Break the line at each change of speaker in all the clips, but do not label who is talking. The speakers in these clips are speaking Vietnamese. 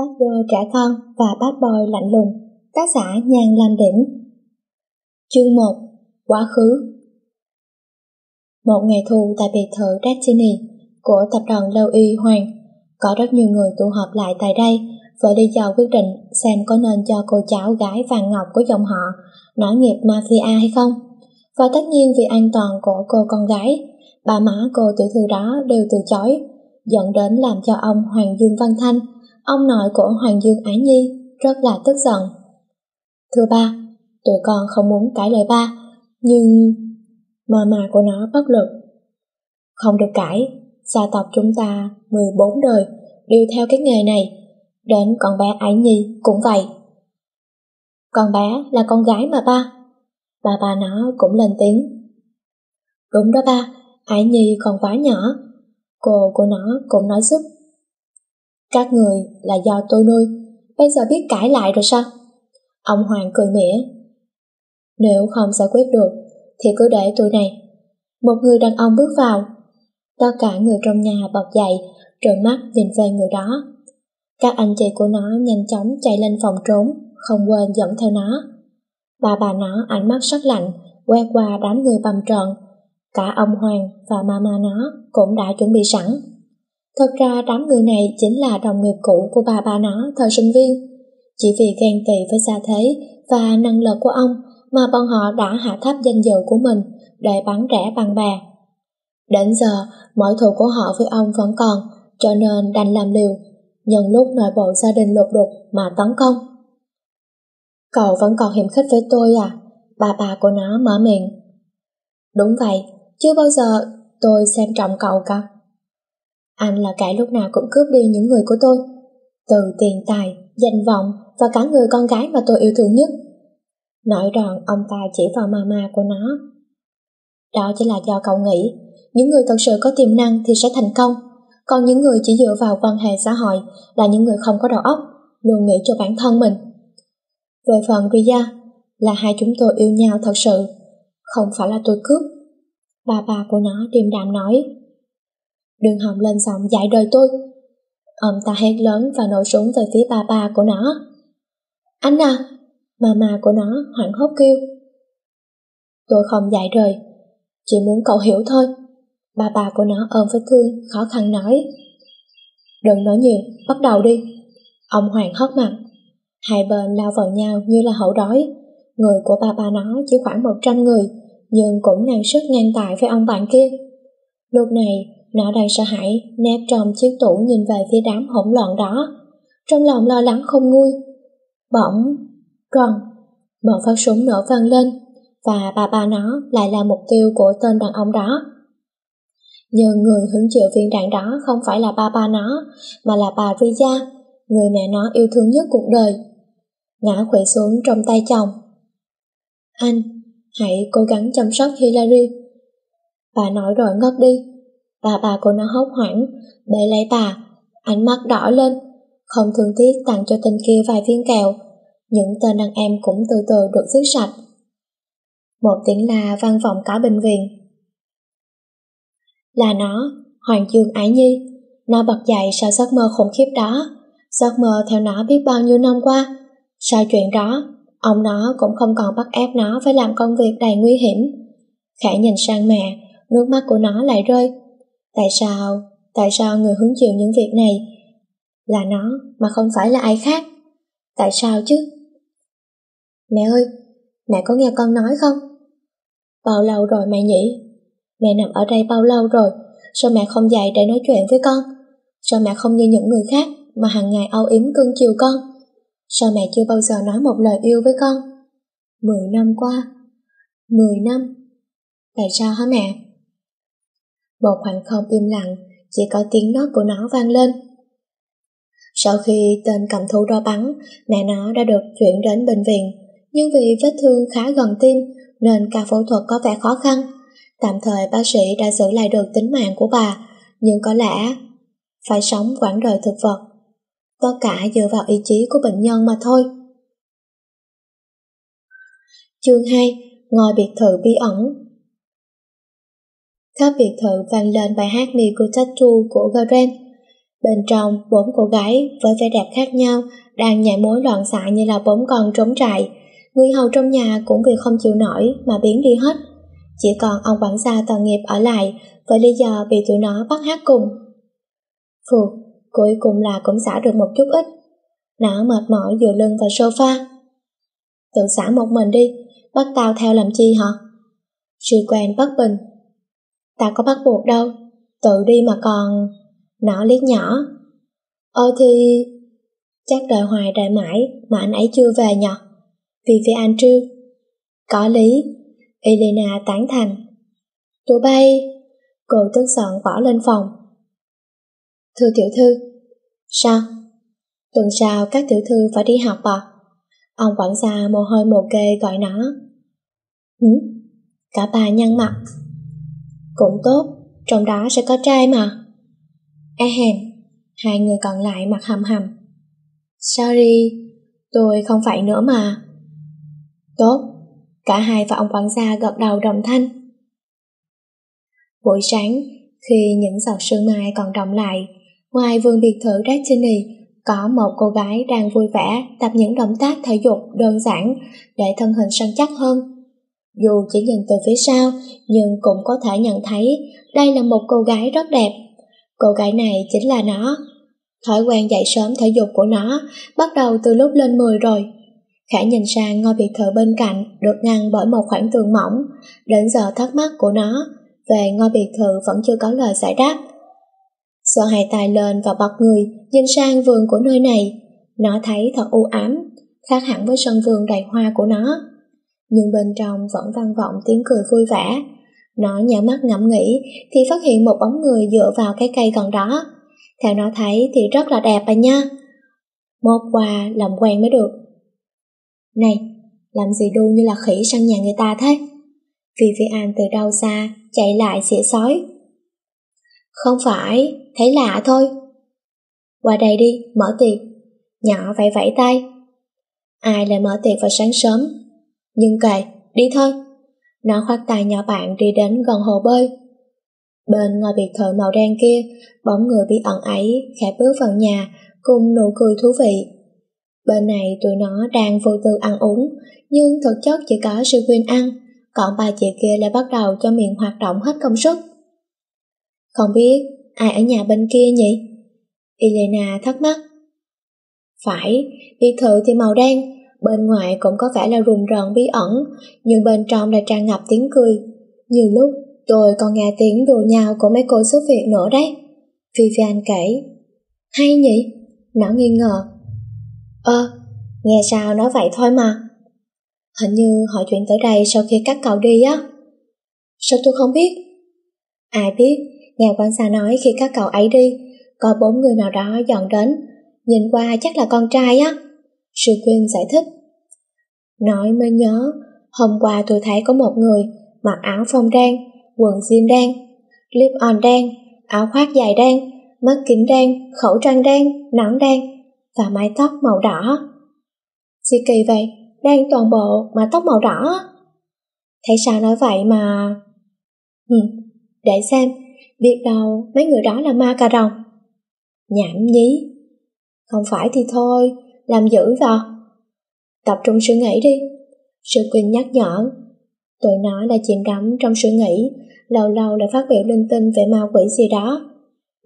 Phát vơ trẻ con và bác bòi lạnh lùng, tác giả Nhàn làm Đỉnh. Chương 1 Quá khứ Một ngày thu tại biệt thự Destiny của tập đoàn Lâu Y Hoàng, có rất nhiều người tụ họp lại tại đây với lý do quyết định xem có nên cho cô cháu gái vàng ngọc của dòng họ nổi nghiệp mafia hay không. Và tất nhiên vì an toàn của cô con gái, bà má cô tiểu thư đó đều từ chối, dẫn đến làm cho ông Hoàng Dương Văn Thanh Ông nội của Hoàng Dương Ái Nhi rất là tức giận. Thưa ba, tụi con không muốn cãi lời ba, nhưng mà mà của nó bất lực. Không được cãi, gia tộc chúng ta 14 đời đều theo cái nghề này, đến con bé Ái Nhi cũng vậy. Con bé là con gái mà ba, bà bà nó cũng lên tiếng. Đúng đó ba, Ái Nhi còn quá nhỏ, cô của nó cũng nói sức các người là do tôi nuôi, bây giờ biết cãi lại rồi sao? Ông Hoàng cười mỉa. Nếu không giải quyết được, thì cứ để tôi này. Một người đàn ông bước vào. Tất cả người trong nhà bật dậy, trợn mắt nhìn về người đó. Các anh chị của nó nhanh chóng chạy lên phòng trốn, không quên dẫn theo nó. Bà bà nó ánh mắt sắc lạnh, quét qua đám người bầm trợn. Cả ông Hoàng và mama nó cũng đã chuẩn bị sẵn. Thật ra đám người này chính là đồng nghiệp cũ của bà bà nó thời sinh viên. Chỉ vì ghen tị với gia thế và năng lực của ông mà bọn họ đã hạ thấp danh dự của mình để bắn rẻ bằng bè. Đến giờ, mọi thù của họ với ông vẫn còn, cho nên đành làm liều, nhân lúc nội bộ gia đình lục đục mà tấn công. Cậu vẫn còn hiểm khích với tôi à? Bà bà của nó mở miệng. Đúng vậy, chưa bao giờ tôi xem trọng cậu cả. Anh là kẻ lúc nào cũng cướp đi những người của tôi. Từ tiền tài, danh vọng và cả người con gái mà tôi yêu thương nhất. Nói đoạn ông ta chỉ vào mama của nó. Đó chỉ là do cậu nghĩ, những người thật sự có tiềm năng thì sẽ thành công, còn những người chỉ dựa vào quan hệ xã hội là những người không có đầu óc, luôn nghĩ cho bản thân mình. Về phần Ria, là hai chúng tôi yêu nhau thật sự, không phải là tôi cướp. Bà bà của nó điềm đạm nói. Đừng hòng lên giọng dạy đời tôi. Ông ta hét lớn và nổ súng về phía bà bà của nó. Anh à! Mama của nó hoảng hốt kêu. Tôi không dạy đời, chỉ muốn cậu hiểu thôi. Bà bà của nó ôm vết thương, khó khăn nói. Đừng nói nhiều, bắt đầu đi. Ông Hoàng hất mặt. Hai bên lao vào nhau như là hậu đói. Người của bà bà nó chỉ khoảng 100 người, nhưng cũng năng sức ngang tài với ông bạn kia. Lúc này, nó đang sợ hãi, nép trong chiếc tủ nhìn về phía đám hỗn loạn đó. Trong lòng lo lắng không nguôi. Bỗng, tròn, một phát súng nổ vang lên, và bà ba nó lại là mục tiêu của tên đàn ông đó. Nhưng người hứng chịu viên đạn đó không phải là ba ba nó, mà là bà Ria, người mẹ nó yêu thương nhất cuộc đời. Ngã quỵ xuống trong tay chồng. Anh, hãy cố gắng chăm sóc Hillary. Bà nói rồi ngất đi. Bà bà của nó hốt hoảng, bế lấy bà, ánh mắt đỏ lên, không thương tiếc tặng cho tên kia vài viên kẹo. Những tên đàn em cũng từ từ được giết sạch. Một tiếng la vang vọng cả bệnh viện. Là nó, Hoàng Dương Ái Nhi. Nó bật dậy sau giấc mơ khủng khiếp đó. Giấc mơ theo nó biết bao nhiêu năm qua. Sau chuyện đó, ông nó cũng không còn bắt ép nó phải làm công việc đầy nguy hiểm. Khẽ nhìn sang mẹ, nước mắt của nó lại rơi, Tại sao, tại sao người hứng chịu những việc này là nó mà không phải là ai khác? Tại sao chứ? Mẹ ơi, mẹ có nghe con nói không? Bao lâu rồi mẹ nhỉ? Mẹ nằm ở đây bao lâu rồi, sao mẹ không dậy để nói chuyện với con? Sao mẹ không như những người khác mà hàng ngày âu yếm cưng chiều con? Sao mẹ chưa bao giờ nói một lời yêu với con? Mười năm qua, mười năm, tại sao hả mẹ? Một khoảng không im lặng, chỉ có tiếng nót của nó vang lên. Sau khi tên cầm thú đó bắn, mẹ nó đã được chuyển đến bệnh viện, nhưng vì vết thương khá gần tim nên ca phẫu thuật có vẻ khó khăn. Tạm thời bác sĩ đã giữ lại được tính mạng của bà, nhưng có lẽ phải sống quãng đời thực vật. Tất cả dựa vào ý chí của bệnh nhân mà thôi. Chương 2 Ngôi biệt thự bí ẩn các biệt thự vang lên bài hát Nico Tattoo của Garen. Bên trong, bốn cô gái với vẻ đẹp khác nhau đang nhảy mối loạn xạ như là bốn con trống trại. Người hầu trong nhà cũng vì không chịu nổi mà biến đi hết. Chỉ còn ông quản gia toàn nghiệp ở lại với lý do bị tụi nó bắt hát cùng. Phù, cuối cùng là cũng xả được một chút ít. Nó mệt mỏi dựa lưng vào sofa. Tự xả một mình đi, bắt tao theo làm chi hả? Sư quen bất bình. Ta có bắt buộc đâu, tự đi mà còn... Nó liếc nhỏ. ôi thì... Chắc đợi hoài đợi mãi mà anh ấy chưa về nhở? Vì vì anh. Có lý. Elena tán thành. Tụi bay. Cô tức giận bỏ lên phòng. Thưa tiểu thư. Sao? Tuần sau các tiểu thư phải đi học à? Ông quản gia mồ hôi mồ kê gọi nó. Hử? Cả bà nhăn mặt. Cũng tốt, trong đó sẽ có trai mà. E hèn, hai người còn lại mặt hầm hầm. Sorry, tôi không phải nữa mà. Tốt, cả hai và ông quản gia gật đầu đồng thanh. Buổi sáng, khi những giọt sương mai còn động lại, ngoài vườn biệt thự Destiny, có một cô gái đang vui vẻ tập những động tác thể dục đơn giản để thân hình săn chắc hơn. Dù chỉ nhìn từ phía sau, nhưng cũng có thể nhận thấy đây là một cô gái rất đẹp. Cô gái này chính là nó. Thói quen dậy sớm thể dục của nó bắt đầu từ lúc lên 10 rồi. Khả nhìn sang ngôi biệt thự bên cạnh được ngăn bởi một khoảng tường mỏng. Đến giờ thắc mắc của nó về ngôi biệt thự vẫn chưa có lời giải đáp. Sợ hai tài lên và bật người nhìn sang vườn của nơi này. Nó thấy thật u ám, khác hẳn với sân vườn đầy hoa của nó. Nhưng bên trong vẫn vang vọng tiếng cười vui vẻ. Nó nhả mắt ngẫm nghĩ thì phát hiện một bóng người dựa vào cái cây gần đó. Theo nó thấy thì rất là đẹp à nha. Một quà làm quen mới được. Này, làm gì đu như là khỉ sang nhà người ta thế? Vivian từ đâu xa chạy lại xỉa sói. Không phải, thấy lạ thôi. Qua đây đi, mở tiệc. Nhỏ vẫy vẫy tay. Ai lại mở tiệc vào sáng sớm? Nhưng kệ, đi thôi. Nó khoác tay nhỏ bạn đi đến gần hồ bơi. Bên ngoài biệt thự màu đen kia, bóng người bí ẩn ấy khẽ bước vào nhà cùng nụ cười thú vị. Bên này tụi nó đang vô tư ăn uống, nhưng thực chất chỉ có sư quyên ăn, còn ba chị kia lại bắt đầu cho miệng hoạt động hết công suất. Không biết ai ở nhà bên kia nhỉ? Elena thắc mắc. Phải, biệt thự thì màu đen, bên ngoài cũng có vẻ là rùng rợn bí ẩn, nhưng bên trong lại tràn ngập tiếng cười. Nhiều lúc tôi còn nghe tiếng đùa nhau của mấy cô giúp việc nữa đấy. Vivian kể. Hay nhỉ? Nó nghi ngờ. Ơ, nghe sao nói vậy thôi mà. Hình như họ chuyển tới đây sau khi các cậu đi á. Sao tôi không biết? Ai biết, nghe quan xa nói khi các cậu ấy đi, có bốn người nào đó dọn đến, nhìn qua chắc là con trai á. Sư Quyên giải thích. Nói mới nhớ, hôm qua tôi thấy có một người mặc áo phông đen, quần jean đen, clip on đen, áo khoác dài đen, mắt kính đen, khẩu trang đen, nón đen và mái tóc màu đỏ. Chỉ kỳ vậy, đen toàn bộ mà tóc màu đỏ Thấy sao nói vậy mà... Ừ, để xem, biết đâu mấy người đó là ma cà rồng. Nhảm nhí. Không phải thì thôi, làm dữ vào. Tập trung suy nghĩ đi. Sư Quyên nhắc nhở. Tụi nó đã chìm đắm trong suy nghĩ, lâu lâu lại phát biểu linh tinh về ma quỷ gì đó.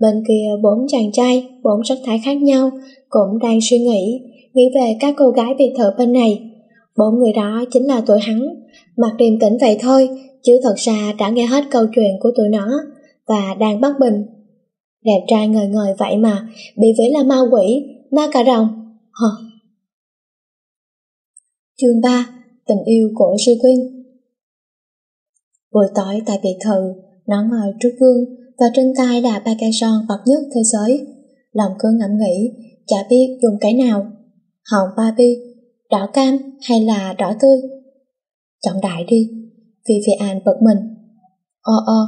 Bên kia bốn chàng trai, bốn sắc thái khác nhau, cũng đang suy nghĩ, nghĩ về các cô gái biệt thự bên này. Bốn người đó chính là tụi hắn, mặt điềm tĩnh vậy thôi, chứ thật ra đã nghe hết câu chuyện của tụi nó, và đang bắt bình Đẹp trai ngời ngời vậy mà, bị vẽ là ma quỷ, ma cà rồng. Hờ. Chương 3 Tình yêu của sư Quyên Buổi tối tại biệt thự, nó ngồi trước gương và trên tay là ba cây son bậc nhất thế giới. Lòng cứ ngẫm nghĩ, chả biết dùng cái nào. Hồng ba bi, đỏ cam hay là đỏ tươi? Chọn đại đi, Vivian bật mình. Ô ô,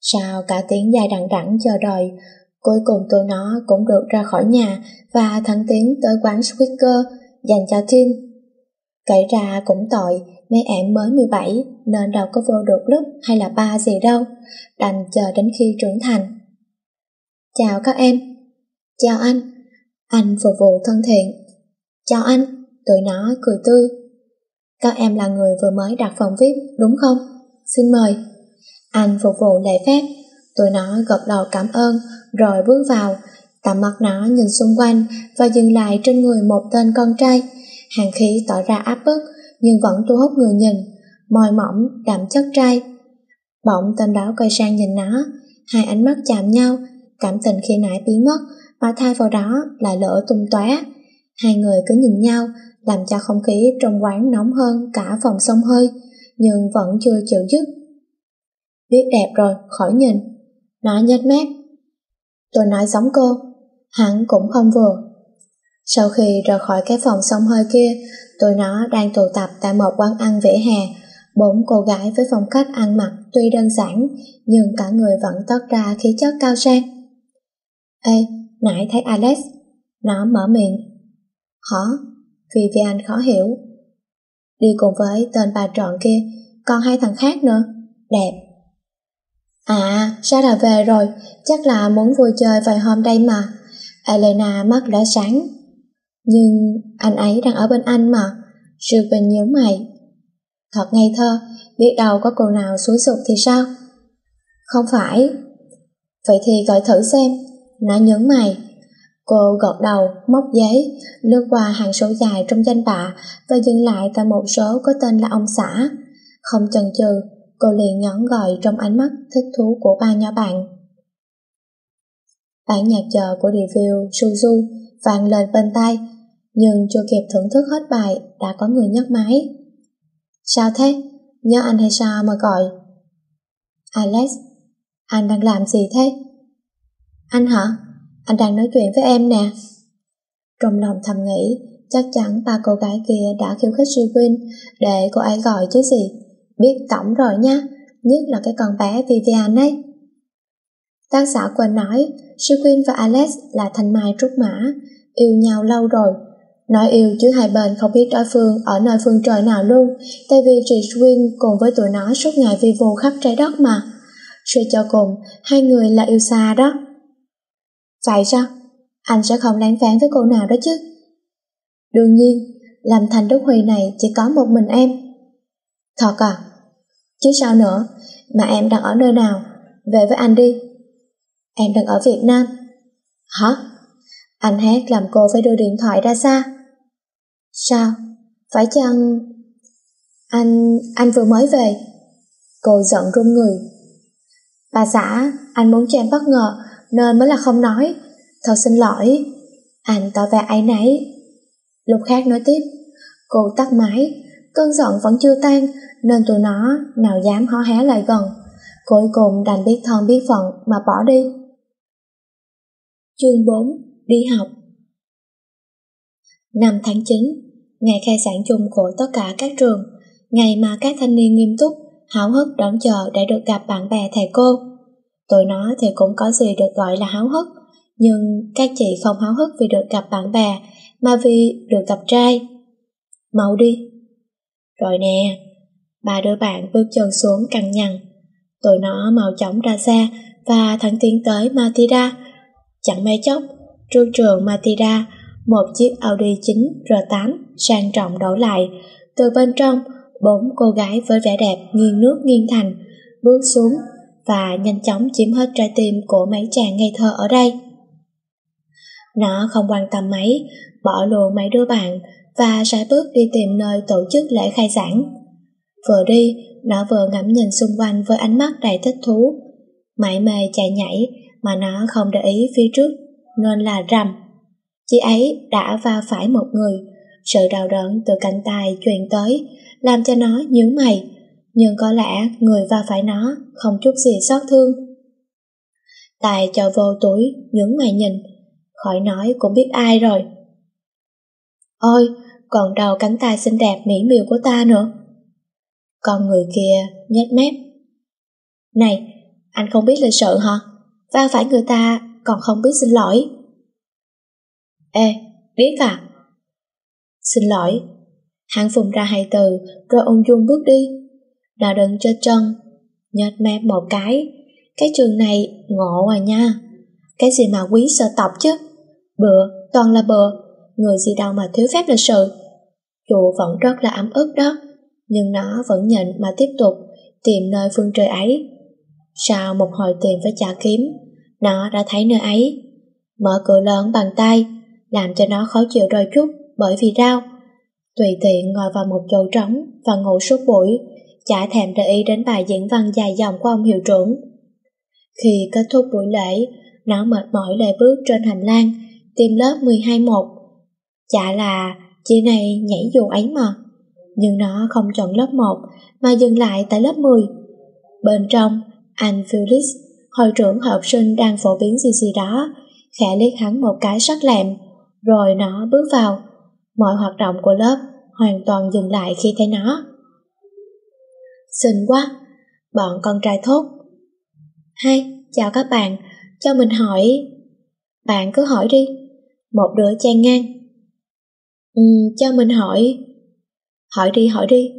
sao cả tiếng dài đằng đẵng chờ đợi, cuối cùng tụi nó cũng được ra khỏi nhà và thẳng tiến tới quán Squeaker dành cho Tin. Kể ra cũng tội, mấy em mới 17 nên đâu có vô được lớp hay là ba gì đâu, đành chờ đến khi trưởng thành. Chào các em, Chào anh. Anh phục vụ thân thiện. Chào anh. Tụi nó cười tươi. Các em là người vừa mới đặt phòng VIP đúng không? Xin mời. Anh phục vụ lễ phép. Tụi nó gật đầu cảm ơn rồi bước vào. Tạm mặt nó nhìn xung quanh và dừng lại trên người một tên con trai. Hàng khí tỏ ra áp bức nhưng vẫn thu hút người nhìn. Môi mỏng, đậm chất trai. Bỗng tên đó quay sang nhìn nó. Hai ánh mắt chạm nhau. Cảm tình khi nãy biến mất mà thay vào đó là lửa tung tóe. Hai người cứ nhìn nhau làm cho không khí trong quán nóng hơn cả phòng sông hơi, nhưng vẫn chưa chịu dứt. Biết đẹp rồi, khỏi nhìn. Nó nhếch mép. Tôi nói giống cô, hắn cũng không vừa. Sau khi rời khỏi cái phòng sông hơi kia, tôi nó đang tụ tập tại một quán ăn vỉa hè. Bốn cô gái với phong cách ăn mặc tuy đơn giản, nhưng cả người vẫn toát ra khí chất cao sang. Ê, nãy thấy Alex, nó mở miệng. Hả? Vivian khó hiểu. Đi cùng với tên bà trọn kia, còn hai thằng khác nữa. Đẹp. À, sao đã về rồi, chắc là muốn vui chơi vài hôm đây mà. Elena mắt đã sáng. Nhưng anh ấy đang ở bên anh mà. Ruben nhíu mày. Thật ngây thơ, biết đâu có cô nào xúi sụp thì sao? Không phải. Vậy thì gọi thử xem. Nó nhớ mày. Cô gật đầu, móc giấy, lướt qua hàng số dài trong danh bạ và dừng lại tại một số có tên là ông xã. Không chần chừ, cô liền nhón gọi trong ánh mắt thích thú của ba nhỏ bạn. Bản nhạc chờ của review Suzu vang lên bên tai, nhưng chưa kịp thưởng thức hết bài đã có người nhấc máy. Sao thế? Nhớ anh hay sao mà gọi? Alex, anh đang làm gì thế? Anh hả? anh đang nói chuyện với em nè. Trong lòng thầm nghĩ, chắc chắn ba cô gái kia đã khiêu khích Suy để cô ấy gọi chứ gì. Biết tổng rồi nha, nhất là cái con bé Vivian ấy. Tác giả quên nói, Sư và Alex là thanh mai trúc mã, yêu nhau lâu rồi. Nói yêu chứ hai bên không biết đối phương ở nơi phương trời nào luôn, tại vì chị Quyên cùng với tụi nó suốt ngày vi vô khắp trái đất mà. Suy cho cùng, hai người là yêu xa đó. Vậy sao? Anh sẽ không lén phán với cô nào đó chứ? Đương nhiên, làm thành Đức Huy này chỉ có một mình em. Thật à? Chứ sao nữa, mà em đang ở nơi nào? Về với anh đi. Em đang ở Việt Nam. Hả? Anh hét làm cô phải đưa điện thoại ra xa. Sao? Phải chăng... Anh... anh vừa mới về. Cô giận run người. Bà xã, anh muốn cho em bất ngờ nên mới là không nói. Thật xin lỗi. Anh tỏ vẻ áy náy. Lúc khác nói tiếp, cô tắt máy, cơn giận vẫn chưa tan nên tụi nó nào dám hó hé lại gần. Cuối cùng đành biết thân biết phận mà bỏ đi. Chương 4 Đi học Năm tháng 9, ngày khai sản chung của tất cả các trường, ngày mà các thanh niên nghiêm túc, háo hức đón chờ để được gặp bạn bè thầy cô. Tụi nó thì cũng có gì được gọi là háo hức, nhưng các chị không háo hức vì được gặp bạn bè, mà vì được gặp trai. Mau đi. Rồi nè, ba đứa bạn bước chân xuống cằn nhằn. Tụi nó mau chóng ra xa và thẳng tiến tới Matida. Chẳng mấy chốc, trung trường Matida, một chiếc Audi 9 R8 sang trọng đổ lại. Từ bên trong, bốn cô gái với vẻ đẹp nghiêng nước nghiêng thành, bước xuống và nhanh chóng chiếm hết trái tim của mấy chàng ngây thơ ở đây. Nó không quan tâm mấy, bỏ luôn mấy đứa bạn và sải bước đi tìm nơi tổ chức lễ khai giảng. Vừa đi, nó vừa ngắm nhìn xung quanh với ánh mắt đầy thích thú. Mãi mê chạy nhảy mà nó không để ý phía trước, nên là rầm. Chị ấy đã va phải một người, sự đau đớn từ cánh tay truyền tới, làm cho nó nhíu mày, nhưng có lẽ người va phải nó không chút gì xót thương. Tài cho vô túi, nhướng mày nhìn, khỏi nói cũng biết ai rồi. Ôi, còn đầu cánh tay xinh đẹp mỹ miều của ta nữa. Con người kia nhếch mép. Này, anh không biết lịch sự hả? Va phải người ta còn không biết xin lỗi. Ê, biết à? Xin lỗi. Hắn phùng ra hai từ rồi ung dung bước đi. Nó đừng cho chân, nhếch mép một cái. Cái trường này ngộ à nha. Cái gì mà quý sợ tộc chứ? Bừa, toàn là bừa, người gì đâu mà thiếu phép lịch sự. Dù vẫn rất là ấm ức đó, nhưng nó vẫn nhịn mà tiếp tục tìm nơi phương trời ấy. Sau một hồi tìm với trả kiếm, nó đã thấy nơi ấy. Mở cửa lớn bằng tay, làm cho nó khó chịu đôi chút bởi vì đau. Tùy tiện ngồi vào một chỗ trống và ngủ suốt buổi, chả thèm để ý đến bài diễn văn dài dòng của ông hiệu trưởng. Khi kết thúc buổi lễ, nó mệt mỏi lê bước trên hành lang, tìm lớp 12-1. Chả là chị này nhảy dù ấy mà. Nhưng nó không chọn lớp 1 mà dừng lại tại lớp 10. Bên trong, anh Felix, hội trưởng học sinh đang phổ biến gì gì đó, khẽ liếc hắn một cái sắc lẹm, rồi nó bước vào. Mọi hoạt động của lớp hoàn toàn dừng lại khi thấy nó. Xinh quá, bọn con trai thốt. hai chào các bạn, cho mình hỏi... Bạn cứ hỏi đi. Một đứa chen ngang. Ừ, cho mình hỏi... Hỏi đi, hỏi đi.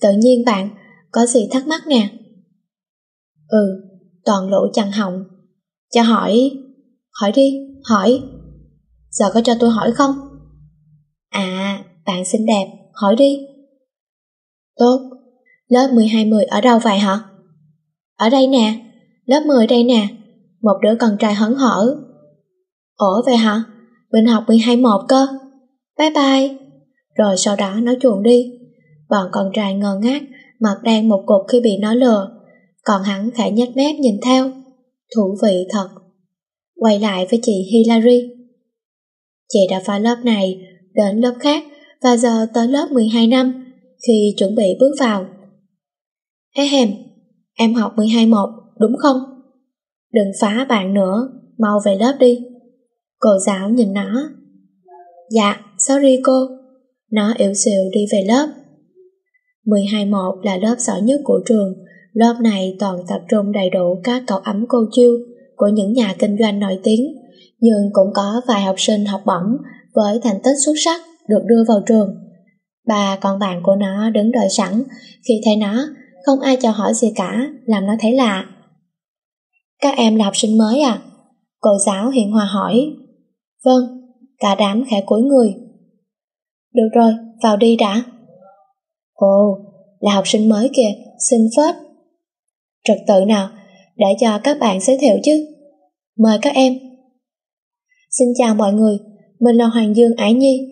Tự nhiên bạn, có gì thắc mắc nè? Ừ, toàn lỗ chằn họng. Cho hỏi... Hỏi đi, hỏi. Giờ có cho tôi hỏi không? À, bạn xinh đẹp, hỏi đi. Tốt, lớp 12-10 ở đâu vậy hả? Ở đây nè, lớp 10 đây nè, một đứa con trai hấn hở. Ủa vậy hả? Mình học 12-1 cơ. Bye bye. Rồi sau đó nói chuồn đi. Bọn con trai ngơ ngác, mặt đen một cục khi bị nó lừa. Còn hắn khẽ nhếch mép nhìn theo. Thú vị thật. Quay lại với chị Hillary. Chị đã phá lớp này, đến lớp khác và giờ tới lớp 12 năm khi chuẩn bị bước vào. Ehem, em học 12-1, đúng không? Đừng phá bạn nữa, mau về lớp đi. Cô giáo nhìn nó. Dạ, sorry cô. Nó yếu xìu đi về lớp. 12-1 là lớp giỏi nhất của trường. Lớp này toàn tập trung đầy đủ các cậu ấm cô chiêu của những nhà kinh doanh nổi tiếng, nhưng cũng có vài học sinh học bổng với thành tích xuất sắc được đưa vào trường. Ba con bạn của nó đứng đợi sẵn, khi thấy nó, không ai chào hỏi gì cả, làm nó thấy lạ. Các em là học sinh mới à? Cô giáo hiện hòa hỏi. Vâng, cả đám khẽ cúi người. Được rồi, vào đi đã. Ồ, là học sinh mới kìa, xin phết. Trật tự nào, để cho các bạn giới thiệu chứ. Mời các em. Xin chào mọi người, mình là Hoàng Dương Ái Nhi.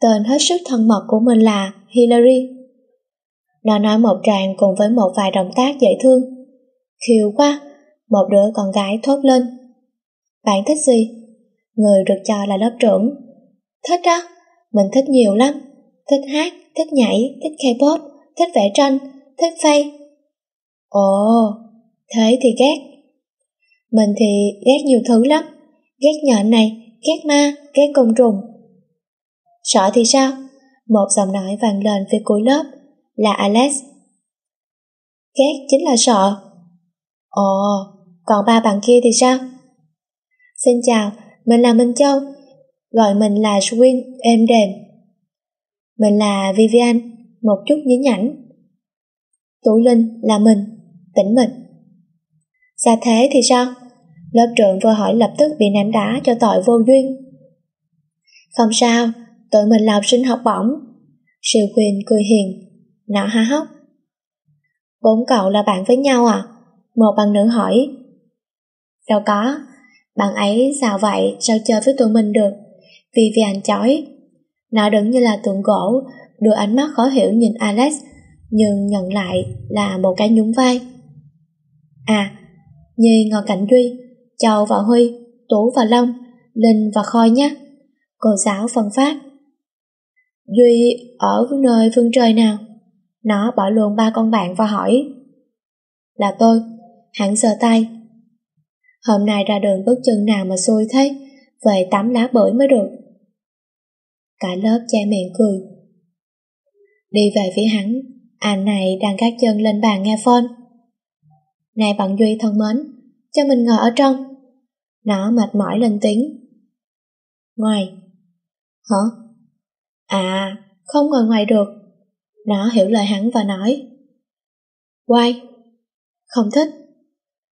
Tên hết sức thân mật của mình là Hillary. Nó nói một tràng cùng với một vài động tác dễ thương. Khiêu quá, một đứa con gái thốt lên. Bạn thích gì? Người được cho là lớp trưởng. Thích á, mình thích nhiều lắm. Thích hát, thích nhảy, thích K-pop, thích vẽ tranh, thích phay. Ồ, thế thì ghét. Mình thì ghét nhiều thứ lắm. Ghét nhện này, ghét ma, ghét côn trùng. Sợ thì sao? Một giọng nói vang lên phía cuối lớp là Alex. Ghét chính là sợ. Ồ, còn ba bạn kia thì sao? Xin chào, mình là Minh Châu, gọi mình là Swin êm đềm. Mình là Vivian, một chút nhí nhảnh. Tú Linh là mình, tĩnh mịch. Xa thế thì sao? Lớp trưởng vừa hỏi lập tức bị ném đá cho tội vô duyên. Không sao, tụi mình là học sinh học bổng. Siêu Quyên cười hiền, nở há hốc. Bốn cậu là bạn với nhau à? Một bạn nữ hỏi. Đâu có, bạn ấy sao vậy, sao chơi với tụi mình được? Vì vì anh chói. Nó đứng như là tượng gỗ, đưa ánh mắt khó hiểu nhìn Alex, nhưng nhận lại là một cái nhún vai. À, Nhi ngồi cạnh Duy, Châu và Huy, Tú và Long, Linh và Khôi nhé. Cô giáo phân phát. Duy ở nơi phương trời nào? Nó bỏ luôn ba con bạn và hỏi. Là tôi, hẳn sờ tay. Hôm nay ra đường bước chân nào mà xui thế, về tắm lá bưởi mới được. Cả lớp che miệng cười. Đi về phía hắn, anh này đang gác chân lên bàn nghe phone. Này bạn Duy thân mến, cho mình ngồi ở trong. Nó mệt mỏi lên tiếng. Ngoài. Hả? À, không ngồi ngoài được. Nó hiểu lời hắn và nói. Quay. Không thích.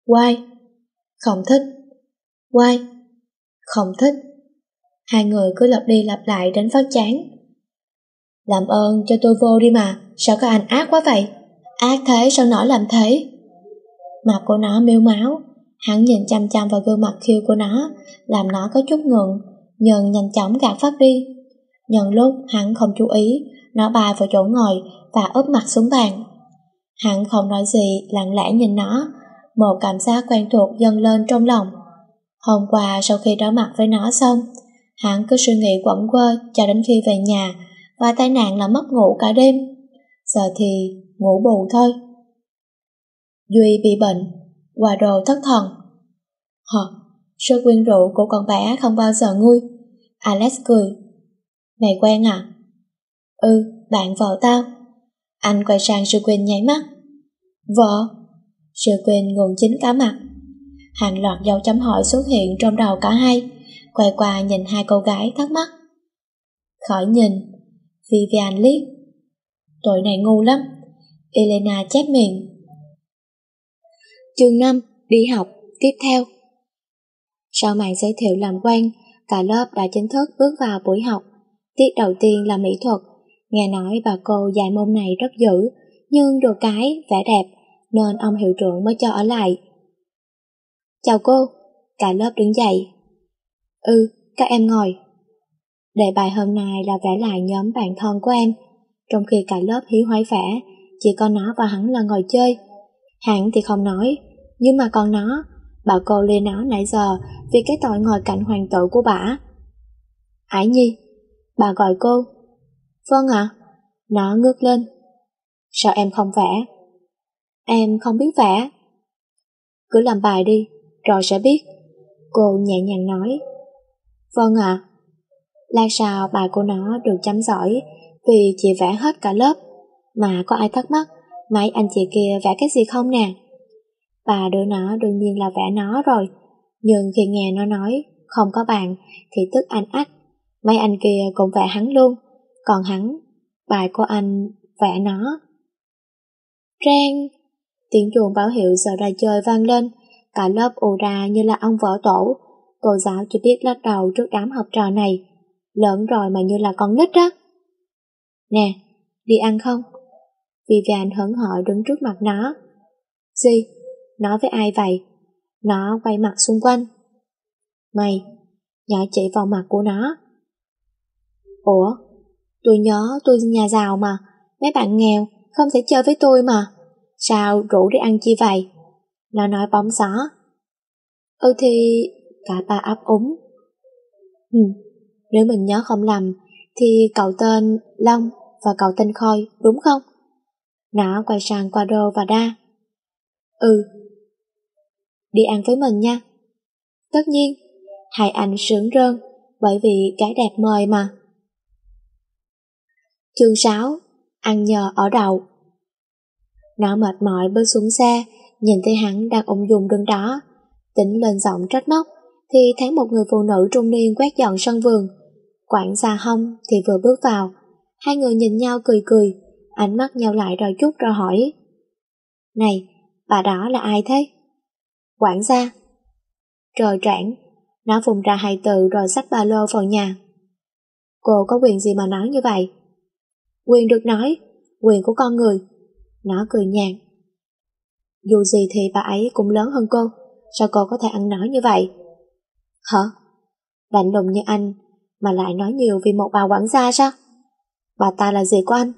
Quay. Không thích. Quay. Không thích. Hai người cứ lặp đi lặp lại đến phát chán. Làm ơn cho tôi vô đi mà, sao các anh ác quá vậy? Ác thế sao nổi làm thế? Mặt của nó miêu máu, hắn nhìn chăm chăm vào gương mặt khiêu của nó, làm nó có chút ngượng, nhưng nhanh chóng gạt phát đi. Nhân lúc hắn không chú ý, nó bay vào chỗ ngồi và úp mặt xuống bàn. Hắn không nói gì, lặng lẽ nhìn nó, một cảm giác quen thuộc dâng lên trong lòng. Hôm qua sau khi đối mặt với nó xong, hắn cứ suy nghĩ quẩn quơ cho đến khi về nhà và tai nạn là mất ngủ cả đêm. Giờ thì ngủ bù thôi. Duy bị bệnh, quà đồ thất thần. Hờ, sự quyên rũ của con bé không bao giờ nguôi. Alex cười. Mày quen à? Ừ, bạn vợ tao. Anh quay sang sư quyên nháy mắt. Vợ? Sư quyên nguồn chính cả mặt. Hàng loạt dấu chấm hỏi xuất hiện trong đầu cả hai, quay qua nhìn hai cô gái thắc mắc. Khỏi nhìn, Vivian liếc. Tội này ngu lắm. Elena chép miệng. Chương 5, đi học, tiếp theo. Sau màn giới thiệu làm quen, cả lớp đã chính thức bước vào buổi học. Tiết đầu tiên là mỹ thuật. Nghe nói bà cô dạy môn này rất dữ, nhưng đồ cái, vẻ đẹp, nên ông hiệu trưởng mới cho ở lại. Chào cô, cả lớp đứng dậy. Ừ, các em ngồi. Đề bài hôm nay là vẽ lại nhóm bạn thân của em, trong khi cả lớp hí hoái vẽ, chỉ có nó và hắn là ngồi chơi. Hắn thì không nói, nhưng mà còn nó, bảo cô lên nó nãy giờ vì cái tội ngồi cạnh hoàng tử của bà. Ải Nhi, bà gọi cô. Vâng ạ, nó ngước lên. Sao em không vẽ? Em không biết vẽ. Cứ làm bài đi, rồi sẽ biết. Cô nhẹ nhàng nói. Vâng ạ. À. Lai sao bài của nó được chấm giỏi vì chị vẽ hết cả lớp. Mà có ai thắc mắc mấy anh chị kia vẽ cái gì không nè? Bà đứa nó đương nhiên là vẽ nó rồi. Nhưng khi nghe nó nói không có bạn thì tức anh ách. Mấy anh kia cũng vẽ hắn luôn. Còn hắn, bài của anh vẽ nó. Trang, tiếng chuông báo hiệu giờ ra chơi vang lên. Cả lớp ù ra như là ông vỡ tổ. Cô giáo chỉ biết lắc đầu trước đám học trò này. Lớn rồi mà như là con nít á. Nè, đi ăn không? Vivian hớn hở đứng trước mặt nó. Gì? Nói với ai vậy? Nó quay mặt xung quanh. Mày, nhỏ chỉ vào mặt của nó. Ủa? Tôi nhớ tôi nhà giàu mà, mấy bạn nghèo, không thể chơi với tôi mà. Sao rủ đi ăn chi vậy? Nó nói bóng gió. Ừ thì... Cả ba ấp úng. Ừ, nếu mình nhớ không lầm, thì cậu tên Long và cậu tên Khôi, đúng không? Nó quay sang qua đô và đa. Ừ. Đi ăn với mình nha. Tất nhiên, hai anh sướng rơn, bởi vì gái đẹp mời mà. Chương 6 Ăn nhờ ở đầu Nó mệt mỏi bước xuống xe, nhìn thấy hắn đang ung dung đứng đó. tỉnh lên giọng trách móc, thì thấy một người phụ nữ trung niên quét dọn sân vườn. Quản gia hông thì vừa bước vào. Hai người nhìn nhau cười cười, ánh mắt nhau lại rồi chút rồi hỏi. Này, bà đó là ai thế? Quản gia. Trời trảng, nó vùng ra hai từ rồi xách ba lô vào nhà. Cô có quyền gì mà nói như vậy? Quyền được nói, quyền của con người. Nó cười nhạt. Dù gì thì bà ấy cũng lớn hơn cô, sao cô có thể ăn nói như vậy? Hả? Lạnh lùng như anh, mà lại nói nhiều vì một bà quản gia sao? Bà ta là gì của anh?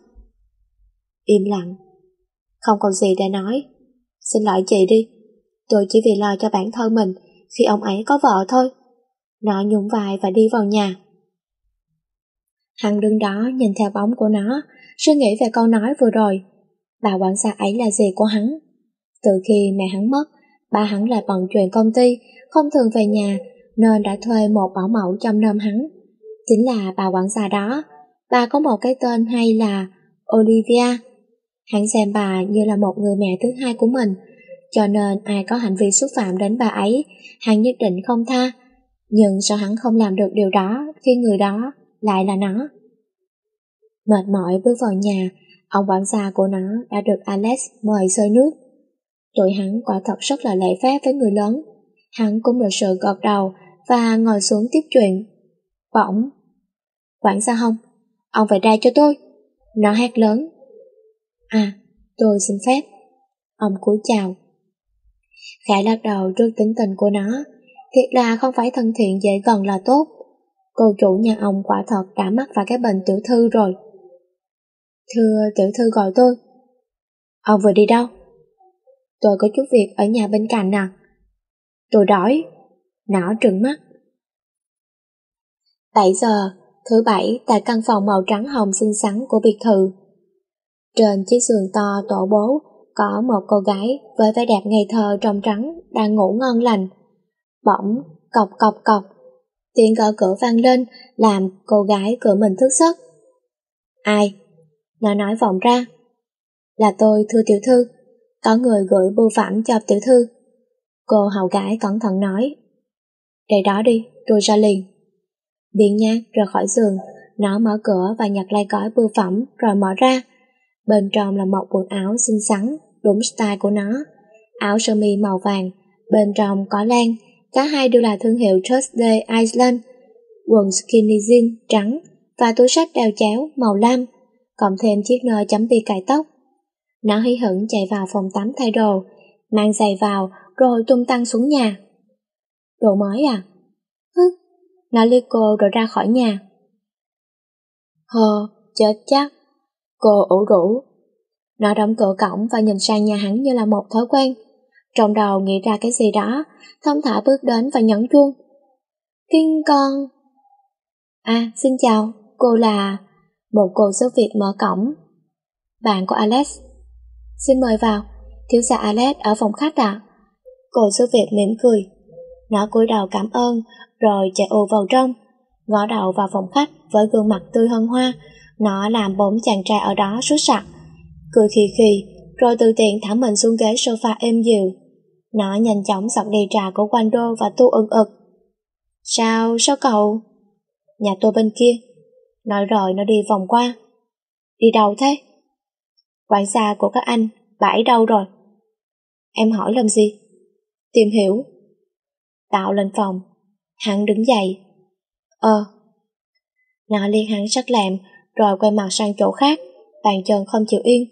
Im lặng. Không còn gì để nói. Xin lỗi chị đi. Tôi chỉ vì lo cho bản thân mình khi ông ấy có vợ thôi. Nó nhún vai và đi vào nhà. Hằng đứng đó nhìn theo bóng của nó, suy nghĩ về câu nói vừa rồi. Bà quản gia ấy là gì của hắn? Từ khi mẹ hắn mất, ba hắn lại bận chuyện công ty, không thường về nhà, nên đã thuê một bảo mẫu chăm nom hắn. Chính là bà quản gia đó. Bà có một cái tên hay là Olivia. Hắn xem bà như là một người mẹ thứ hai của mình, cho nên ai có hành vi xúc phạm đến bà ấy, hắn nhất định không tha. Nhưng sao hắn không làm được điều đó khi người đó lại là nó? Mệt mỏi bước vào nhà, ông quản gia của nó đã được Alex mời sơi nước. Tụi hắn quả thật rất là lễ phép với người lớn. Hắn cũng được sự gật đầu và ngồi xuống tiếp chuyện. Bỗng. Quản gia Hồng, ông phải ra cho tôi. Nó hét lớn. À, tôi xin phép. Ông cúi chào. Khải lắc đầu trước tính tình của nó. Thiệt là không phải thân thiện dễ gần là tốt. Cô chủ nhà ông quả thật đã mắc phải cái bệnh tiểu thư rồi. Thưa tiểu thư gọi tôi. Ông vừa đi đâu? Tôi có chút việc ở nhà bên cạnh nè. Tôi đói. Nó trừng mắt. 7 giờ, thứ bảy tại căn phòng màu trắng hồng xinh xắn của biệt thự. Trên chiếc giường to tổ bố có một cô gái với vẻ đẹp ngây thơ trong trắng đang ngủ ngon lành. Bỗng, cọc cọc cọc, tiếng gõ cửa vang lên làm cô gái cửa mình thức giấc. Ai? Nó nói vọng ra. Là tôi thưa tiểu thư, có người gửi bưu phẩm cho tiểu thư. Cô hầu gái cẩn thận nói. Để đó đi, tôi ra liền. Biện nha rời khỏi giường, nó mở cửa và nhặt lai gói bưu phẩm rồi mở ra. Bên trong là một quần áo xinh xắn, đúng style của nó. Áo sơ mi màu vàng, bên trong có lan, cả hai đều là thương hiệu Thursday Iceland Quần skinny jean trắng và túi sách đeo chéo màu lam, cộng thêm chiếc nơ chấm bi cài tóc. Nó hí hửng chạy vào phòng tắm thay đồ, mang giày vào rồi tung tăng xuống nhà. Đồ mới à? Hứ, nó liếc cô rồi ra khỏi nhà. Hờ, chết chắc. Cô ủ rũ. Nó đóng cửa cổng và nhìn sang nhà hắn như là một thói quen. Trong đầu nghĩ ra cái gì đó, thông thả bước đến và nhấn chuông. Kinh con. À, xin chào, cô là... Một cô giúp việc mở cổng. Bạn của Alex. Xin mời vào, thiếu gia Alex ở phòng khách ạ. Cô giúp việc mỉm cười. Nó cúi đầu cảm ơn, rồi chạy ù vào trong, ngõ đầu vào phòng khách với gương mặt tươi hơn hoa. Nó làm bốn chàng trai ở đó suốt sặc, cười khì khì, rồi từ tiện thả mình xuống ghế sofa êm dịu. Nó nhanh chóng sọc đầy trà của Wando và tu ưng ực. Sao, sao cậu? Nhà tôi bên kia. Nói rồi nó đi vòng qua. Đi đâu thế? quán xa của các anh, bãi đâu rồi? Em hỏi làm gì? Tìm hiểu. Tạo lên phòng. Hắn đứng dậy. Ờ. Nó liên hắn sắc làm, rồi quay mặt sang chỗ khác, bàn chân không chịu yên.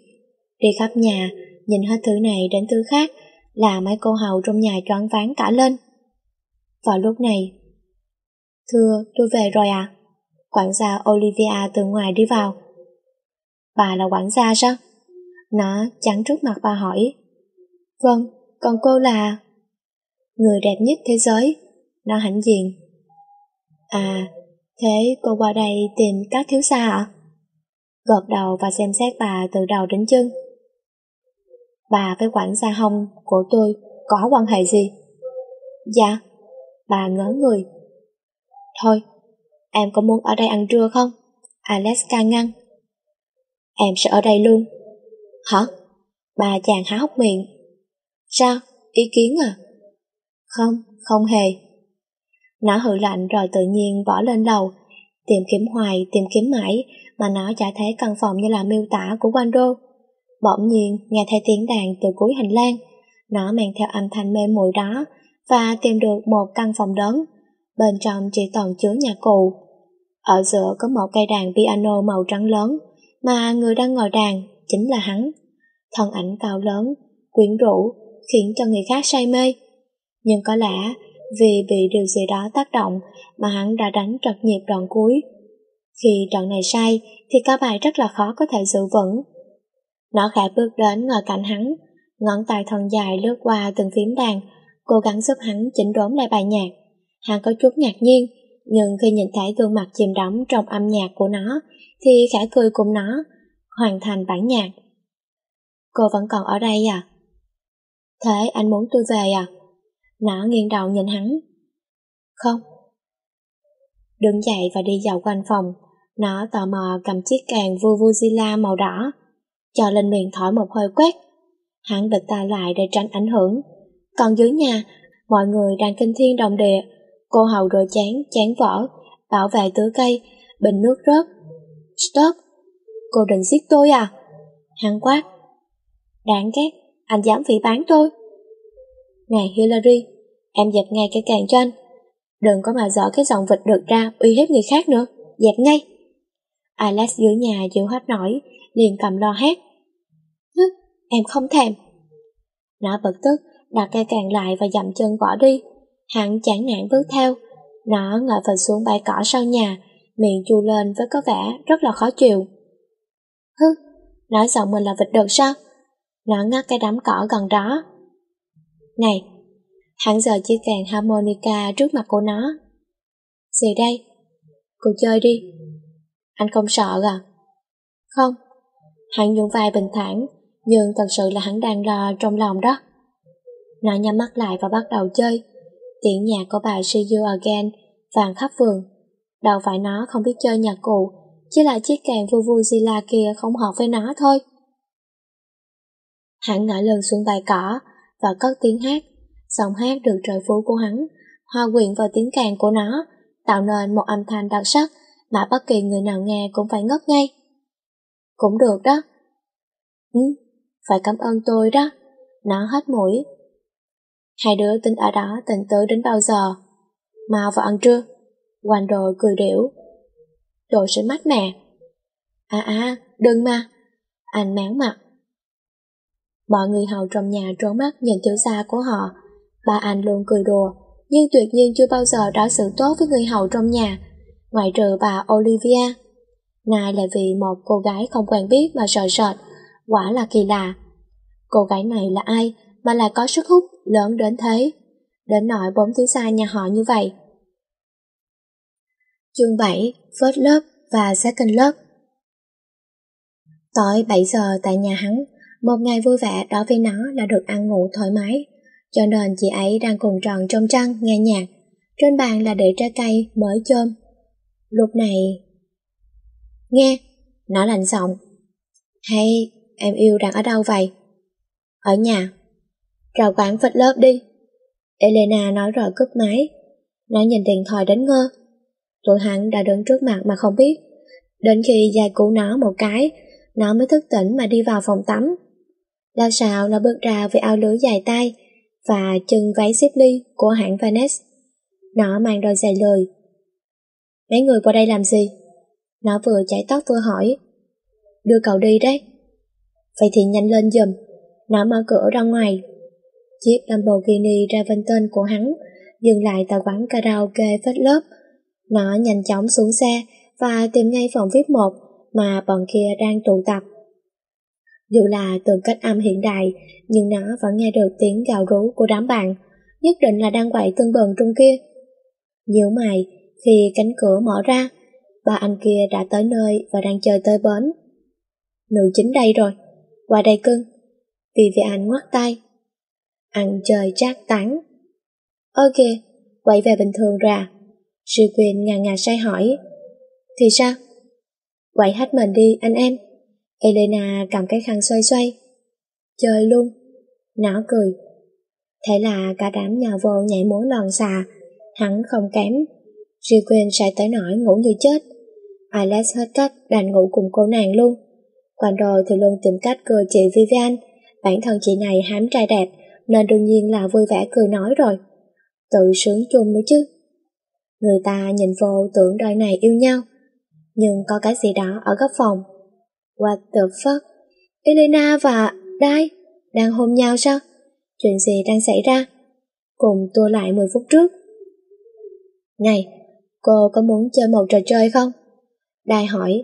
Đi khắp nhà, nhìn hết thứ này đến thứ khác, là mấy cô hầu trong nhà choáng váng cả lên. Vào lúc này, Thưa, tôi về rồi à? Quản gia Olivia từ ngoài đi vào. Bà là quản gia sao? Nó chắn trước mặt bà hỏi. Vâng, còn cô là... Người đẹp nhất thế giới. Nó hãnh diện. À, thế cô qua đây tìm các thiếu gia ạ? Gật đầu và xem xét bà từ đầu đến chân. Bà với quản gia hông của tôi có quan hệ gì? Dạ, bà ngớ người. Thôi, em có muốn ở đây ăn trưa không? Alex can ngăn. Em sẽ ở đây luôn. Hả? Bà chàng há hốc miệng. Sao? Ý kiến à? Không, không hề. Nó hự lạnh rồi tự nhiên bỏ lên lầu, tìm kiếm hoài, tìm kiếm mãi, mà nó chả thấy căn phòng như là miêu tả của Wando. Bỗng nhiên nghe thấy tiếng đàn từ cuối hành lang, nó mang theo âm thanh mê muội đó và tìm được một căn phòng lớn, bên trong chỉ toàn chứa nhạc cụ. Ở giữa có một cây đàn piano màu trắng lớn, mà người đang ngồi đàn chính là hắn. Thân ảnh cao lớn, quyến rũ, khiến cho người khác say mê. Nhưng có lẽ vì bị điều gì đó tác động mà hắn đã đánh trật nhịp đoạn cuối. Khi đoạn này sai thì cá bài rất là khó có thể giữ vững. Nó khẽ bước đến ngồi cạnh hắn, ngón tay thon dài lướt qua từng phím đàn, cố gắng giúp hắn chỉnh đốn lại bài nhạc. Hắn có chút ngạc nhiên, nhưng khi nhìn thấy gương mặt chìm đắm trong âm nhạc của nó, thì khẽ cười cùng nó, hoàn thành bản nhạc. Cô vẫn còn ở đây à? Thế anh muốn tôi về à? Nó nghiêng đầu nhìn hắn. Không. Đứng dậy và đi dạo quanh phòng, nó tò mò cầm chiếc càng Vuvuzela màu đỏ, cho lên miệng thổi một hơi quét. Hắn bịch tay lại để tránh ảnh hưởng. Còn dưới nhà, mọi người đang kinh thiên đồng địa, cô hầu rửa chán, chán vỡ, bảo vệ tưới cây, bình nước rớt. Stop! Cô định giết tôi à? Hắn quát. Đáng ghét, anh dám phỉ bán tôi. Này Hillary, em dẹp ngay cái càng cho anh. Đừng có mà dở cái giọng vịt được ra uy hiếp người khác nữa, dẹp ngay. Alex dưới nhà chịu hết nổi, liền cầm lo hét. Hứ, em không thèm. Nó bực tức, đặt cây càng lại và dậm chân bỏ đi. Hắn chán nản bước theo. Nó ngồi phịch xuống bãi cỏ sau nhà, miệng chu lên với có vẻ rất là khó chịu. Hứ, nói giọng mình là vịt được sao? Nó ngắt cái đám cỏ gần đó. Này, hắn giờ chỉ càng harmonica trước mặt của nó. Gì đây? Cô chơi đi. Anh không sợ à? Không. Hắn nhún vai bình thản, nhưng thật sự là hắn đang lo trong lòng đó. Nó nhắm mắt lại và bắt đầu chơi. Tiếng nhạc của bài See You Again vàng khắp vườn. Đâu phải nó không biết chơi nhạc cụ, chỉ là chiếc kèn vu vu zila kia không hợp với nó thôi. Hắn ngã lưng xuống bài cỏ và cất tiếng hát. Giọng hát được trời phú của hắn, hòa quyện vào tiếng kèn của nó, tạo nên một âm thanh đặc sắc mà bất kỳ người nào nghe cũng phải ngất ngay. Cũng được đó. Ừ, phải cảm ơn tôi đó. Nó hết mũi. Hai đứa tính ở đó tình tứ đến bao giờ? Mau vào ăn trưa. Hoành đồ cười điểu. Đồ sẽ mắt mẹ. À à, đừng mà. Anh máng mặt. Mọi người hầu trong nhà trốn mắt nhìn thiếu gia của họ. Ba anh luôn cười đùa, nhưng tuyệt nhiên chưa bao giờ đối xử tốt với người hầu trong nhà, ngoại trừ bà Olivia. Nay lại vì một cô gái không quen biết mà sợ sệt, quả là kỳ lạ. Cô gái này là ai mà lại có sức hút lớn đến thế? Đến nỗi bốn thứ xa nhà họ như vậy. Chương 7, First Love và Second Love Tối 7 giờ tại nhà hắn, một ngày vui vẻ đối với nó là được ăn ngủ thoải mái, cho nên chị ấy đang cùng tròn trong trăng nghe nhạc. Trên bàn là để trái cây mới chôm. Lúc này... Nghe, nó lạnh giọng. Hay, em yêu đang ở đâu vậy? Ở nhà. Rào quán phật lớp đi. Elena nói rồi cúp máy. Nó nhìn điện thoại đến ngơ. Tụi hắn đã đứng trước mặt mà không biết. Đến khi dài cứu nó một cái, nó mới thức tỉnh mà đi vào phòng tắm. Lao xạo nó bước ra với áo lưới dài tay và chân váy xếp ly của hãng Vanes. Nó mang đôi giày lười. Mấy người qua đây làm gì? Nó vừa chải tóc vừa hỏi. Đưa cậu đi đấy. Vậy thì nhanh lên giùm. Nó mở cửa ra ngoài. Chiếc Lamborghini Raventon của hắn dừng lại tại quán karaoke Phết Lớp. Nó nhanh chóng xuống xe và tìm ngay phòng VIP 1 mà bọn kia đang tụ tập. Dù là từ cách âm hiện đại, nhưng nó vẫn nghe được tiếng gào rú của đám bạn, nhất định là đang quậy tương bần trong kia. Nhíu mày, khi cánh cửa mở ra, ba anh kia đã tới nơi và đang chờ tới bến. Nữ chính đây rồi, qua đây cưng. Vì vì anh ngoắt tay. Ăn chơi trác tán. Ok, quay về bình thường ra. Sư quyền ngà ngà say hỏi. Thì sao? Quậy hết mình đi anh em. Elena cầm cái khăn xoay xoay. Chơi luôn. Nó cười. Thế là cả đám nhào vô nhảy múa lòn xà. Hắn không kém. Riêu quên say tới nỗi ngủ như chết. Alex hết cách đành ngủ cùng cô nàng luôn. Còn rồi thì luôn tìm cách cười chị Vivian. Bản thân chị này hám trai đẹp, nên đương nhiên là vui vẻ cười nói rồi. Tự sướng chung nữa chứ. Người ta nhìn vô tưởng đôi này yêu nhau. Nhưng có cái gì đó ở góc phòng What the fuck? Elena và Dai đang hôn nhau sao? Chuyện gì đang xảy ra? Cùng tua lại 10 phút trước. Này, cô có muốn chơi một trò chơi không? Dai hỏi.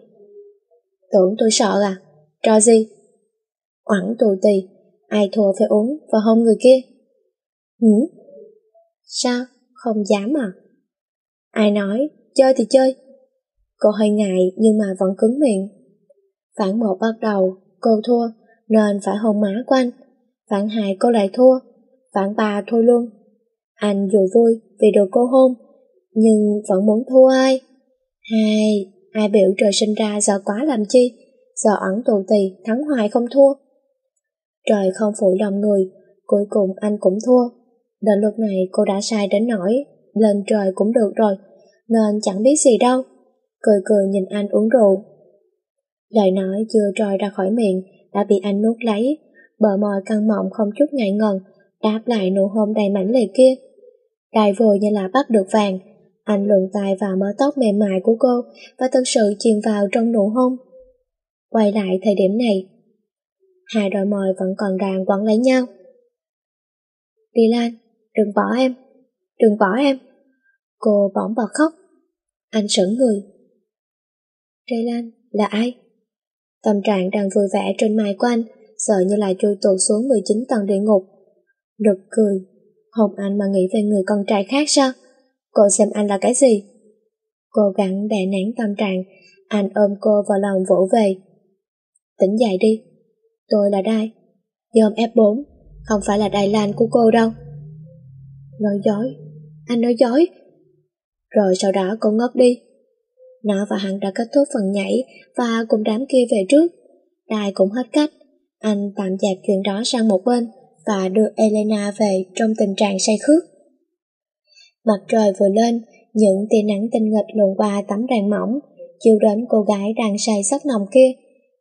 Tưởng tôi sợ à? Trò gì? Quẳng tù tì, ai thua phải uống và hôn người kia. Hử? Sao? Không dám à? Ai nói, chơi thì chơi. Cô hơi ngại nhưng mà vẫn cứng miệng. Phản một bắt đầu, cô thua, nên phải hôn má của anh. Phản hai cô lại thua, phản ba thôi luôn. Anh dù vui vì được cô hôn, nhưng vẫn muốn thua ai. Hai, ai biểu trời sinh ra giờ quá làm chi, giờ ẩn tù tì, thắng hoài không thua. Trời không phụ lòng người, cuối cùng anh cũng thua. Đến lúc này cô đã sai đến nỗi, lên trời cũng được rồi, nên chẳng biết gì đâu. Cười cười nhìn anh uống rượu, Lời nói chưa trôi ra khỏi miệng đã bị anh nuốt lấy, bờ môi căng mọng không chút ngại ngần, đáp lại nụ hôn đầy mãnh liệt kia. Đại vừa như là bắt được vàng, anh luồn tay vào mớ tóc mềm mại của cô và thật sự chìm vào trong nụ hôn. Quay lại thời điểm này, hai đôi môi vẫn còn đang quấn lấy nhau. Đi Lan, đừng bỏ em, đừng bỏ em. Cô bỗng bật khóc. Anh sững người. Trê Lan, là ai? Tâm trạng đang vui vẻ trên mai của anh, sợ như là trôi tuột xuống 19 tầng địa ngục. Rực cười, Hồng anh mà nghĩ về người con trai khác sao? Cô xem anh là cái gì? Cố gắng đè nén tâm trạng, anh ôm cô vào lòng vỗ về. Tỉnh dậy đi, tôi là Đai, dòm F4, không phải là Đài Lan của cô đâu. Nói dối, anh nói dối. Rồi sau đó cô ngất đi. Nó và hắn đã kết thúc phần nhảy và cùng đám kia về trước. Đài cũng hết cách, anh tạm dẹp chuyện đó sang một bên và đưa Elena về trong tình trạng say khước. Mặt trời vừa lên, những tia nắng tinh nghịch luồn qua tấm rèm mỏng, chiều đến cô gái đang say sắc nồng kia,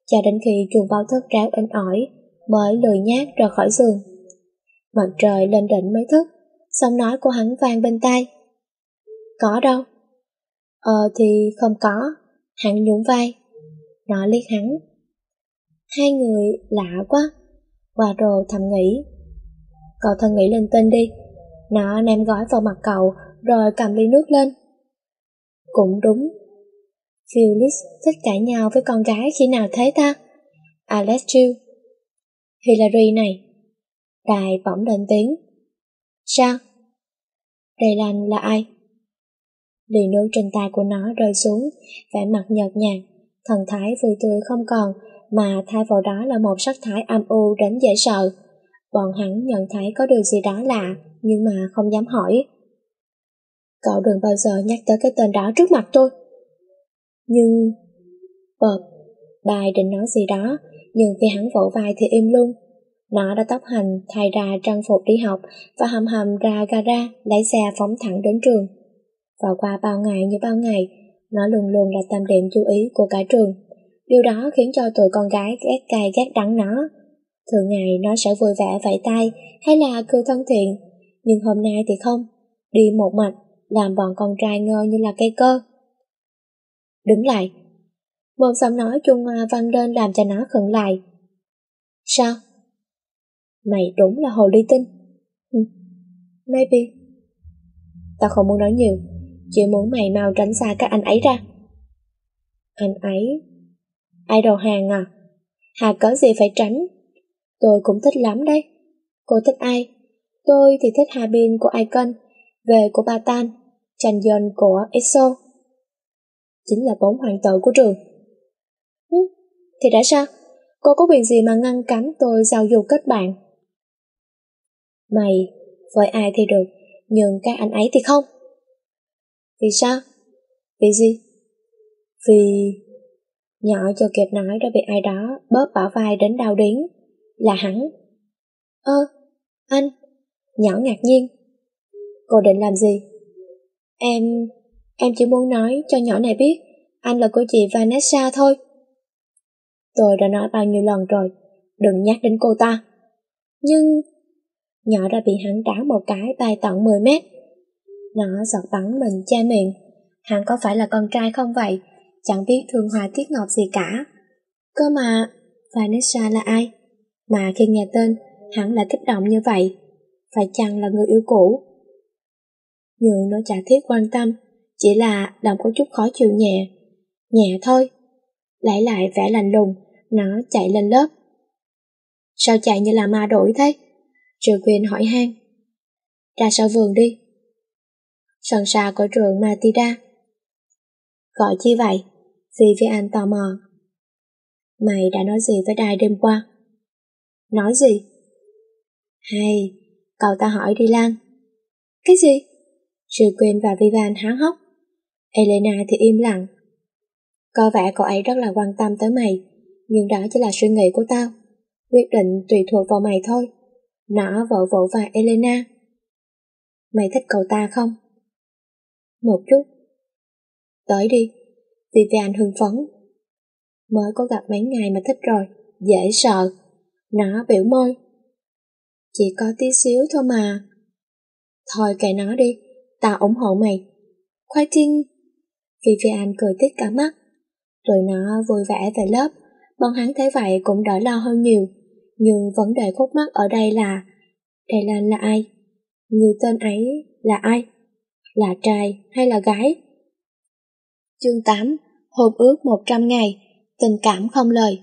cho đến khi chuồng bao thức ráo in ỏi, mới lười nhát rời khỏi giường. Mặt trời lên đỉnh mới thức, giọng nói của hắn vang bên tai. Có đâu? Ờ thì không có, hắn nhún vai. Nó liếc hắn. Hai người lạ quá, Hòa rồ thầm nghĩ. Cậu thân nghĩ lên tên đi. Nó ném gói vào mặt cậu, rồi cầm ly nước lên. Cũng đúng. Phyllis thích cãi nhau với con gái khi nào thế ta? Alex Hillary này. Đài bỗng lên tiếng. Sao? Đây lành là ai? Lì nước trên tay của nó rơi xuống, vẻ mặt nhợt nhạt, thần thái vui tươi không còn, mà thay vào đó là một sắc thái âm u đến dễ sợ. Bọn hắn nhận thấy có điều gì đó lạ, nhưng mà không dám hỏi. Cậu đừng bao giờ nhắc tới cái tên đó trước mặt tôi. Nhưng... Bợp, bài định nói gì đó, nhưng khi hắn vỗ vai thì im luôn. Nó đã tóc hành, thay ra trang phục đi học và hầm hầm ra gara, lấy xe phóng thẳng đến trường. Và qua bao ngày như bao ngày, nó luôn luôn là tâm điểm chú ý của cả trường. Điều đó khiến cho tụi con gái ghét cay ghét đắng nó. Thường ngày nó sẽ vui vẻ vẫy tay hay là cười thân thiện, nhưng hôm nay thì không. Đi một mạch, làm bọn con trai ngơ như là cây cơ. Đứng lại. Một giọng nói chung hoa vang lên làm cho nó khẩn lại. Sao? Mày đúng là hồ ly tinh. Maybe. Tao không muốn nói nhiều, chỉ muốn mày mau tránh xa các anh ấy ra. Anh ấy? idol hàng à? Hà có gì phải tránh? Tôi cũng thích lắm đấy. Cô thích ai? Tôi thì thích Hà Bin của Icon, về của Batan, Chan Yon của EXO. Chính là bốn hoàng tử của trường. Thì đã sao? Cô có quyền gì mà ngăn cấm tôi giao du kết bạn? Mày, với ai thì được, nhưng các anh ấy thì không. Vì sao? Vì gì? Vì... Nhỏ chưa kịp nói đã bị ai đó bóp bả vai đến đau đớn Là hắn. Ơ, anh. Nhỏ ngạc nhiên. Cô định làm gì? Em... Em chỉ muốn nói cho nhỏ này biết anh là của chị Vanessa thôi. Tôi đã nói bao nhiêu lần rồi, đừng nhắc đến cô ta. Nhưng... Nhỏ đã bị hắn đá một cái bay tận 10 mét. Nó giọt bắn mình che miệng. Hắn có phải là con trai không vậy? Chẳng biết thương hoa tiếc ngọt gì cả. Cơ mà, Vanessa là ai? Mà khi nghe tên, hắn lại kích động như vậy. Phải chăng là người yêu cũ? Nhưng nó chả thiết quan tâm, chỉ là lòng có chút khó chịu nhẹ. Nhẹ thôi. Lại lại vẻ lạnh lùng, nó chạy lên lớp. Sao chạy như là ma đuổi thế? Trường quyền hỏi han. Ra sau vườn đi sân xa của trường Matida. Gọi chi vậy? Vivian tò mò. Mày đã nói gì với đài đêm qua? Nói gì? Hay, cậu ta hỏi đi Lan. Cái gì? Sư Quyên và Vivian há hốc. Elena thì im lặng. Có vẻ cậu ấy rất là quan tâm tới mày, nhưng đó chỉ là suy nghĩ của tao. Quyết định tùy thuộc vào mày thôi. Nó vỗ vỗ và Elena. Mày thích cậu ta không? Một chút. Tới đi, Vivian hưng phấn. Mới có gặp mấy ngày mà thích rồi, dễ sợ. Nó biểu môi. Chỉ có tí xíu thôi mà. Thôi kệ nó đi, tao ủng hộ mày. Khoai trinh. Vivian cười tít cả mắt. Tụi nó vui vẻ về lớp, bọn hắn thấy vậy cũng đỡ lo hơn nhiều. Nhưng vấn đề khúc mắc ở đây là Đài Lan là ai? Người tên ấy là ai? Là trai hay là gái? Chương 8 Hôn ước 100 ngày, Tình cảm không lời.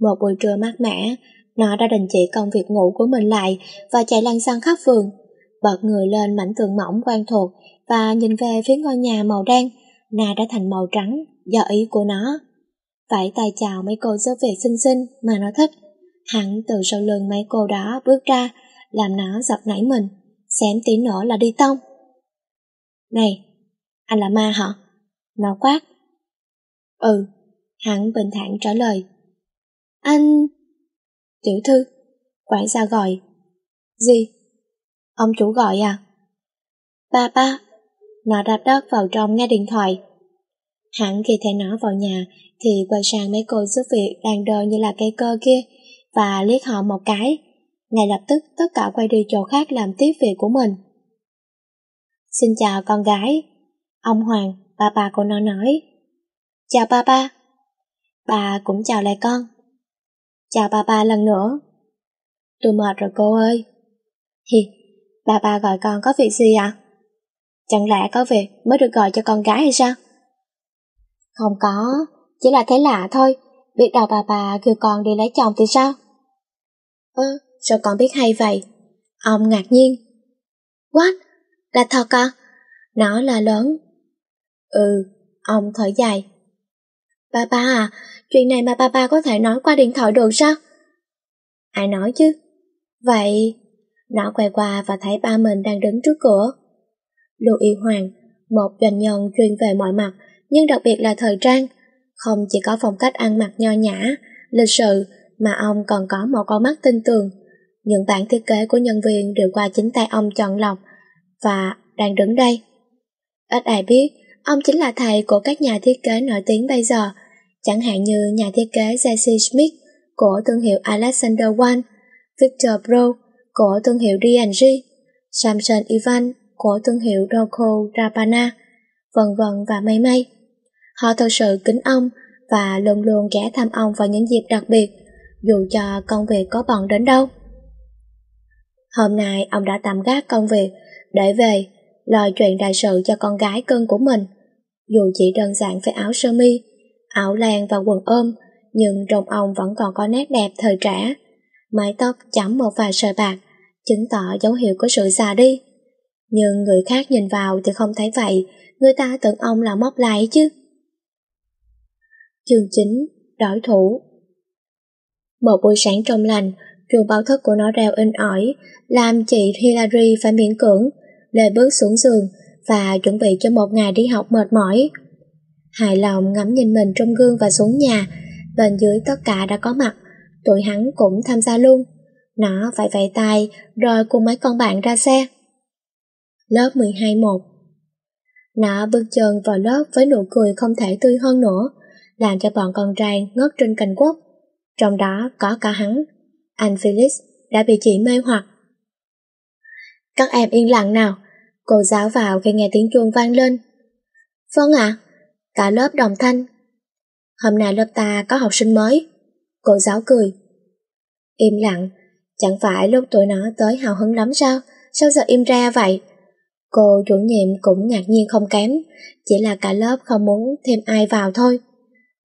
Một buổi trưa mát mẻ, Nó đã đình chỉ công việc ngủ của mình lại Và chạy lăn xăng khắp vườn. Bật người lên mảnh tường mỏng quen thuộc Và nhìn về phía ngôi nhà màu đen Nà đã thành màu trắng, Do ý của nó. Phải tay chào mấy cô giúp việc xinh xinh Mà nó thích. Hắn từ sau lưng mấy cô đó bước ra, Làm nó giật nảy mình, Xém tí nữa là đi tông. Này, anh là ma hả? Nó quát Ừ, hắn bình thản trả lời Anh... Tiểu thư, quản gia gọi Gì? Ông chủ gọi à? Ba ba Nó đạp đất vào trong nghe điện thoại Hắn khi thấy nó vào nhà Thì quay sang mấy cô giúp việc Đang đơ như là cây cơ kia Và liếc họ một cái Ngay lập tức tất cả quay đi chỗ khác làm tiếp việc của mình Xin chào con gái Ông Hoàng, ba ba của nó nói Chào ba ba Bà cũng chào lại con Chào ba ba lần nữa Tôi mệt rồi cô ơi Hi, ba ba gọi con có việc gì ạ? À? Chẳng lẽ có việc mới được gọi cho con gái hay sao? Không có, chỉ là thấy lạ thôi Biết đâu bà bà kêu con đi lấy chồng thì sao? Ơ, sao con biết hay vậy? Ông ngạc nhiên What? Là thật à? Nó là lớn Ừ, ông thở dài Ba ba à, chuyện này mà ba ba có thể nói qua điện thoại được sao? Ai nói chứ? Vậy... Nó quay qua và thấy ba mình đang đứng trước cửa. Lưu Y Hoàng, một doanh nhân chuyên về mọi mặt, nhưng đặc biệt là thời trang, không chỉ có phong cách ăn mặc nho nhã, lịch sự, mà ông còn có một con mắt tinh tường. Những bản thiết kế của nhân viên đều qua chính tay ông chọn lọc, và đang đứng đây. Ít ai biết, ông chính là thầy của các nhà thiết kế nổi tiếng bây giờ, chẳng hạn như nhà thiết kế Jesse Smith của thương hiệu Alexander Wang, Victor Bro của thương hiệu D&G, Samson Ivan của thương hiệu Rocco Rapana, vân vân và mây mây. Họ thật sự kính ông và luôn luôn ghé thăm ông vào những dịp đặc biệt, dù cho công việc có bận đến đâu. Hôm nay ông đã tạm gác công việc để về lo chuyện đại sự cho con gái cưng của mình. Dù chỉ đơn giản với áo sơ mi, áo len và quần ôm, nhưng trong ông vẫn còn có nét đẹp thời trẻ. Mái tóc chấm một vài sợi bạc, chứng tỏ dấu hiệu của sự già đi. Nhưng người khác nhìn vào thì không thấy vậy, người ta tưởng ông là móc lại chứ. Chương 9 Đổi thủ Một buổi sáng trong lành, chuông báo thức của nó reo in ỏi, làm chị Hillary phải miễn cưỡng, lê bước xuống giường và chuẩn bị cho một ngày đi học mệt mỏi. Hài lòng ngắm nhìn mình trong gương và xuống nhà, bên dưới tất cả đã có mặt, tụi hắn cũng tham gia luôn. Nó phải vẫy tay rồi cùng mấy con bạn ra xe. Lớp 12-1 Nó bước chân vào lớp với nụ cười không thể tươi hơn nữa, làm cho bọn con trai ngất trên cành quất. Trong đó có cả hắn. Anh Felix đã bị chị mê hoặc. Các em yên lặng nào. Cô giáo vào khi nghe tiếng chuông vang lên. Vâng ạ. Cả lớp đồng thanh. Hôm nay lớp ta có học sinh mới. Cô giáo cười. Im lặng. Chẳng phải lúc tụi nó tới hào hứng lắm sao? Sao giờ im ra vậy? Cô chủ nhiệm cũng ngạc nhiên không kém. Chỉ là cả lớp không muốn thêm ai vào thôi.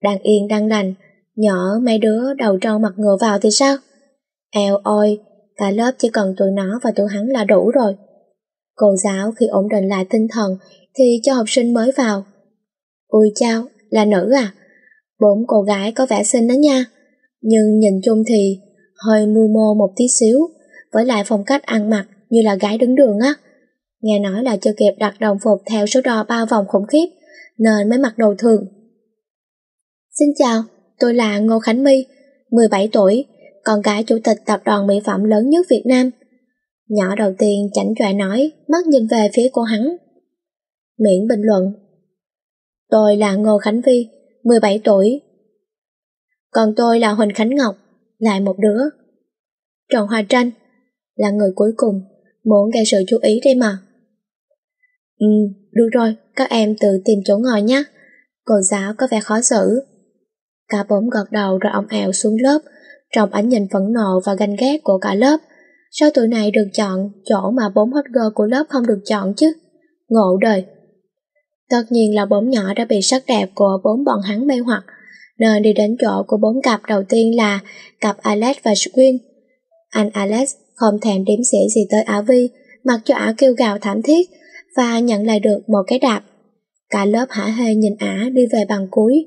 Đang yên đang lành, nhỏ mấy đứa đầu trâu mặt ngựa vào thì sao? Eo ôi, cả lớp chỉ cần tụi nó và tụi hắn là đủ rồi. Cô giáo khi ổn định lại tinh thần thì cho học sinh mới vào. Ui chao, là nữ à? Bốn cô gái có vẻ xinh đó nha. Nhưng nhìn chung thì hơi mưu mô một tí xíu, với lại phong cách ăn mặc như là gái đứng đường á. Nghe nói là chưa kịp đặt đồng phục theo số đo bao vòng khủng khiếp, nên mới mặc đồ thường. Xin chào, tôi là Ngô Khánh My, 17 tuổi, con gái chủ tịch tập đoàn mỹ phẩm lớn nhất Việt Nam. Nhỏ đầu tiên chảnh chọe nói, mắt nhìn về phía cô hắn. Miễn bình luận. Tôi là Ngô Khánh Vi, 17 tuổi. Còn tôi là Huỳnh Khánh Ngọc, lại một đứa. Trần Hoa Tranh là người cuối cùng, muốn gây sự chú ý đây mà. Ừ, được rồi, các em tự tìm chỗ ngồi nhé. Cô giáo có vẻ khó xử. Cả bốn gật đầu rồi ông èo xuống lớp, trong ánh nhìn phẫn nộ và ganh ghét của cả lớp. Sao tụi này được chọn chỗ mà bốn hot girl của lớp không được chọn chứ? Ngộ đời. Tất nhiên là bốn nhỏ đã bị sắc đẹp của bốn bọn hắn mê hoặc, nên đi đến chỗ của bốn cặp đầu tiên là cặp Alex và Swin. Anh Alex không thèm đếm xỉa gì tới Ả Vi, mặc cho Ả kêu gào thảm thiết và nhận lại được một cái đạp. Cả lớp hả hê nhìn Ả đi về bằng cuối.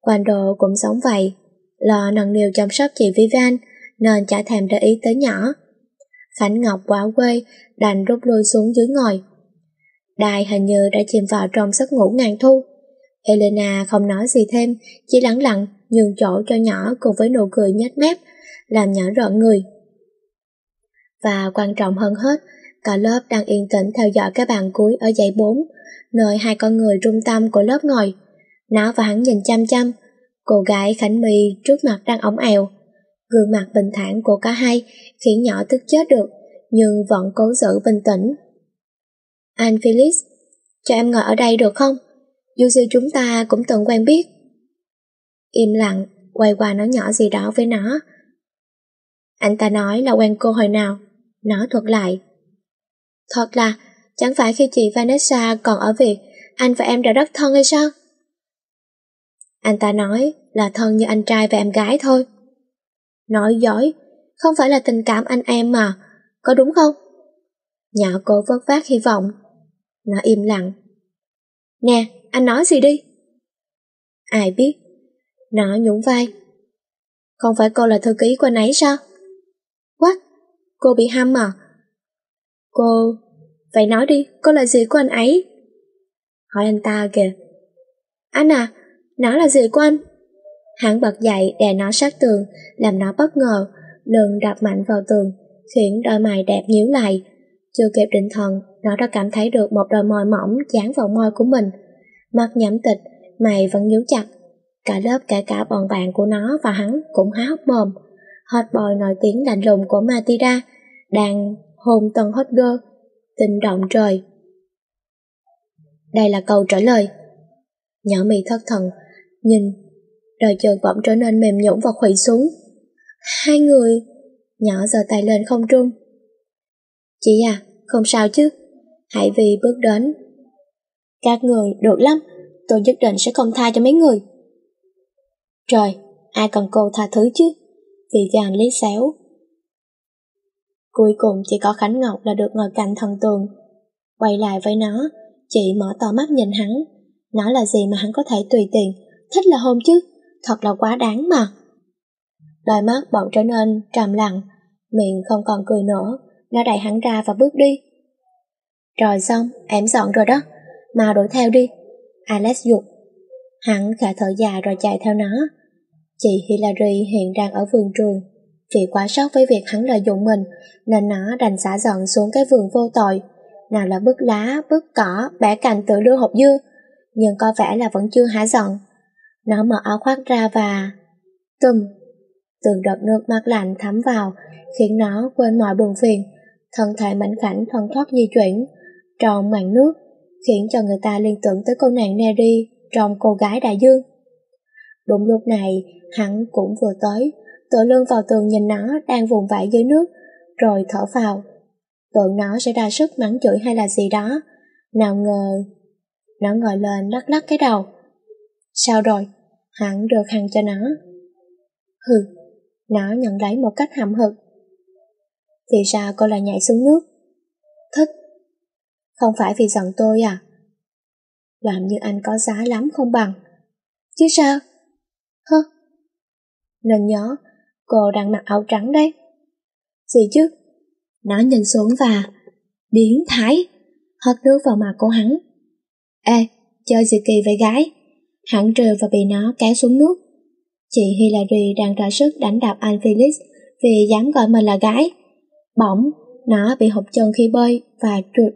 Quan đồ cũng giống vậy, lo nặng niều chăm sóc chị Vivian nên chả thèm để ý tới nhỏ. Khánh Ngọc quá quê, đành rút lui xuống dưới ngồi. Đài hình như đã chìm vào trong giấc ngủ ngàn thu. Elena không nói gì thêm, chỉ lặng lặng nhường chỗ cho nhỏ cùng với nụ cười nhếch mép, làm nhỏ rợn người. Và quan trọng hơn hết, cả lớp đang yên tĩnh theo dõi cái bàn cuối ở dãy 4, nơi hai con người trung tâm của lớp ngồi. Nó và hắn nhìn chăm chăm, cô gái Khánh My trước mặt đang ống èo. Gương mặt bình thản của cả hai khiến nhỏ tức chết được, nhưng vẫn cố giữ bình tĩnh. Anh Felix, cho em ngồi ở đây được không? Dù gì chúng ta cũng từng quen biết. Im lặng, quay qua nói nhỏ gì đó với nó. Anh ta nói là quen cô hồi nào? Nó thuật lại. Thật là, chẳng phải khi chị Vanessa còn ở Việt, anh và em đã rất thân hay sao? Anh ta nói là thân như anh trai và em gái thôi. Nói dối, không phải là tình cảm anh em mà, có đúng không? Nhỏ cô vớt vát hy vọng. Nó im lặng. Nè, anh nói gì đi? Ai biết? Nó nhún vai. Không phải cô là thư ký của anh ấy sao? What? Cô bị hâm à? Cô... Vậy nói đi, cô là gì của anh ấy? Hỏi anh ta kìa. Anh à, nó là gì của anh? Hắn bật dậy đè nó sát tường, làm nó bất ngờ, lưng đập mạnh vào tường, khiến đôi mày đẹp nhíu lại. Chưa kịp định thần, nó đã cảm thấy được một đôi môi mỏng dán vào môi của mình. Mắt nhắm tịch, mày vẫn nhíu chặt. Cả lớp kể cả bọn bạn của nó và hắn cũng há hốc mồm. Hot boy nổi tiếng lạnh lùng của Matida đang hôn tân hot girl, tình động trời. Đây là câu trả lời. Nhỏ mì thất thần, nhìn, đời chân bỗng trở nên mềm nhũn và khuỵu xuống. Hai người, nhỏ giơ tay lên không trung. Chị à, không sao chứ, hãy vì bước đến. Các người, được lắm, tôi nhất định sẽ không tha cho mấy người. Trời, ai cần cô tha thứ chứ? Vì vàng lấy xéo. Cuối cùng chỉ có Khánh Ngọc là được ngồi cạnh thần tường. Quay lại với nó, chị mở to mắt nhìn hắn. Nó là gì mà hắn có thể tùy tiện, thích là hôn chứ, thật là quá đáng mà. Đôi mắt bỗng trở nên trầm lặng, miệng không còn cười nữa, nó đẩy hắn ra và bước đi. Rồi xong, em dọn rồi đó, mau đuổi theo đi. Alex dục. Hắn khẽ thở dài rồi chạy theo nó. Chị Hillary hiện đang ở vườn trường. Vì quá sốc với việc hắn lợi dụng mình, nên nó đành xả giận xuống cái vườn vô tội. Nào là bức lá, bức cỏ, bẻ cành tự đưa hộp dưa, nhưng có vẻ là vẫn chưa hả giận. Nó mở áo khoác ra và... Tùm! Từng đợt nước mát lạnh thấm vào, khiến nó quên mọi buồn phiền. Thân thể mảnh khảnh thoăn thoát di chuyển, tròn màn nước, khiến cho người ta liên tưởng tới cô nàng Neri trong cô gái đại dương. Đúng lúc này, hắn cũng vừa tới, tựa lưng vào tường nhìn nó đang vùng vẫy dưới nước, rồi thở vào. Tưởng nó sẽ ra sức mắng chửi hay là gì đó, nào ngờ... Nó ngồi lên lắc lắc cái đầu. Sao rồi? Hắn đưa khăn cho nó. Hừ, nó nhận lấy một cách hậm hực. Vì sao cô lại nhảy xuống nước? Thích. Không phải vì giận tôi à? Làm như anh có giá lắm không bằng. Chứ sao? Hơ? Nên nhớ, cô đang mặc áo trắng đấy. Gì chứ? Nó nhìn xuống và biến thái, hất nước vào mặt của hắn. Ê, chơi gì kỳ vậy gái? Hắn rơi và bị nó kéo xuống nước. Chị Hillary đang ra sức đánh đạp anh Felix vì dám gọi mình là gái. Bỗng, nó bị hụt chân khi bơi và trượt.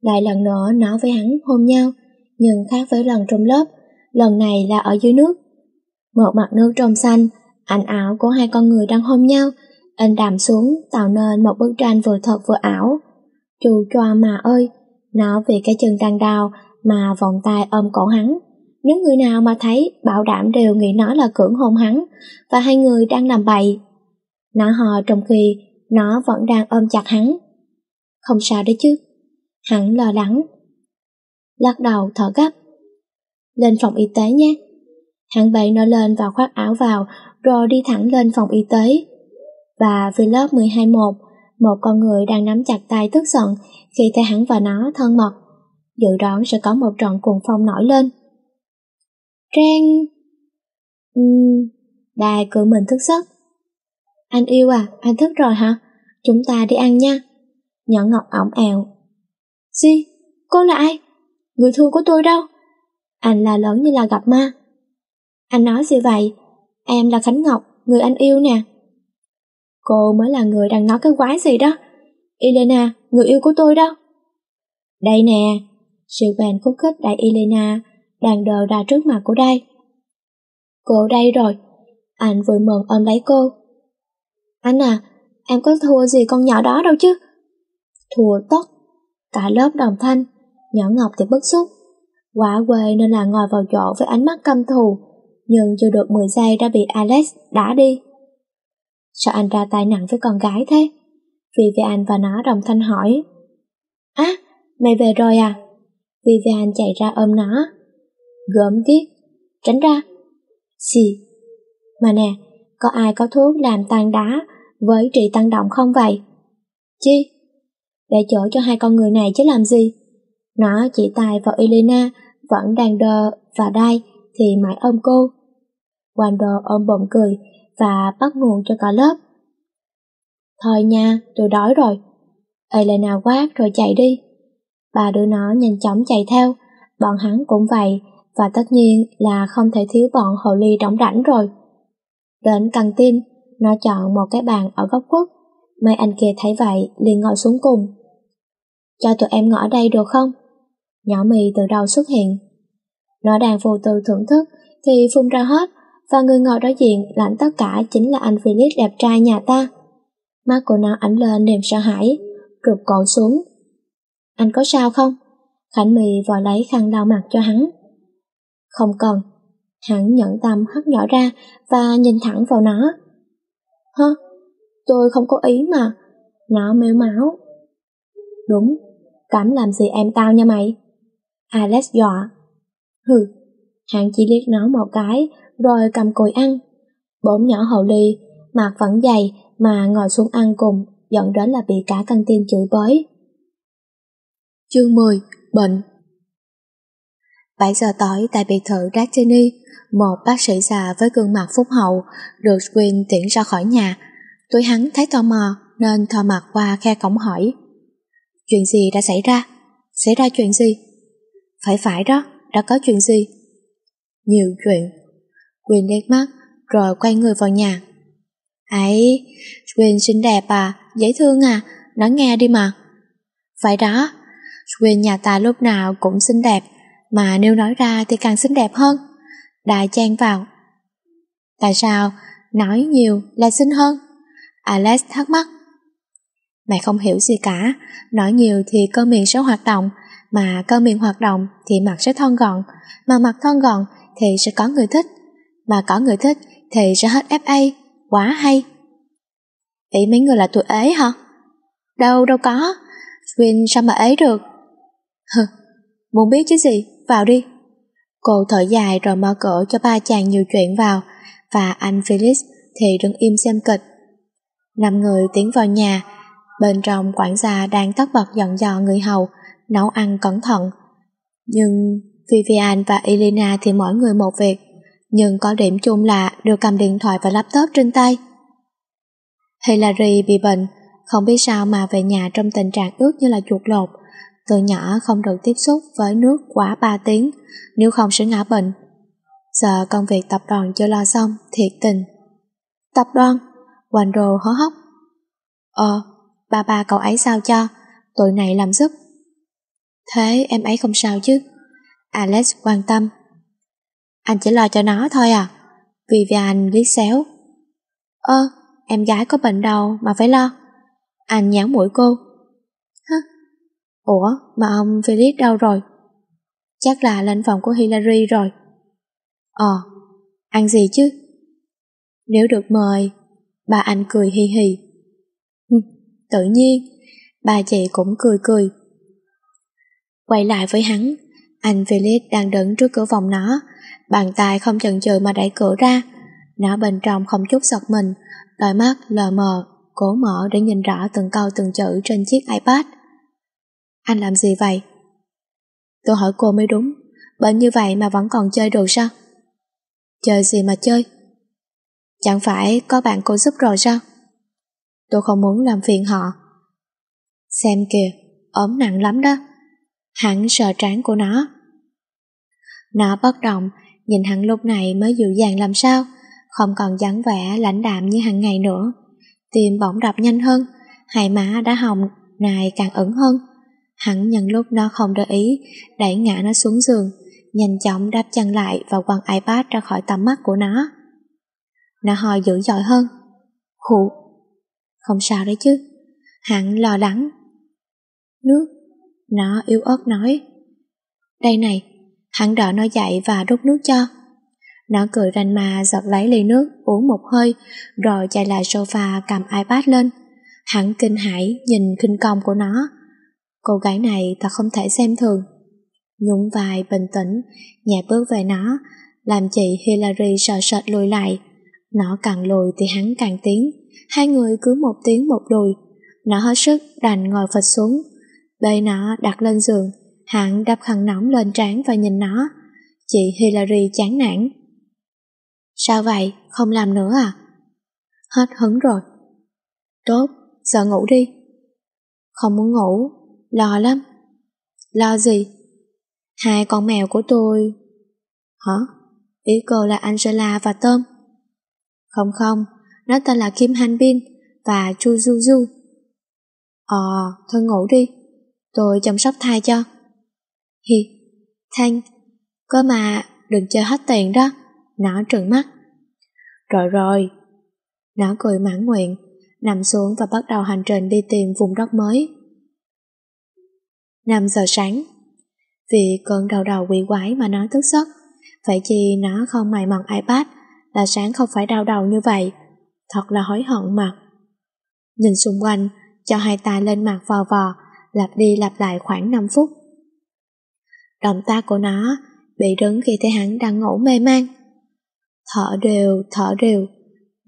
Lại lần nữa nó với hắn hôn nhau, nhưng khác với lần trong lớp, lần này là ở dưới nước. Một mặt nước trong xanh, ảnh ảo của hai con người đang hôn nhau, anh đàm xuống tạo nên một bức tranh vừa thật vừa ảo. Chù choa mà ơi, nó vì cái chân đang đau mà vòng tay ôm cổ hắn. Nếu người nào mà thấy, bảo đảm đều nghĩ nó là cưỡng hôn hắn, và hai người đang làm bậy. Nó hò trong khi nó vẫn đang ôm chặt hắn. Không sao đấy chứ. Hắn lo lắng. Lắc đầu thở gấp. Lên phòng y tế nhé. Hắn bậy nó lên và khoác áo vào, rồi đi thẳng lên phòng y tế. Và vlog 121, một con người đang nắm chặt tay tức giận khi thấy hắn và nó thân mật. Dự đoán sẽ có một trận cuồng phong nổi lên. Trang... Uhm, đài cử mình thức giấc. Anh yêu à, anh thức rồi hả? Chúng ta đi ăn nha. Nhỏ Ngọc ỏng ẻo. Gì? Cô là ai? Người thương của tôi đâu? Anh là lớn như là gặp ma. Anh nói gì vậy? Em là Khánh Ngọc, người anh yêu nè. Cô mới là người đang nói cái quái gì đó. Elena, người yêu của tôi đâu? Đây nè, sự bèn khúc khích đại Elena đang đờ ra trước mặt của đây. Cô đây rồi, anh vui mừng ôm lấy cô. Anh à, em có thua gì con nhỏ đó đâu chứ. Thua tất, cả lớp đồng thanh, nhỏ Ngọc thì bức xúc. Quả quê nên là ngồi vào chỗ với ánh mắt căm thù, nhưng chưa được 10 giây đã bị Alex đá đi. Sao anh ra tay nặng với con gái thế? Vivian và nó đồng thanh hỏi. Á, mày về rồi à? Vivian chạy ra ôm nó. Gớm ghiếc tránh ra. Xì. Mà nè, có ai có thuốc làm tan đá với trị tăng động không vậy? Chi? Để chỗ cho hai con người này chứ làm gì? Nó chỉ tay vào Elena vẫn đang đờ và đai thì mãi ôm cô. Wando ôm bụng cười và bắt nguồn cho cả lớp. Thôi nha, tôi đói rồi. Elena quát rồi chạy đi. Ba đứa nó nhanh chóng chạy theo, bọn hắn cũng vậy, và tất nhiên là không thể thiếu bọn hồ ly đóng rảnh rồi. Đến căng tin, nó chọn một cái bàn ở góc khuất. Mấy anh kia thấy vậy liền ngồi xuống cùng. Cho tụi em ngồi ở đây được không? Nhỏ mì từ đầu xuất hiện. Nó đang vô tư thưởng thức thì phun ra hết và người ngồi đối diện lãnh tất cả chính là anh Philip đẹp trai nhà ta. Mắt của nó ảnh lên niềm sợ hãi, rụt cổ xuống. Anh có sao không? Khánh Mì vò lấy khăn lau mặt cho hắn. Không cần. Hắn nhận tâm hất nhỏ ra và nhìn thẳng vào nó. Hơ, tôi không có ý mà. Nó mếu máu. Đúng, cấm làm gì em tao nha mày. Alex dọa. Hừ, hắn chỉ liếc nó một cái rồi cầm cùi ăn. Bốn nhỏ hậu ly, mặt vẫn dày mà ngồi xuống ăn cùng, dẫn đến là bị cả căng tin chửi bới. Chương 10. Bệnh 7 giờ tối tại biệt thự Destiny, một bác sĩ già với gương mặt phúc hậu được Quinn tiễn ra khỏi nhà. Tôi hắn thấy tò mò nên thò mặt qua khe cổng hỏi. Chuyện gì đã xảy ra? Xảy ra chuyện gì? Phải phải đó, đã có chuyện gì? Nhiều chuyện. Quinn liếc mắt rồi quay người vào nhà. Ấy, Quinn xinh đẹp à, dễ thương à, nói nghe đi mà. Phải đó, Quinn nhà ta lúc nào cũng xinh đẹp, mà nếu nói ra thì càng xinh đẹp hơn. Đại chen vào. Tại sao nói nhiều là xinh hơn? Alex thắc mắc. mày không hiểu gì cả, nói nhiều thì cơ miệng sẽ hoạt động, mà cơ miệng hoạt động thì mặt sẽ thon gọn, mà mặt thon gọn thì sẽ có người thích, mà có người thích thì sẽ hết FA, quá hay. Ý mấy người là tụi ế hả? Đâu đâu có, Win sao mà ế được? Hừ, muốn biết chứ gì, vào đi. Cô thở dài rồi mở cửa cho ba chàng nhiều chuyện vào, và anh Felix thì đứng im xem kịch. Năm người tiến vào nhà, bên trong quản gia đang tất bật dọn dò người hầu, nấu ăn cẩn thận. Nhưng Vivian và Elena thì mỗi người một việc, nhưng có điểm chung là đều cầm điện thoại và laptop trên tay. Hillary bị bệnh, không biết sao mà về nhà trong tình trạng ướt như là chuột lột. Từ nhỏ không được tiếp xúc với nước quá 3 tiếng, nếu không sẽ ngã bệnh. Giờ công việc tập đoàn chưa lo xong, thiệt tình. Tập đoàn? Hoành đồ hớ hốc. Ờ, ba ba cậu ấy sao cho, tụi này làm giúp. Thế em ấy không sao chứ? Alex quan tâm. Anh chỉ lo cho nó thôi à? Vivian liếc xéo. Ơ, em gái có bệnh đầu mà phải lo. Anh nhán mũi cô.
Ủa, mà ông Felix đâu rồi? Chắc là lên phòng của Hillary rồi. Ờ, ăn gì chứ? Nếu được mời, bà anh cười hi hi. Tự nhiên, bà chị cũng cười cười. Quay lại với hắn, anh Felix đang đứng trước cửa phòng nó, bàn tay không chần chừ mà đẩy cửa ra. Nó bên trong không chút giật mình, đôi mắt lờ mờ, cố mở để nhìn rõ từng câu từng chữ trên chiếc iPad. Anh làm gì vậy? Tôi hỏi cô mới đúng, bệnh như vậy mà vẫn còn chơi đồ sao? Chơi gì mà chơi? Chẳng phải có bạn cô giúp rồi sao? Tôi không muốn làm phiền họ. Xem kìa, ốm nặng lắm đó. Hắn sờ trán của nó. Nó bất động, nhìn hắn lúc này mới dịu dàng làm sao, không còn dáng vẻ lãnh đạm như hàng ngày nữa. Tim bỗng đập nhanh hơn, hai má đã hồng này càng ẩn hơn. Hắn nhận lúc nó không để ý, đẩy ngã nó xuống giường, nhanh chóng đáp chân lại và quăng iPad ra khỏi tầm mắt của nó. Nó ho dữ dội hơn. Khụ, không sao đấy chứ. Hắn lo lắng. Nước, nó yếu ớt nói. Đây này, hắn đỡ nó dậy và đút nước cho. Nó cười ranh mà giật lấy ly nước, uống một hơi, rồi chạy lại sofa cầm iPad lên. Hắn kinh hãi nhìn khinh công của nó. Cô gái này thật không thể xem thường. Nhún vai bình tĩnh, nhẹ bước về nó, làm chị Hillary sợ sệt lùi lại. Nó càng lùi thì hắn càng tiến, hai người cứ một tiếng một lùi. Nó hết sức đành ngồi phịch xuống, bê nó đặt lên giường, hắn đắp khăn nóng lên trán và nhìn nó. Chị Hillary chán nản. Sao vậy, không làm nữa à? Hết hứng rồi. Tốt, giờ ngủ đi. Không muốn ngủ, lo lắm. Lo gì? Hai con mèo của tôi... Hả? Ý cô là Angela và Tom. Không không, nó tên là Kim Han Bin và Chu Du Du. Ờ, thôi ngủ đi, tôi chăm sóc thai cho. Hi, Thanh, cơ mà đừng chơi hết tiền đó, nó trừng mắt. Rồi rồi, nó cười mãn nguyện, nằm xuống và bắt đầu hành trình đi tìm vùng đất mới. 5 giờ sáng Vì cơn đầu đầu quỷ quái mà nó thức giấc, vậy chi nó không mày mọn iPad là sáng không phải đau đầu như vậy, thật là hối hận mà. Nhìn xung quanh, cho hai tay lên mặt vò vò, lặp đi lặp lại khoảng 5 phút. Động tác của nó bị đứng khi thấy hắn đang ngủ mê man. Thở đều, thở đều,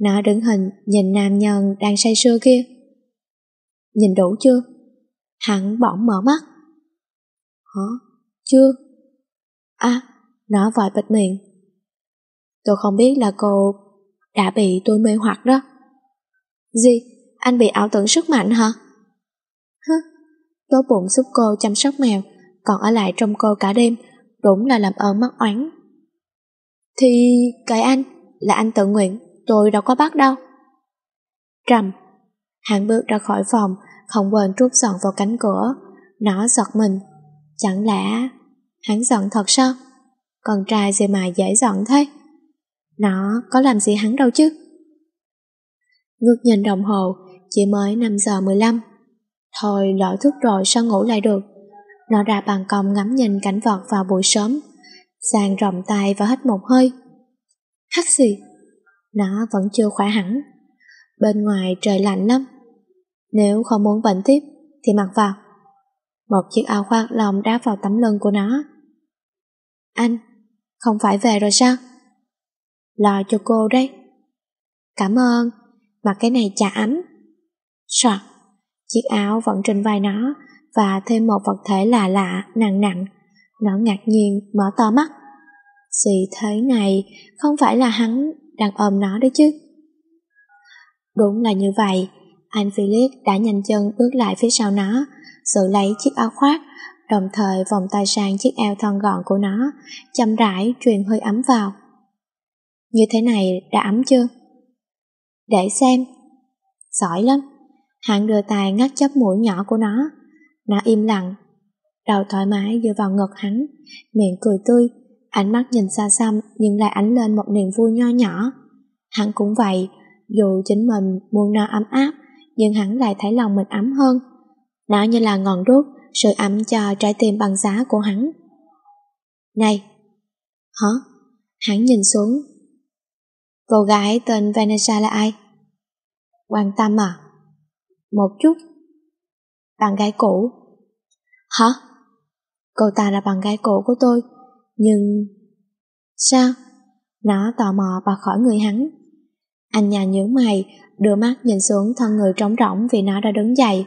nó đứng hình nhìn nam nhân đang say sưa kia. Nhìn đủ chưa? Hắn bỗng mở mắt. Hả? Chưa? À, nó vội bịt miệng. Tôi không biết là cô đã bị tôi mê hoặc đó. Gì? Anh bị ảo tưởng sức mạnh hả? Hứ, tốt bụng giúp cô chăm sóc mèo, còn ở lại trong cô cả đêm, đúng là làm ơn mắc oán. Thì cái anh, là anh tự nguyện, tôi đâu có bắt đâu. Trầm, hắn bước ra khỏi phòng, không quên trút giận vào cánh cửa. Nó giật mình. Chẳng lẽ hắn giận thật sao? Con trai gì mà dễ giận thế? Nó có làm gì hắn đâu chứ? Ngước nhìn đồng hồ, chỉ mới 5 giờ 15. Thôi lỡ thức rồi sao ngủ lại được? Nó ra bàn công ngắm nhìn cảnh vật vào buổi sớm. Sàn rộng tay và hít một hơi. Hắt gì? Nó vẫn chưa khỏe hẳn. Bên ngoài trời lạnh lắm. Nếu không muốn bệnh tiếp thì mặc vào. Một chiếc áo khoác lông đáp vào tấm lưng của nó. Anh, không phải về rồi sao? Lo cho cô đấy. Cảm ơn, mặc cái này chả ấm. Soạt, chiếc áo vẫn trên vai nó và thêm một vật thể lạ lạ, nặng nặng. Nó ngạc nhiên, mở to mắt. Xì thế này, không phải là hắn đang ôm nó đấy chứ. Đúng là như vậy, anh Philip đã nhanh chân bước lại phía sau nó, giữ lấy chiếc áo khoác, đồng thời vòng tay sang chiếc eo thon gọn của nó, chậm rãi truyền hơi ấm vào. Như thế này đã ấm chưa? Để xem. Giỏi lắm. hạng đưa tay ngắt chấp mũi nhỏ của nó. Nó im lặng. Đầu thoải mái dựa vào ngực hắn, miệng cười tươi, ánh mắt nhìn xa xăm nhưng lại ánh lên một niềm vui nho nhỏ. Hắn cũng vậy, dù chính mình muốn nó ấm áp, nhưng hắn lại thấy lòng mình ấm hơn. Nó như là ngọn đốt sự ấm cho trái tim bằng giá của hắn. Này! Hả? Hắn nhìn xuống. Cô gái tên Vanessa là ai? Quan tâm à? Một chút. Bạn gái cũ. Hả? Cô ta là bạn gái cũ của tôi. Nhưng... Sao? Nó tò mò và khỏi người hắn. Anh nhà nhớ mày, đưa mắt nhìn xuống thân người trống rỗng vì nó đã đứng dậy,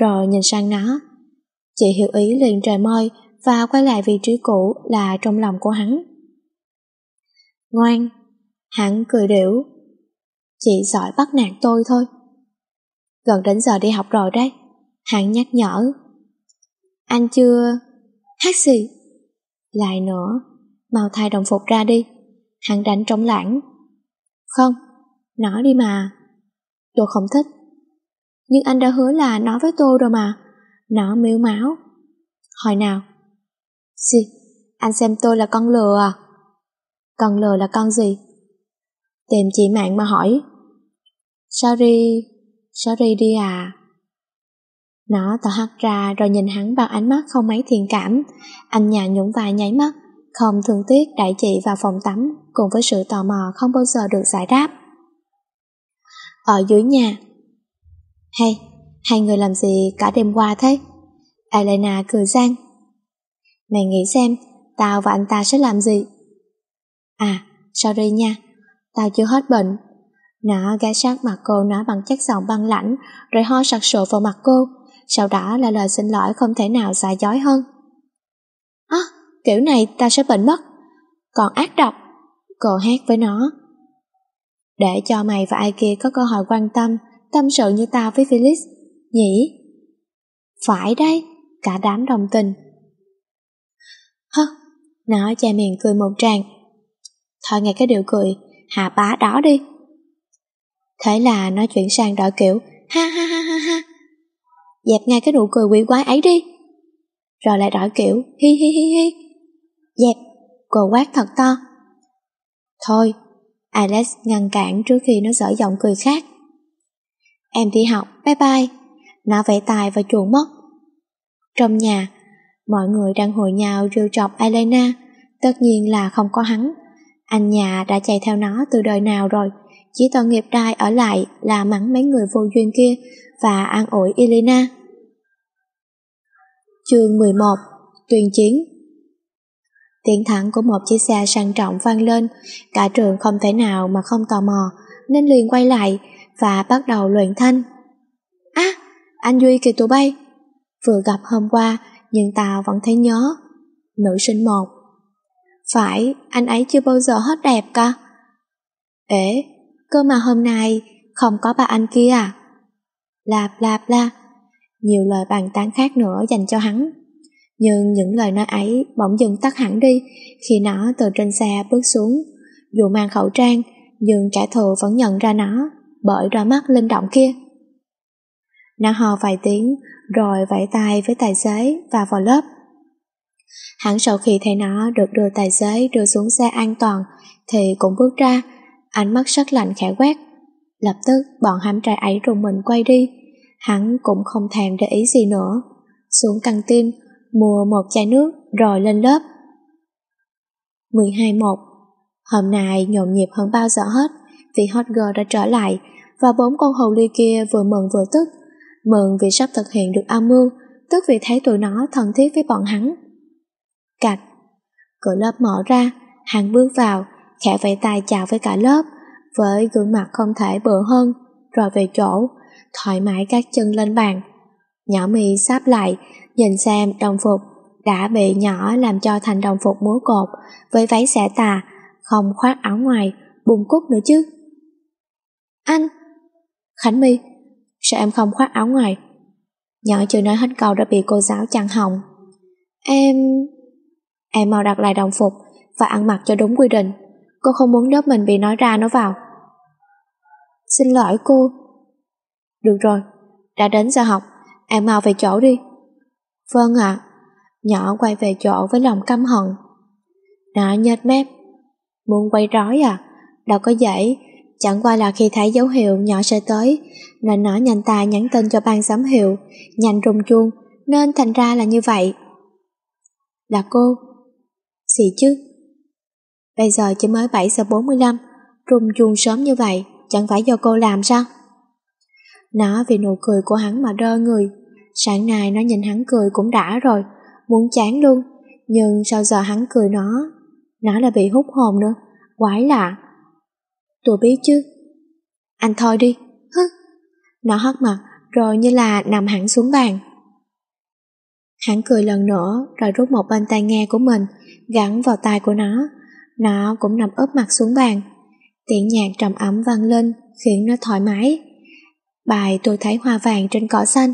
rồi nhìn sang nó. Chị hiểu ý liền trời môi và quay lại vị trí cũ là trong lòng của hắn. Ngoan, hắn cười điểu. Chị giỏi bắt nạt tôi thôi. Gần đến giờ đi học rồi đấy, hắn nhắc nhở. Anh chưa... Hát gì? Lại nữa, mau thay đồng phục ra đi. Hắn đánh trống lãng. Không, nói đi mà. Tôi không thích. Nhưng anh đã hứa là nói với tôi rồi mà. Nó miếu máu. Hồi nào? Xì, Anh xem tôi là con lừa à? Con lừa là con gì? Tìm chị mạng mà hỏi. Sorry, sorry đi à. Nó tỏ hắt ra rồi nhìn hắn bằng ánh mắt không mấy thiện cảm. Anh nhà nhũng vai nháy mắt, không thương tiếc đẩy chị vào phòng tắm cùng với sự tò mò không bao giờ được giải đáp. Ở dưới nhà. Hay, hai người làm gì cả đêm qua thế? Elena cười gian. Mày nghĩ xem, tao và anh ta sẽ làm gì? À, sorry nha, tao chưa hết bệnh. Nó ghé sát mặt cô nói bằng chất giọng băng lãnh, rồi ho sặc sụa vào mặt cô, sau đó là lời xin lỗi không thể nào xả dối hơn. À, kiểu này tao sẽ bệnh mất. Còn ác độc, cô hát với nó. Để cho mày và ai kia có cơ hội quan tâm, tâm sự như tao với Felix, nhỉ? Phải đây cả đám đồng tình. Hơ, nó che miệng cười một tràng. Thôi nghe cái điều cười, hạ bá đó đi. Thế là nó chuyển sang đỏ kiểu, ha ha ha ha ha. Dẹp ngay cái nụ cười quỷ quái ấy đi. Rồi lại đổi kiểu, hi hi hi hi. Dẹp, cô quát thật to. Thôi, Alex ngăn cản trước khi nó dở giọng cười khác. Em đi học, bye bye. Nó vẫy tài và chuồn mất. Trong nhà, mọi người đang hồi nhau rêu trọc Elena, tất nhiên là không có hắn. Anh nhà đã chạy theo nó từ đời nào rồi, chỉ tội nghiệp đai ở lại là mắng mấy người vô duyên kia và an ủi Elena. Chương 11 Tuyên chiến Tiếng thẳng của một chiếc xe sang trọng vang lên, cả trường không thể nào mà không tò mò, nên liền quay lại và bắt đầu luyện thanh. À, anh Duy kìa tụi bay. Vừa gặp hôm qua, nhưng tao vẫn thấy nhớ. Nữ sinh một. Phải, anh ấy chưa bao giờ hết đẹp cả. Ế, cơ mà hôm nay không có bà anh kia à? Lạp lạp la, nhiều lời bàn tán khác nữa dành cho hắn. Nhưng những lời nói ấy bỗng dừng tắt hẳn đi khi nó từ trên xe bước xuống. Dù mang khẩu trang, nhưng kẻ thù vẫn nhận ra nó bởi đôi mắt linh động kia. nàng hò vài tiếng rồi vẫy tay với tài xế và vào lớp. Hẳn sau khi thấy nó được đưa tài xế đưa xuống xe an toàn thì cũng bước ra, ánh mắt sắc lạnh khẽ quét. Lập tức bọn hám trai ấy rùng mình quay đi, hắn cũng không thèm để ý gì nữa. Xuống căng tin, mua một chai nước rồi lên lớp. 12.1 Hôm nay nhộn nhịp hơn bao giờ hết vì Hot Girl đã trở lại và bốn con hồ ly kia vừa mừng vừa tức. Mừng vì sắp thực hiện được âm mưu, tức vì thấy tụi nó thân thiết với bọn hắn. Cạch Cửa lớp mở ra, hắn bước vào, khẽ vẫy tay chào với cả lớp, với gương mặt không thể bự hơn, rồi về chỗ, thoải mái các chân lên bàn. Nhỏ mi sáp lại, nhìn xem đồng phục đã bị nhỏ làm cho thành đồng phục múa cột với váy xẻ tà, không khoác áo ngoài, bùng cúc nữa chứ. Anh! Khánh My, sao em không khoác áo ngoài? Nhỏ chưa nói hết câu đã bị cô giáo chặn họng. Em... Em mau đặt lại đồng phục và ăn mặc cho đúng quy định. Cô không muốn lớp mình bị nói ra nó vào. Xin lỗi cô. Được rồi, đã đến giờ học, em mau về chỗ đi. Vâng ạ. Nhỏ quay về chỗ với lòng căm hận. Nó nhếch mép. Muốn quay rối à? Đâu có dễ. Chẳng qua là khi thấy dấu hiệu nhỏ sẽ tới, nên nó nhanh tay nhắn tin cho ban giám hiệu, nhanh rung chuông, nên thành ra là như vậy. Là cô? Gì chứ? Bây giờ chỉ mới 7 giờ 45, rung chuông sớm như vậy, chẳng phải do cô làm sao? Nó vì nụ cười của hắn mà đơ người, sáng nay nó nhìn hắn cười cũng đã rồi, muốn chán luôn, nhưng sau giờ hắn cười nó, nó là bị hút hồn nữa, quái lạ. Tôi biết chứ. Anh thôi đi, hứ. Nó hất mặt, rồi như là nằm hẳn xuống bàn. Hắn cười lần nữa rồi rút một bên tai nghe của mình gắn vào tai của nó. Nó cũng nằm úp mặt xuống bàn. Tiếng nhạc trầm ấm vang lên khiến nó thoải mái. Bài tôi thấy hoa vàng trên cỏ xanh.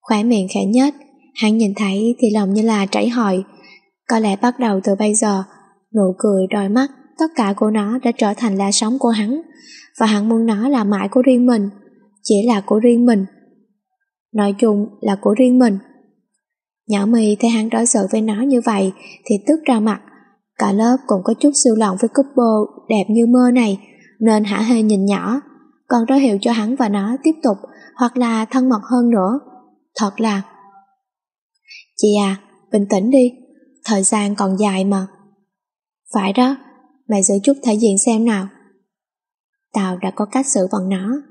Khóe miệng khẽ nhếch, hắn nhìn thấy thì lòng như là chảy hỏi Có lẽ bắt đầu từ bây giờ, nụ cười đôi mắt, tất cả của nó đã trở thành lá sống của hắn. Và hắn muốn nó là mãi của riêng mình, chỉ là của riêng mình. Nói chung là của riêng mình. Nhỏ mì thấy hắn đối xử với nó như vậy thì tức ra mặt. Cả lớp cũng có chút siêu lòng với couple đẹp như mơ này nên hả hê nhìn nhỏ. Còn ra hiệu cho hắn và nó tiếp tục hoặc là thân mật hơn nữa. Thật là... Chị à, bình tĩnh đi. Thời gian còn dài mà. Phải đó, mày giữ chút thể diện xem nào. Tao đã có cách xử bọn nó.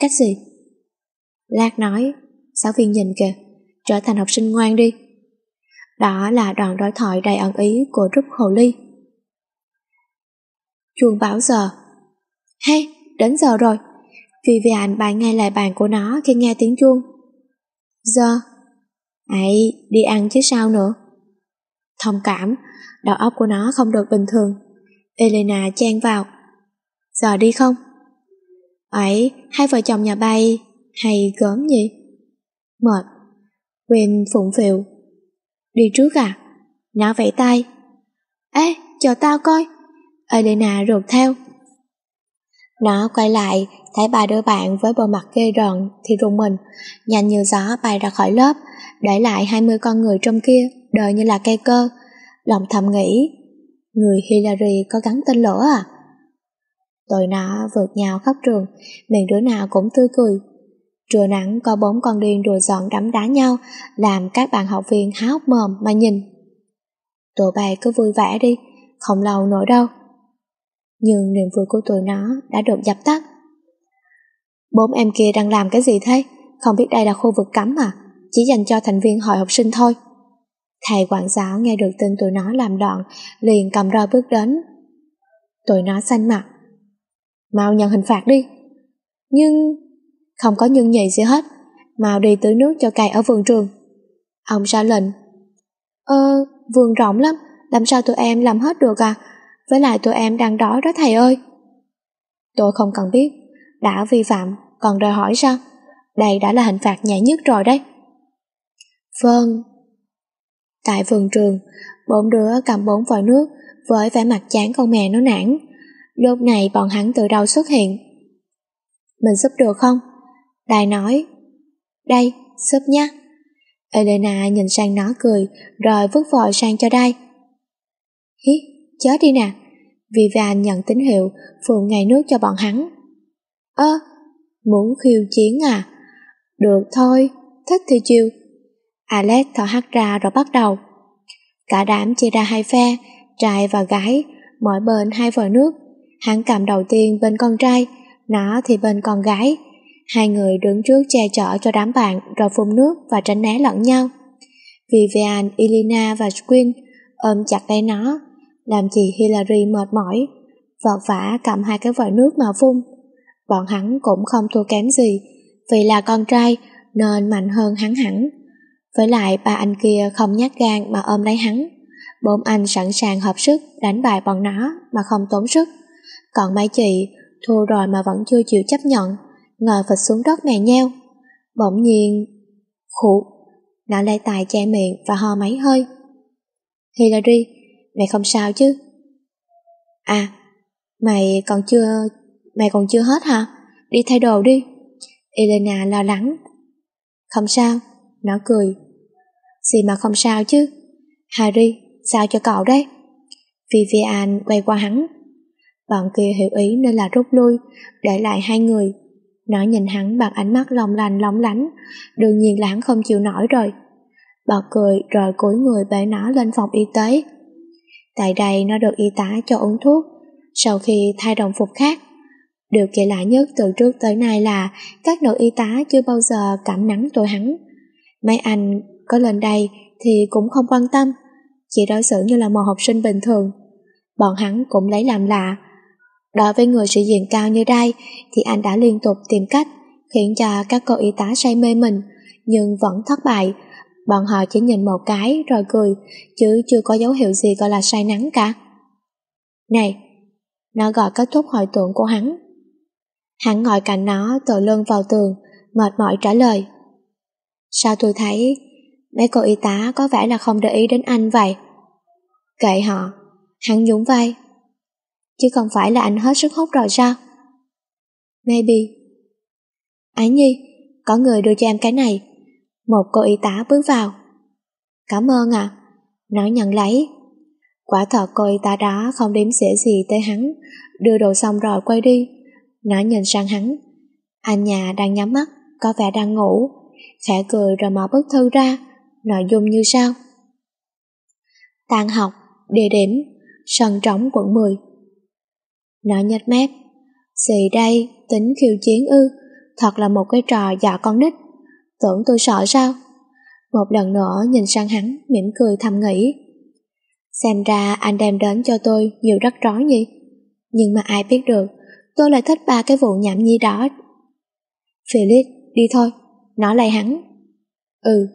Cách gì? Lát nói, giáo viên nhìn kìa trở thành học sinh ngoan đi. Đó là đoạn đối thoại đầy ẩn ý của rút Hồ Ly. Chuông báo giờ. Hay, đến giờ rồi. Vivian bài ngay lại bàn của nó khi nghe tiếng chuông. Giờ? Ấy, đi ăn chứ sao nữa. Thông cảm, đầu óc của nó không được bình thường. Elena chen vào. Giờ đi không? Ấy, hai vợ chồng nhà bay, hay gớm gì? Mệt, Quên phụng phịu. Đi trước à? Nó vẫy tay. Ê, chờ tao coi. Elena rụt theo. Nó quay lại, thấy ba đứa bạn với bộ mặt ghê rợn thì rùng mình, nhanh như gió bay ra khỏi lớp, để lại 20 con người trong kia, đời như là cây cơ. Lòng thầm nghĩ, người Hillary có gắn tên lửa à? Tụi nó vượt nhau khắp trường, miệng đứa nào cũng tươi cười, Trưa nắng có bốn con điên đùa giỡn đấm đá nhau, làm các bạn học viên há hốc mồm mà nhìn. Tụi bay cứ vui vẻ đi, không lâu nổi đâu. Nhưng niềm vui của tụi nó đã được dập tắt. Bốn em kia đang làm cái gì thế? Không biết đây là khu vực cấm à? Chỉ dành cho thành viên hội học sinh thôi. Thầy quản giáo nghe được tin tụi nó làm đoạn, liền cầm roi bước đến. Tụi nó xanh mặt. Mau nhận hình phạt đi. Nhưng không có nhân nhị gì hết, mau đi tưới nước cho cây ở vườn trường. Ông ra lệnh. Ơ, vườn rộng lắm, làm sao tụi em làm hết được à? Với lại tụi em đang đói đó thầy ơi. Tôi không cần biết, đã vi phạm, còn đòi hỏi sao? Đây đã là hình phạt nhẹ nhất rồi đấy. Vâng. Tại vườn trường, bốn đứa cầm bốn vòi nước với vẻ mặt chán con mẹ nó nản. Lúc này bọn hắn từ đâu xuất hiện. Mình giúp được không? Đài nói, đây, giúp nhá. Elena nhìn sang nó cười, rồi vứt vòi sang cho đây. Hí, chết đi nè. Vivian nhận tín hiệu, phường ngày nước cho bọn hắn. Ơ, muốn khiêu chiến à? Được thôi, thích thì chiều. Alex thở hắt ra rồi bắt đầu. Cả đám chia ra hai phe, trai và gái, mỗi bên hai vòi nước. Hắn cầm đầu tiên bên con trai, nó thì bên con gái. Hai người đứng trước che chở cho đám bạn rồi phun nước và tránh né lẫn nhau. Vivian, Elena và Quinn ôm chặt tay nó, làm chị Hillary mệt mỏi, vọt vã cầm hai cái vòi nước mà phun. Bọn hắn cũng không thua kém gì, vì là con trai nên mạnh hơn hắn hẳn. Với lại ba anh kia không nhát gan mà ôm lấy hắn. Bốn anh sẵn sàng hợp sức đánh bại bọn nó mà không tốn sức. Còn mấy chị thua rồi mà vẫn chưa chịu chấp nhận ngồi phịch xuống đất mè nheo. Bỗng nhiên, khụ, nó lấy tài che miệng và ho mấy hơi. Hillary, mày không sao chứ? À, mày còn chưa, mày còn chưa hết hả? Đi thay đồ đi. Elena lo lắng. Không sao, nó cười. Gì mà không sao chứ? Harry, sao cho cậu đấy? Vivian quay qua hắn. Bọn kia hiểu ý nên là rút lui, để lại hai người Nó nhìn hắn bằng ánh mắt long lành lóng lánh, đương nhiên là hắn không chịu nổi rồi. Bọn cười rồi cúi người bế nó lên phòng y tế. Tại đây nó được y tá cho uống thuốc, sau khi thay đồng phục khác. Điều kỳ lạ nhất từ trước tới nay là các nữ y tá chưa bao giờ cảm nắng tội hắn. Mấy anh có lên đây thì cũng không quan tâm, chỉ đối xử như là một học sinh bình thường. Bọn hắn cũng lấy làm lạ. Đối với người sĩ diện cao như đây thì anh đã liên tục tìm cách khiến cho các cô y tá say mê mình nhưng vẫn thất bại. Bọn họ chỉ nhìn một cái rồi cười chứ chưa có dấu hiệu gì gọi là say nắng cả. Này, nó gọi kết thúc hồi tưởng của hắn. Hắn ngồi cạnh nó tựa lưng vào tường, mệt mỏi trả lời. Sao tôi thấy mấy cô y tá có vẻ là không để ý đến anh vậy? Kệ họ, hắn nhún vai. Chứ không phải là anh hết sức hút rồi sao? Maybe. Ái Nhi, có người đưa cho em cái này. Một cô y tá bước vào. Cảm ơn ạ. À. Nó nhận lấy. Quả thật cô y tá đó không đếm xỉa gì tới hắn, đưa đồ xong rồi quay đi. Nó nhìn sang hắn. Anh nhà đang nhắm mắt, có vẻ đang ngủ. Khẽ cười rồi mở bức thư ra, nội dung như sau. Tàn học, địa điểm, sân trống quận 10. Nó nhếch mép. xì đây, tính khiêu chiến ư, thật là một cái trò dọa con nít. Tưởng tôi sợ sao? Một lần nữa nhìn sang hắn, mỉm cười thầm nghĩ. Xem ra anh đem đến cho tôi nhiều rắc rối nhỉ? Nhưng mà ai biết được, tôi lại thích ba cái vụ nhảm nhi đó. Philip, đi thôi, nó lại hắn. Ừ,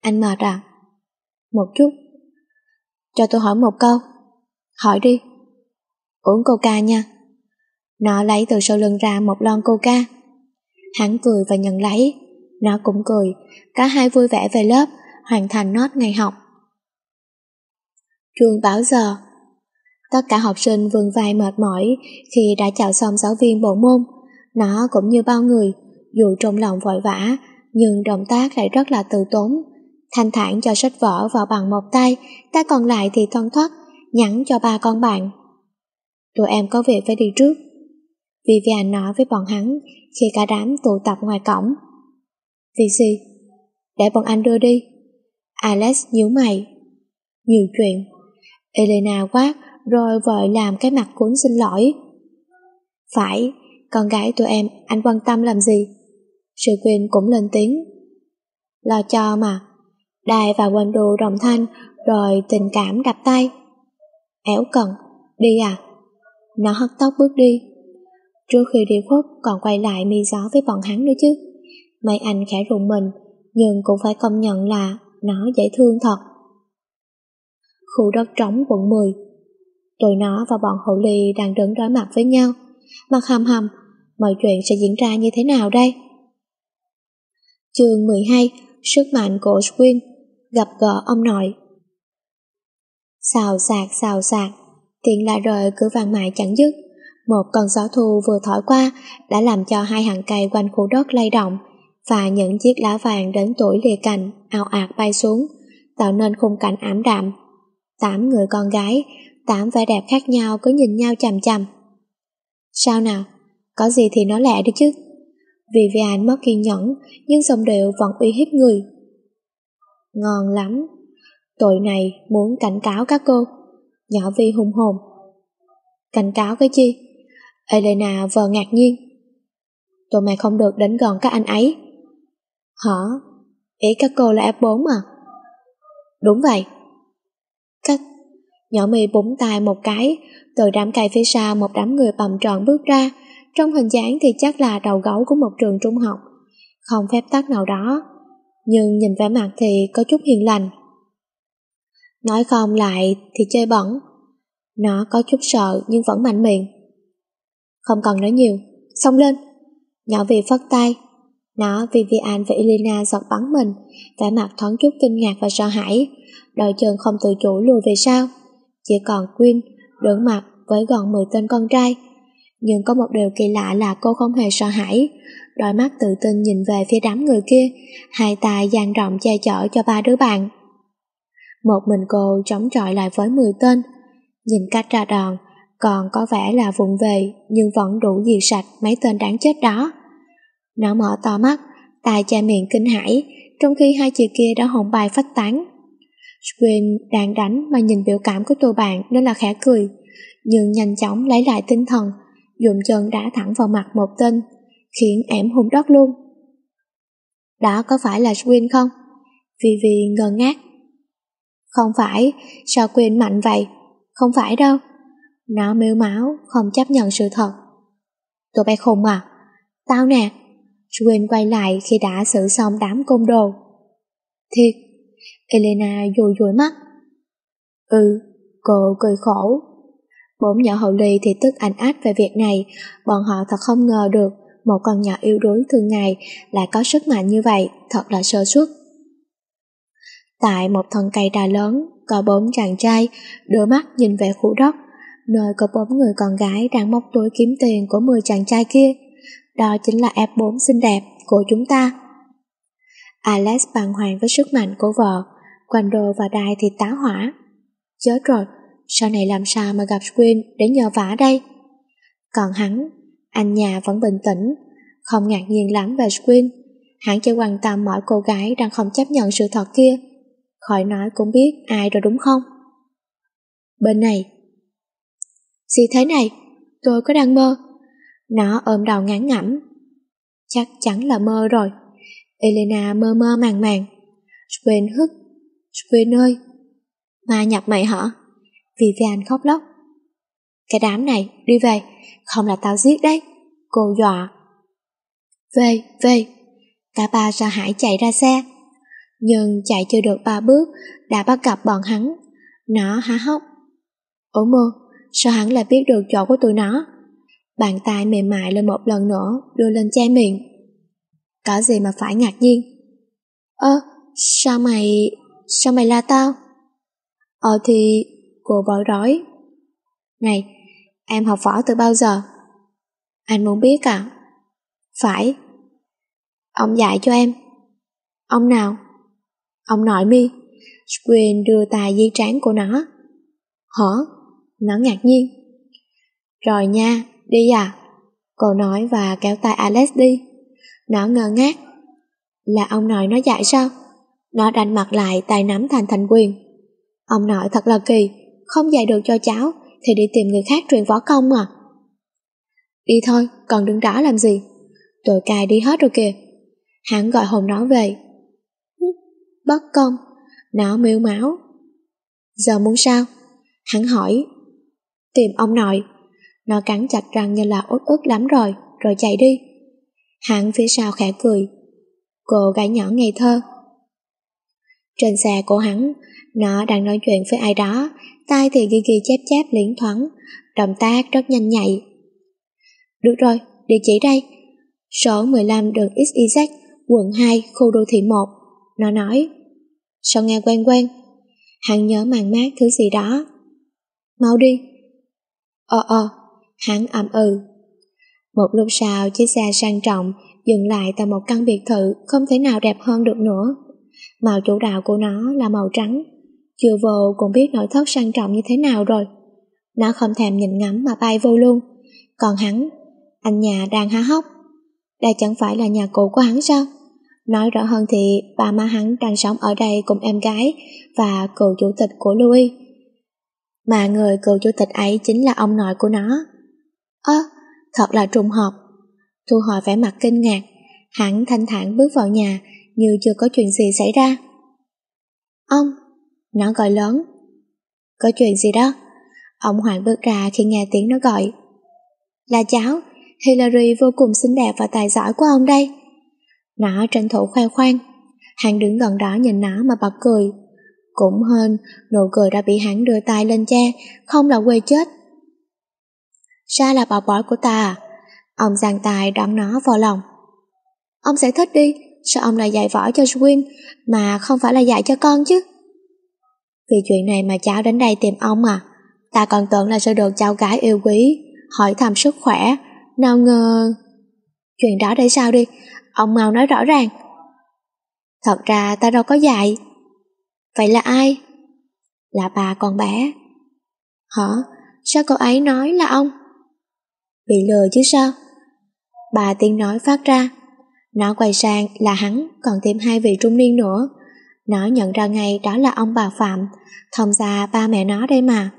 anh mệt à? Một chút. Cho tôi hỏi một câu. Hỏi đi. Uống coca nha. Nó lấy từ sau lưng ra một lon coca. Hắn cười và nhận lấy. Nó cũng cười. Cả hai vui vẻ về lớp, hoàn thành nốt ngày học. Chuông báo giờ. Tất cả học sinh vương vai mệt mỏi khi đã chào xong giáo viên bộ môn. Nó cũng như bao người, dù trong lòng vội vã, nhưng động tác lại rất là từ tốn. Thanh thản cho sách vở vào bằng một tay, tay còn lại thì thoăn thoắt, nhắn cho ba con bạn. Tụi em có việc phải đi trước. Vivian nói với bọn hắn khi cả đám tụ tập ngoài cổng. vì gì? Để bọn anh đưa đi. Alex nhíu mày. Nhiều chuyện. Elena quát rồi vội làm cái mặt cuốn xin lỗi. Phải, con gái tụi em anh quan tâm làm gì? Sự quyền cũng lên tiếng. Lo cho mà. Đài và quanh đồ đồng thanh rồi tình cảm đập tay. Éo cần, đi à? Nó hất tóc bước đi. Trước khi đi khuất còn quay lại mi gió với bọn hắn nữa chứ. Mấy anh khẽ rùng mình, nhưng cũng phải công nhận là nó dễ thương thật. Khu đất trống quận 10 Tụi nó và bọn hậu ly đang đứng đối mặt với nhau. Mặt hầm hầm, mọi chuyện sẽ diễn ra như thế nào đây? Chương 12 Sức mạnh của Swin Gặp gỡ ông nội. Xào xạc xào xạc. Tiếng la rời cứ vang mãi chẳng dứt. Một cơn gió thu vừa thổi qua Đã làm cho hai hàng cây quanh khu đất lay động Và những chiếc lá vàng đến tuổi lìa cành, ao ạt bay xuống, Tạo nên khung cảnh ảm đạm. Tám người con gái, Tám vẻ đẹp khác nhau cứ nhìn nhau chằm chằm. Sao nào? Có gì thì nói lẹ đi chứ. Vivian mất kiên nhẫn, Nhưng giọng điệu vẫn uy hiếp người. Ngon lắm. Tội này muốn cảnh cáo các cô. Nhỏ Vi hùng hồn. Cảnh cáo cái chi? Elena vờ ngạc nhiên. Tụi mày không được đến gần các anh ấy. Hả? Ý các cô là F4 à? Đúng vậy. Các Nhỏ mi búng tay một cái, Từ đám cây phía sau một đám người bầm tròn bước ra trong hình dáng thì chắc là đầu gấu của một trường trung học. Không phép tắc nào đó, Nhưng nhìn vẻ mặt thì có chút hiền lành. Nói không lại thì chơi bẩn. Nó có chút sợ nhưng vẫn mạnh miệng. Không cần nói nhiều, Xông lên. Nhỏ vì phất tay. Nó Vivian và Elena giọt bắn mình, vẻ mặt thoáng chút kinh ngạc và sợ hãi. Đội trường không tự chủ lùi về sau. Chỉ còn Quyên Đối mặt với gần 10 tên con trai. Nhưng có một điều kỳ lạ là cô không hề sợ hãi Đôi mắt tự tin nhìn về phía đám người kia Hai tay dang rộng che chở cho ba đứa bạn một mình cô chống chọi lại với 10 tên. Nhìn cách ra đòn, còn có vẻ là vụng về nhưng vẫn đủ diệt sạch mấy tên đáng chết đó. Nó mở to mắt, tay che miệng kinh hãi, trong khi hai chị kia đã hồn bài phách tán. Swin đang đánh mà nhìn biểu cảm của tụi bạn nên là khẽ cười, nhưng nhanh chóng lấy lại tinh thần, dùng chân đá thẳng vào mặt một tên, khiến ẻm hùng đất luôn. Đó có phải là Swin không? Vivi ngơ ngác. Không phải, sao Quyên mạnh vậy? Không phải đâu. Nó mêu máu, không chấp nhận sự thật. Tụi bay khùng à? Tao nè. Swin quay lại khi đã xử xong đám côn đồ. Thiệt, Elena dùi dùi mắt. Ừ, cô cười khổ. Bốn nhỏ hậu ly thì tức ảnh ách về việc này, bọn họ thật không ngờ được một con nhỏ yếu đuối thường ngày lại có sức mạnh như vậy, thật là sơ suất. Tại một thân cây đà lớn, có bốn chàng trai, đôi mắt nhìn về khu đất, nơi có bốn người con gái đang móc túi kiếm tiền của 10 chàng trai kia. Đó chính là F4 xinh đẹp của chúng ta. Alex bàng hoàng với sức mạnh của vợ, Quando và Đai thì tá hỏa. Chết rồi, sau này làm sao mà gặp Queen để nhờ vả đây? Còn hắn, anh nhà vẫn bình tĩnh, không ngạc nhiên lắm về Queen. Hắn chỉ quan tâm mọi cô gái đang không chấp nhận sự thật kia. Khỏi nói cũng biết ai rồi đúng không? Bên này. Gì thế này? Tôi có đang mơ. Nó ôm đầu ngán ngẩm. Chắc chắn là mơ rồi. Elena mơ mơ màng màng. Swain hức. Swain ơi! Ma nhập mày hả? Vivian khóc lóc. Cái đám này, đi về, không là tao giết đấy. Cô dọa. Về, về. Cả ba sợ hãi chạy ra xe. Nhưng chạy chưa được ba bước, đã bắt gặp bọn hắn. Nó há hốc. Ủa mơ, sao hắn lại biết được chỗ của tụi nó? Bàn tay mềm mại lên một lần nữa, đưa lên che miệng. Có gì mà phải ngạc nhiên? Ơ, sao mày... sao mày la tao? Ờ thì cô bối rối Này, em học võ từ bao giờ? Anh muốn biết à? Phải. Ông dạy cho em. Ông nào? Ông nội mi. quyền đưa tài di trán của nó. Hả? Nó ngạc nhiên. Rồi nha, đi à? Cô nói và kéo tay Alex đi. Nó ngơ ngác. Là ông nội nó dạy sao? Nó đánh mặt lại tay nắm thành thành quyền. Ông nội thật là kỳ, không dạy được cho cháu thì đi tìm người khác truyền võ công à. Đi thôi, còn đứng đó làm gì? tôi cài đi hết rồi kìa. Hắn gọi hồn nó về. Bất công, nó miêu máu. Giờ muốn sao? Hắn hỏi. Tìm ông nội. Nó cắn chặt răng như là út ức lắm rồi, rồi chạy đi. Hắn phía sau khẽ cười. Cô gái nhỏ ngây thơ. Trên xe của hắn, nó đang nói chuyện với ai đó, tay thì ghi ghi chép chép liễn thoáng, động tác rất nhanh nhạy. Được rồi, địa chỉ đây. Số 15 đường XYZ, quận 2, khu đô thị 1. Nó nói. Sao nghe quen quen? Hắn nhớ màn mát thứ gì đó. Mau đi. Ờ ờ, hắn ậm ừ. Một lúc sau, chiếc xe sang trọng dừng lại tại một căn biệt thự không thể nào đẹp hơn được nữa. Màu chủ đạo của nó là màu trắng. Chưa vô cũng biết nội thất sang trọng như thế nào rồi. Nó không thèm nhìn ngắm mà bay vô luôn. Còn hắn, anh nhà đang há hốc. Đây chẳng phải là nhà cũ của hắn sao? Nói rõ hơn thì bà má hắn đang sống ở đây cùng em gái và cựu chủ tịch của Louis. Mà người cựu chủ tịch ấy chính là ông nội của nó. Ơ, thật là trùng hợp. Thu hồi vẻ mặt kinh ngạc, hắn thanh thản bước vào nhà như chưa có chuyện gì xảy ra. Ông, nó gọi lớn. Có chuyện gì đó? Ông Hoàng bước ra khi nghe tiếng nó gọi. Là cháu, Hillary vô cùng xinh đẹp và tài giỏi của ông đây. Nó tranh thủ khoe khoang. Hắn đứng gần đó nhìn nó mà bật cười. Cũng hơn, nụ cười đã bị hắn đưa tay lên che, không là quê chết. Sa là bảo bói của ta à? Ông giang tài đón nó vào lòng. Ông sẽ thích đi, sao ông lại dạy võ cho Swin mà không phải là dạy cho con chứ? Vì chuyện này mà cháu đến đây tìm ông à? Ta còn tưởng là sẽ được cháu gái yêu quý, hỏi thăm sức khỏe, nào ngờ... Chuyện đó để sao đi, ông mau nói rõ ràng. Thật ra ta đâu có dạy. Vậy là ai? Là bà con bé. Hả? Sao cô ấy nói là ông? Bị lừa chứ sao? Bà tiếng nói phát ra. Nó quay sang là hắn còn thêm hai vị trung niên nữa. Nó nhận ra ngay đó là ông bà Phạm, thông gia ba mẹ nó đây mà.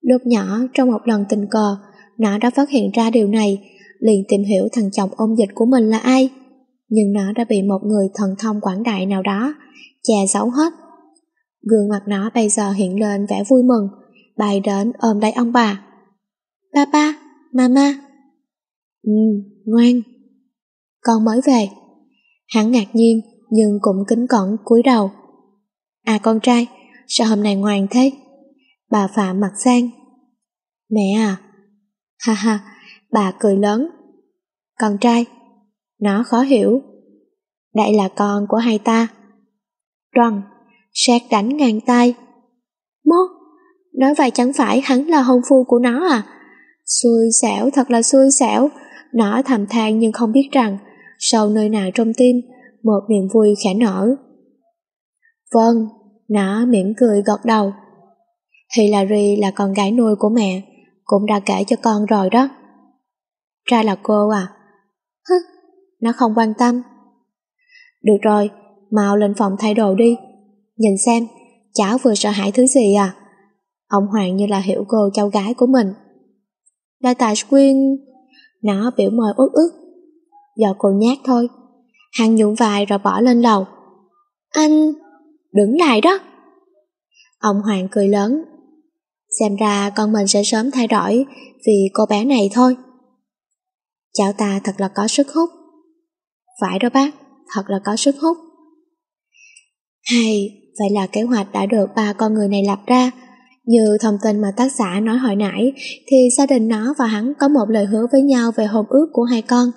Lúc nhỏ, trong một lần tình cờ, nó đã phát hiện ra điều này, liền tìm hiểu thằng chồng ôm dịch của mình là ai. Nhưng nó đã bị một người thần thông quảng đại nào đó, che giấu hết. Gương mặt nó bây giờ hiện lên vẻ vui mừng, bay đến ôm lấy ông bà. Papa, mama. Ừ, ngoan. Con mới về. Hắn ngạc nhiên, nhưng cũng kính cẩn cúi đầu. À con trai, sao hôm nay ngoan thế? Bà Phạm mặt sang. Mẹ à? Ha ha, bà cười lớn. Con trai, nó khó hiểu. Đây là con của hai ta. tròn, sát đánh ngang tay. Mốt, nói vậy chẳng phải hắn là hôn phu của nó à? Xui xẻo, thật là xui xẻo. Nó thầm than nhưng không biết rằng, sâu nơi nào trong tim, một niềm vui khẽ nở. Vâng, nó mỉm cười gật đầu. Hillary là con gái nuôi của mẹ, cũng đã kể cho con rồi đó. Ra là cô à? Hứ, nó không quan tâm. Được rồi, mau lên phòng thay đồ đi. Nhìn xem, cháu vừa sợ hãi thứ gì à? Ông Hoàng như là hiểu cô cháu gái của mình. Là tại Quyên... Nó biểu mời ướt ướt. Do cô nhát thôi. Hằng nhụn vài rồi bỏ lên lầu. Anh... Đứng lại đó. Ông Hoàng cười lớn. Xem ra con mình sẽ sớm thay đổi vì cô bé này thôi. Cháu ta thật là có sức hút. Phải đó bác, thật là có sức hút. Hay, vậy là kế hoạch đã được ba con người này lập ra. Như thông tin mà tác giả nói hồi nãy, thì gia đình nó và hắn có một lời hứa với nhau về hôn ước của hai con.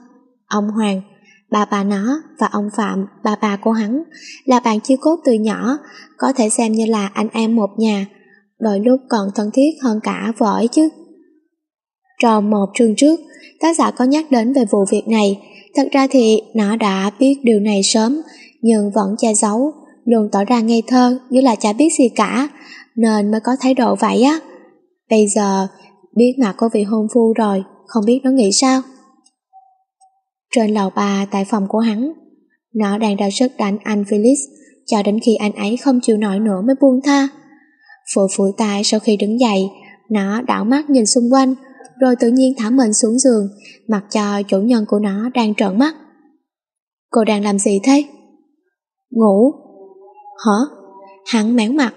Ông Hoàng, bà bà nó và ông Phạm, bà bà của hắn, là bạn chia cốt từ nhỏ, có thể xem như là anh em một nhà, đôi lúc còn thân thiết hơn cả vợ ấy chứ. Trong một chương trước, tác giả có nhắc đến về vụ việc này, thật ra thì nó đã biết điều này sớm, nhưng vẫn che giấu, luôn tỏ ra ngây thơ như là chả biết gì cả, nên mới có thái độ vậy á. Bây giờ, biết mặt có vị hôn phu rồi, không biết nó nghĩ sao. Trên lầu ba tại phòng của hắn, nó đang đau sức đánh anh Felix, cho đến khi anh ấy không chịu nổi nữa mới buông tha. Phụ phủi tay sau khi đứng dậy, nó đảo mắt nhìn xung quanh, rồi tự nhiên thả mình xuống giường, mặc cho chủ nhân của nó đang trợn mắt. Cô đang làm gì thế? Ngủ. Hả? Hắn máng mặt.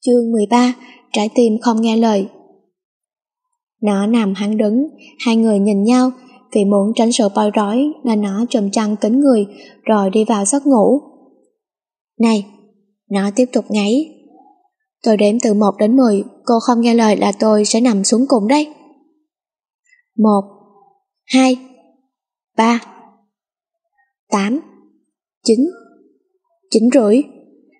Chương 13, trái tim không nghe lời. Nó nằm hắn đứng, hai người nhìn nhau, vì muốn tránh sự bối rối nên nó trùm chăn kính người rồi đi vào giấc ngủ. Này, nó tiếp tục ngáy. Tôi đếm từ 1 đến 10, cô không nghe lời là tôi sẽ nằm xuống cùng đấy. 1 2 3 8 9 9 rưỡi.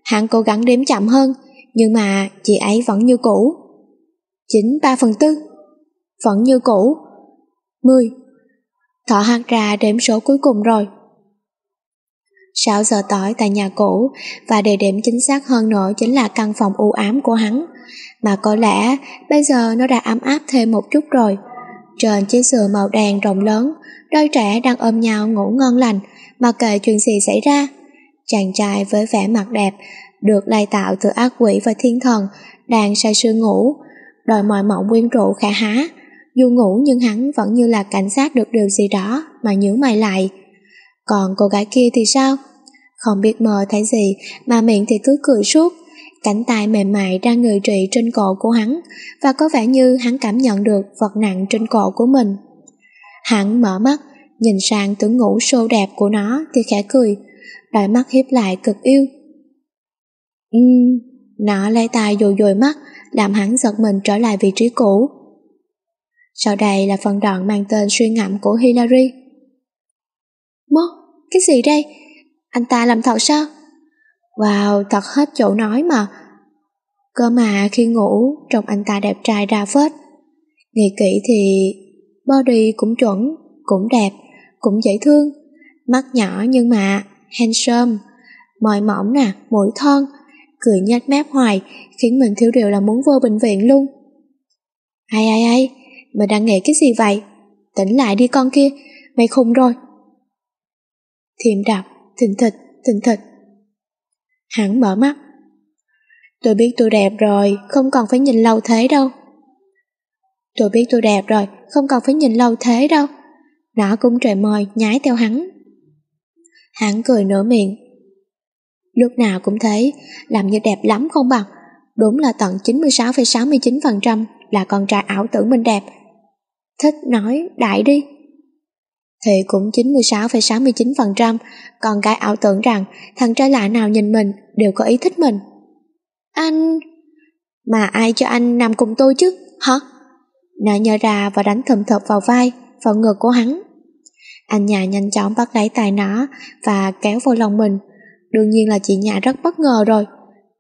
Hắn cố gắng đếm chậm hơn, nhưng mà chị ấy vẫn như cũ. 9 3 phần tư, Vẫn như cũ. 10 Thọ hăng ra đếm số cuối cùng rồi. 6 giờ tối tại nhà cũ và địa điểm chính xác hơn nữa chính là căn phòng u ám của hắn. Mà có lẽ bây giờ nó đã ấm áp thêm một chút rồi. Trên chiếc giường màu đen rộng lớn, đôi trẻ đang ôm nhau ngủ ngon lành mà kệ chuyện gì xảy ra. Chàng trai với vẻ mặt đẹp, được lai tạo từ ác quỷ và thiên thần, đang say sưa ngủ, đòi mọi mộng quyến rũ khả há. Dù ngủ nhưng hắn vẫn như là cảnh sát được điều gì đó mà nhớ mày lại. Còn cô gái kia thì sao? Không biết mơ thấy gì mà miệng thì cứ cười suốt. Cánh tay mềm mại đang người trị trên cổ của hắn và có vẻ như hắn cảm nhận được vật nặng trên cổ của mình. Hắn mở mắt, nhìn sang tưởng ngủ sô đẹp của nó thì khẽ cười, đôi mắt hiếp lại cực yêu. Ừm, nó lấy tay dùi dồi mắt, làm hắn giật mình trở lại vị trí cũ. Sau đây là phần đoạn mang tên suy ngẫm của Hillary. Mô, cái gì đây? Anh ta làm thật sao? Wow, thật hết chỗ nói mà. Cơ mà khi ngủ, trông anh ta đẹp trai ra phết. Nghĩ kỹ thì body cũng chuẩn, cũng đẹp, cũng dễ thương. Mắt nhỏ nhưng mà handsome, mỏi mỏng nè, mũi thon, cười nhếch mép hoài, khiến mình thiếu điều là muốn vô bệnh viện luôn. Ai ai ai, mày đang nghĩ cái gì vậy? Tỉnh lại đi con kia, mày khùng rồi. Thiềm đạp thình thịch, thình thịch. Hắn mở mắt. Tôi biết tôi đẹp rồi, không còn phải nhìn lâu thế đâu. Tôi biết tôi đẹp rồi, không còn phải nhìn lâu thế đâu. Nó cũng trời mời, nhái theo hắn. Hắn cười nửa miệng. Lúc nào cũng thấy, làm như đẹp lắm không bằng. Đúng là tận 96,69% là con trai ảo tưởng mình đẹp. Thích nói, đại đi. Thì cũng 96,69% con gái ảo tưởng rằng thằng trai lạ nào nhìn mình đều có ý thích mình. Anh... Mà ai cho anh nằm cùng tôi chứ, hả? Nó nhờ ra và đánh thầm thập vào vai, vào ngực của hắn. Anh nhà nhanh chóng bắt lấy tay nó và kéo vào lòng mình. Đương nhiên là chị nhà rất bất ngờ rồi.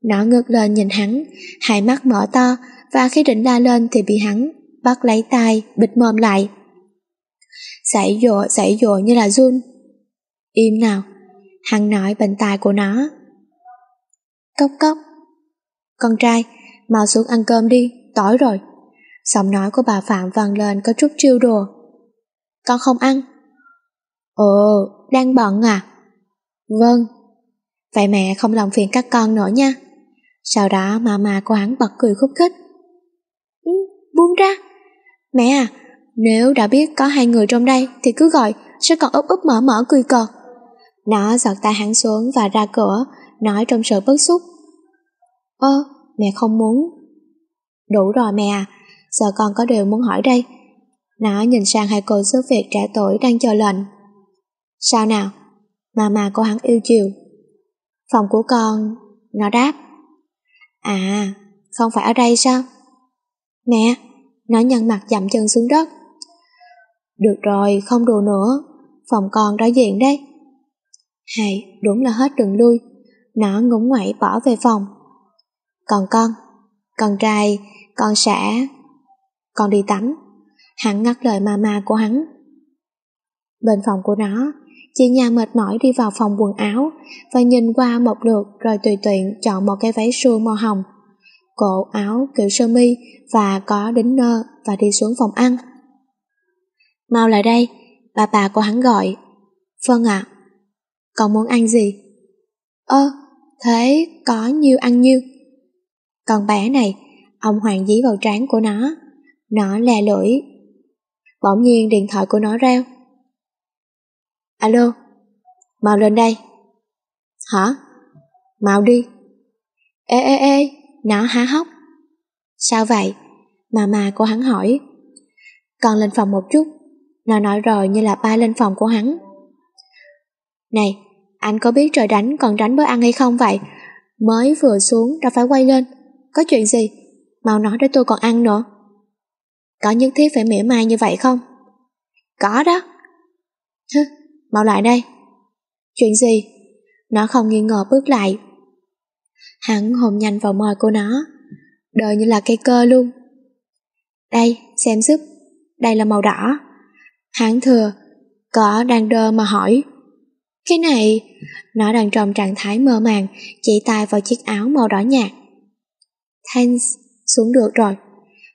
Nó ngước lên nhìn hắn, hai mắt mở to và khi định la lên thì bị hắn bắt lấy tay, bịt mồm lại. sảy dụa, sảy dụa như là run. Im nào, hắn nói bên tai của nó. Cốc cốc. Con trai, mau xuống ăn cơm đi, tối rồi. Giọng nói của bà Phạm vang lên có chút trêu đùa. Con không ăn. Ồ, đang bận à? Vâng. Vậy mẹ không làm phiền các con nữa nha. Sau đó mama của hắn bật cười khúc khích. Ừ, buông ra. Mẹ à, nếu đã biết có hai người trong đây thì cứ gọi, sẽ còn úp úp mở mở cười cợt. Nó giọt tay hắn xuống và ra cửa, nói trong sự bức xúc. Ơ, mẹ không muốn. Đủ rồi mẹ à, giờ con có điều muốn hỏi đây. Nó nhìn sang hai cô giúp việc trẻ tuổi đang chờ lệnh. Sao nào? Mama cô hắn yêu chiều. Phòng của con, nó đáp. À, không phải ở đây sao? Mẹ, nó nhăn mặt dậm chân xuống đất. Được rồi, không đùa nữa, phòng con đối diện đấy. Hay, đúng là hết đường lui. Nó ngúng ngoảy bỏ về phòng. Còn con, con trai, con sẽ... Con đi tắm. Hắn ngắt lời mama của hắn. Bên phòng của nó, chị nhà mệt mỏi đi vào phòng quần áo và nhìn qua một lượt rồi tùy tiện chọn một cái váy suông màu hồng, cổ áo kiểu sơ mi và có đính nơ và đi xuống phòng ăn. Mau lại đây, bà bà của hắn gọi. Vâng ạ. Còn muốn ăn gì? Ơ, thế có nhiêu ăn nhiêu. Còn bé này, ông Hoàng dí vào trán của nó. Nó lè lưỡi. Bỗng nhiên điện thoại của nó reo. Alo, mau lên đây. Hả? Mau đi. Ê ê ê, nó há hốc. Sao vậy? Mà mà của hắn hỏi. Con lên phòng một chút. Nó nói rồi như là bay lên phòng của hắn. Này, anh có biết trời đánh còn đánh bữa ăn hay không vậy? Mới vừa xuống đã phải quay lên. Có chuyện gì? Mau nói để tôi còn ăn nữa. Có nhất thiết phải mỉa mai như vậy không? Có đó. Hứ, mau lại đây. Chuyện gì? Nó không nghi ngờ bước lại. Hắn hồn nhanh vào mời của nó. Đời như là cây cơ luôn. Đây, xem giúp. Đây là màu đỏ. Hắn thừa, có đang đơ mà hỏi. Cái này, nó đang trong trạng thái mơ màng, chỉ tay vào chiếc áo màu đỏ nhạt. Thanks, xuống được rồi.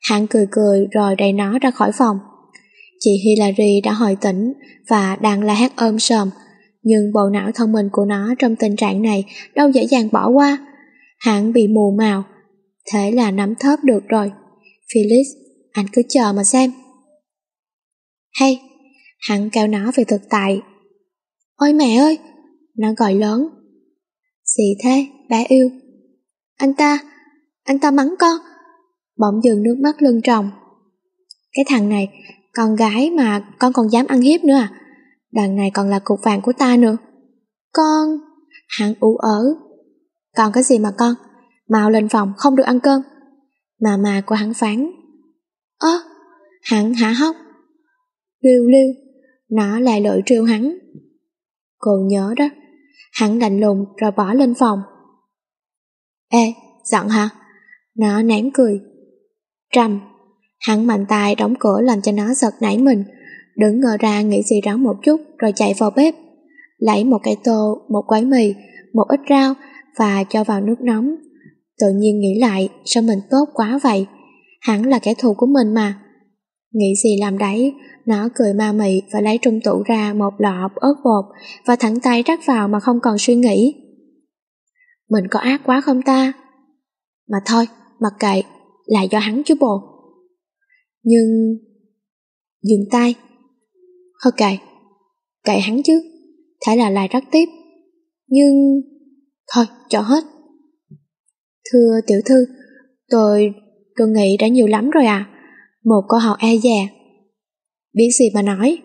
Hắn cười cười rồi đẩy nó ra khỏi phòng. Chị Hillary đã hồi tỉnh và đang la hét ôm sờm, nhưng bộ não thông minh của nó trong tình trạng này đâu dễ dàng bỏ qua. Hắn bị mù màu, thế là nắm thớp được rồi. Felix, anh cứ chờ mà xem. Hay, hắn kêu nó về thực tại. Ôi mẹ ơi, nó gọi lớn. Gì thế, bé yêu? Anh ta, anh ta mắng con. Bỗng dừng nước mắt lưng tròng. Cái thằng này, con gái mà con còn dám ăn hiếp nữa à? Đằng này còn là cục vàng của ta nữa. Con... Hắn ủ ớ. Còn cái gì mà con? Mau lên phòng không được ăn cơm. Mà mà của hắn phán. Ơ, hắn hả hốc. Liêu liêu, nó lại lội trêu hắn. Cô nhớ đó, hắn lạnh lùng rồi bỏ lên phòng. Ê, giận hả? Nó nén cười. Trầm, hắn mạnh tay đóng cửa làm cho nó giật nảy mình, đứng ngờ ra nghĩ gì đó một chút rồi chạy vào bếp. Lấy một cái tô, một gói mì, một ít rau và cho vào nước nóng. Tự nhiên nghĩ lại sao mình tốt quá vậy, hắn là kẻ thù của mình mà. Nghĩ gì làm đấy, nó cười ma mị và lấy trong tủ ra một lọ ớt bột và thẳng tay rắc vào mà không còn suy nghĩ. Mình có ác quá không ta? Mà thôi, mặc kệ, là do hắn chứ bồ. Nhưng... Dừng tay. Thôi kệ, kệ hắn chứ, thế là lại rắc tiếp. Nhưng... Thôi, cho hết. Thưa tiểu thư, tôi... tôi nghĩ đã nhiều lắm rồi à. Một câu hỏi e dè. Biết gì mà nói.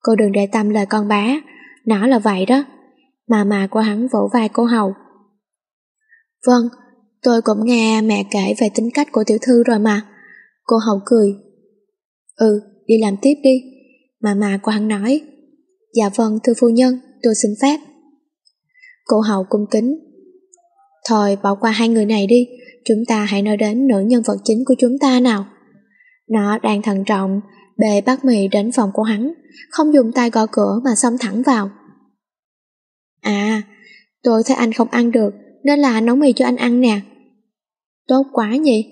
Cô đừng để tâm lời con bá, nó là vậy đó. Mà mà của hắn vỗ vai cô hầu. Vâng, tôi cũng nghe mẹ kể về tính cách của tiểu thư rồi mà. Cô hầu cười. Ừ, đi làm tiếp đi. Mà mà của hắn nói. Dạ vâng, thưa phu nhân, tôi xin phép. Cô hầu cung kính. Thôi bỏ qua hai người này đi, chúng ta hãy nói đến nữ nhân vật chính của chúng ta nào. Nó đang thận trọng, bề bát mì đến phòng của hắn, không dùng tay gõ cửa mà xông thẳng vào. À, tôi thấy anh không ăn được, nên là nấu mì cho anh ăn nè. Tốt quá nhỉ?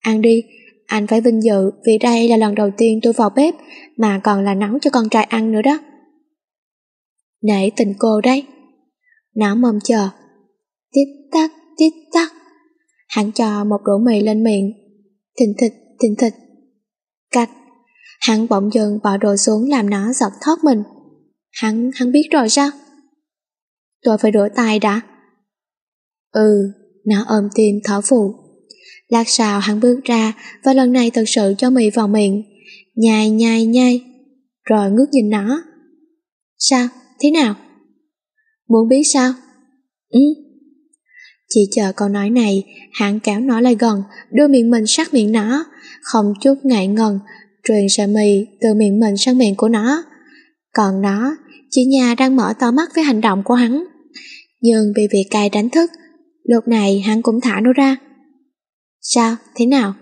Ăn đi, anh phải vinh dự vì đây là lần đầu tiên tôi vào bếp mà còn là nấu cho con trai ăn nữa đó. Nể tình cô đấy. Nó mong chờ. Tít tắc, tít tắc. Hắn cho một đũa mì lên miệng. Thình thịch, thình thịch. Cạch. Hắn bỗng dừng bỏ đồ xuống làm nó giật thoát mình. Hắn, hắn biết rồi sao? Tôi phải rửa tay đã. Ừ, nó ôm tim thở phụ Lát sau hắn bước ra và lần này thật sự cho mì vào miệng. Nhai nhai nhai. Rồi ngước nhìn nó. Sao? Thế nào? Muốn biết sao? Ừ. Chỉ chờ câu nói này, hắn kéo nó lại gần, đưa miệng mình sát miệng nó, không chút ngại ngần, truyền sợi mì từ miệng mình sang miệng của nó. Còn nó, chị nhà đang mở to mắt với hành động của hắn. Nhưng bị vị cay đánh thức, lúc này hắn cũng thả nó ra. Sao, thế nào?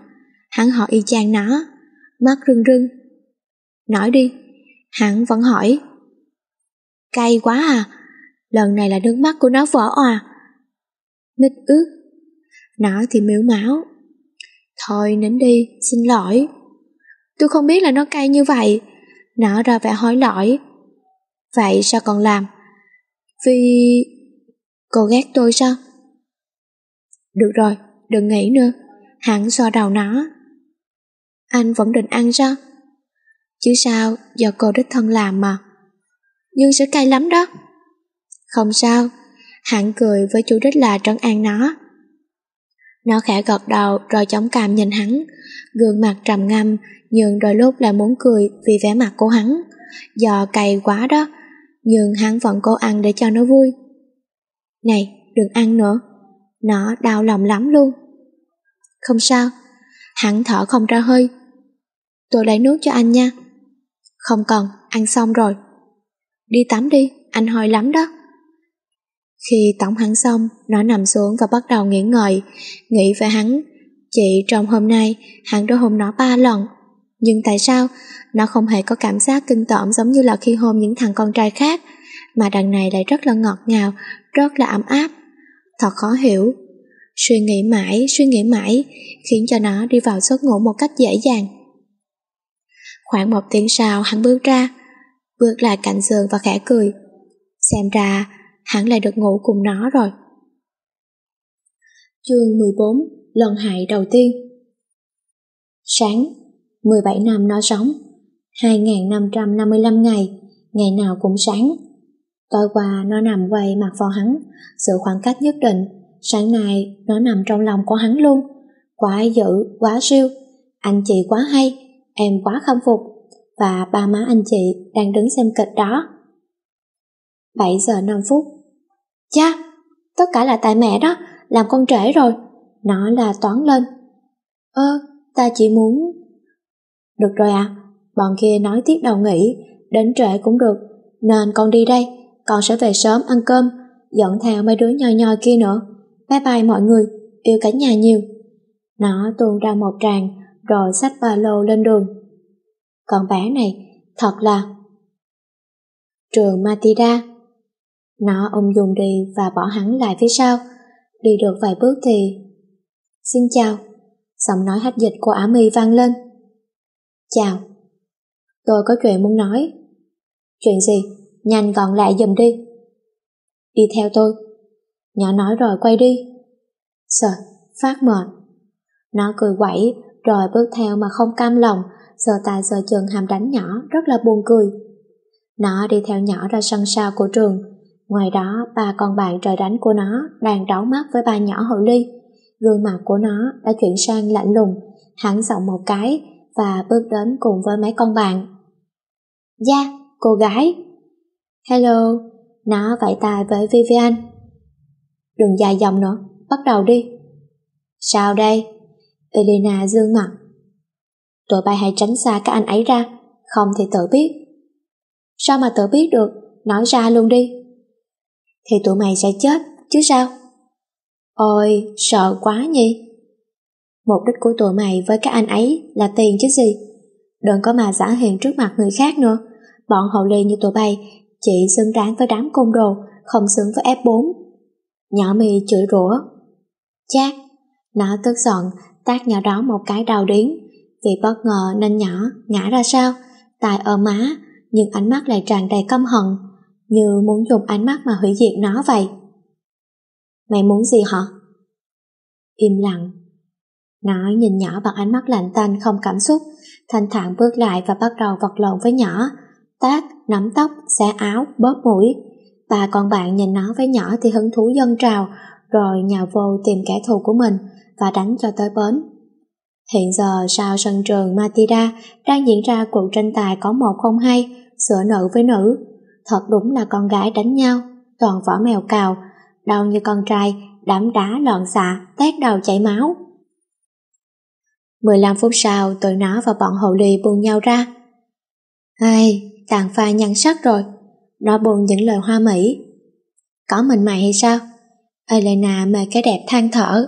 Hắn hỏi y chang nó, mắt rưng rưng. Nói đi, hắn vẫn hỏi. Cay quá à, lần này là nước mắt của nó vỡ òa. Mít ướt, nó thì miếu máu. Thôi nín đi, xin lỗi. Tôi không biết là nó cay như vậy. Nó ra vẻ hối lỗi. Vậy sao còn làm? Vì... Cô ghét tôi sao? Được rồi, đừng nghĩ nữa. Hắn xoa đầu nó. Anh vẫn định ăn sao? Chứ sao, do cô đích thân làm mà. Nhưng sẽ cay lắm đó. Không sao, hắn cười với chú đích là trấn an nó. Nó khẽ gật đầu rồi chống cằm nhìn hắn, gương mặt trầm ngâm nhưng đôi lúc lại muốn cười vì vẻ mặt của hắn. Do cay quá đó, nhưng hắn vẫn cố ăn để cho nó vui. Này, đừng ăn nữa, nó đau lòng lắm luôn. Không sao, hắn thở không ra hơi. Tôi lấy nước cho anh nha. Không cần, ăn xong rồi. Đi tắm đi, anh hơi lắm đó. Khi tống hắn xong, nó nằm xuống và bắt đầu nghỉ ngợi, nghĩ về hắn. Chỉ trong hôm nay, hắn đã hôn nó ba lần. Nhưng tại sao nó không hề có cảm giác kinh tởm giống như là khi hôn những thằng con trai khác, mà đằng này lại rất là ngọt ngào, rất là ấm áp. Thật khó hiểu. Suy nghĩ mãi, suy nghĩ mãi, khiến cho nó đi vào giấc ngủ một cách dễ dàng. Khoảng một tiếng sau hắn bước ra, bước lại cạnh giường và khẽ cười. Xem ra hẳn lại được ngủ cùng nó rồi. Chương 14 Lần hại đầu tiên Sáng, 17 năm nó sống, 2.555 ngày, ngày nào cũng sáng. Tối qua nó nằm quay mặt vào hắn, sự khoảng cách nhất định, sáng nay nó nằm trong lòng của hắn luôn. Quá dữ, quá siêu, anh chị quá hay, em quá khâm phục, và ba má anh chị đang đứng xem kịch đó. 7 giờ 5 phút Cha, tất cả là tại mẹ đó, làm con trễ rồi. Nó là toán lên. Ơ, ta chỉ muốn... Được rồi à, bọn kia nói tiếp đầu nghỉ, đến trễ cũng được, nên con đi đây, con sẽ về sớm ăn cơm, dẫn theo mấy đứa nhoi nhoi kia nữa. Bye bye mọi người, yêu cả nhà nhiều. Nó tuôn ra một tràng, rồi xách ba lô lên đường. Con bé này, thật là... Trường Matida nó ung dung đi và bỏ hắn lại phía sau. Đi được vài bước thì... Xin chào. Giọng nói hách dịch của Á Mi vang lên. Chào. Tôi có chuyện muốn nói. Chuyện gì? Nhanh gọn lại dùm đi. Đi theo tôi. Nhỏ nói rồi quay đi. Sợ, phát mệt. Nó cười quẩy rồi bước theo mà không cam lòng, giờ tài giờ chừng hàm đánh nhỏ rất là buồn cười. Nó đi theo nhỏ ra sân sau của trường. Ngoài đó, ba con bạn trời đánh của nó đang đảo mắt với ba nhỏ hậu ly. Gương mặt của nó đã chuyển sang lạnh lùng, hắn giọng một cái và bước đến cùng với mấy con bạn. Dạ, yeah, cô gái. Hello, nó vẫy tay với Vivian. Đừng dài dòng nữa, bắt đầu đi. Sao đây? Elena dương mặt. Tụi bay hãy tránh xa các anh ấy ra, không thì tự biết. Sao mà tự biết được, nói ra luôn đi. Thì tụi mày sẽ chết, chứ sao? Ôi, sợ quá nhỉ. Mục đích của tụi mày với các anh ấy là tiền chứ gì. Đừng có mà giả hiện trước mặt người khác nữa. Bọn hậu lê như tụi bay chỉ xứng đáng với đám côn đồ, không xứng với F4. Nhỏ mì chửi rủa. Chát, nó tức giận, tác nhỏ đó một cái đau điến. Vì bất ngờ nên nhỏ ngã ra sao, tài ở má, nhưng ánh mắt lại tràn đầy căm hận, như muốn dùng ánh mắt mà hủy diệt nó vậy. Mày muốn gì hả? Im lặng. Nó nhìn nhỏ bằng ánh mắt lạnh tanh không cảm xúc, thanh thản bước lại và bắt đầu vật lộn với nhỏ, tác, nắm tóc, xé áo, bóp mũi. bà con bạn nhìn nó với nhỏ thì hứng thú dân trào, rồi nhào vô tìm kẻ thù của mình và đánh cho tới bến. Hiện giờ sau sân trường Matida đang diễn ra cuộc tranh tài có một không hai, sửa nữ với nữ. Thật đúng là con gái đánh nhau, toàn vỏ mèo cào, đau như con trai, đám đá loạn xạ, tét đầu chảy máu. 15 phút sau, tụi nó và bọn hậu lì buông nhau ra. Ai, tàn pha nhăn sắc rồi. Nó buồn những lời hoa mỹ. Có mình mày hay sao? Elena mê cái đẹp than thở.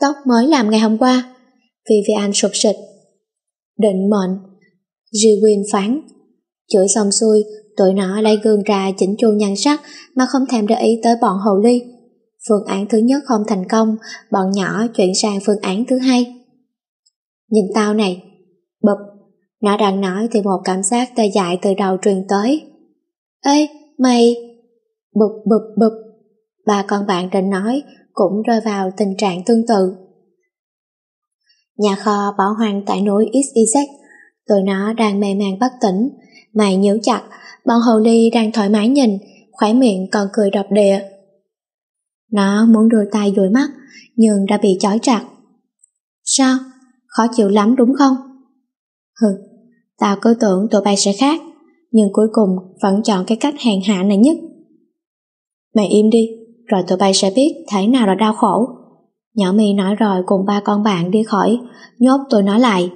Tóc mới làm ngày hôm qua. Vivian sụp sịch. Định mệnh. Jiwin phán. Chửi xong xuôi, tụi nó lấy gương ra chỉnh chu nhan sắc mà không thèm để ý tới bọn hồ ly. Phương án thứ nhất không thành công, bọn nhỏ chuyển sang phương án thứ hai. Nhìn tao này, bụp, nó đang nói thì một cảm giác tê dại từ đầu truyền tới. Ê, mày... Bụp bụp bụp. Ba con bạn định nói cũng rơi vào tình trạng tương tự. Nhà kho Bảo hoang tại núi XYZ, tụi nó đang mê man bất tỉnh, mày nhíu chặt, bọn hồ ly đang thoải mái nhìn, khỏe miệng còn cười độc địa. Nó muốn đưa tay dụi mắt, nhưng đã bị chói chặt. Sao? Khó chịu lắm đúng không? Hừ, tao cứ tưởng tụi bay sẽ khác, nhưng cuối cùng vẫn chọn cái cách hèn hạ này nhất. Mày im đi, rồi tụi bay sẽ biết thế nào là đau khổ. Nhỏ mi nói rồi cùng ba con bạn đi khỏi, nhốt tụi nó lại.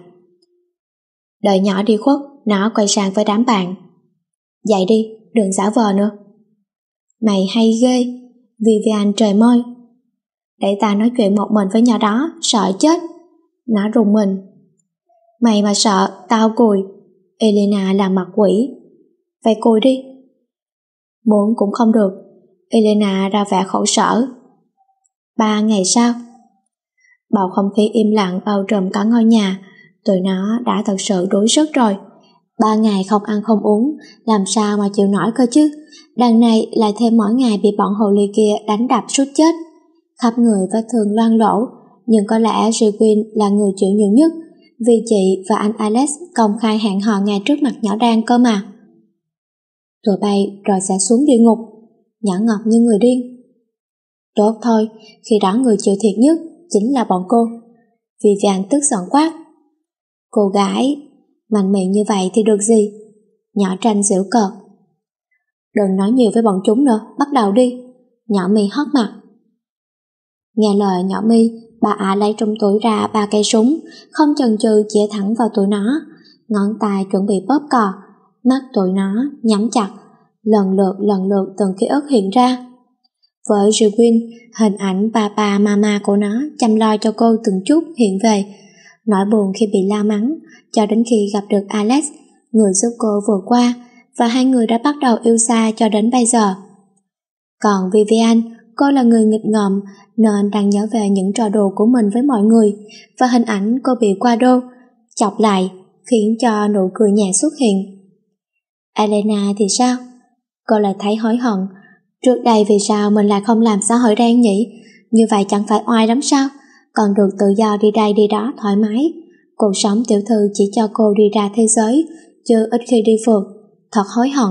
Đợi nhỏ đi khuất, nó quay sang với đám bạn. Dậy đi, đừng giả vờ nữa. Mày hay ghê, Vivian trời môi. Để ta nói chuyện một mình với nhỏ đó, sợ chết. Nó rùng mình. Mày mà sợ, tao cùi. Elena làm mặt quỷ. Vậy cùi đi. Muốn cũng không được. Elena ra vẻ khổ sở. Ba ngày sau, bầu không khí im lặng bao trùm cả ngôi nhà, tụi nó đã thật sự đuối sức rồi. Ba ngày không ăn không uống, làm sao mà chịu nổi cơ chứ? Đằng này lại thêm mỗi ngày bị bọn hồ ly kia đánh đập suốt chết. Khắp người vết thương loang lỗ, nhưng có lẽ Jewin là người chịu nhiều nhất, vì chị và anh Alex công khai hẹn hò ngay trước mặt nhỏ đan cơ mà. Tụi bay rồi sẽ xuống địa ngục, nhỏ ngọc như người điên. Tốt thôi, khi đó người chịu thiệt nhất chính là bọn cô. Vivian tức giận quát. Cô gái, mạnh miệng như vậy thì được gì? Nhỏ tranh giễu cợt. Đừng nói nhiều với bọn chúng nữa, bắt đầu đi. Nhỏ mi hót mặt. Nghe lời nhỏ mi, bà ả lấy trong túi ra ba cây súng, không chần chừ chĩa thẳng vào tụi nó. Ngón tay chuẩn bị bóp cò, mắt tụi nó nhắm chặt, lần lượt lần lượt từng ký ức hiện ra. Với Jewin, hình ảnh bà bà mama của nó chăm lo cho cô từng chút hiện về, nỗi buồn khi bị la mắng, cho đến khi gặp được Alex, người giúp cô vừa qua, và hai người đã bắt đầu yêu xa cho đến bây giờ. Còn Vivian, cô là người nghịch ngợm nên đang nhớ về những trò đùa của mình với mọi người và hình ảnh cô bị qua đô, chọc lại, khiến cho nụ cười nhạt xuất hiện. Elena thì sao? Cô lại thấy hối hận. Trước đây vì sao mình lại không làm xã hội đen nhỉ? Như vậy chẳng phải oai lắm sao? Còn được tự do đi đây đi đó thoải mái. Cuộc sống tiểu thư chỉ cho cô đi ra thế giới, chứ ít khi đi phượt. Thật hối hận.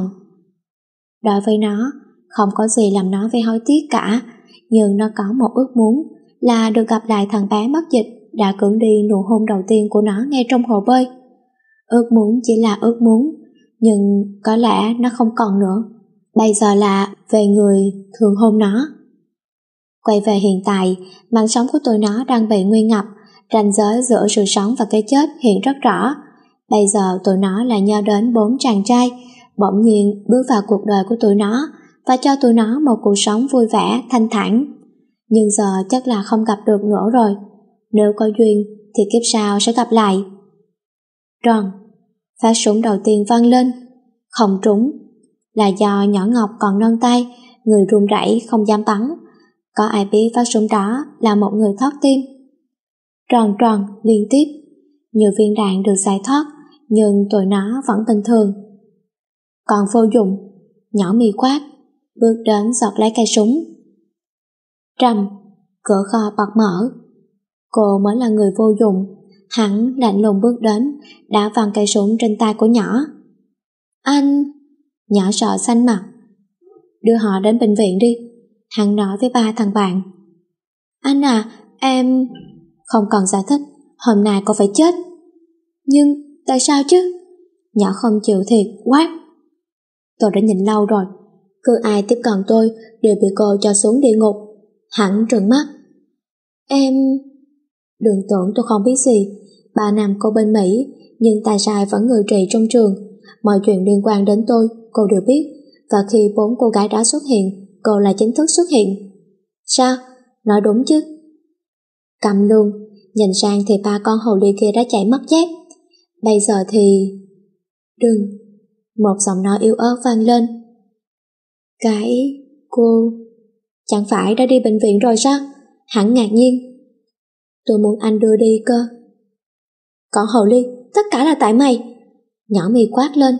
Đối với nó, không có gì làm nó phải hối tiếc cả, nhưng nó có một ước muốn là được gặp lại thằng bé mất dịch đã cưỡng đi nụ hôn đầu tiên của nó ngay trong hồ bơi. Ước muốn chỉ là ước muốn, nhưng có lẽ nó không còn nữa. Bây giờ là về người thường hôn nó. Quay về hiện tại, mạng sống của tụi nó đang bị nguy ngập, ranh giới giữa sự sống và cái chết hiện rất rõ. Bây giờ tụi nó là nhớ đến bốn chàng trai, bỗng nhiên bước vào cuộc đời của tụi nó và cho tụi nó một cuộc sống vui vẻ, thanh thản. Nhưng giờ chắc là không gặp được nữa rồi. Nếu có duyên thì kiếp sau sẽ gặp lại. Tròn, phát súng đầu tiên vang lên, không trúng. Là do nhỏ Ngọc còn non tay, người run rẩy không dám bắn. Có ai biết phát súng đó là một người thoát tim. Tròn tròn liên tiếp, nhiều viên đạn được giải thoát, nhưng tụi nó vẫn bình thường. Còn vô dụng, nhỏ mì quát, bước đến giọt lấy cây súng. Trầm, cửa kho bật mở. Cô mới là người vô dụng, hắn lạnh lùng bước đến, đã văng cây súng trên tay của nhỏ. Anh... Nhỏ sợ xanh mặt. Đưa họ đến bệnh viện đi. Hắn nói với ba thằng bạn. Anh à, em... Không cần giải thích, hôm nay cô phải chết. Nhưng tại sao chứ? Nhỏ không chịu thiệt, quát. Tôi đã nhìn lâu rồi, cứ ai tiếp cận tôi đều bị cô cho xuống địa ngục. Hẳn trừng mắt. Em... Đừng tưởng tôi không biết gì. Ba năm cô bên Mỹ, nhưng tài sai vẫn người trị trong trường. Mọi chuyện liên quan đến tôi, cô đều biết. Và khi bốn cô gái đó xuất hiện, cô là chính thức xuất hiện. Sao? Nói đúng chứ? Cầm luôn, nhìn sang thì ba con hồ ly kia đã chạy mất dép. Bây giờ thì... Đừng. Một giọng nói yếu ớt vang lên. Cái... cô... Chẳng phải đã đi bệnh viện rồi sao? Hẳn ngạc nhiên. Tôi muốn anh đưa đi cơ. Còn Hậu Ly, tất cả là tại mày. Nhỏ mì quát lên.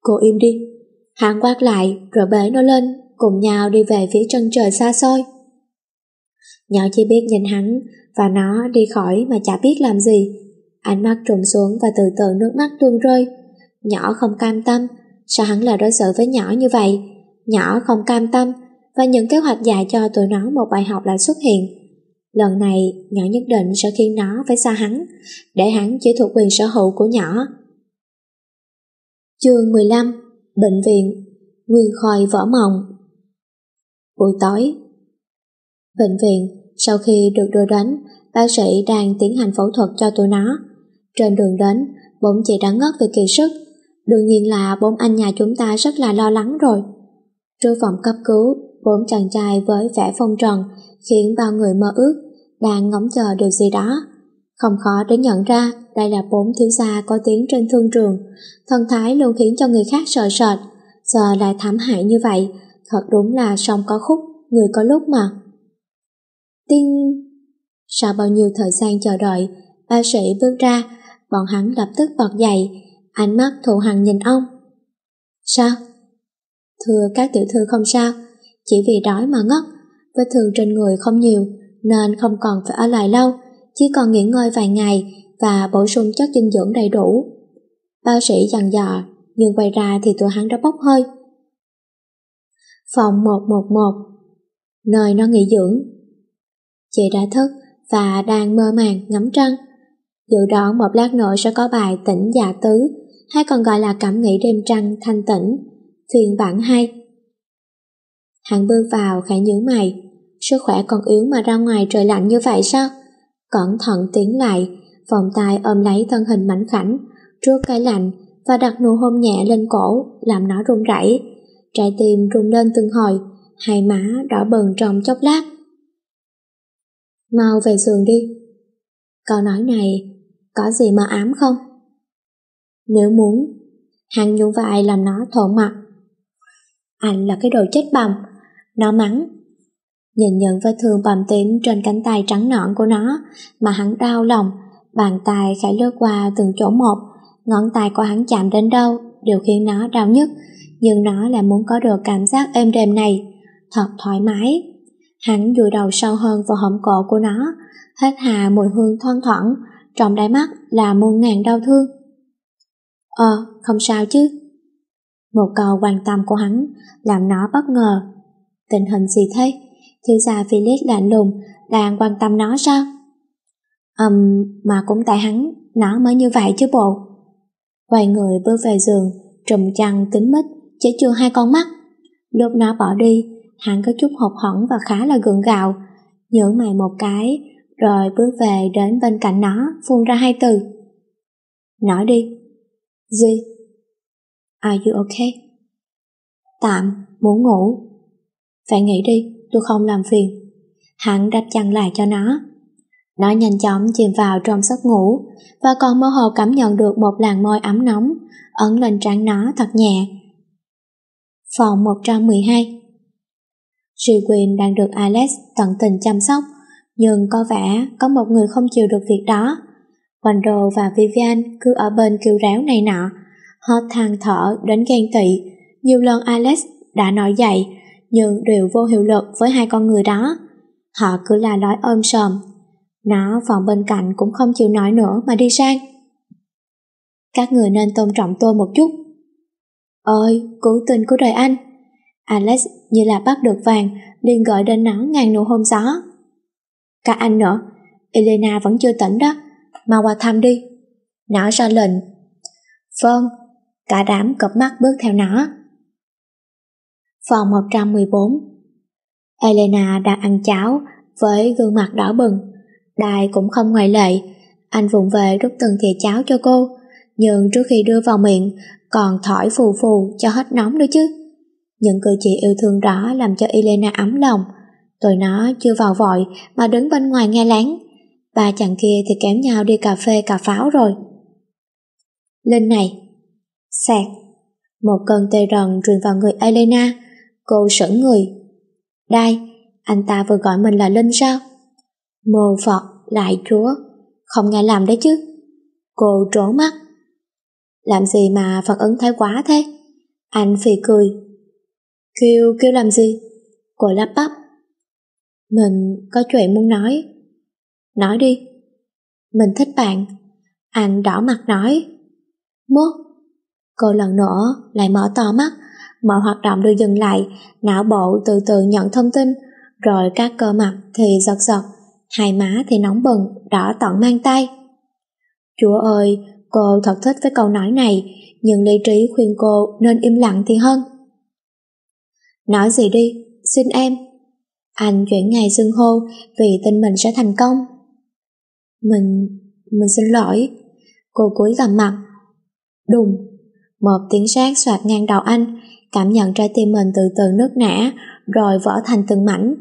Cô im đi. Hắn quát lại rồi bế nó lên, cùng nhau đi về phía chân trời xa xôi. Nhỏ chỉ biết nhìn hắn và nó đi khỏi mà chả biết làm gì. Ánh mắt trùng xuống và từ từ nước mắt tuôn rơi. Nhỏ không cam tâm, sao hắn lại đối xử với nhỏ như vậy? Nhỏ không cam tâm và những kế hoạch dạy cho tụi nó một bài học lại xuất hiện. Lần này, nhỏ nhất định sẽ khiến nó phải xa hắn, để hắn chỉ thuộc quyền sở hữu của nhỏ. Chương 15 Bệnh viện Nguyên khôi vỡ mộng Buổi tối Bệnh viện, sau khi được đưa đến, bác sĩ đang tiến hành phẫu thuật cho tụi nó. Trên đường đến, bỗng chị đã ngất về kỳ sức. Đương nhiên là bốn anh nhà chúng ta rất là lo lắng rồi. Trước phòng cấp cứu, bốn chàng trai với vẻ phong trần khiến bao người mơ ước, đang ngóng chờ điều gì đó. Không khó để nhận ra đây là bốn thiếu gia có tiếng trên thương trường, thân thái luôn khiến cho người khác sợ sệt, giờ lại thảm hại như vậy, thật đúng là sông có khúc, người có lúc mà. Tinh... Sau bao nhiêu thời gian chờ đợi, bác sĩ bước ra, bọn hắn lập tức bọt dậy, ánh mắt thụ hằng nhìn ông. Sao? Thưa các tiểu thư không sao, chỉ vì đói mà ngất, vết thương trên người không nhiều nên không còn phải ở lại lâu, chỉ còn nghỉ ngơi vài ngày và bổ sung chất dinh dưỡng đầy đủ. Bác sĩ dằn dò, nhưng quay ra thì tụi hắn đã bốc hơi. Phòng 111 Nơi nó nghỉ dưỡng Chị đã thức và đang mơ màng ngắm trăng. Dự đoán một lát nữa sẽ có bài tỉnh dạ tứ hay còn gọi là cảm nghĩ đêm trăng thanh tĩnh, phiên bản 2. Hắn bước vào khẽ nhướng mày, sức khỏe còn yếu mà ra ngoài trời lạnh như vậy sao? Cẩn thận tiến lại, vòng tay ôm lấy thân hình mảnh khảnh, trước cái lạnh và đặt nụ hôn nhẹ lên cổ, làm nó run rẩy. Trái tim rung lên từng hồi, hai má đỏ bừng trong chốc lát. Mau về giường đi. Câu nói này có gì mà ám không? Nếu muốn, hắn nhún vai làm nó thổ mặt. Anh là cái đồ chết bầm, nó mắng. Nhìn nhận vết thương bầm tím trên cánh tay trắng nõn của nó mà hắn đau lòng, bàn tay khẽ lướt qua từng chỗ một, ngón tay của hắn chạm đến đâu đều khiến nó đau nhất, nhưng nó lại muốn có được cảm giác êm đềm này, thật thoải mái. Hắn vùi đầu sâu hơn vào hõm cổ của nó, hết hà mùi hương thoang thoảng, trong đáy mắt là muôn ngàn đau thương. Ờ, không sao chứ. Một câu quan tâm của hắn làm nó bất ngờ. Tình hình gì thế? Thiếu gia Philip lạnh lùng, đang quan tâm nó sao? Ừm, um, mà cũng tại hắn, nó mới như vậy chứ bộ. Quay người bước về giường, trùm chăn kính mít, chỉ chưa hai con mắt. Lúc nó bỏ đi, hắn có chút hụt hẫng và khá là gượng gạo, nhướng mày một cái, rồi bước về đến bên cạnh nó, phun ra hai từ. Nói đi. Gì? Are you okay? Tạm, muốn ngủ. Phải nghỉ đi, tôi không làm phiền. Hắn đắp chăn lại cho nó. Nó nhanh chóng chìm vào trong giấc ngủ và còn mơ hồ cảm nhận được một làn môi ấm nóng ấn lên trán nó thật nhẹ. Phòng 112 Siwin đang được Alex tận tình chăm sóc nhưng có vẻ có một người không chịu được việc đó. Wando và Vivian cứ ở bên kêu réo này nọ, họ than thở đến ghen tị. Nhiều lần Alex đã nói dậy, nhưng đều vô hiệu lực với hai con người đó. Họ cứ là nói ôm sòm. Nó phòng bên cạnh cũng không chịu nói nữa mà đi sang. Các người nên tôn trọng tôi một chút. Ôi, cứu tình của đời anh. Alex như là bắt được vàng, liền gọi đến nó ngàn nụ hôn gió. Cả anh nữa, Elena vẫn chưa tỉnh đó, mau qua thăm đi. Nó ra lệnh. Vâng, cả đám cập mắt bước theo nó. Phòng 114 Elena đang ăn cháo với gương mặt đỏ bừng. Đài cũng không ngoại lệ. Anh vụng về rút từng thìa cháo cho cô, nhưng trước khi đưa vào miệng còn thổi phù phù cho hết nóng nữa chứ. Những cử chỉ yêu thương đó làm cho Elena ấm lòng, Tụi nó chưa vào vội mà đứng bên ngoài nghe lén. Ba chàng kia thì kéo nhau đi cà phê cà pháo rồi. Linh này. Sạc. Một cơn tê rần truyền vào người Elena. Cô sững người. Đai, anh ta vừa gọi mình là Linh sao? Mô Phật, lại chúa. Không nghe làm đấy chứ. Cô trố mắt. Làm gì mà phản ứng thái quá thế? Anh phì cười. Kêu, kêu làm gì? Cô lắp bắp. Mình có chuyện muốn nói. Nói đi. Mình thích bạn. Anh đỏ mặt nói. Mốt. Cô lần nữa lại mở to mắt, mọi hoạt động đều dừng lại, não bộ từ từ nhận thông tin, rồi các cơ mặt thì giật giật, hai má thì nóng bừng, đỏ tận mang tay. Chúa ơi, cô thật thích với câu nói này, nhưng lý trí khuyên cô nên im lặng thì hơn. Nói gì đi, xin em. Anh chuyển ngày xưng hô vì tin mình sẽ thành công. Mình... mình xin lỗi. Cô cúi gằm mặt. Đùng. Một tiếng sát soạt ngang đầu anh, cảm nhận trái tim mình từ từ nứt nã, rồi vỡ thành từng mảnh.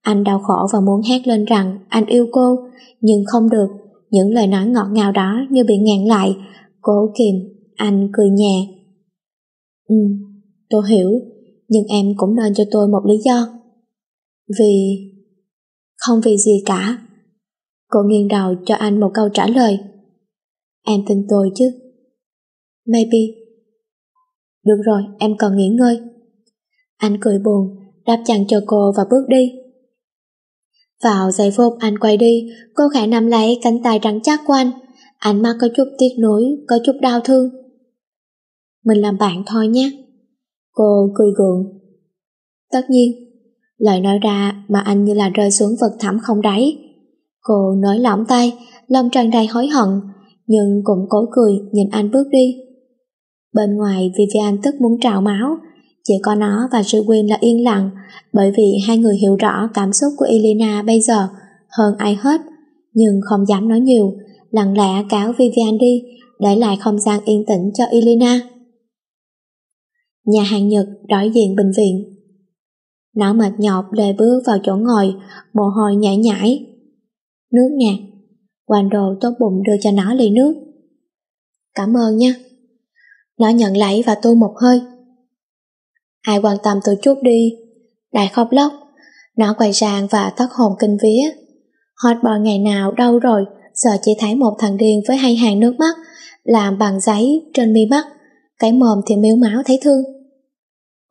Anh đau khổ và muốn hét lên rằng anh yêu cô, nhưng không được. Những lời nói ngọt ngào đó như bị ngạn lại. Cố kìm, anh cười nhẹ. Ừ, tôi hiểu, nhưng em cũng nên cho tôi một lý do. Vì... Không vì gì cả. Cô nghiêng đầu cho anh một câu trả lời. Em tin tôi chứ? Maybe. Được rồi, em còn nghỉ ngơi. Anh cười buồn, đáp chặn cho cô và bước đi. Vào giây phút anh quay đi, cô khẽ nắm lấy cánh tay rắn chắc của anh. Ánh mắt có chút tiếc nuối, có chút đau thương. Mình làm bạn thôi nhé. Cô cười gượng. Tất nhiên, Lời nói ra mà anh như là rơi xuống vực thẳm không đáy. Cô nới lỏng tay, lòng tràn đầy hối hận, nhưng cũng cố cười nhìn anh bước đi. Bên ngoài Vivian tức muốn trào máu, chỉ có nó và Jewin là yên lặng bởi vì hai người hiểu rõ cảm xúc của Elena bây giờ hơn ai hết, nhưng không dám nói nhiều, lặng lẽ cáo Vivian đi để lại không gian yên tĩnh cho Elena. Nhà hàng Nhật đối diện bệnh viện nó mệt nhọc lê bước vào chỗ ngồi, mồ hôi nhảy nhảy. Nước nè. Wando tốt bụng đưa cho nó ly nước. Cảm ơn nha. Nó nhận lấy và tu một hơi. Ai quan tâm tôi chút đi. Đại khóc lóc. Nó quay sang và thất hồn kinh vía. Hot boy ngày nào đâu rồi, giờ chỉ thấy một thằng điên với hai hàng nước mắt,
làm bằng giấy trên mi mắt, cái mồm thì miếu máu thấy thương.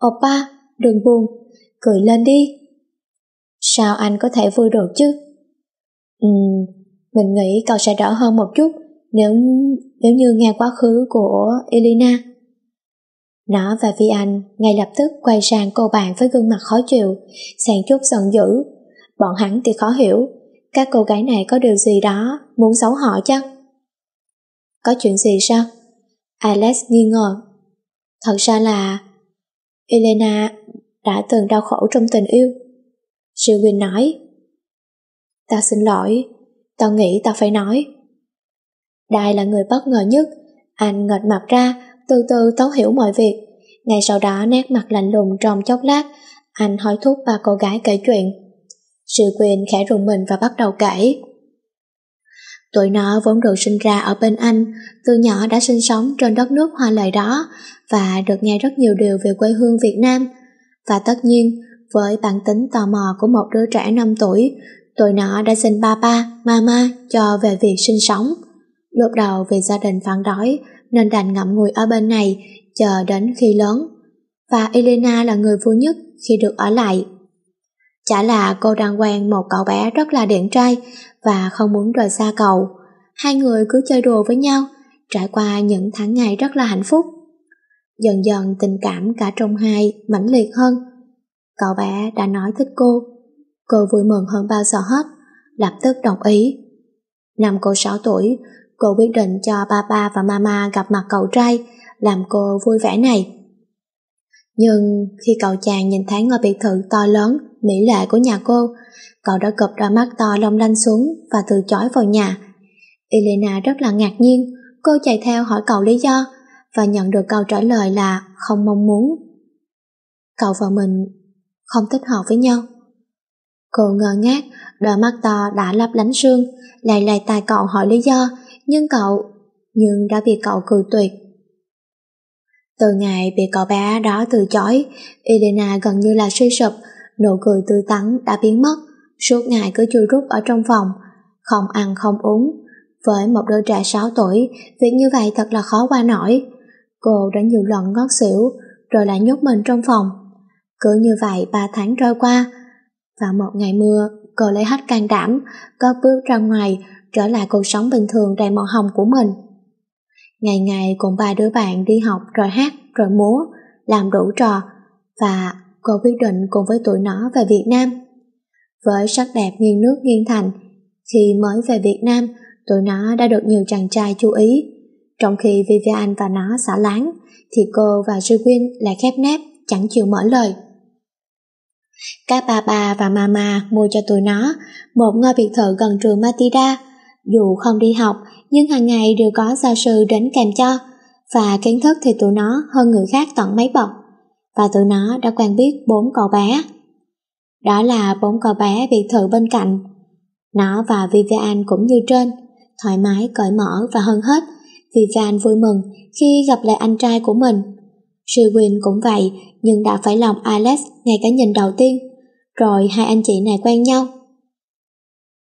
Oppa, đừng buồn, cười lên đi. Sao anh có thể vui được chứ? Ừm, mình nghĩ cậu sẽ đỡ hơn một chút nếu nếu như nghe quá khứ của Elena. Nó và Vi Anh ngay lập tức quay sang cô bạn với gương mặt khó chịu, sàn chút giận dữ. Bọn hắn thì khó hiểu, các cô gái này có điều gì đó muốn xấu họ chắc. Có chuyện gì sao? Alex nghi ngờ. Thật ra là Elena đã từng đau khổ trong tình yêu. Sylvie nói. Ta xin lỗi, tao nghĩ tao phải nói. Đài là người bất ngờ nhất, anh ngợt mặt ra, từ từ thấu hiểu mọi việc. Ngay sau đó nét mặt lạnh lùng trong chốc lát, anh hỏi thúc ba cô gái kể chuyện. Sự quyền khẽ rùng mình và bắt đầu kể. Tụi nó vốn được sinh ra ở bên Anh, từ nhỏ đã sinh sống trên đất nước hoa lệ đó và được nghe rất nhiều điều về quê hương Việt Nam. Và tất nhiên, với bản tính tò mò của một đứa trẻ 5 tuổi, tụi nó đã xin ba ba, mama cho về việc sinh sống. Lúc đầu vì gia đình phản đối nên đành ngậm ngùi ở bên này chờ đến khi lớn. Và Elena là người vui nhất khi được ở lại. Chả là cô đang quen một cậu bé rất là điển trai và không muốn rời xa cậu. Hai người cứ chơi đùa với nhau, trải qua những tháng ngày rất là hạnh phúc. Dần dần tình cảm cả trong hai mãnh liệt hơn. Cậu bé đã nói thích cô. Cô vui mừng hơn bao giờ hết, lập tức đồng ý. Năm cô 6 tuổi, cô quyết định cho ba ba và mama gặp mặt cậu trai, làm cô vui vẻ này. Nhưng khi cậu chàng nhìn thấy ngôi biệt thự to lớn, mỹ lệ của nhà cô, cậu đã cụp đôi mắt to long lanh xuống và từ chối vào nhà. Elena rất là ngạc nhiên, cô chạy theo hỏi cậu lý do và nhận được câu trả lời là không mong muốn. Cậu và mình không thích hợp với nhau. Cô ngơ ngác, đôi mắt to đã lấp lánh sương, lại lại tài cậu hỏi lý do, nhưng cậu, nhưng đã bị cậu cười tuyệt. Từ ngày bị cậu bé đó từ chối, Elena gần như là suy sụp, nụ cười tươi tắn đã biến mất, suốt ngày cứ chui rút ở trong phòng, không ăn không uống. Với một đứa trẻ 6 tuổi, việc như vậy thật là khó qua nổi. Cô đã nhiều lần ngót xỉu, rồi lại nhốt mình trong phòng. Cứ như vậy 3 tháng trôi qua, vào một ngày mưa, cô lấy hết can đảm, có bước ra ngoài, trở lại cuộc sống bình thường đầy màu hồng của mình. Ngày ngày cùng ba đứa bạn đi học rồi hát rồi múa, làm đủ trò và cô quyết định cùng với tụi nó về Việt Nam. Với sắc đẹp nghiêng nước nghiêng thành, khi mới về Việt Nam, tụi nó đã được nhiều chàng trai chú ý. Trong khi Vivian và nó xả láng, thì cô và Jewin lại khép nép, chẳng chịu mở lời. Các bà bà và mama mua cho tụi nó một ngôi biệt thự gần trường Matida. Dù không đi học, nhưng hàng ngày đều có gia sư đến kèm cho, và kiến thức thì tụi nó hơn người khác tận mấy bậc, và tụi nó đã quen biết bốn cậu bé. Đó là bốn cậu bé biệt thự bên cạnh. Nó và Vivian cũng như trên, thoải mái, cởi mở và hơn hết, Vivian vui mừng khi gặp lại anh trai của mình. Sewin cũng vậy, nhưng đã phải lòng Alex ngay cái nhìn đầu tiên, rồi hai anh chị này quen nhau.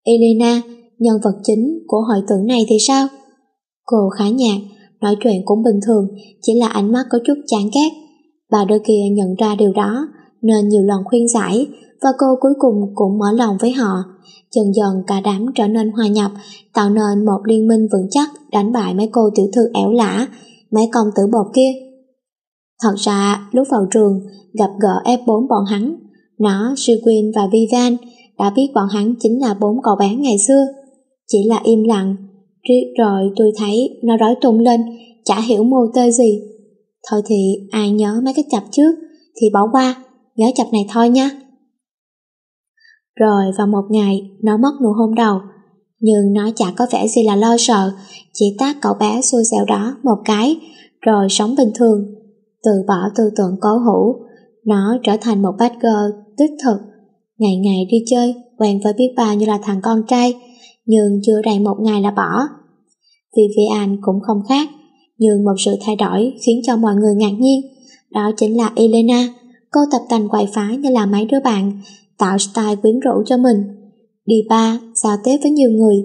Elena, nhân vật chính của hội tưởng này thì sao? Cô khá nhạt, nói chuyện cũng bình thường, chỉ là ánh mắt có chút chán ghét. Bà đôi kia nhận ra điều đó, nên nhiều lần khuyên giải, và cô cuối cùng cũng mở lòng với họ. Dần dần cả đám trở nên hòa nhập, tạo nên một liên minh vững chắc đánh bại mấy cô tiểu thư ẻo lả, mấy công tử bột kia. Thật ra, lúc vào trường, gặp gỡ F4 bọn hắn, nó, Siwin và Vivan đã biết bọn hắn chính là bốn cậu bé ngày xưa. Chỉ là im lặng, riết rồi tôi thấy nó đói tung lên, chả hiểu mô tê gì. Thôi thì ai nhớ mấy cái chập trước thì bỏ qua, nhớ chập này thôi nha. Rồi vào một ngày, nó mất nụ hôn đầu, nhưng nó chả có vẻ gì là lo sợ, chỉ tác cậu bé xui xẻo đó một cái, rồi sống bình thường, từ bỏ tư tưởng cố hữu, nó trở thành một bad girl đích thực. Ngày ngày đi chơi, quen với biết bao như là thằng con trai, nhưng chưa đầy một ngày là bỏ. Vivian cũng không khác, nhưng một sự thay đổi khiến cho mọi người ngạc nhiên. Đó chính là Elena, cô tập tành quậy phá như là mấy đứa bạn, tạo style quyến rũ cho mình. Đi ba, giao tiếp với nhiều người.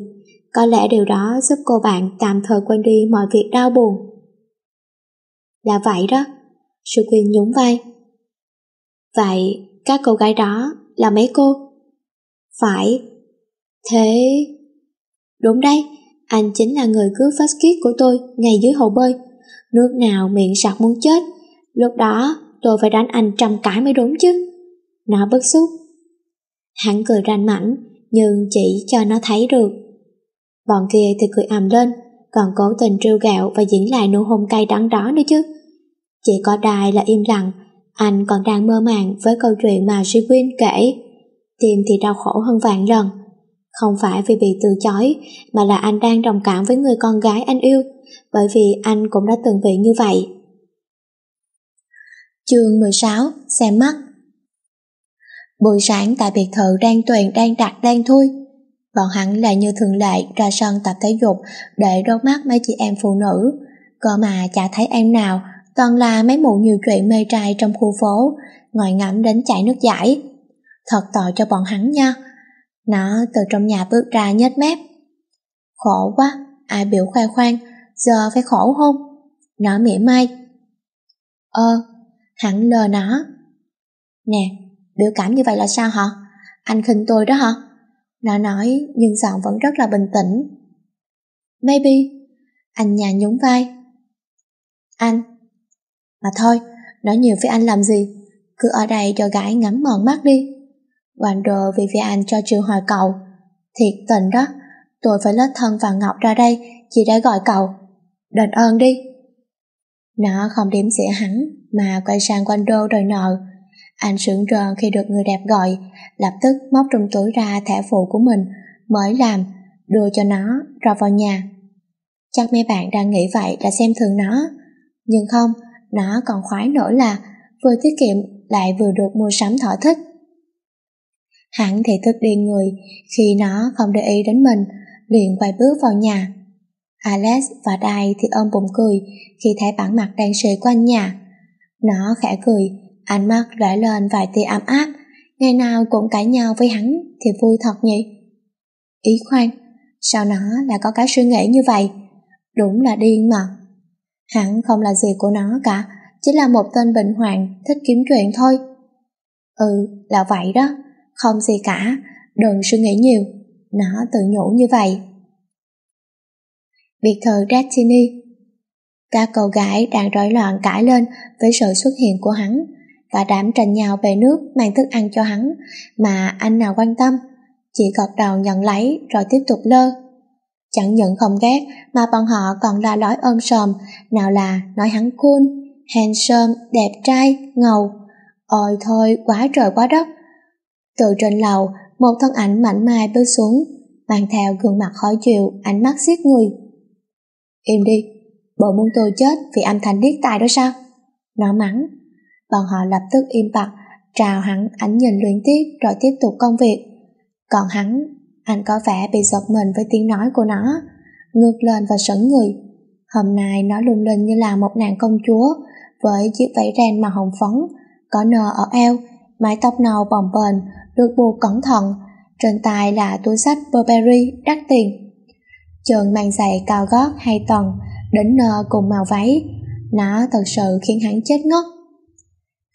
có lẽ điều đó giúp cô bạn tạm thời quên đi mọi việc đau buồn. Là vậy đó, Sư Quyên nhún vai. Vậy, các cô gái đó là mấy cô? Phải. Thế... Đúng đấy, anh chính là người cứu phát kiết của tôi ngay dưới hồ bơi. Nước nào miệng sặc muốn chết. Lúc đó tôi phải đánh anh trăm cái mới đúng chứ. Nó bức xúc. Hắn cười ranh mảnh, nhưng chỉ cho nó thấy được. Bọn kia thì cười ầm lên, còn cố tình trêu gạo và diễn lại nụ hôn cay đắng đó nữa chứ. Chỉ có đài là im lặng, anh còn đang mơ màng với câu chuyện mà Jiwin kể. Tim thì đau khổ hơn vạn lần. Không phải vì bị từ chối, mà là anh đang đồng cảm với người con gái anh yêu, bởi vì anh cũng đã từng bị như vậy.
Chương 16 Xem mắt Buổi sáng tại biệt thự đang tuyền đang đặt đang thui. Bọn hắn lại như thường lệ ra sân tập thể dục để đốt mắt mấy chị em phụ nữ. Cơ mà chả thấy em nào, toàn là mấy mụ nhiều chuyện mê trai trong khu phố, ngồi ngắm đến chảy nước giải. Thật tội cho bọn hắn nha. Nó từ trong nhà bước ra nhếch mép. Khổ quá, ai biểu khoe khoang, giờ phải khổ không? Nó mỉa mai. Ơ, hắn lờ nó. Nè, biểu cảm như vậy là sao hả? Anh khinh tôi đó hả? Nó nói nhưng giọng vẫn rất là bình tĩnh. Maybe. Anh nhà nhún vai. Anh. Mà thôi, nói nhiều với anh làm gì? Cứ ở đây cho gái ngắm mòn mắt đi. Wander vì vì anh cho chiều hỏi cậu. Thiệt tình đó, tôi phải lết thân và Ngọc ra đây chị đã gọi cậu. Đền ơn đi. Nó không điểm xỉa hắn mà quay sang Wander đòi nợ. Anh sững rờ khi được người đẹp gọi, lập tức móc trong túi ra thẻ phụ của mình, mới làm, đưa cho nó, rồi vào nhà. Chắc mấy bạn đang nghĩ vậy là xem thường nó, nhưng không, nó còn khoái nổi là vừa tiết kiệm lại vừa được mua sắm thỏa thích. Hắn thì thức điên người khi nó không để ý đến mình, liền quay bước vào nhà. Alex và đài thì ôm bụng cười khi thấy bản mặt đang sề quanh nhà. Nó khẽ cười, Ánh mắt lóe lên vài tia ấm áp, ngày nào cũng cãi nhau với hắn thì vui thật nhỉ? Ý khoan, sao nó lại có cái suy nghĩ như vậy? Đúng là điên mà. Hắn không là gì của nó cả, chỉ là một tên bệnh hoạn thích kiếm chuyện thôi. Ừ, là vậy đó, không gì cả, đừng suy nghĩ nhiều, nó tự nhủ như vậy. Biệt thự Destiny. Các cậu gái đang rối loạn cãi lên với sự xuất hiện của hắn, cả đám tranh nhau về nước mang thức ăn cho hắn mà anh nào quan tâm? Chỉ gật đầu nhận lấy rồi tiếp tục lơ. Chẳng những không ghét mà bọn họ còn la lói ôm sòm. Nào là nói hắn cool handsome đẹp trai ngầu. Ôi thôi quá trời quá đất từ trên lầu một thân ảnh mảnh mai bước xuống mang theo gương mặt khó chịu ánh mắt giết người im đi bộ muốn tôi chết vì âm thanh điếc tai đó sao nó mắng bọn họ lập tức im bặt, trào hắn ánh nhìn luyến tiếc rồi tiếp tục công việc. Còn hắn, anh có vẻ bị giật mình với tiếng nói của nó, ngược lên và sững người. Hôm nay nó lung linh như là một nàng công chúa, với chiếc váy ren màu hồng phấn, có nơ ở eo, mái tóc nâu bồng bềnh, được buộc cẩn thận, trên tay là túi sách Burberry đắt tiền. Trần mang giày cao gót hai tầng, đến nơ cùng màu váy, nó thật sự khiến hắn chết ngất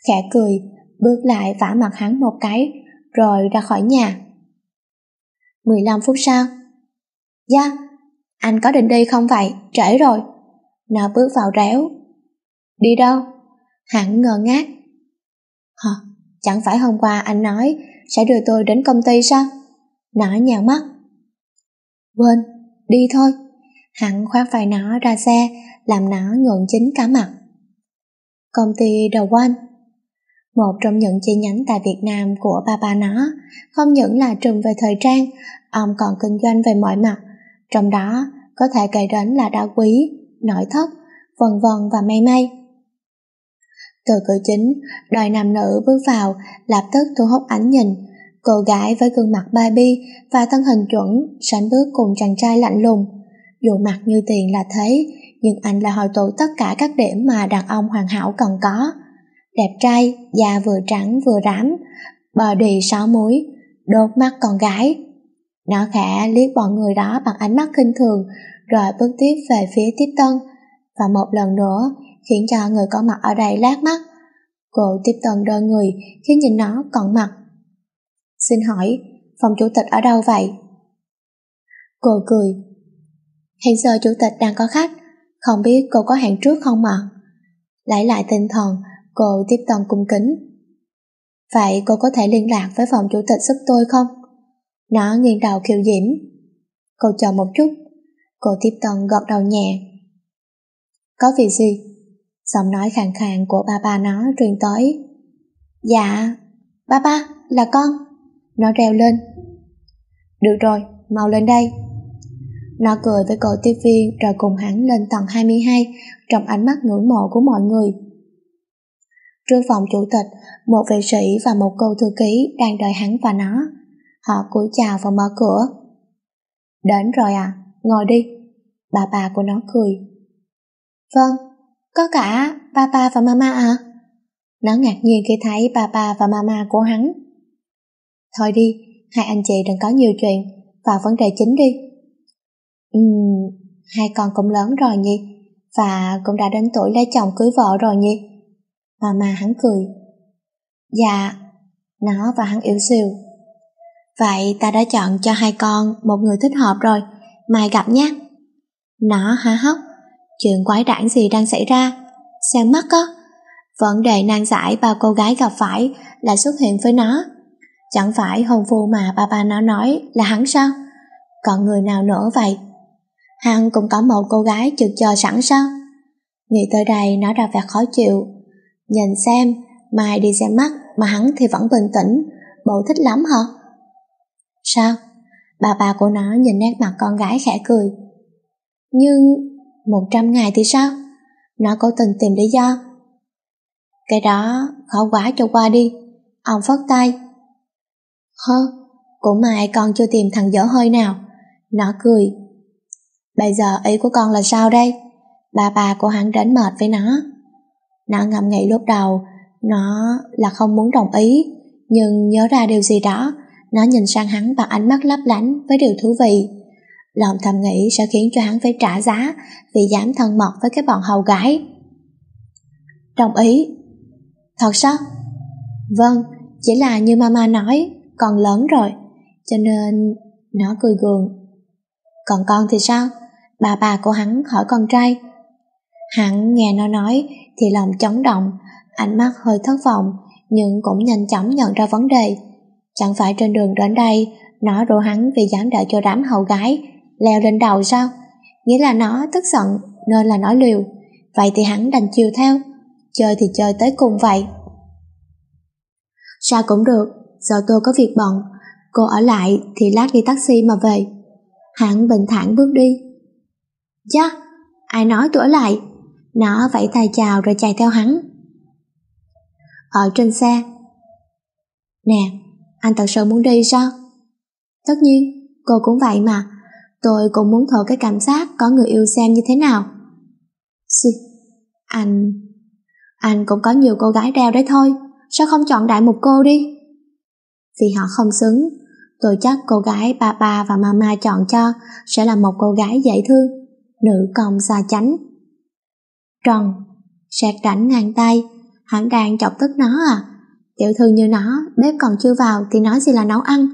khẽ cười, bước lại vả mặt hắn một cái, rồi ra khỏi nhà. 15 phút sau. Dạ, yeah, anh có định đi không vậy? Trễ rồi. Nó bước vào réo. Đi đâu? Hắn ngơ ngác. Hả? Chẳng phải hôm qua anh nói sẽ đưa tôi đến công ty sao? Nó nhào mắt. Quên, đi thôi. Hắn khoác vai nó ra xe, làm nó ngượng chính cả mặt. Công ty The One một trong những chi nhánh tại Việt Nam của ba ba nó, không những là trùm về thời trang, ông còn kinh doanh về mọi mặt, trong đó có thể kể đến là đá quý, nội thất, vân vân và may may. Từ cửa chính, đôi nam nữ bước vào, lập tức thu hút ánh nhìn. Cô gái với gương mặt baby và thân hình chuẩn sánh bước cùng chàng trai lạnh lùng. Dù mặt như tiền là thế, nhưng anh là hội tụ tất cả các điểm mà đàn ông hoàn hảo cần có đẹp trai, da vừa trắng vừa rám, bờ đì sáu múi, đôi mắt con gái. Nó khẽ liếc bọn người đó bằng ánh mắt kinh thường, rồi bước tiếp về phía tiếp tân, và một lần nữa khiến cho người có mặt ở đây lát mắt. Cô tiếp tân đôi người khi nhìn nó còn mặt. Xin hỏi, phòng chủ tịch ở đâu vậy? Cô cười. Hiện giờ chủ tịch đang có khách, không biết cô có hẹn trước không mà? Lấy lại tinh thần, cô tiếp tân cung kính. Vậy cô có thể liên lạc với phòng chủ tịch giúp tôi không? Nó nghiêng đầu khiêu diễm. Cô chờ một chút. Cô tiếp tân gật đầu nhẹ. Có việc gì? Giọng nói khàn khàn của ba ba nó truyền tới. Dạ, ba ba, là con. Nó reo lên. Được rồi, mau lên đây. Nó cười với cậu tiếp viên rồi cùng hắn lên tầng 22 trong ánh mắt ngưỡng mộ của mọi người. Trước phòng chủ tịch, một vệ sĩ và một cô thư ký đang đợi hắn và nó. Họ cúi chào và mở cửa. Đến rồi à, ngồi đi. Bà bà của nó cười. Vâng, có cả ba ba và mama à? Nó ngạc nhiên khi thấy ba ba và mama của hắn. Thôi đi, hai anh chị đừng có nhiều chuyện, vào vấn đề chính đi. Ừm, hai con cũng lớn rồi nhỉ, và cũng đã đến tuổi lấy chồng cưới vợ rồi nhỉ. Mama hắn cười. Dạ, nó và hắn yếu xìu. Vậy ta đã chọn cho hai con một người thích hợp rồi, mai gặp nhé. Nó há hốc, chuyện quái đản gì đang xảy ra? Xem mắt á. Vấn đề nan giải ba cô gái gặp phải là xuất hiện với nó. Chẳng phải hôn phu mà ba ba nó nói là hắn sao? Còn người nào nữa vậy? Hắn cũng có một cô gái chực chờ sẵn sao? Nghĩ tới đây nó đã vẻ khó chịu. Nhìn xem, mai đi xem mắt mà hắn thì vẫn bình tĩnh, bộ thích lắm hả? Sao? Bà bà của nó nhìn nét mặt con gái khẽ cười. Nhưng một trăm ngày thì sao? Nó cố tình tìm lý do. Cái đó khó quá cho qua đi. Ông phất tay. Hơ, cũng mai con chưa tìm thằng dở hơi nào. Nó cười. Bây giờ ý của con là sao đây? Bà bà của hắn đến mệt với nó. Nó ngầm nghĩ lúc đầu, nó là không muốn đồng ý, nhưng nhớ ra điều gì đó, nó nhìn sang hắn bằng ánh mắt lấp lánh với điều thú vị. Lòng thầm nghĩ sẽ khiến cho hắn phải trả giá vì dám thân mật với cái bọn hầu gái. Đồng ý. Thật sao? Vâng, chỉ là như mama nói, còn lớn rồi, cho nên nó cười gượng. Còn con thì sao? Bà bà của hắn hỏi con trai. Hắn nghe nó nói thì lòng chấn động, ánh mắt hơi thất vọng, nhưng cũng nhanh chóng nhận ra vấn đề. Chẳng phải trên đường đến đây, nó rủ hắn vì dám đợi cho đám hầu gái leo lên đầu sao? Nghĩa là nó tức giận nên là nó liều. Vậy thì hắn đành chiều theo. Chơi thì chơi tới cùng vậy. Sao cũng được, giờ tôi có việc bận. Cô ở lại thì lát đi taxi mà về. Hắn bình thản bước đi. Dạ, ai nói tôi ở lại? Nó vẫy tay chào rồi chạy theo hắn. Ở trên xe. Nè, anh thật sự muốn đi sao? Tất nhiên, cô cũng vậy mà. Tôi cũng muốn thử cái cảm giác có người yêu xem như thế nào. Xì, anh... Anh cũng có nhiều cô gái đeo đấy thôi, sao không chọn đại một cô đi? Vì họ không xứng, tôi chắc cô gái ba ba và mama chọn cho sẽ là một cô gái dễ thương, nữ công xa chánh. Tròn, sạc rảnh ngang tay, hẳn đang chọc tức nó à? Tiểu thư như nó, bếp còn chưa vào thì nói gì là nấu ăn.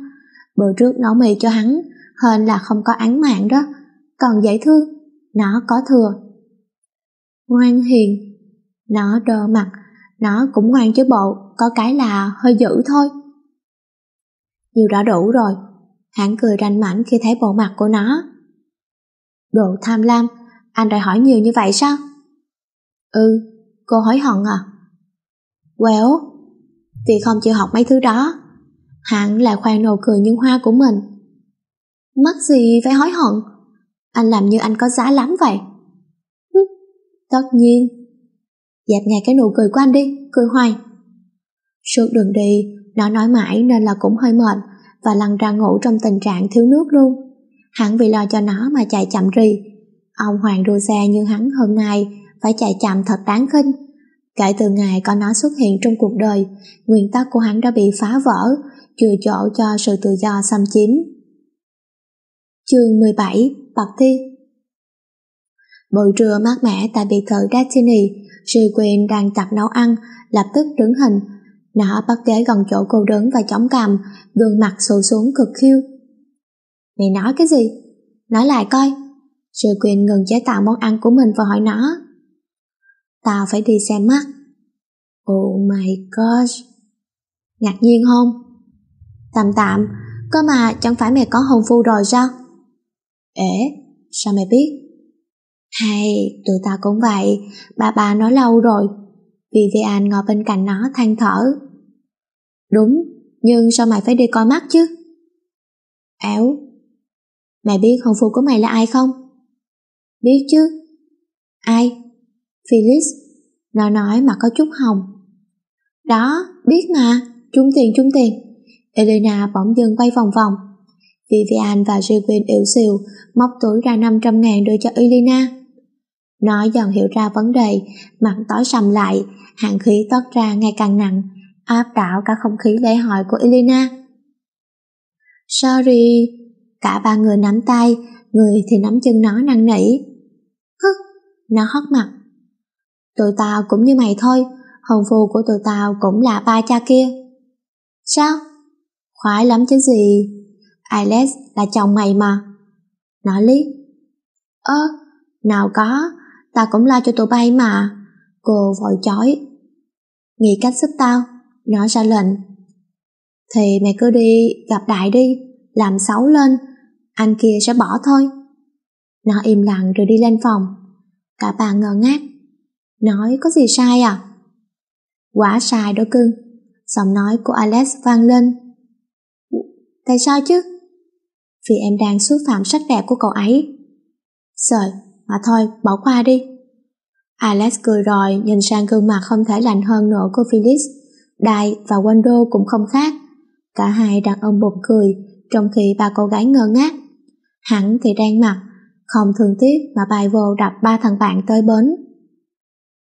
Bữa trước nấu mì cho hắn, hên là không có án mạng đó, còn dễ thương, nó có thừa. Ngoan hiền, nó đơ mặt, nó cũng ngoan chứ bộ, có cái là hơi dữ thôi. Nhiều đã đủ rồi, hắn cười ranh mảnh khi thấy bộ mặt của nó. Đồ tham lam, anh đòi hỏi nhiều như vậy sao? Ừ, cô hối hận à? Well, vì không chịu học mấy thứ đó, hắn lại khoan nồ cười như hoa của mình. Mắc gì phải hối hận? Anh làm như anh có giá lắm vậy. tất nhiên. Dẹp ngay cái nụ cười của anh đi, cười hoài. Suốt đường đi, nó nói mãi nên là cũng hơi mệt và lăn ra ngủ trong tình trạng thiếu nước luôn. Hắn vì lo cho nó mà chạy chậm rì. Ông Hoàng đua xe như hắn hôm nay phải chạy chậm thật đáng khinh. Kể từ ngày có nó xuất hiện trong cuộc đời, nguyên tắc của hắn đã bị phá vỡ, chừa chỗ cho sự tự do xâm chiếm. Chương 17 Bạc Thi Buổi trưa mát mẻ tại biệt thự Destiny, Sư Quyền đang tập nấu ăn, lập tức đứng hình. Nó bắt ghế gần chỗ cô đứng và chống cằm, gương mặt sụ xuống cực khiêu. Mày nói cái gì? Nói lại coi. Sư Quyền ngừng chế tạo món ăn của mình và hỏi nó. Tao phải đi xem mắt. Oh my gosh. Ngạc nhiên không? Tạm tạm, cơ mà chẳng phải mày có hôn phu rồi sao? Ế, sao mày biết? Hay, tụi tao cũng vậy, bà bà nói lâu rồi. Vivian ngồi bên cạnh nó than thở. Đúng, nhưng sao mày phải đi coi mắt chứ? Éo, mày biết hôn phu của mày là ai không? Biết chứ. Ai? Felix. Nó nói mà có chút hồng. Đó, biết mà, trung tiền trung tiền. Elena bỗng dưng quay vòng vòng. Vivian và Jewin yếu xìu móc túi ra 500 ngàn đưa cho Elena. Nó dần hiểu ra vấn đề, mặt tối sầm lại, hàng khí toát ra ngày càng nặng, áp đảo cả không khí lễ hội của Elena. Sorry, cả ba người nắm tay, người thì nắm chân nó năn nỉ. Hức, nó hất mặt. Tụi tao cũng như mày thôi, hồn phù của tụi tao cũng là ba cha kia. Sao? Khoái lắm chứ gì. Alex là chồng mày mà. Nó lý. Ơ, nào có, tao cũng lo cho tụi bay mà. Cô vội chói. Nghĩ cách giúp tao, nó ra lệnh. Thì mày cứ đi gặp đại đi, làm xấu lên, anh kia sẽ bỏ thôi. Nó im lặng rồi đi lên phòng. Cả bà ngờ ngác. Nói có gì sai à? Quả sai đó cưng. Giọng nói của Alex vang lên. Tại sao chứ? Vì em đang xúc phạm sắc đẹp của cậu ấy. Rồi, mà thôi, bỏ qua đi. Alex cười rồi nhìn sang gương mặt không thể lạnh hơn nữa của Phyllis. Đài và Wando cũng không khác. Cả hai đàn ông bụng cười, trong khi ba cô gái ngơ ngác. Hắn thì đang mặt, không thường tiếc mà bài vô đập ba thằng bạn tới bến.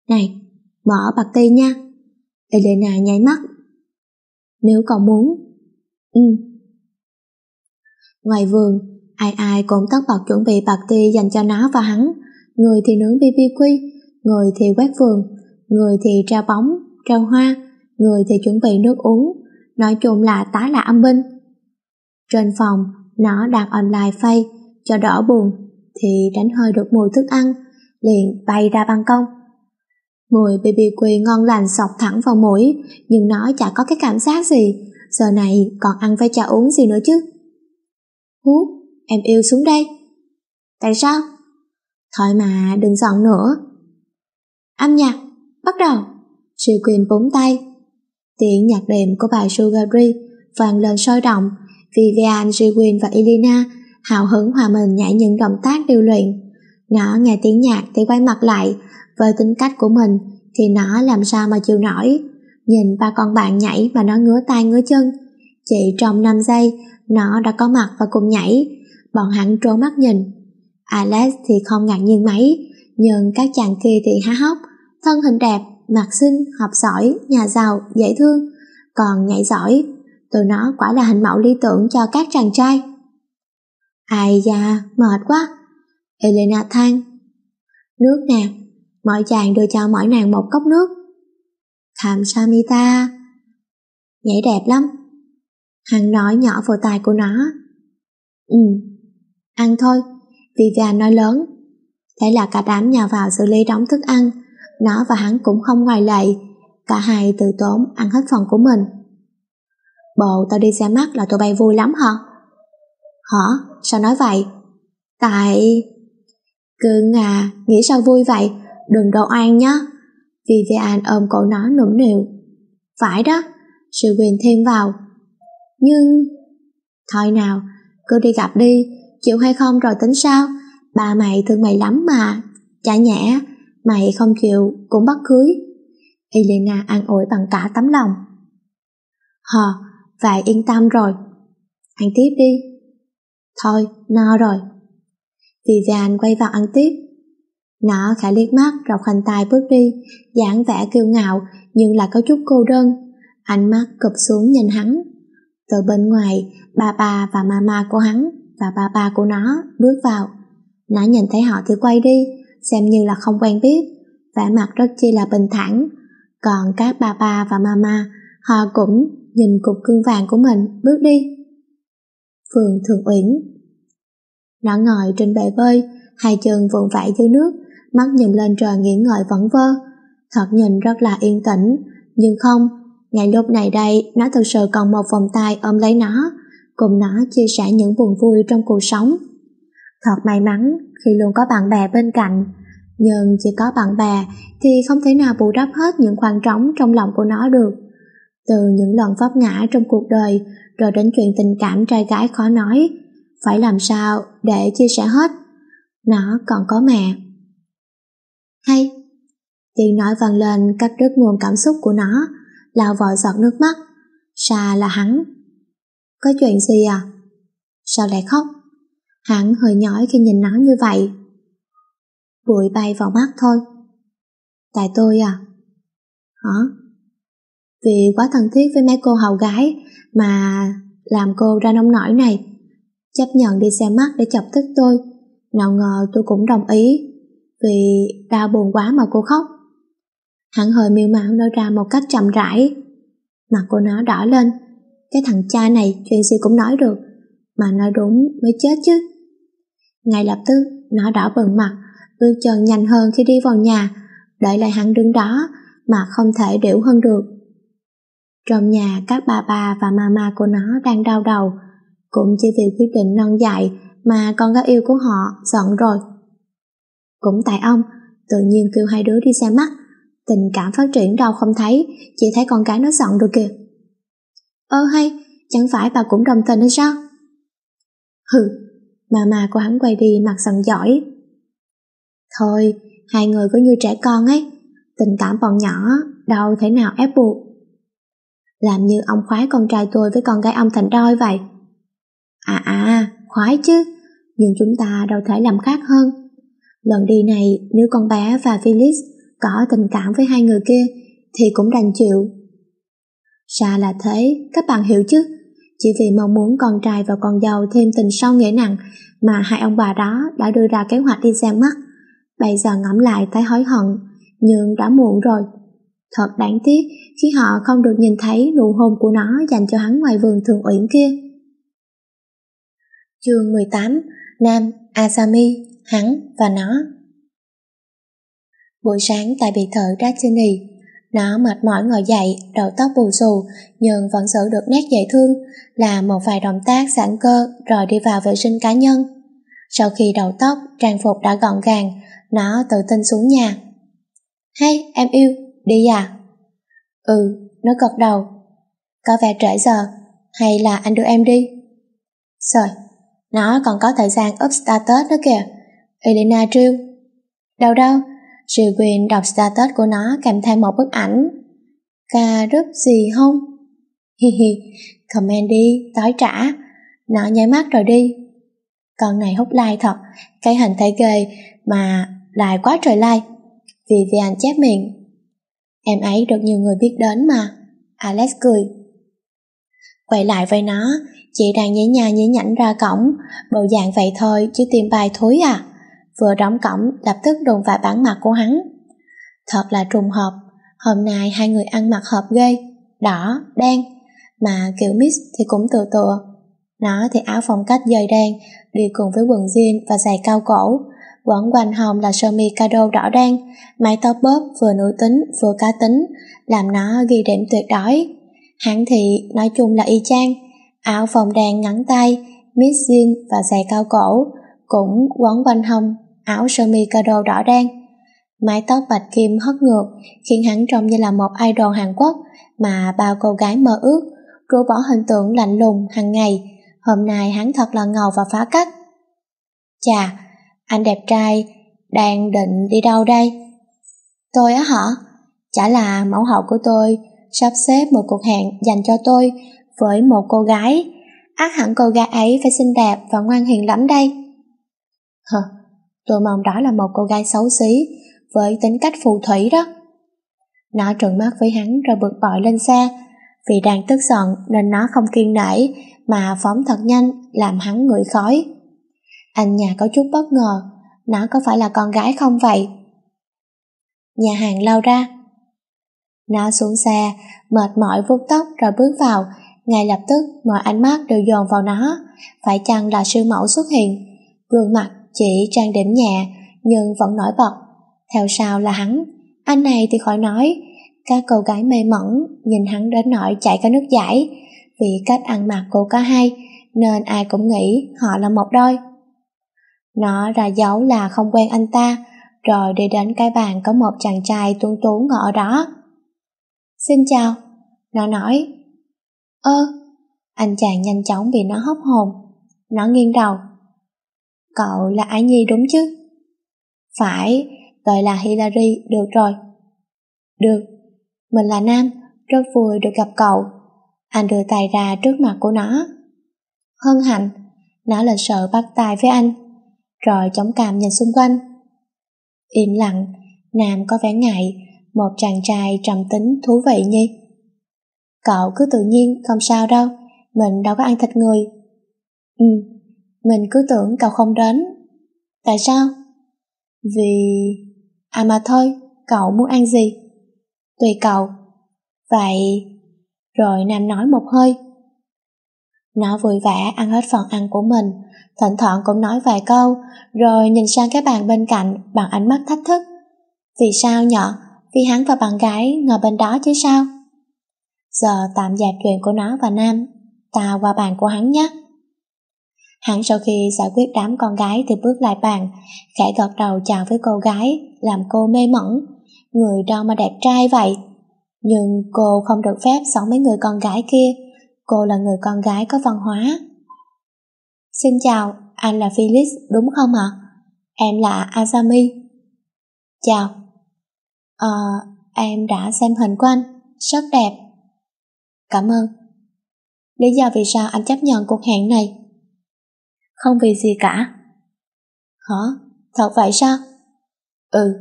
Này, mở bạc ti nha. Elena nháy mắt. Nếu cậu muốn. Ừ. Ngoài vườn, ai ai cũng tất bật chuẩn bị bạc ti dành cho nó và hắn. Người thì nướng BBQ, người thì quét vườn, người thì trao bóng, trao hoa, người thì chuẩn bị nước uống. Nói chung là tá là âm binh. Trên phòng, nó đặt online phay cho đỏ buồn, thì tránh hơi được mùi thức ăn, liền bay ra ban công. Mùi BBQ ngon lành sọc thẳng vào mũi, nhưng nó chả có cái cảm giác gì, giờ này còn ăn với trà uống gì nữa chứ. Hú, em yêu xuống đây. Tại sao? Thôi mà, đừng giận nữa. Âm nhạc, bắt đầu. Sư quyền búng tay. Tiếng nhạc đệm của bài Sugar Free vang lên sôi động, Vivian, Jiwin và Elena hào hứng hòa mình nhảy những động tác điêu luyện. Nó nghe tiếng nhạc thì quay mặt lại, với tính cách của mình thì nó làm sao mà chịu nổi. Nhìn ba con bạn nhảy mà nó ngứa tay ngứa chân. Chỉ trong 5 giây, nó đã có mặt và cùng nhảy. Bọn hắn trố mắt nhìn. Alex thì không ngạc nhiên mấy, nhưng các chàng kia thì há hốc, thân hình đẹp, mặt xinh, học giỏi, nhà giàu, dễ thương, còn nhảy giỏi. Tụi nó quả là hình mẫu lý tưởng cho các chàng trai. Ai da, mệt quá. Elena than. Nước nè, mọi chàng đưa cho mỗi nàng một cốc nước. Khảm Samita. Nhảy đẹp lắm. Hắn nói nhỏ vào tai của nó. Ừ, ăn thôi, Vivian nói lớn. Thế là cả đám nhào vào xử lý đóng thức ăn, nó và hắn cũng không ngoài lệ, cả hai từ tốn ăn hết phần của mình. Bộ tao đi xe mắt là tụi bay vui lắm hả? Hả? Sao nói vậy? Tại... Cưng à, nghĩ sao vui vậy? Đừng đồ oan nhá. Vivian ôm cổ nó nũng nịu. Phải đó, sự quyền thêm vào. Nhưng... Thôi nào, cứ đi gặp đi, chịu hay không rồi tính sao? Ba mày thương mày lắm mà. Chả nhẽ, mày không chịu cũng bắt cưới. Elena an ủi bằng cả tấm lòng. Hờ, vậy yên tâm rồi. Ăn tiếp đi. Thôi, no rồi. Vivian quay vào ăn tiếp. Nó khẽ liếc mắt rọc hành tay bước đi, dáng vẻ kiêu ngạo nhưng lại có chút cô đơn. Ánh mắt cụp xuống nhìn hắn. Từ bên ngoài, bà bà và mama của hắn và ba ba của nó bước vào. Nó nhìn thấy họ thì quay đi, xem như là không quen biết, vẻ mặt rất chi là bình thản. Còn các ba ba và mama, họ cũng nhìn cục cưng vàng của mình bước đi. Phường thượng Uyển Nó ngồi trên bể bơi, hai chân vụn vãi dưới nước, mắt nhìn lên trời nghỉ ngợi vẫn vơ. Thật nhìn rất là yên tĩnh, nhưng không, ngay lúc này đây nó thực sự còn một vòng tay ôm lấy nó, cùng nó chia sẻ những buồn vui trong cuộc sống. Thật may mắn khi luôn có bạn bè bên cạnh, nhưng chỉ có bạn bè thì không thể nào bù đắp hết những khoảng trống trong lòng của nó được. Từ những lần vấp ngã trong cuộc đời rồi đến chuyện tình cảm trai gái khó nói, phải làm sao để chia sẻ hết. Nó còn có mẹ. Hay, tiếng nói vang lên cắt đứt nguồn cảm xúc của nó, lao vội giọt nước mắt. Sa là hắn. Có chuyện gì à? Sao lại khóc? Hắn hơi nhói khi nhìn nó như vậy. Bụi bay vào mắt thôi. Tại tôi à? Hả? Vì quá thân thiết với mấy cô hầu gái mà làm cô ra nông nổi này. Chấp nhận đi xem mắt để chọc tức tôi. Nào ngờ tôi cũng đồng ý. Vì đau buồn quá mà cô khóc. Hắn hơi miêu mạo nói ra một cách chậm rãi. Mặt của nó đỏ lên. Cái thằng cha này chuyện gì cũng nói được. Mà nói đúng mới chết chứ. Ngay lập tức nó đỏ bừng mặt, bước chân nhanh hơn khi đi vào nhà, đợi lại hắn đứng đó mà không thể điểu hơn được. Trong nhà các bà bà và mama của nó đang đau đầu, cũng chỉ vì quyết định non dại mà con gái yêu của họ giận rồi. Cũng tại ông, tự nhiên kêu hai đứa đi xem mắt, tình cảm phát triển đâu không thấy, chỉ thấy con cái nó giận rồi kìa. Ơ hay, chẳng phải bà cũng đồng tình hay sao? Hừ, Mama của hắn quay đi mặt giận giỏi. Thôi, hai người có như trẻ con ấy, tình cảm bọn nhỏ đâu thể nào ép buộc. Làm như ông khoái con trai tôi với con gái ông thành đôi vậy. À à, khoái chứ, nhưng chúng ta đâu thể làm khác hơn. Lần đi này nếu con bé và Phyllis có tình cảm với hai người kia thì cũng đành chịu. Sao là thế, các bạn hiểu chứ? Chỉ vì mong muốn con trai và con dâu thêm tình sâu nghĩa nặng mà hai ông bà đó đã đưa ra kế hoạch đi xem mắt. Bây giờ ngẫm lại thấy hối hận, nhưng đã muộn rồi. Thật đáng tiếc khi họ không được nhìn thấy nụ hôn của nó dành cho hắn ngoài vườn thường uyển kia. Chương 18 Nam Asami, hắn và nó Buổi sáng tại biệt thự Ratini, nó mệt mỏi ngồi dậy, đầu tóc bù xù, nhưng vẫn giữ được nét dễ thương, là một vài động tác giãn cơ rồi đi vào vệ sinh cá nhân. Sau khi đầu tóc, trang phục đã gọn gàng, nó tự tin xuống nhà. Hey, em yêu, đi à? Ừ, nó gật đầu. Có vẻ trễ giờ, hay là anh đưa em đi? Rồi, nó còn có thời gian up status nữa kìa. Elena Trill. Đâu đâu, Sư Quyền đọc status của nó kèm theo một bức ảnh. Cà rúp gì không? Hi hi, comment đi, tối trả. Nó nháy mắt rồi đi. Con này hút like thật, cái hình thấy ghê mà lại quá trời like. Vì Vivian chép miệng. Em ấy được nhiều người biết đến mà. Alex cười. Quay lại với nó, chị đang nhảy nhà nhảy nhảnh ra cổng, bộ dạng vậy thôi chứ tìm bài thối à. Vừa đóng cổng lập tức đụng phải bản mặt của hắn. Thật là trùng hợp, hôm nay hai người ăn mặc hợp ghê, đỏ, đen, mà kiểu mix thì cũng tựa tựa. Nó thì áo phong cách dời đen, đi cùng với quần jean và giày cao cổ, quấn quanh hồng là sơ mi cado đỏ đen, mái tóc bóp vừa nữ tính vừa cá tính, làm nó ghi điểm tuyệt đối. Hắn thì nói chung là y chang, áo phồng đen ngắn tay, mix jean và giày cao cổ, cũng quấn quanh hông, áo sơ mi cado đỏ đen. Mái tóc bạch kim hất ngược khiến hắn trông như là một idol Hàn Quốc mà bao cô gái mơ ước, rũ bỏ hình tượng lạnh lùng hàng ngày. Hôm nay hắn thật là ngầu và phá cách. Chà, anh đẹp trai, đang định đi đâu đây? Tôi á hả? Chả là mẫu hậu của tôi sắp xếp một cuộc hẹn dành cho tôi với một cô gái. Ác hẳn cô gái ấy phải xinh đẹp và ngoan hiền lắm đây. Hờ, tôi mong đó là một cô gái xấu xí với tính cách phù thủy đó. Nó trợn mắt với hắn rồi bực bội lên xe. Vì đang tức giận nên nó không kiên nể mà phóng thật nhanh làm hắn ngửi khói. Anh nhà có chút bất ngờ, nó có phải là con gái không vậy? Nhà hàng lao ra. Nó xuống xe, mệt mỏi vuốt tóc rồi bước vào, ngay lập tức mọi ánh mắt đều dồn vào nó, phải chăng là sư mẫu xuất hiện, gương mặt chỉ trang điểm nhẹ nhưng vẫn nổi bật, theo sau là hắn, anh này thì khỏi nói, các cô gái mê mẩn nhìn hắn đến nỗi chảy cả nước giải, vì cách ăn mặc cô có hay nên ai cũng nghĩ họ là một đôi. Nó ra dấu là không quen anh ta, rồi đi đến cái bàn có một chàng trai tuấn tú ngồi ở đó. Xin chào, nó nói. Ơ, anh chàng nhanh chóng bị nó hốc hồn. Nó nghiêng đầu. Cậu là Ái Nhi đúng chứ? Phải, gọi là Hillary được rồi. Được, mình là Nam, rất vui được gặp cậu. Anh đưa tay ra trước mặt của nó. Hân hạnh, nó lên sợ bắt tay với anh, rồi chống cằm nhìn xung quanh. Im lặng, Nam có vẻ ngại, một chàng trai trầm tính thú vị nhỉ. Cậu cứ tự nhiên, không sao đâu, mình đâu có ăn thịt người. Ừ, mình cứ tưởng cậu không đến. Tại sao? Vì... À mà thôi, cậu muốn ăn gì? Tùy cậu. Vậy... Rồi Nam nói một hơi. Nó vui vẻ ăn hết phần ăn của mình, thỉnh thoảng cũng nói vài câu, rồi nhìn sang cái bàn bên cạnh bằng ánh mắt thách thức. Vì sao nhở? Vì hắn và bạn gái ngồi bên đó chứ sao? Giờ tạm dẹp chuyện của nó và Nam, ta qua bàn của hắn nhé. Hắn sau khi giải quyết đám con gái thì bước lại bàn, khẽ gật đầu chào với cô gái, làm cô mê mẩn. Người đâu mà đẹp trai vậy? Nhưng cô không được phép sống mấy người con gái kia, cô là người con gái có văn hóa. Xin chào, anh là Phyllis đúng không ạ? Em là Azami. Chào. Ờ, em đã xem hình của anh, rất đẹp. Cảm ơn. Lý do vì sao anh chấp nhận cuộc hẹn này? Không vì gì cả. Hả? Thật vậy sao? Ừ.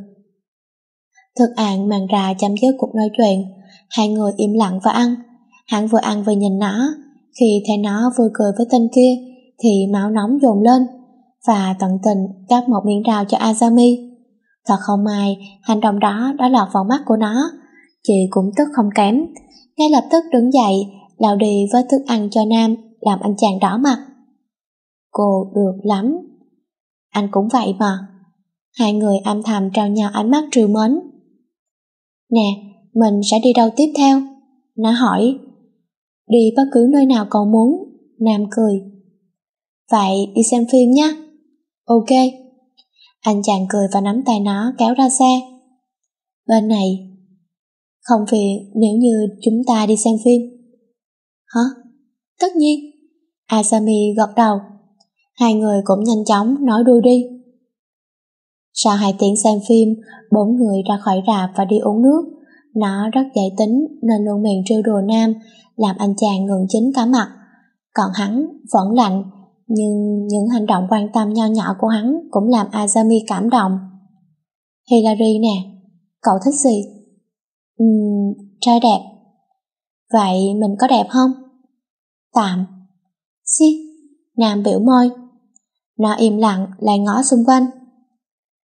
Thực án mang ra chấm dứt cuộc nói chuyện, hai người im lặng và ăn. Hắn vừa ăn vừa nhìn nó, khi thấy nó vừa cười với tên kia, thì máu nóng dồn lên, và tận tình cắt một miếng rau cho Azami. Thật không may, hành động đó đã lọt vào mắt của nó. Chị cũng tức không kém, ngay lập tức đứng dậy, lao đi với thức ăn cho Nam, làm anh chàng đỏ mặt. Cô được lắm. Anh cũng vậy mà. Hai người âm thầm trao nhau ánh mắt trìu mến. Nè, mình sẽ đi đâu tiếp theo? Nó hỏi. Đi bất cứ nơi nào cậu muốn. Nam cười. Vậy đi xem phim nhé. Ok. Anh chàng cười và nắm tay nó kéo ra xe. Bên này. Không phiền nếu như chúng ta đi xem phim. Hả? Tất nhiên. Asami gật đầu. Hai người cũng nhanh chóng nói đuôi đi. Sau hai tiếng xem phim, bốn người ra khỏi rạp và đi uống nước. Nó rất dễ tính nên luôn miệng trêu đùa Nam, làm anh chàng ngừng chính cả mặt. Còn hắn vẫn lạnh, nhưng những hành động quan tâm nho nhỏ của hắn cũng làm Azami cảm động. Hillary nè, cậu thích gì? Uhm, trai đẹp. Vậy mình có đẹp không? Tạm. Xí, Nam biểu môi. Nó im lặng lại ngó xung quanh.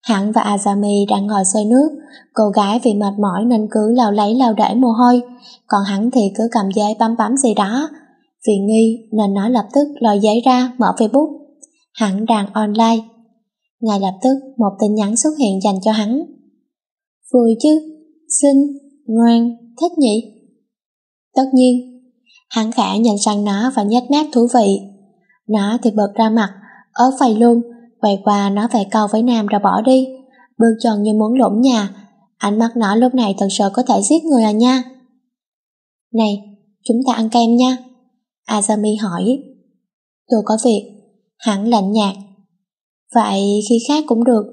Hắn và Azami đang ngồi sơi nước, cô gái vì mệt mỏi nên cứ lao lấy lao đẩy mồ hôi, còn hắn thì cứ cầm giấy bấm bấm gì đó. Vì nghi nên nó lập tức lòi giấy ra mở Facebook. Hắn đang online. Ngay lập tức một tin nhắn xuất hiện dành cho hắn. Vui chứ, xinh, ngoan, thích nhỉ? Tất nhiên, hắn khẽ nhìn sang nó và nhếch mép thú vị. Nó thì bật ra mặt, ở phầy luôn, quay qua nó về câu với Nam rồi bỏ đi, bước chân như muốn lỗng nhà. Ánh mắt nó lúc này thật sự có thể giết người à nha. Này, chúng ta ăn kem nha. Azami hỏi. Tôi có việc. Hắn lạnh nhạt. Vậy khi khác cũng được.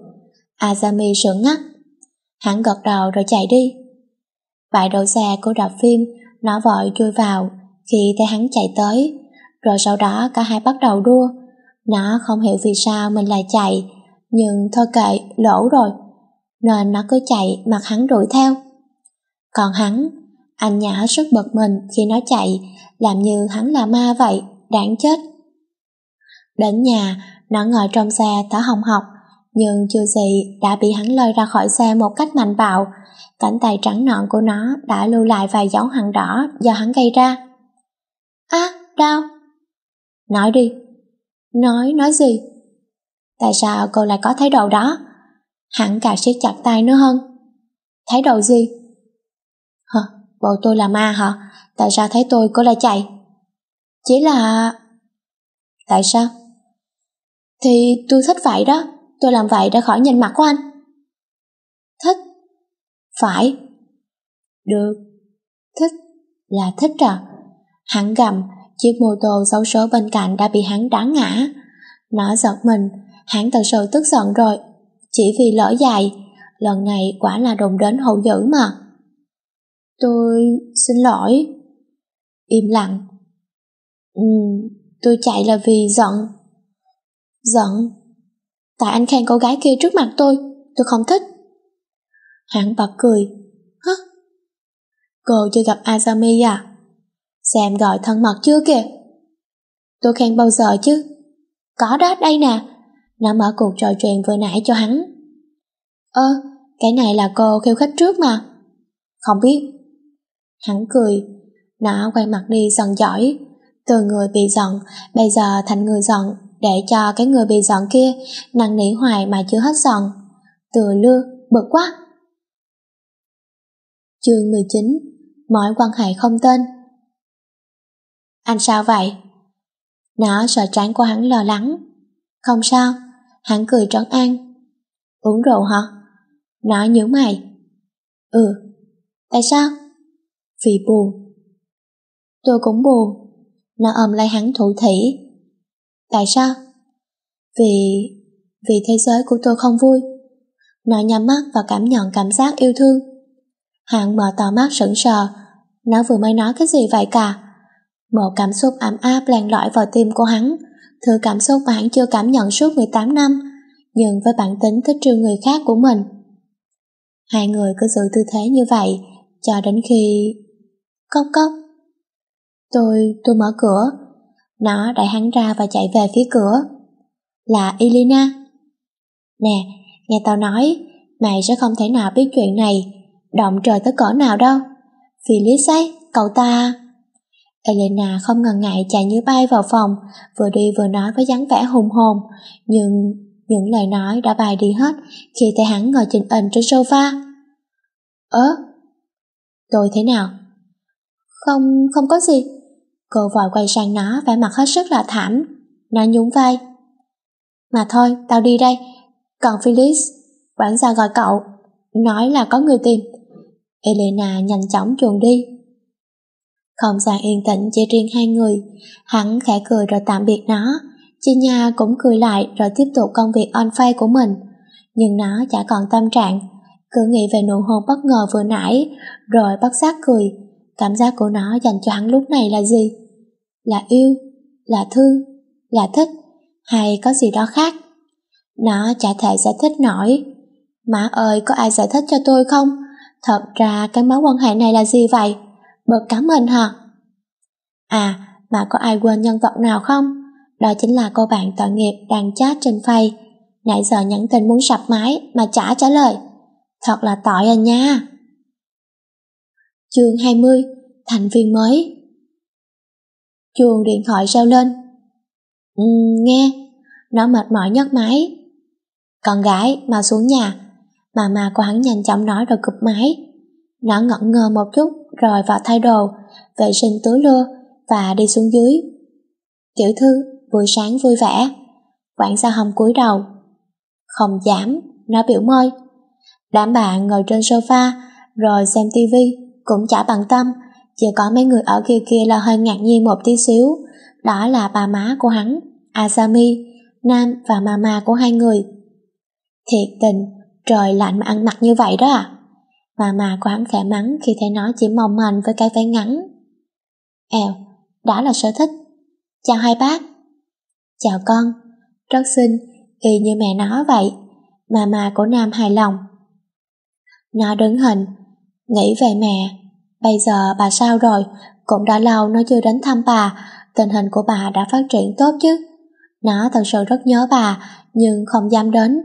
Azami sững ngắt. Hắn gật đầu rồi chạy đi. Bãi đậu xe của rạp phim, nó vội chui vào khi thấy hắn chạy tới. Rồi sau đó cả hai bắt đầu đua. Nó không hiểu vì sao mình lại chạy, nhưng thôi kệ, lỗ rồi. Nên nó cứ chạy mặc hắn đuổi theo. Còn hắn, Anh nhã rất bật mình khi nó chạy, làm như hắn là ma vậy, đáng chết. Đến nhà, nó ngồi trong xe thở hồng hộc, nhưng chưa gì đã bị hắn lôi ra khỏi xe một cách mạnh bạo. Cánh tay trắng nọn của nó đã lưu lại vài dấu hằn đỏ do hắn gây ra. À, đau. Nói đi. Nói, nói gì? Tại sao cô lại có thái độ đó? hẳn cả siết chặt tay nữa hơn. Thái độ gì? Hả, bộ tôi là ma hả? Tại sao thấy tôi cô lại chạy? Chỉ là... Tại sao? Thì tôi thích vậy đó, tôi làm vậy để khỏi nhìn mặt của anh. Thích? Phải. Được. Thích là thích à? Hắn gầm, chiếc mô tô xấu số bên cạnh đã bị hắn đá ngã. Nó giật mình, hắn thật sự tức giận rồi. Chỉ vì lỡ dài, lần này quả là đụng đến hậu dữ mà. Tôi xin lỗi. Im lặng. Ừ, tôi chạy là vì giận. Giận? Tại anh khen cô gái kia trước mặt tôi, tôi không thích. Hắn bật cười. Hứ? Cô chưa gặp Azami à? Xem gọi thân mật chưa kìa? Tôi khen bao giờ chứ? Có đó, đây nè. Nó mở cuộc trò chuyện vừa nãy cho hắn. Ơ, cái này là cô khiêu khích trước mà. Không biết. Hắn cười. Nó quay mặt đi giận giỏi. Từ người bị giận, bây giờ thành người giận để cho cái người bị giận kia năn nỉ hoài mà chưa hết giận. Từ lưa, bực quá. Chương 19 Mối quan hệ không tên anh sao vậy? Nó sợ trán của hắn lo lắng. Không sao, hắn cười trấn an. Uống rượu hả? Nó nhớ mày. Ừ, tại sao? Vì buồn. Tôi cũng buồn. Nó ôm lấy hắn thủ thỉ. Tại sao? Vì... vì thế giới của tôi không vui. Nó nhắm mắt và cảm nhận cảm giác yêu thương. Hắn mở to mắt sững sờ. Nó vừa mới nói cái gì vậy cả? Một cảm xúc ấm áp len lỏi vào tim của hắn. Thứ cảm xúc mà hắn chưa cảm nhận suốt 18 năm. Nhưng với bản tính thích trừ người khác của mình. Hai người cứ giữ tư thế như vậy cho đến khi... Cốc cốc. Tôi, tôi mở cửa. Nó đẩy hắn ra và chạy về phía cửa. Là Elena. Nè, nghe tao nói, mày sẽ không thể nào biết chuyện này, động trời tới cỡ nào đâu. Phyllis ấy, cậu ta... Elena không ngần ngại chạy như bay vào phòng, vừa đi vừa nói với dáng vẻ hùng hồn, nhưng những lời nói đã bài đi hết khi thấy hắn ngồi trình ình trên sofa. Ớ, tôi thế nào? Không, không có gì. Cô vội quay sang nó vẻ mặt hết sức là thảm. Nó nhún vai. Mà thôi, tao đi đây. Còn Phyllis, quản gia gọi cậu, nói là có người tìm. Elena nhanh chóng chuồn đi. Không gian yên tĩnh chỉ riêng hai người, hắn khẽ cười rồi tạm biệt nó. Chi Nha cũng cười lại rồi tiếp tục công việc on fire của mình. Nhưng nó chả còn tâm trạng, cứ nghĩ về nụ hôn bất ngờ vừa nãy, rồi bất giác cười. Cảm giác của nó dành cho hắn lúc này là gì? Là yêu? Là thương? Là thích? Hay có gì đó khác? Nó chả thể giải thích nổi. Má ơi, có ai giải thích cho tôi không? Thật ra cái mối quan hệ này là gì vậy? Bật cảm mình hả? À, mà có ai quên nhân vật nào không? Đó chính là cô bạn tội nghiệp đang chat trên phay. Nãy giờ nhắn tin muốn sập máy mà chả trả lời. Thật là tội à nha. Chương 20 Thành viên mới Chuông điện thoại reo lên. Ừ, nghe. Nó mệt mỏi nhấc máy. Con gái, mau xuống nhà. Mà mà của hắn nhanh chóng nói rồi cụp máy. Nó ngẩn ngơ một chút rồi vào thay đồ, vệ sinh túi lưa và đi xuống dưới. Tiểu thư, buổi sáng vui vẻ. Quản gia hồng cúi đầu. Không dám, nó biểu môi. Đám bạn ngồi trên sofa rồi xem tivi cũng chả bằng tâm chỉ có mấy người ở kia kia là hơi ngạc nhiên một tí xíu đó là bà má của hắn Asami Nam và mama của hai người thiệt tình trời lạnh mà ăn mặc như vậy đó à mama của hắn khẽ mắng khi thấy nó chỉ mong manh với cái váy ngắn. Eo, đã là sở thích. Chào hai bác. Chào con. Rất xinh y như mẹ nó vậy. Mà mà của Nam hài lòng. Nó đứng hình. Nghĩ về mẹ.
Bây giờ bà sao rồi? Cũng đã lâu nó chưa đến thăm bà, tình hình của bà đã phát triển tốt chứ? Nó thật sự rất nhớ bà, nhưng không dám đến,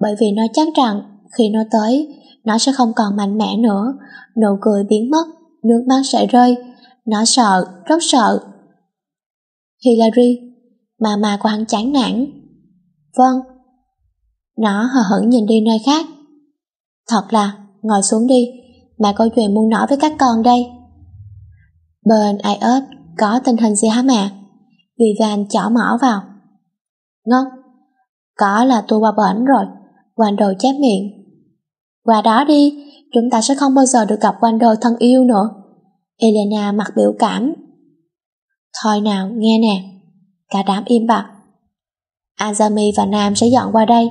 bởi vì nó chắc rằng khi nó tới, nó sẽ không còn mạnh mẽ nữa, nụ cười biến mất, nước mắt sẽ rơi. Nó sợ, rất sợ. Hillary, mà mà của hắn chán nản. Vâng. Nó hờ hững nhìn đi nơi khác. Thật là, ngồi xuống đi, mẹ có chuyện muốn nói với các con đây. Bên Ios có tình hình gì hả mẹ? Vivian chỏ mỏ vào. ngon. có là tôi qua bển rồi. Wando chép miệng. Qua đó đi, chúng ta sẽ không bao giờ được gặp Wando thân yêu nữa. Elena mặt biểu cảm. Thôi nào, nghe nè. Cả đám im bặt. Azami và Nam sẽ dọn qua đây.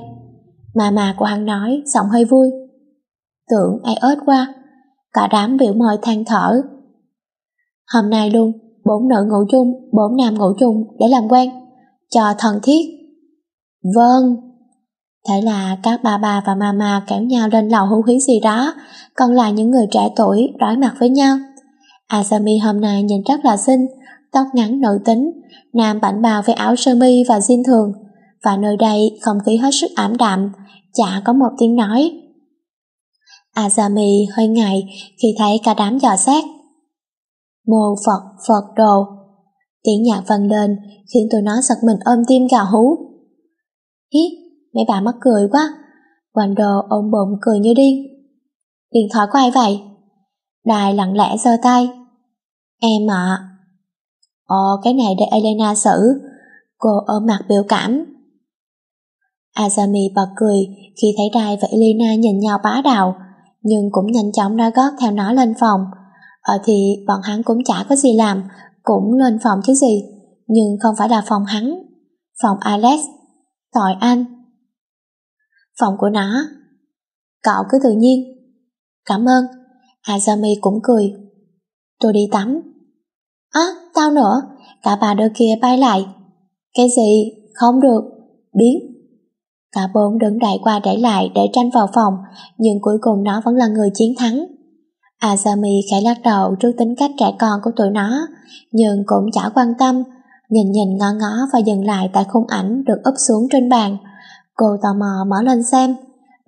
Mà mà của hắn nói, giọng hơi vui. Tưởng ai ớt qua. Cả đám biểu mời than thở. Hôm nay luôn, bốn nữ ngủ chung, bốn nam ngủ chung để làm quen. Cho thân thiết. Vâng. Thế là các ba ba và mama kéo nhau lên lầu hú hí gì đó, còn lại những người trẻ tuổi đối mặt với nhau. Asami hôm nay nhìn rất là xinh, tóc ngắn nữ tính, nam bảnh bào với áo sơ mi và jean thường, và nơi đây không khí hết sức ảm đạm, chả có một tiếng nói. Asami hơi ngại khi thấy cả đám dò xét. Mô Phật Phật đồ Tiếng nhạc vang lên khiến tụi nó giật mình ôm tim gào hú. hít mấy bà mắc cười quá. Wando ôm bụng cười như điên. Điện thoại của ai vậy? Đài lặng lẽ giơ tay. Em ạ. À. Ồ, cái này để Elena xử. Cô ôm mặt biểu cảm. Azami bật cười khi thấy Đài và Elena nhìn nhau bá đạo, nhưng cũng nhanh chóng nói gót theo nó lên phòng. Ở thì bọn hắn cũng chả có gì làm, cũng lên phòng chứ gì, nhưng không phải là phòng hắn. Phòng Alex. Tội anh. Phòng của nó. Cậu cứ tự nhiên. Cảm ơn. Azami cũng cười. Tôi đi tắm. Á, tao nữa. Cả bà đôi kia bay lại. Cái gì? Không được. Biến. Cả bốn đứng đại qua đẩy lại để tranh vào phòng, nhưng cuối cùng nó vẫn là người chiến thắng. Azami khẽ lắc đầu trước tính cách trẻ con của tụi nó, nhưng cũng chả quan tâm, nhìn nhìn ngó ngó và dừng lại tại khung ảnh được úp xuống trên bàn. Cô tò mò mở lên xem,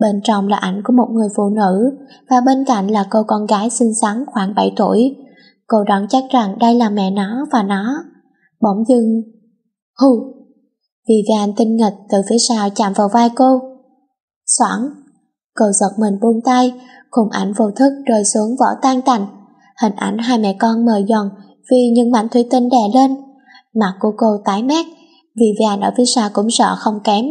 Bên trong là ảnh của một người phụ nữ và bên cạnh là cô con gái xinh xắn khoảng 7 tuổi. Cô đoán chắc rằng đây là mẹ nó và nó. Bỗng dưng... Hù! Vivian tinh nghịch từ phía sau chạm vào vai cô. Soảng, Cô giật mình buông tay, khung ảnh vô thức rơi xuống vỡ tan tành. Hình ảnh hai mẹ con mờ dần vì những mảnh thủy tinh đè lên. Mặt của cô tái mét, Vivian ở phía sau cũng sợ không kém.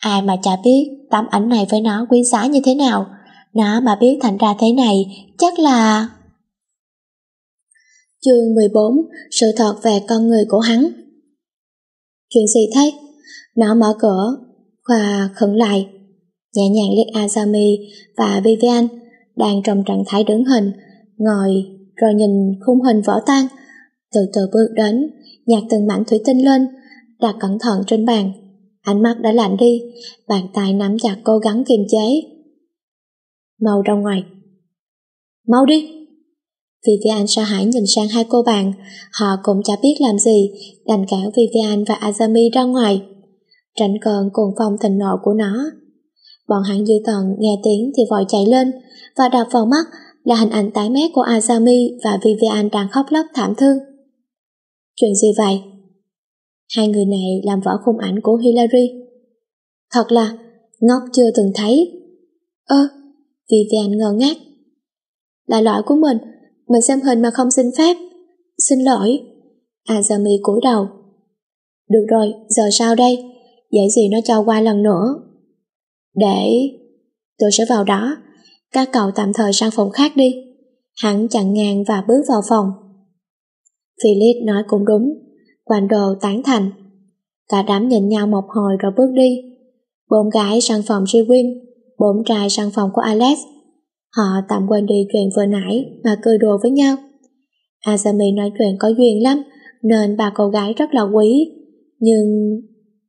Ai mà chả biết tấm ảnh này với nó quý giá như thế nào. Nó mà biết thành ra thế này, chắc là... Chương 14 Sự thật về con người của hắn Chuyện gì thế? Nó mở cửa, Khoa khẩn lại, nhẹ nhàng liếc Azami và Vivian đang trong trạng thái đứng hình, ngồi rồi nhìn khung hình vỡ tan, từ từ bước đến, nhặt từng mảnh thủy tinh lên, đặt cẩn thận trên bàn. Ánh mắt đã lạnh đi, bàn tay nắm chặt cố gắng kiềm chế. Mau ra ngoài. Mau đi. Vivian sợ hãi nhìn sang hai cô bạn, họ cũng chả biết làm gì, đành cản Vivian và Azami ra ngoài. Tránh cơn cuồng phong thịnh nộ của nó. Bọn hắn dư tận nghe tiếng thì vội chạy lên, và đập vào mắt là hình ảnh tái mét của Azami và Vivian đang khóc lóc thảm thương. Chuyện gì vậy? Hai người này làm vỡ khung ảnh của Hillary. Thật là, ngốc chưa từng thấy. Ơ, Vivian ngơ ngác. Là lỗi của mình, mình xem hình mà không xin phép. Xin lỗi. À, Azami cúi đầu. Được rồi, giờ sao đây? Dễ gì nó cho qua lần nữa. Để... Tôi sẽ vào đó. Các cậu tạm thời sang phòng khác đi. Hắn chặn ngang và bước vào phòng. Philip nói cũng đúng. Quản đồ tán thành. Cả đám nhìn nhau một hồi rồi bước đi. Bốn gái sang phòng Jiwin, bốn trai sang phòng của Alex. Họ tạm quên đi chuyện vừa nãy mà cười đùa với nhau. Azami nói chuyện có duyên lắm, nên bà cô gái rất là quý. Nhưng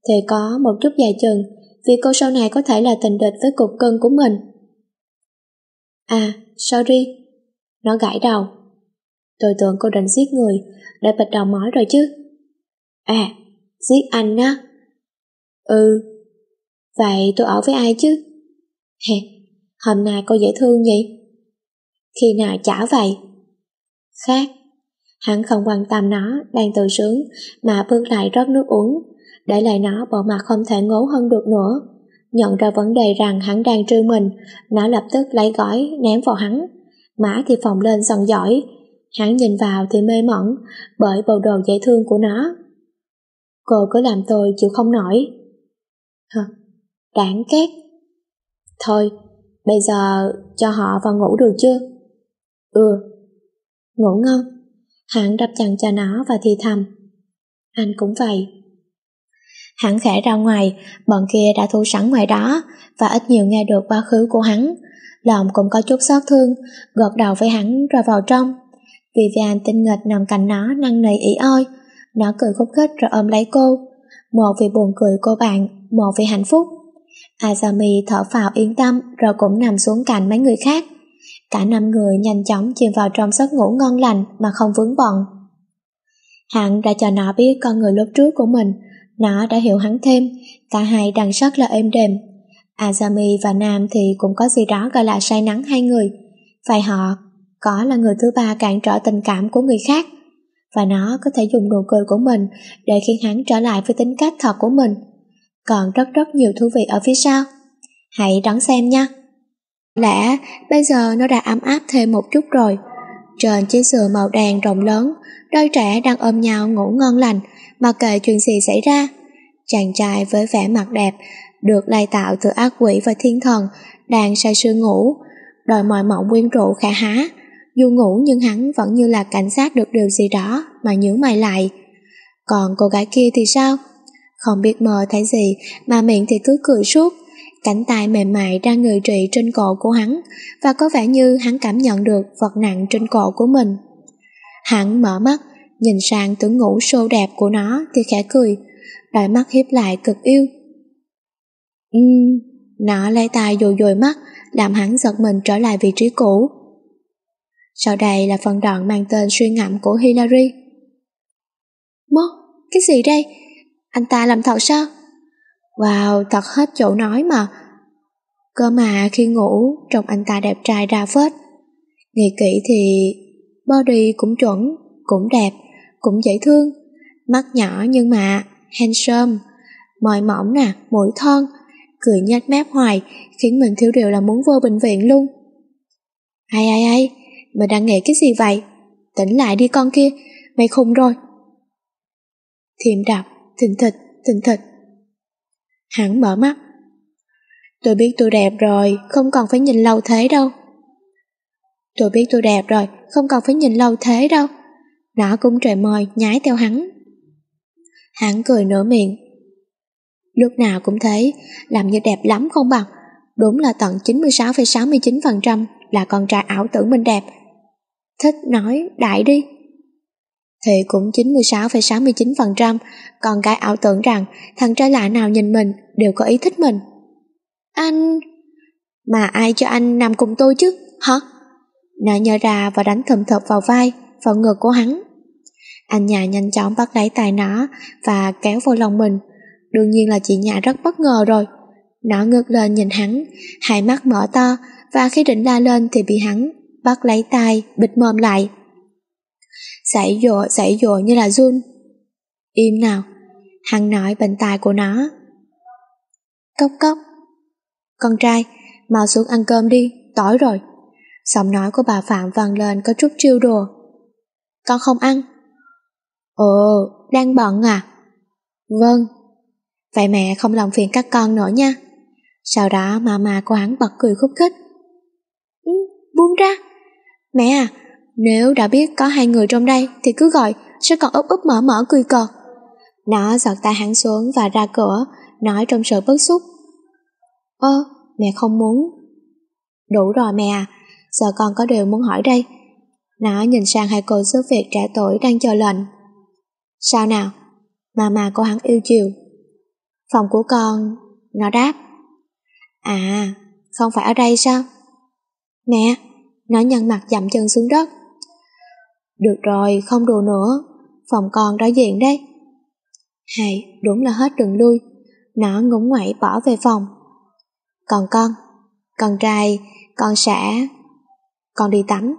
thì có một chút dài chừng vì cô sau này có thể là tình địch với cục cưng của mình. À, sorry. Nó gãi đầu. Tôi tưởng cô định giết người để bịt đầu mỏi rồi chứ. À, giết anh á. Ừ, vậy tôi ở với ai chứ? Hè, hôm nay cô dễ thương nhỉ? Khi nào chả vậy? Khác, hắn không quan tâm nó đang tự sướng mà bước lại rót nước uống, để lại nó bộ mặt không thể ngố hơn được nữa. Nhận ra vấn đề rằng hắn đang trư mình, nó lập tức lấy gói ném vào hắn. Mã thì phòng lên giận giỏi, hắn nhìn vào thì mê mẩn bởi bầu đồ dễ thương của nó. Cô cứ làm tôi chịu không nổi. Hả? Đáng két. Thôi, bây giờ cho họ vào ngủ được chưa? Ừ. Ngủ ngon. Hắn đập chăn cho nó và thì thầm. Anh cũng vậy. Hắn khẽ ra ngoài, bọn kia đã thu sẵn ngoài đó và ít nhiều nghe được quá khứ của hắn. Lòng cũng có chút xót thương, gật đầu với hắn rồi vào trong. Vivian tinh nghịch nằm cạnh nó năn nỉ ỉ ôi. Nó cười khúc khích rồi ôm lấy cô. Một vì buồn cười cô bạn, một vì hạnh phúc. Azami thở phào yên tâm rồi cũng nằm xuống cạnh mấy người khác. Cả năm người nhanh chóng chìm vào trong giấc ngủ ngon lành mà không vướng bận. Hắn đã cho nó biết con người lúc trước của mình, nó đã hiểu hắn thêm, cả hai đang rất là êm đềm. Azami và Nam thì cũng có gì đó gọi là say nắng hai người, Vậy họ có là người thứ ba cản trở tình cảm của người khác, và nó có thể dùng nụ cười của mình để khiến hắn trở lại với tính cách thật của mình. Còn rất rất nhiều thú vị ở phía sau. Hãy đón xem nha! Lẽ bây giờ nó đã ấm áp thêm một chút rồi. Trên chiếc giường màu đen rộng lớn, đôi trẻ đang ôm nhau ngủ ngon lành, mà kệ chuyện gì xảy ra. Chàng trai với vẻ mặt đẹp, được lai tạo từ ác quỷ và thiên thần, đang say sưa ngủ, đòi mọi mộng quyến rũ khả há. Dù ngủ nhưng hắn vẫn như là cảnh sát được điều gì đó mà nhớ mày lại. Còn cô gái kia thì sao? Không biết mờ thấy gì mà miệng thì cứ cười suốt, Cánh tay mềm mại đang người trị trên cổ của hắn và có vẻ như hắn cảm nhận được vật nặng trên cổ của mình. Hắn mở mắt, nhìn sang tưởng ngủ sô đẹp của nó thì khẽ cười, đôi mắt hiếp lại cực yêu. Ừm, nó lấy tay dồi dồi mắt, làm hắn giật mình trở lại vị trí cũ. Sau đây là phần đoạn mang tên suy ngẫm của Hillary. Mơ, cái gì đây? Anh ta làm thật sao? Wow, thật hết chỗ nói mà. Cơ mà khi ngủ, trông anh ta đẹp trai ra phết. Nghĩ kỹ thì body cũng chuẩn, cũng đẹp, cũng dễ thương. Mắt nhỏ nhưng mà handsome, mỏi mỏng nè, mũi thon, cười nhếch mép hoài, khiến mình thiếu điều là muốn vô bệnh viện luôn. Ai ai ai, mày đang nghĩ cái gì vậy? Tỉnh lại đi con kia, mày khùng rồi. Thiềm đạp thình thịch, thình thịch. Hắn mở mắt. Tôi biết tôi đẹp rồi, không còn phải nhìn lâu thế đâu. Tôi biết tôi đẹp rồi, không còn phải nhìn lâu thế đâu. Nó cũng trời mời, nhái theo hắn. Hắn cười nửa miệng. Lúc nào cũng thấy, làm như đẹp lắm không bằng. Đúng là tận 96,69% là con trai ảo tưởng mình đẹp. Thích nói, đại đi. Thì cũng 96,69% con gái ảo tưởng rằng thằng trai lạ nào nhìn mình đều có ý thích mình. Anh... Mà ai cho anh nằm cùng tôi chứ, hả? Nó nhờ ra và đánh thầm thập vào vai, vào ngực của hắn. Anh nhà nhanh chóng bắt lấy tay nó và kéo vào lòng mình. Đương nhiên là chị nhà rất bất ngờ rồi. Nó ngước lên nhìn hắn, hai mắt mở to và khi định la lên thì bị hắn bắt lấy tay, bịt mồm lại. sảy dụa, sảy dụa như là run. Im nào, hắn nói bên tai của nó. Cốc cốc. Con trai, mau xuống ăn cơm đi, tối rồi. Giọng nói của bà Phạm vang lên có chút trêu đùa. Con không ăn. Ồ, đang bận à? Vâng. Vậy mẹ không làm phiền các con nữa nha. Sau đó mama của hắn bật cười khúc khích. Ừ, buông ra. Mẹ à, nếu đã biết có hai người trong đây thì cứ gọi, sẽ còn úp úp mở mở cười cợt. Nó giọt tay hắn xuống và ra cửa, nói trong sự bức xúc. Ơ, mẹ không muốn. Đủ rồi mẹ à, giờ con có điều muốn hỏi đây. Nó nhìn sang hai cô giúp việc trẻ tuổi đang chờ lệnh. Sao nào? mà mà cô hắn yêu chiều. Phòng của con, nó đáp. À, không phải ở đây sao? Mẹ, nó nhăn mặt dậm chân xuống đất. Được rồi, không đùa nữa, phòng con đối diện đấy. Hay, đúng là hết đường lui. Nó ngúng ngoảy bỏ về phòng. Còn con, con trai, con sẽ... Con đi tắm.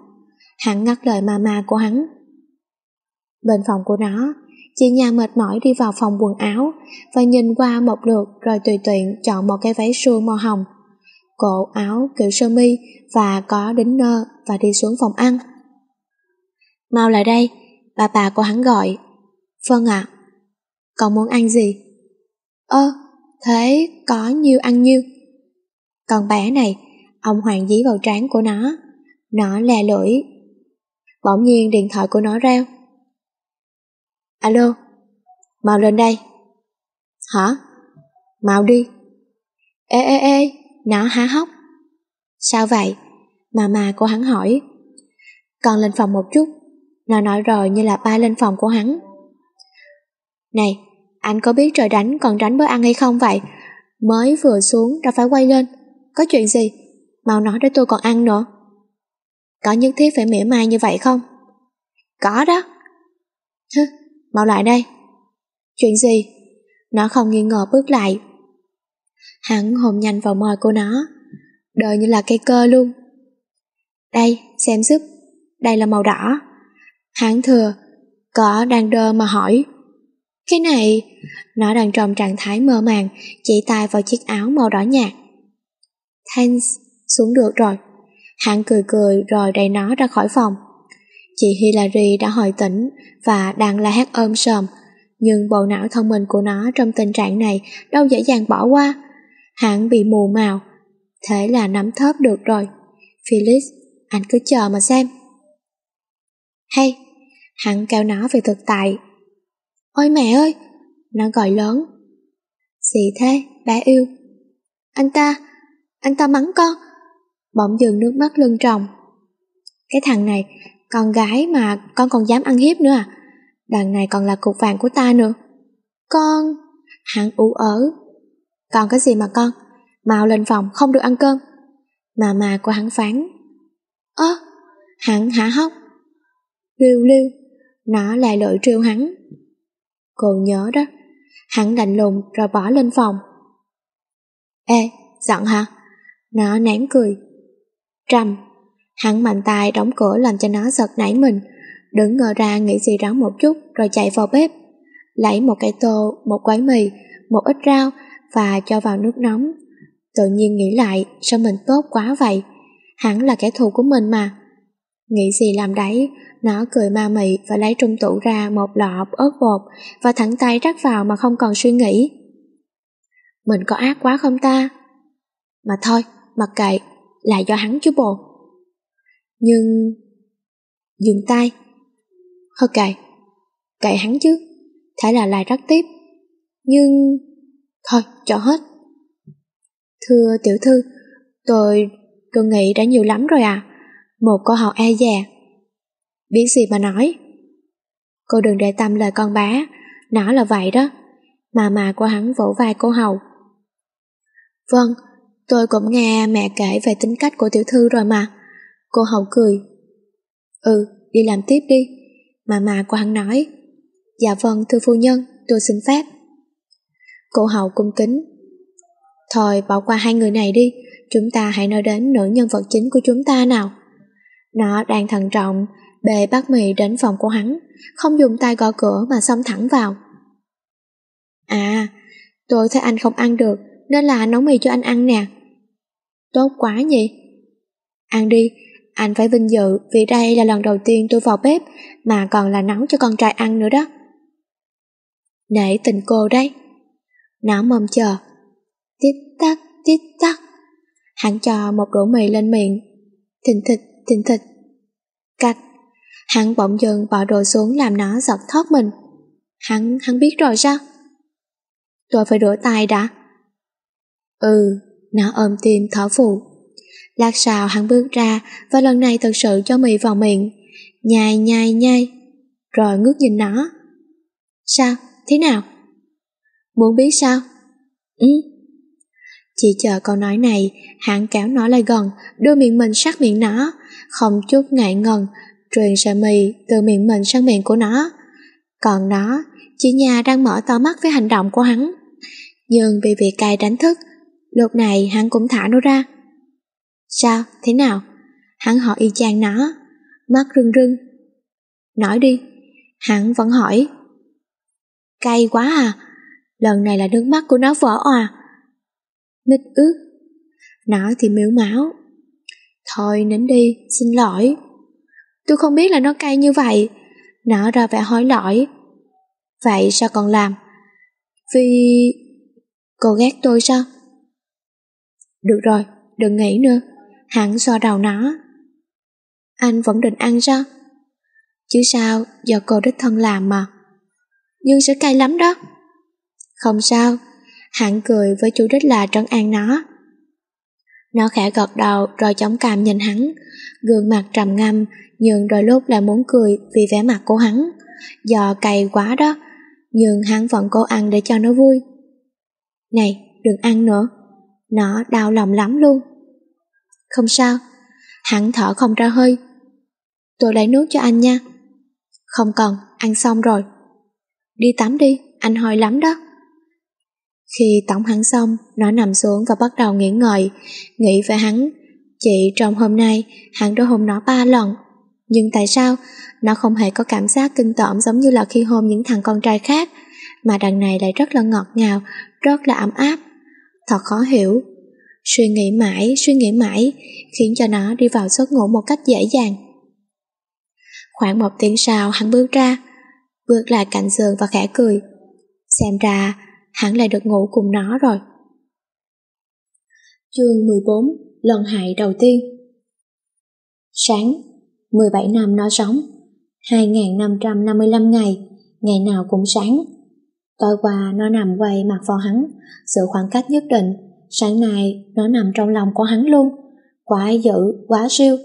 Hắn ngắt lời mama của hắn. Bên phòng của nó, chị nhà mệt mỏi đi vào phòng quần áo và nhìn qua một lượt rồi tùy tiện chọn một cái váy suông màu hồng. Cổ áo kiểu sơ mi và có đính nơ và đi xuống phòng ăn. Mau lại đây, bà bà của hắn gọi. Vâng ạ. Còn muốn ăn gì? Ơ, thế có nhiêu ăn nhiêu. Con bé này, ông Hoàng dí vào trán của nó. Nó lè lưỡi. Bỗng nhiên điện thoại của nó reo. Alo, mau lên đây. Hả? Mau đi. Ê ê ê, nó há hốc. Sao vậy? Mà mà của hắn hỏi. Con lên phòng một chút. Nó nói rồi như là bay lên phòng của hắn. Này, anh có biết trời đánh còn đánh bữa ăn hay không vậy? Mới vừa xuống đã phải quay lên. Có chuyện gì? Mau nói để tôi còn ăn nữa. Có nhất thiết phải mỉa mai như vậy không? Có đó. Hứ, mau lại đây. Chuyện gì? Nó không nghi ngờ bước lại. Hắn hồn nhanh vào môi của nó. Đời như là cây cơ luôn. Đây, xem giúp. Đây là màu đỏ. Hắn thừa, có đang đơ mà hỏi. Cái này, nó đang trong trạng thái mơ màng, chỉ tay vào chiếc áo màu đỏ nhạt. Thanks, xuống được rồi. Hắn cười cười rồi đẩy nó ra khỏi phòng. Chị Hillary đã hồi tỉnh và đang la hét ôm sờm, nhưng bộ não thông minh của nó trong tình trạng này đâu dễ dàng bỏ qua. Hắn bị mù màu, thế là nắm thớp được rồi. Felix, anh cứ chờ mà xem. Hay, hắn kéo nó về thực tại. Ôi mẹ ơi, nó gọi lớn. Gì thế, bé yêu? Anh ta, anh ta mắng con. Bỗng dừng nước mắt lưng tròng. Cái thằng này, con gái mà con còn dám ăn hiếp nữa à? Đằng này còn là cục vàng của ta nữa. Con... Hắn ủ ớ. Còn cái gì mà con? Mau lên phòng, không được ăn cơm. Mà mà của hắn phán. Ơ, hắn hả hốc. Liêu liêu, nó lại lội trêu hắn. Cô nhớ đó, hắn lạnh lùng rồi bỏ lên phòng. Ê, giận hả? Nó nén cười. Trầm, hắn mạnh tay đóng cửa làm cho nó giật nảy mình, đứng ngờ ra nghĩ gì đó một chút rồi chạy vào bếp. Lấy một cái tô, một gói mì, một ít rau và cho vào nước nóng. Tự nhiên nghĩ lại sao mình tốt quá vậy? Hắn là kẻ thù của mình mà. Nghĩ gì làm đấy, nó cười ma mị và lấy trong tủ ra một lọ ớt bột và thẳng tay rắc vào mà không còn suy nghĩ. Mình có ác quá không ta? Mà thôi, mặc kệ, là do hắn chứ bồ. Nhưng... Dừng tay. Thôi kệ, kệ hắn chứ. Thế là lại rắc tiếp. Nhưng... Thôi, cho hết. Thưa tiểu thư, tôi... tôi nghĩ đã nhiều lắm rồi à. Một câu hỏi e dè. Biết gì mà nói? Cô đừng để tâm lời con bá Nó là vậy đó. Mà mà của hắn vỗ vai cô hầu. Vâng Tôi cũng nghe mẹ kể về tính cách của tiểu thư rồi mà. Cô hầu cười. Ừ đi làm tiếp đi. Mà mà của hắn nói. Dạ vâng thưa phu nhân tôi xin phép. Cô hầu cung kính Thôi bỏ qua hai người này đi Chúng ta hãy nói đến nữ nhân vật chính của chúng ta nào Nó đang thận trọng Bề bát mì đến phòng của hắn, không dùng tay gõ cửa mà xông thẳng vào. À, tôi thấy anh không ăn được, nên là nấu mì cho anh ăn nè. Tốt quá nhỉ? Ăn đi, anh phải vinh dự vì đây là lần đầu tiên tôi vào bếp mà còn là nấu cho con trai ăn nữa đó. Nể tình cô đấy. Nó mong chờ. Tít tắc, tít tắc. Hắn cho một đũa mì lên miệng. Thình thịch thình thịch Cạch. Hắn bỗng dừng bỏ đồ xuống làm nó giật thoát mình. Hắn, hắn biết rồi sao? Tôi phải rửa tay đã. Ừ, nó ôm tim thở phụ Lát sau hắn bước ra và lần này thật sự cho mì vào miệng. Nhai nhai nhai. Rồi ngước nhìn nó. Sao? Thế nào? Muốn biết sao? Ừ. Chỉ chờ câu nói này, hắn kéo nó lại gần, đưa miệng mình sát miệng nó, không chút ngại ngần, truyền sợi mì từ miệng mình sang miệng của nó. Còn nó, chị nhà đang mở to mắt với hành động của hắn. Nhưng bị vị cay đánh thức, lúc này hắn cũng thả nó ra. Sao, thế nào? Hắn hỏi y chang nó, mắt rưng rưng. Nói đi, hắn vẫn hỏi. Cay quá à, lần này là nước mắt của nó vỡ à. Mít ướt, nó thì miếu máu. Thôi nín đi, xin lỗi. Tôi không biết là nó cay như vậy. Nó ra vẻ hối lỗi. Vậy sao còn làm? Vì... Cô ghét tôi sao? Được rồi, đừng nghĩ nữa. Hắn xoa đầu nó. Anh vẫn định ăn sao? Chứ sao, do cô đích thân làm mà. Nhưng sẽ cay lắm đó. Không sao, hắn cười với chủ đích là trấn an nó. Nó khẽ gật đầu rồi chống cằm nhìn hắn, gương mặt trầm ngâm nhưng đôi lúc lại muốn cười vì vẻ mặt của hắn. Do cay quá đó, nhưng hắn vẫn cố ăn để cho nó vui. Này, đừng ăn nữa, nó đau lòng lắm luôn. Không sao, hắn thở không ra hơi. Tôi lấy nước cho anh nha. Không cần, ăn xong rồi. Đi tắm đi, anh hôi lắm đó. Khi tắm hắn xong, nó nằm xuống và bắt đầu nghỉ ngợi, nghĩ về hắn. Chỉ trong hôm nay, hắn đã hôn nó ba lần. Nhưng tại sao nó không hề có cảm giác kinh tởm giống như là khi hôn những thằng con trai khác, mà đằng này lại rất là ngọt ngào, rất là ấm áp. Thật khó hiểu. Suy nghĩ mãi, suy nghĩ mãi, khiến cho nó đi vào giấc ngủ một cách dễ dàng. Khoảng một tiếng sau hắn bước ra, bước lại cạnh giường và khẽ cười. Xem ra hẳn lại được ngủ cùng nó rồi. Chương 14 Lần hại đầu tiên. Sáng 17 năm nó sống 2.555 ngày Ngày nào cũng sáng. Tối qua nó nằm quay mặt vào hắn Sự khoảng cách nhất định. Sáng nay nó nằm trong lòng của hắn luôn. Quá dữ, quá siêu.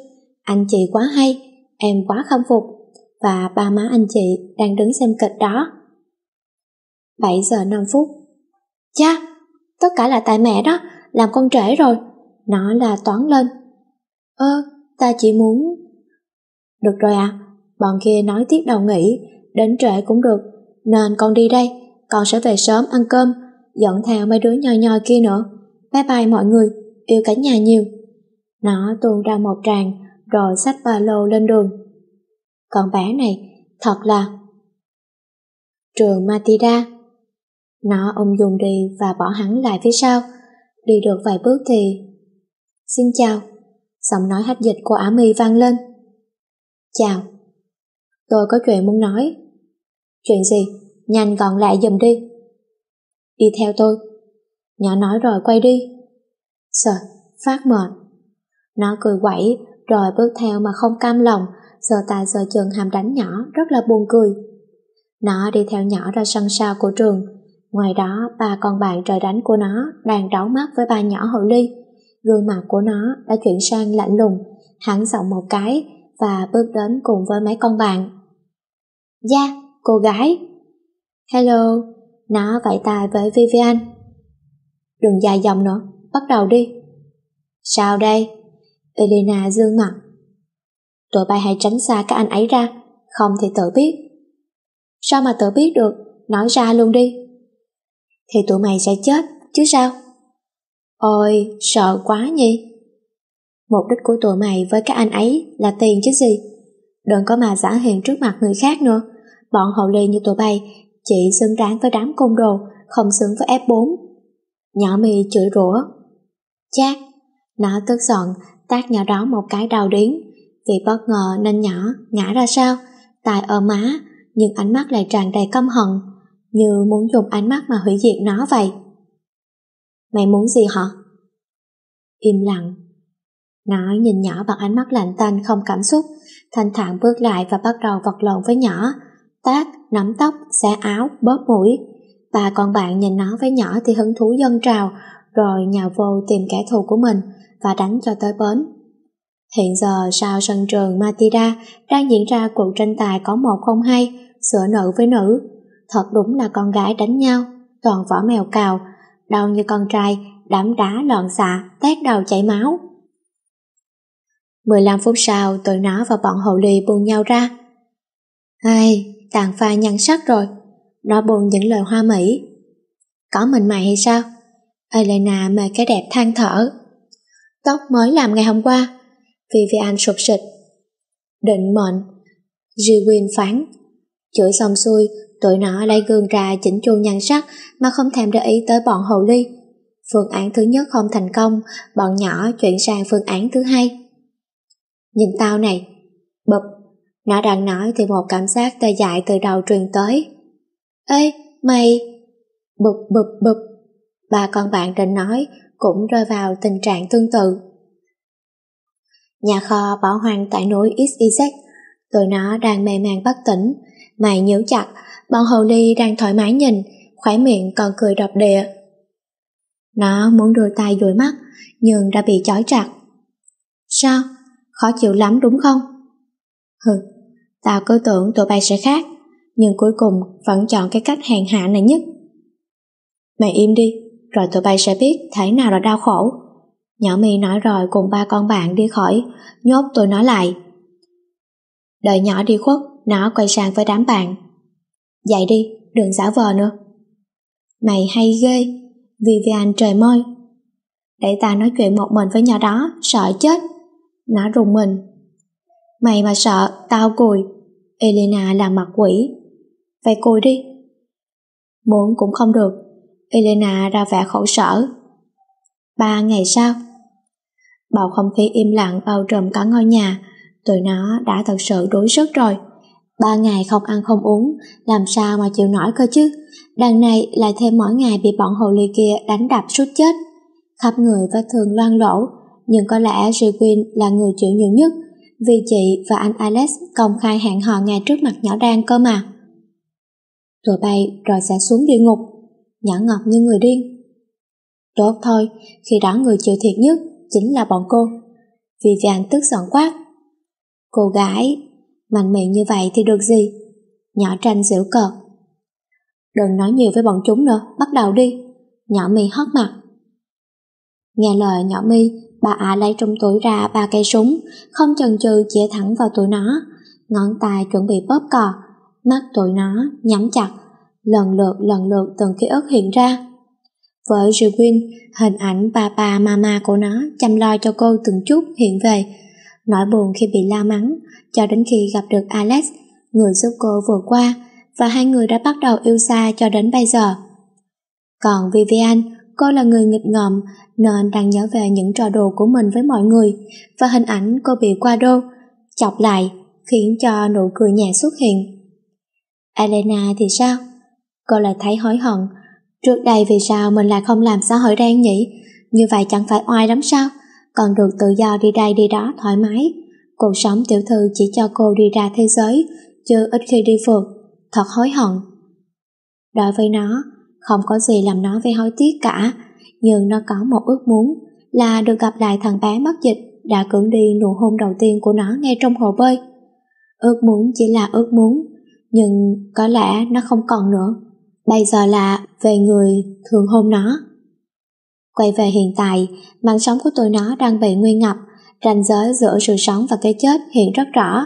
Anh chị quá hay Em quá khâm phục. Và ba má anh chị đang đứng xem kịch đó. 7 giờ 5 phút Cha, tất cả là tại mẹ đó, làm con trễ rồi. Nó là toán lên. Ơ, ta chỉ muốn... Được rồi à, bọn kia nói tiếp đầu nghỉ, đến trễ cũng được, nên con đi đây, con sẽ về sớm ăn cơm, dẫn theo mấy đứa nhoi nhoi kia nữa. Bye bye mọi người, yêu cả nhà nhiều. Nó tuôn ra một tràng, rồi xách ba lô lên đường. còn bé này, thật là... Trường Matida nó ung dung đi và bỏ hắn lại phía sau. Đi được vài bước thì... Xin chào. Giọng nói hách dịch của Ả Mi vang lên. Chào. Tôi có chuyện muốn nói. Chuyện gì? Nhanh gọn lại dùm đi. Đi theo tôi. Nhỏ nói rồi quay đi. Sợ, phát mệt. Nó cười quẩy rồi bước theo mà không cam lòng, giờ tài giờ chân hàm đánh nhỏ rất là buồn cười. Nó đi theo nhỏ ra sân sau của trường, Ngoài đó, ba con bạn trời đánh của nó đang đảo mắt với ba nhỏ hậu ly. Gương mặt của nó đã chuyển sang lạnh lùng, hắn giọng một cái và bước đến cùng với mấy con bạn. Dạ, yeah, cô gái. Hello, nó vẫy tay với Vivian. Đừng dài dòng nữa, bắt đầu đi. Sao đây? Elena dương mặt. Tụi bay hãy tránh xa các anh ấy ra, không thì tự biết. Sao mà tự biết được, nói ra luôn đi thì tụi mày sẽ chết, chứ sao? Ôi, sợ quá nhỉ? Mục đích của tụi mày với các anh ấy là tiền chứ gì? Đừng có mà giả hiện trước mặt người khác nữa. Bọn hậu ly như tụi bay chỉ xứng đáng với đám côn đồ, không xứng với F4. Nhỏ mì chửi rủa. Chát, nó tức giận, tác nhỏ đó một cái đầu điến. Vì bất ngờ nên nhỏ ngã ra sao, tài ở má, nhưng ánh mắt lại tràn đầy căm hận như muốn dùng ánh mắt mà hủy diệt nó vậy. Mày muốn gì hả? Im lặng. Nó nhìn nhỏ bằng ánh mắt lạnh tanh không cảm xúc, thanh thản bước lại và bắt đầu vật lộn với nhỏ, tát, nắm tóc, xé áo, bóp mũi. Ba con bạn nhìn nó với nhỏ thì hứng thú dân trào, rồi nhào vô tìm kẻ thù của mình và đánh cho tới bến. Hiện giờ sau sân trường Matida đang diễn ra cuộc tranh tài có một không hai, sữa nữ với nữ, thật đúng là con gái đánh nhau, toàn vỏ mèo cào, đau như con trai, đám đá loạn xạ, tét đầu chảy máu. 15 phút sau tụi nó và bọn hậu lì buông nhau ra. Ai, tàn pha nhăn sắc rồi. Nó buông những lời hoa mỹ. Có mình mày hay sao? Elena mê cái đẹp than thở. Tóc mới làm ngày hôm qua. Vivian sụp sịch. Định mệnh. Jiwin phán. Chửi xong xuôi, tụi nó lấy gương ra chỉnh chu nhan sắc mà không thèm để ý tới bọn hầu ly. Phương án thứ nhất không thành công, bọn nhỏ chuyển sang phương án thứ hai. Nhìn tao này, bụp, nó đang nói thì một cảm giác tê dại từ đầu truyền tới. Ê, mày... Bụp bụp bụp, ba con bạn định nói cũng rơi vào tình trạng tương tự. Nhà kho bỏ hoang tại núi XYZ, tụi nó đang mê man bất tỉnh, mày nhíu chặt, bọn hầu ly đang thoải mái nhìn, khỏe miệng còn cười độc địa. Nó muốn đưa tay dụi mắt, nhưng đã bị chói chặt. Sao? Khó chịu lắm đúng không? Hừ, tao cứ tưởng tụi bay sẽ khác, nhưng cuối cùng vẫn chọn cái cách hèn hạ này nhất. Mày im đi, rồi tụi bay sẽ biết thế nào là đau khổ. Nhỏ mi nói rồi cùng ba con bạn đi khỏi, nhốt tụi nó lại. Đợi nhỏ đi khuất, nó quay sang với đám bạn. Dậy đi, đừng giả vờ nữa. Mày hay ghê, Vivian trời môi. Để ta nói chuyện một mình với nhỏ đó, sợ chết. Nó rùng mình. Mày mà sợ, tao cùi. Elena là mặt quỷ. Vậy cùi đi. Muốn cũng không được. Elena ra vẻ khổ sở. Ba ngày sau, bầu không khí im lặng bao trùm cả ngôi nhà, tụi nó đã thật sự đuối sức rồi. Ba ngày không ăn không uống, làm sao mà chịu nổi cơ chứ? Đằng này lại thêm mỗi ngày bị bọn hồ ly kia đánh đập suốt chết. Khắp người vết thương loang lỗ, nhưng có lẽ Rewin là người chịu nhiều nhất, vì chị và anh Alex công khai hẹn hò ngay trước mặt nhỏ Đan cơ mà. Tụi bay rồi sẽ xuống địa ngục, nhỏ ngọc như người điên. Tốt thôi, khi đó người chịu thiệt nhất chính là bọn cô. Vivian tức giận quát. Cô gái, mạnh miệng như vậy thì được gì? Nhỏ tranh giễu cợt. Đừng nói nhiều với bọn chúng nữa, bắt đầu đi. Nhỏ mi hót mặt. Nghe lời nhỏ mi, bà ả lấy trong túi ra ba cây súng, không chần chừ chĩa thẳng vào tụi nó. Ngón tay chuẩn bị bóp cò, mắt tụi nó nhắm chặt, lần lượt lần lượt từng ký ức hiện ra. Với Jewin, hình ảnh bà bà mama của nó chăm lo cho cô từng chút hiện về. Nỗi buồn khi bị la mắng, cho đến khi gặp được Alex, người giúp cô vừa qua, và hai người đã bắt đầu yêu xa cho đến bây giờ. Còn Vivian, cô là người nghịch ngợm nên đang nhớ về những trò đùa của mình với mọi người và hình ảnh cô bị qua đô, chọc lại khiến cho nụ cười nhẹ xuất hiện. Elena thì sao? Cô lại thấy hối hận. Trước đây vì sao mình lại không làm xã hội đen nhỉ? Như vậy chẳng phải oai lắm sao? Còn được tự do đi đây đi đó thoải mái. Cuộc sống tiểu thư chỉ cho cô đi ra thế giới, chứ ít khi đi phượt. Thật hối hận. Đối với nó, không có gì làm nó phải hối tiếc cả, nhưng nó có một ước muốn là được gặp lại thằng bé mất dịch đã cưỡng đi nụ hôn đầu tiên của nó ngay trong hồ bơi. Ước muốn chỉ là ước muốn, nhưng có lẽ nó không còn nữa. Bây giờ là về người thường hôn nó. Quay về hiện tại, mạng sống của tụi nó đang bị nguy ngập, ranh giới giữa sự sống và cái chết hiện rất rõ.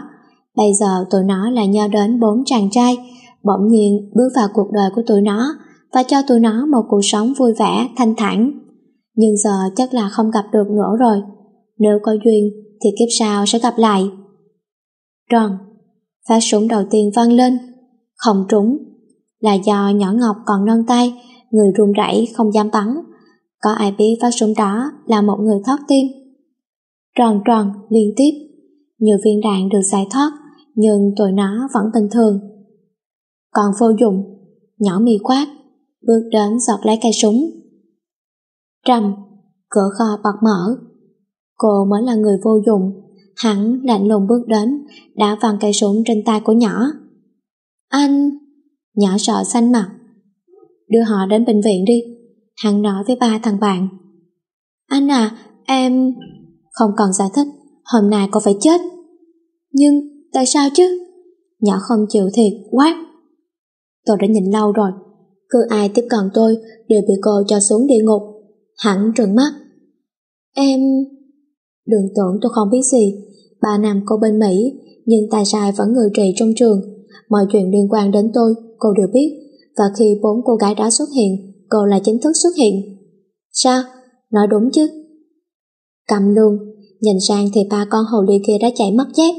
Bây giờ tụi nó lại nhớ đến bốn chàng trai, bỗng nhiên bước vào cuộc đời của tụi nó và cho tụi nó một cuộc sống vui vẻ, thanh thản. Nhưng giờ chắc là không gặp được nữa rồi. Nếu có duyên thì kiếp sau sẽ gặp lại. Tròn, phát súng đầu tiên vang lên, không trúng. Là do nhỏ Ngọc còn non tay, người run rẩy không dám bắn. Có ai biết phát súng đó là một người thoát tim. Tròn tròn liên tiếp, nhiều viên đạn được giải thoát, nhưng tụi nó vẫn bình thường. Còn vô dụng, nhỏ mì quát, bước đến giọt lấy cây súng. Trầm, cửa kho bật mở. Cô mới là người vô dụng, hắn lạnh lùng bước đến, đã văng cây súng trên tay của nhỏ. Anh... Nhỏ sợ xanh mặt. Đưa họ đến bệnh viện đi. Hắn nói với ba thằng bạn. Anh à, em... Không cần giải thích, hôm nay cô phải chết. Nhưng tại sao chứ? Nhỏ không chịu thiệt, quát. Tôi đã nhìn lâu rồi, cứ ai tiếp cận tôi đều bị cô cho xuống địa ngục. hẳn trừng mắt. Em... Đừng tưởng tôi không biết gì,
Ba năm cô bên Mỹ, nhưng tài sai vẫn người trị trong trường. Mọi chuyện liên quan đến tôi, cô đều biết. Và khi bốn cô gái đó xuất hiện, cô là chính thức xuất hiện. Sao? Nói đúng chứ? Cầm luôn, nhìn sang thì ba con hồ ly kia đã chạy mất dép.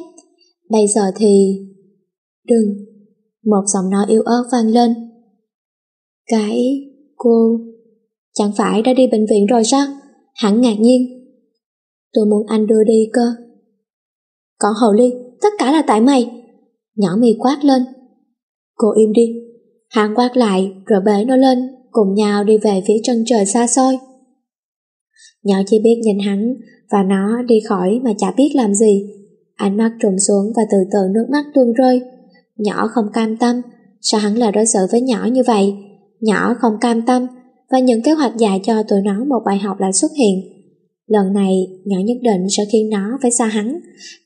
Bây giờ thì... Đừng! Một giọng nói yêu ớt vang lên. Cái... cô... Chẳng phải đã đi bệnh viện rồi sao? Hẳn ngạc nhiên. Tôi muốn anh đưa đi cơ. Còn Hầu Ly, tất cả là tại mày. Nhỏ mì quát lên. Cô im đi. Hắn quát lại rồi bế nó lên, cùng nhau đi về phía chân trời xa xôi. Nhỏ chỉ biết nhìn hắn và nó đi khỏi mà chả biết làm gì. Ánh mắt trùng xuống và từ từ nước mắt tuôn rơi. Nhỏ không cam tâm, sao hắn lại đối xử với nhỏ như vậy? Nhỏ không cam tâm và những kế hoạch dạy cho tụi nó một bài học lại xuất hiện. Lần này, nhỏ nhất định sẽ khiến nó phải xa hắn,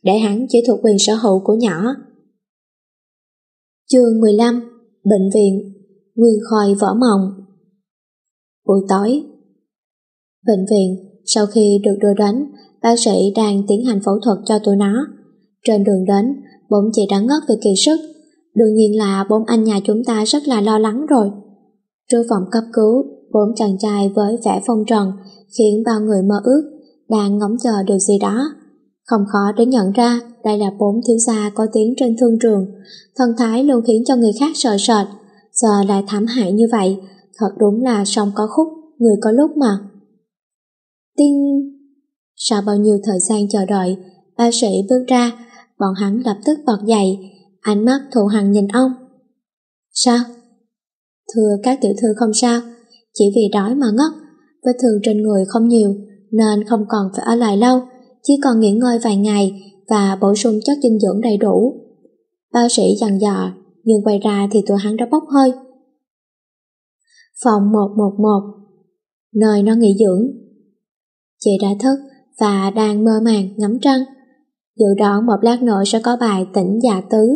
để hắn chỉ thuộc quyền sở hữu của nhỏ. Chương 15 Bệnh viện Nguyên khôi vỡ mộng Buổi tối Bệnh viện, sau khi được đưa đến, bác sĩ đang tiến hành phẫu thuật cho tụi nó. Trên đường đến, bốn chị đã ngất về kỳ sức. Đương nhiên là bốn anh nhà chúng ta rất là lo lắng rồi. Trước phòng cấp cứu, bốn chàng trai với vẻ phong trần khiến bao người mơ ước, đang ngóng chờ điều gì đó. Không khó để nhận ra đây là bốn thiếu gia có tiếng trên thương trường, thân thái luôn khiến cho người khác sợ sệt, giờ lại thảm hại như vậy, thật đúng là sông có khúc, người có lúc mà. Tinh... Sau bao nhiêu thời gian chờ đợi, bác sĩ bước ra, bọn hắn lập tức bọt dậy, ánh mắt thụ hằn nhìn ông. Sao? Thưa các tiểu thư không sao, chỉ vì đói mà ngất, vết thương trên người không nhiều nên không còn phải ở lại lâu, chỉ còn nghỉ ngơi vài ngày và bổ sung chất dinh dưỡng đầy đủ. Bác sĩ dằn dò, nhưng quay ra thì tụi hắn đã bốc hơi. Phòng 111 Nơi nó nghỉ dưỡng Chị đã thức và đang mơ màng ngắm trăng. Dự đoán một lát nữa sẽ có bài tỉnh dạ tứ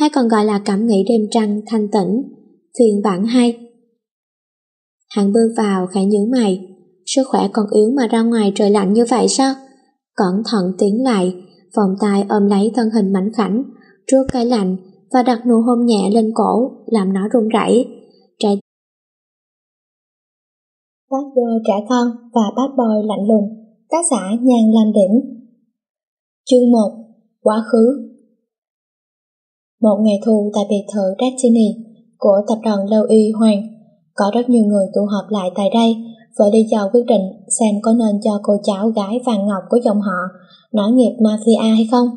hay còn gọi là cảm nghĩ đêm trăng thanh tĩnh, phiên bản hay Hắn bước vào khẽ nhướng mày, sức khỏe còn yếu mà ra ngoài trời lạnh như vậy sao? Cẩn thận tiến lại, vòng tay ôm lấy thân hình mảnh khảnh, trước cái lạnh và đặt nụ hôn nhẹ lên cổ, làm nó run rẩy.
Bát vô trả thân và bát boy lạnh lùng, tác giả nhàn làm đỉnh. Chương 1 Quá khứ Một ngày thu tại biệt thự Destiny của tập đoàn Lâu Y Hoàng, có rất nhiều người tụ họp lại tại đây với lý do quyết định xem có nên cho cô cháu gái vàng ngọc của dòng họ nói nghiệp mafia hay không.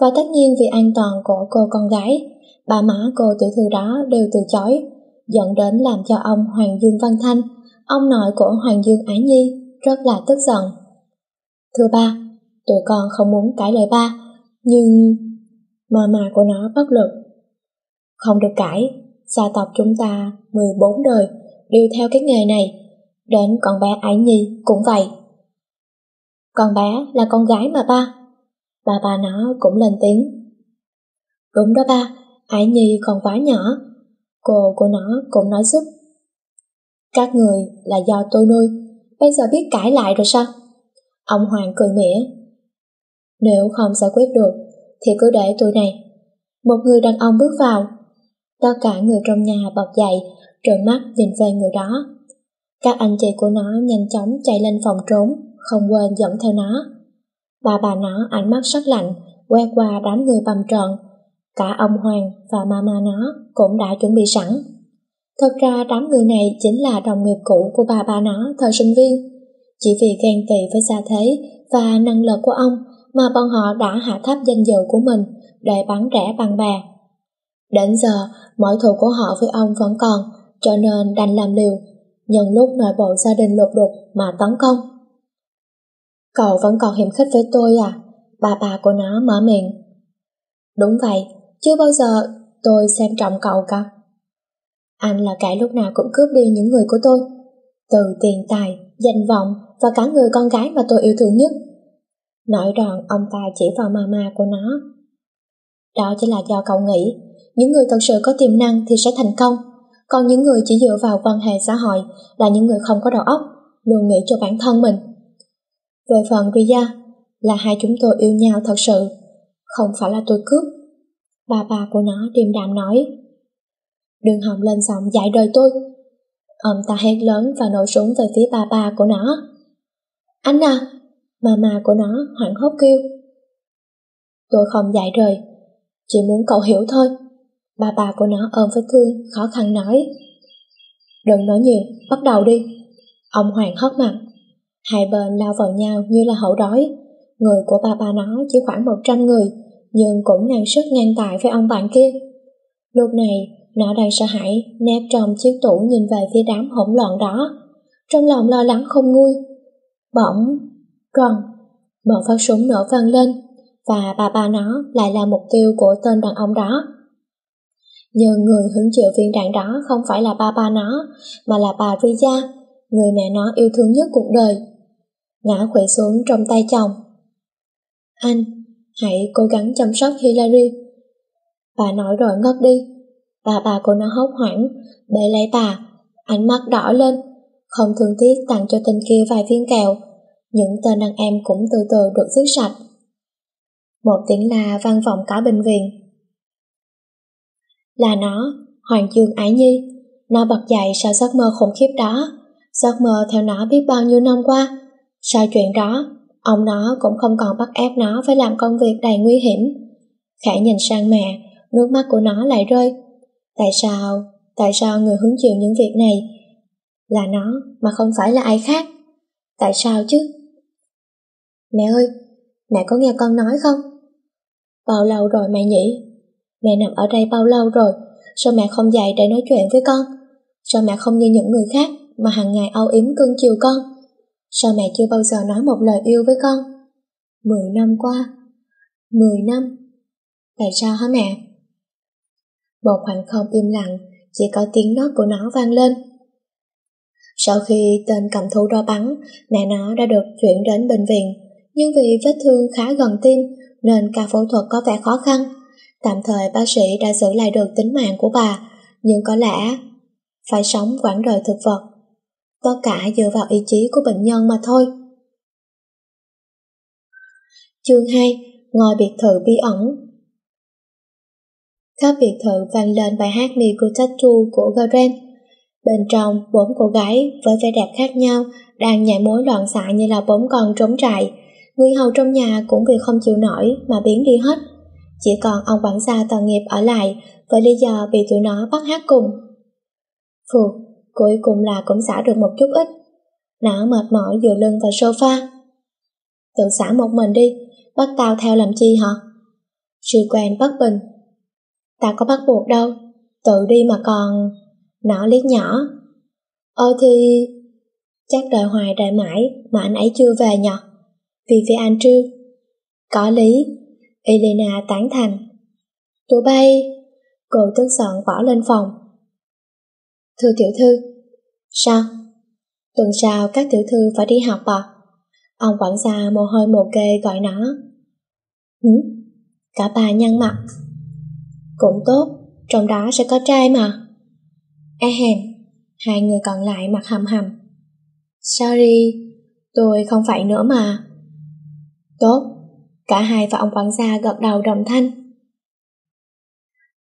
Và tất nhiên vì an toàn của cô con gái, bà má cô tiểu thư đó đều từ chối, dẫn đến làm cho ông Hoàng Dương Văn Thanh, ông nội của Hoàng Dương Ái Nhi, rất là tức giận. Thưa ba, tụi con không muốn cãi lời ba, nhưng mà mà của nó bất lực. Không được cãi, gia tộc chúng ta 14 đời đều theo cái nghề này, đến con bé Ái Nhi cũng vậy. Con bé là con gái mà ba. Bà bà nó cũng lên tiếng. Đúng đó ba, Ái Nhi còn quá nhỏ. Cô của nó cũng nói giúp. Các người là do tôi nuôi, bây giờ biết cãi lại rồi sao? Ông Hoàng cười mỉa. Nếu không giải quyết được, thì cứ để tôi này. Một người đàn ông bước vào. Tất cả người trong nhà bật dậy, trợn mắt nhìn về người đó. Các anh chị của nó nhanh chóng chạy lên phòng trốn, không quên dẫn theo nó. Bà bà nó ánh mắt sắc lạnh, quét qua đám người bầm trợn. Cả ông Hoàng và mama nó cũng đã chuẩn bị sẵn. Thật ra đám người này chính là đồng nghiệp cũ của bà bà nó thời sinh viên. Chỉ vì ghen tị với gia thế và năng lực của ông mà bọn họ đã hạ thấp danh dự của mình để bắn rẻ bằng bè. Đến giờ, mọi thù của họ với ông vẫn còn, cho nên đành làm liều, nhân lúc nội bộ gia đình lục đục mà tấn công. Cậu vẫn còn hiểm khích với tôi à? Bà bà của nó mở miệng. Đúng vậy, chưa bao giờ tôi xem trọng cậu cả. Anh là kẻ lúc nào cũng cướp đi những người của tôi. Từ tiền tài, danh vọng và cả người con gái mà tôi yêu thương nhất. Nói đoạn ông ta chỉ vào mama của nó. Đó chỉ là do cậu nghĩ, những người thật sự có tiềm năng thì sẽ thành công, còn những người chỉ dựa vào quan hệ xã hội là những người không có đầu óc, luôn nghĩ cho bản thân mình. Về phần Ria, là hai chúng tôi yêu nhau thật sự,
Không phải là tôi cướp. Bà bà của nó điềm đạm nói. Đừng hòng lên giọng dạy đời tôi. Ông ta hét lớn và nổ súng về phía bà bà của nó. Anh à! Mama của nó hoảng hốt kêu. Tôi không dạy đời, chỉ muốn cậu hiểu thôi. Bà bà của nó ôm vết thương, khó khăn nói. Đừng nói nhiều, bắt đầu đi. Ông Hoàng hất mặt. Hai bên lao vào nhau như là hậu đói. Người của bà bà nó chỉ khoảng 100 người, nhưng cũng ngang sức ngang tài với ông bạn kia. Lúc này, nó đang sợ hãi, nép trong chiếc tủ nhìn về phía đám hỗn loạn đó. Trong lòng lo lắng không nguôi. Bỗng, tròn, một phát súng nổ vang lên, và bà ba nó lại là mục tiêu của tên đàn ông đó. Nhưng người hứng chịu viên đạn đó không phải là ba ba nó, mà là bà Ria, người mẹ nó yêu thương nhất cuộc đời. Ngã quỵ xuống trong tay chồng. Anh, hãy cố gắng chăm sóc Hillary. Bà nói rồi ngất đi. Bà bà của nó hốt hoảng, bế lấy bà, ánh mắt đỏ lên, không thương tiếc tặng cho tên kia vài viên kẹo. Những tên đàn em cũng từ từ được giết sạch. Một tiếng la vang vọng cả bệnh viện. Là nó, Hoàng Dương Ái Nhi. Nó bật dậy sau giấc mơ khủng khiếp đó. Giấc mơ theo nó biết bao nhiêu năm qua. Sau chuyện đó, ông nó cũng không còn bắt ép nó phải làm công việc đầy nguy hiểm. khẽ nhìn sang mẹ, nước mắt của nó lại rơi. Tại sao, tại sao người hứng chịu những việc này là nó mà không phải là ai khác? Tại sao chứ? Mẹ ơi, mẹ có nghe con nói không? Bao lâu rồi mẹ nhỉ? Mẹ nằm ở đây bao lâu rồi, sao mẹ không dậy để nói chuyện với con? Sao mẹ không như những người khác mà hàng ngày âu yếm cưng chiều con? Sao mẹ chưa bao giờ nói một lời yêu với con? Mười năm qua, mười năm, tại sao hả mẹ? Một khoảng không im lặng, chỉ có tiếng nói của nó vang lên. Sau khi tên cầm thú đó bắn, mẹ nó đã được chuyển đến bệnh viện, nhưng vì vết thương khá gần tim nên ca phẫu thuật có vẻ khó khăn. Tạm thời bác sĩ đã giữ lại được tính mạng của bà, nhưng có lẽ phải sống quãng đời thực vật. Tất cả dựa vào ý chí của bệnh nhân mà thôi. Chương 2 Ngôi biệt thự bí ẩn Khắp biệt thự vang lên bài hát Miku Tattoo của Garen. Bên trong, bốn cô gái với vẻ đẹp khác nhau đang nhảy mối loạn xạ như là bốn con trống trại. Người hầu trong nhà cũng vì không chịu nổi mà biến đi hết. Chỉ còn ông quản gia tòa nghiệp ở lại với lý do bị tụi nó bắt hát cùng. Phù, cuối cùng là cũng xả được một chút ít. Nó mệt mỏi dựa lưng vào sofa. Tự xả một mình đi, bắt tao theo làm chi hả? Sư quen bất bình. Ta có bắt buộc đâu, tự đi mà còn... Nó liếc nhỏ. Ơ thì... Chắc đợi hoài đợi mãi mà anh ấy chưa về nhở? Vì anh trêu. Có lý, Elena tán thành. Tụi bay, cô tức giận bỏ lên phòng. Thưa tiểu thư, sao? Tuần sau các tiểu thư phải đi học à? Ông quản gia mồ hôi mồ kê gọi nó. Hử? Cả bà nhăn mặt. Cũng tốt, trong đó sẽ có trai mà. E hèn, hai người còn lại mặt hầm hầm. Sorry, tôi không phải nữa mà. Tốt, Cả hai và ông quản gia gật đầu đồng thanh.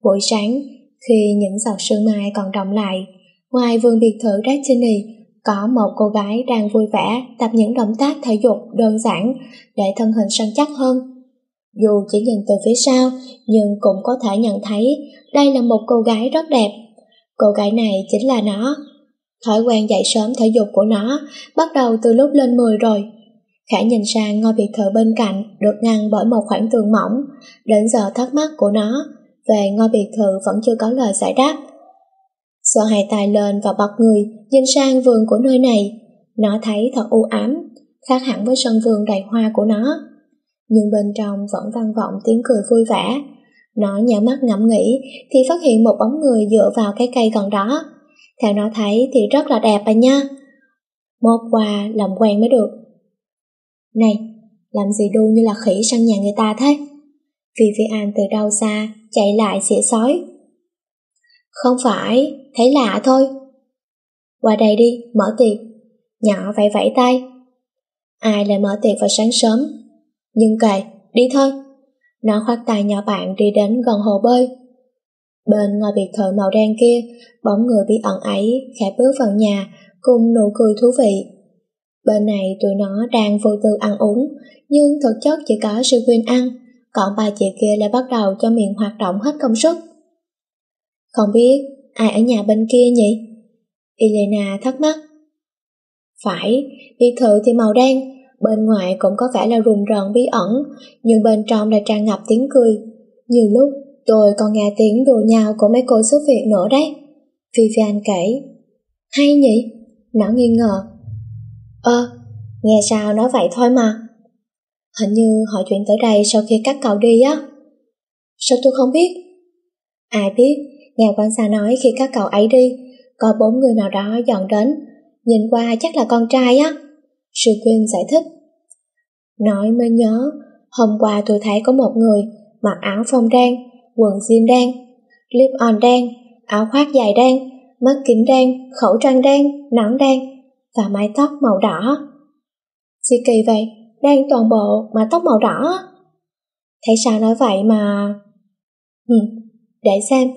Buổi sáng, khi những giọt sương mai còn đọng lại, ngoài vườn biệt thự Destiny, có một cô gái đang vui vẻ tập những động tác thể dục đơn giản để thân hình săn chắc hơn. Dù chỉ nhìn từ phía sau, nhưng cũng có thể nhận thấy đây là một cô gái rất đẹp. Cô gái này chính là nó. Thói quen dậy sớm thể dục của nó bắt đầu từ lúc lên 10 rồi. Khả nhìn sang ngôi biệt thự bên cạnh được ngăn bởi một khoảng tường mỏng, đến giờ thắc mắc của nó về ngôi biệt thự vẫn chưa có lời giải đáp. Sợ hai tay lên và bật người, nhìn sang vườn của nơi này. Nó thấy thật u ám, khác hẳn với sân vườn đầy hoa của nó. Nhưng bên trong vẫn vang vọng tiếng cười vui vẻ. Nó nhả mắt ngẫm nghĩ thì phát hiện một bóng người dựa vào cái cây gần đó. Theo nó thấy thì rất là đẹp à nha. Một qua làm quen mới được. Này, làm gì đu như là khỉ sang nhà người ta thế? Vivian từ đâu xa, chạy lại xỉa sói. Không phải, thấy lạ thôi. Qua đây đi, mở tiệc. Nhỏ vẫy vẫy tay. Ai lại mở tiệc vào sáng sớm? Nhưng kệ, đi thôi. Nó khoác tay nhỏ bạn đi đến gần hồ bơi. Bên ngoài biệt thự màu đen kia, bóng người bí ẩn ấy khẽ bước vào nhà cùng nụ cười thú vị. Bên này tụi nó đang vô tư ăn uống, nhưng thực chất chỉ có sư quyên ăn, còn ba chị kia lại bắt đầu cho miệng hoạt động hết công suất. Không biết ai ở nhà bên kia nhỉ? Elena thắc mắc. Phải, biệt thự thì màu đen, bên ngoài cũng có vẻ là rùng rợn bí ẩn, nhưng bên trong lại tràn ngập tiếng cười. Nhiều lúc tôi còn nghe tiếng đùa nhau của mấy cô giúp việc nữa đấy. Vivian kể. Hay nhỉ? Nó nghi ngờ. Ơ, nghe sao nói vậy thôi mà. Hình như họ chuyển tới đây sau khi các cậu đi á. Sao tôi không biết? Ai biết, nghe quan xa nói khi các cậu ấy đi, có bốn người nào đó dọn đến, nhìn qua chắc là con trai á. Sư Quyên giải thích. Nói mới nhớ, hôm qua tôi thấy có một người mặc áo phông đen, quần jean đen, clip on đen, áo khoác dài đen, mắt kính đen, khẩu trang đen, nón đen và mái tóc màu đỏ. Chỉ kỳ vậy, đen toàn bộ mà tóc màu đỏ. Thấy sao nói vậy mà... Ừ, để xem,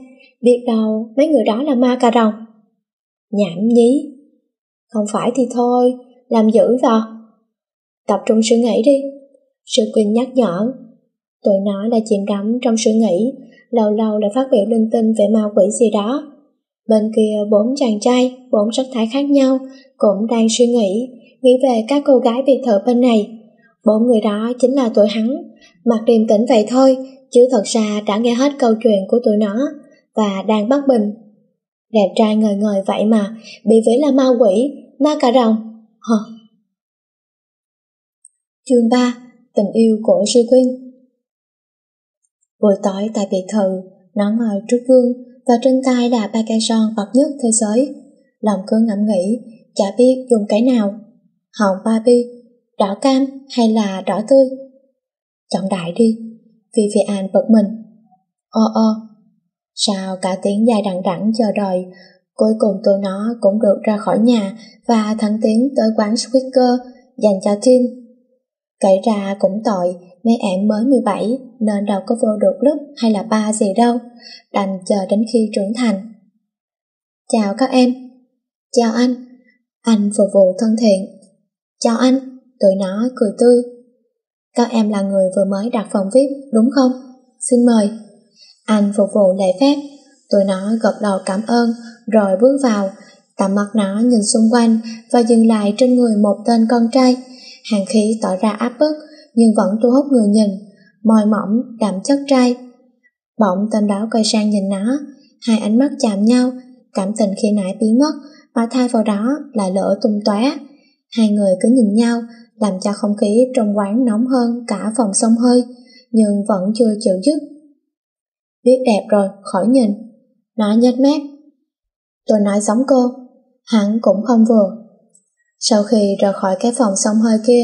biết đâu mấy người đó là ma cà rồng. Nhảm nhí. Không phải thì thôi, làm dữ vào. Tập trung suy nghĩ đi. Sư Quyên nhắc nhở. Tụi nó đã chìm đắm trong suy nghĩ, lâu lâu lại phát biểu linh tinh về ma quỷ gì đó. Bên kia bốn chàng trai, bốn sắc thái khác nhau, cũng đang suy nghĩ, nghĩ về các cô gái biệt thự bên này. Bốn người đó chính là tụi hắn, mặt điềm tĩnh vậy thôi, chứ thật ra đã nghe hết câu chuyện của tụi nó, và đang bắt bình. Đẹp trai ngời ngời vậy mà, bị vĩ là ma quỷ, ma cà rồng. Hờ. Chương 3 Tình yêu của sư Quyên Buổi tối tại biệt thự, nó ngồi trước gương và trên tay là ba cây son bậc nhất thế giới. Lòng cứ ngẫm nghĩ, chả biết dùng cái nào. Hồng Barbie, đỏ cam hay là đỏ tươi? Chọn đại đi, Vivian bật mình. Ô ô, sao cả tiếng dài đằng đẵng chờ đợi, cuối cùng tụi nó cũng được ra khỏi nhà và thẳng tiến tới quán Squeaker dành cho Tin. Kể ra cũng tội, mấy em mới 17 nên đâu có vô được lớp hay là ba gì đâu, đành chờ đến khi trưởng thành. Chào các em. Chào anh. Anh phục vụ thân thiện. Chào anh. Tụi nó cười tươi. Các em là người vừa mới đặt phòng VIP đúng không? Xin mời. Anh phục vụ lễ phép. Tụi nó gật đầu cảm ơn rồi bước vào. Tạm mặt nó nhìn xung quanh và dừng lại trên người một tên con trai. Hàng khí tỏ ra áp bức nhưng vẫn thu hút người nhìn, mòi mỏng, đậm chất trai. Bỗng tên đó quay sang nhìn nó, hai ánh mắt chạm nhau, cảm tình khi nãy biến mất, mà thay vào đó là lửa tung tóe. Hai người cứ nhìn nhau, làm cho không khí trong quán nóng hơn cả phòng sông hơi, nhưng vẫn chưa chịu dứt. Biết đẹp rồi, khỏi nhìn. Nó nhếch mép. Tôi nói giống cô, hắn cũng không vừa. Sau khi rời khỏi cái phòng sông hơi kia,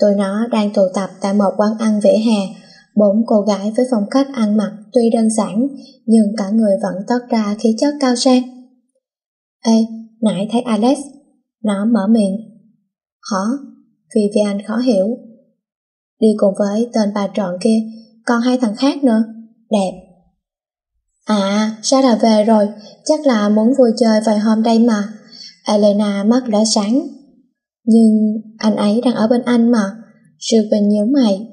tụi nó đang tụ tập tại một quán ăn vỉa hè. Bốn cô gái với phong cách ăn mặc tuy đơn giản, nhưng cả người vẫn toát ra khí chất cao sang. Ê, nãy thấy Alex. Nó mở miệng. Hả? Vivian khó hiểu. Đi cùng với tên bà trọn kia, còn hai thằng khác nữa. Đẹp. À, sao là về rồi, chắc là muốn vui chơi vài hôm đây mà. Elena mắt đã sáng, nhưng anh ấy đang ở bên anh mà. Sư Bình nhớ mày.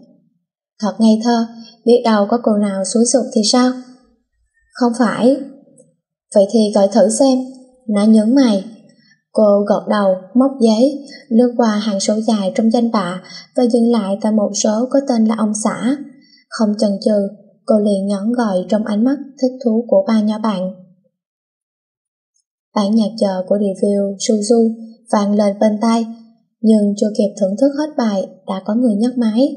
Thật ngây thơ, biết đâu có cô nào xúi sụp thì sao? Không phải. Vậy thì gọi thử xem. Nó nhớ mày. Cô gật đầu, móc giấy, lướt qua hàng số dài trong danh bạ và dừng lại tại một số có tên là ông xã. Không chần chừ, cô liền nhón gọi trong ánh mắt thích thú của ba nhỏ bạn. Bản nhạc chờ của review Suzu vang lên bên tai nhưng chưa kịp thưởng thức hết bài đã có người nhấc máy.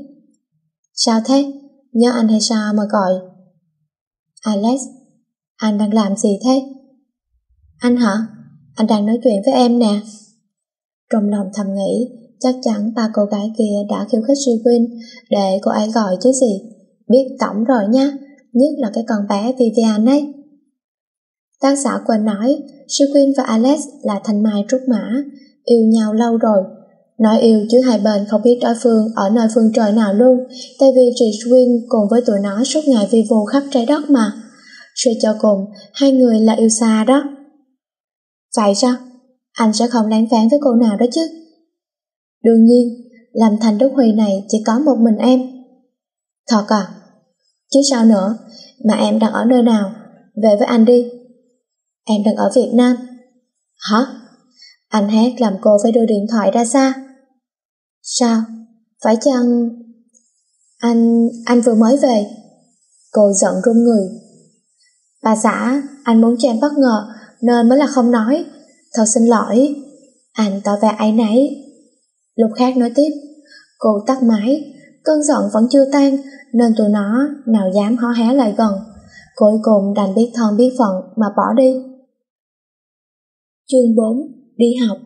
Sao thế? Nhớ anh hay sao mà gọi? Alex, anh đang làm gì thế? Anh hả? Anh đang nói chuyện với em nè. Trong lòng thầm nghĩ, chắc chắn ba cô gái kia đã khiêu khích Suy để cô ấy gọi chứ gì. Biết tổng rồi nha, nhất là cái con bé Vivian ấy. Tác giả quên nói, Sukin và Alex là thành mai trúc mã, yêu nhau lâu rồi, Nói yêu chứ hai bên không biết đối phương ở nơi phương trời nào luôn, tại vì chị Quyên cùng với tụi nó suốt ngày vi vu khắp trái đất mà. Suy cho cùng, hai người là yêu xa đó. Vậy sao? Anh sẽ không lén phán với cô nào đó chứ? Đương nhiên, làm thành Đức Huy này chỉ có một mình em. Thật à? Chứ sao nữa, mà em đang ở nơi nào? Về với anh đi. Em đang ở Việt Nam. Hả? Anh hét làm cô phải đưa điện thoại ra xa. Sao? Phải chăng... Anh... anh vừa mới về. Cô giận run người. Bà xã, anh muốn cho em bất ngờ, nên mới là không nói. Thật xin lỗi. Anh tỏ vẻ áy náy. Lúc khác nói tiếp, cô tắt máy, cơn giận vẫn chưa tan, nên tụi nó nào dám hó hé lại gần. Cuối cùng đành biết thân biết phận mà bỏ đi. Chương 4 Đi học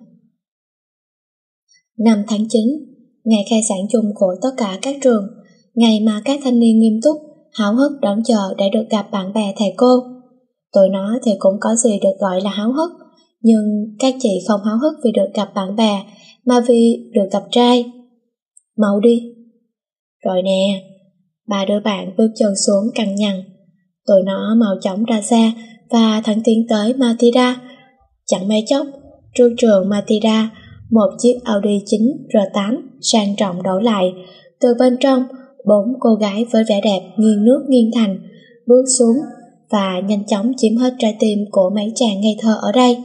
Năm tháng 9 Ngày khai giảng chung của tất cả các trường Ngày mà các thanh niên nghiêm túc Háo hức đón chờ để được gặp bạn bè thầy cô Tụi nó thì cũng có gì được gọi là háo hức Nhưng các chị không háo hức vì được gặp bạn bè Mà vì được gặp trai Mau đi rồi nè Ba đứa bạn bước chân xuống căng nhằn Tụi nó mau chóng ra xa Và thẳng tiến tới Matida. Chẳng mấy chốc Trước trường Matida, Một chiếc Audi 9 R8 sang trọng đổ lại. Từ bên trong Bốn cô gái với vẻ đẹp nghiêng nước nghiêng thành Bước xuống Và nhanh chóng chiếm hết trái tim Của mấy chàng ngây thơ ở đây.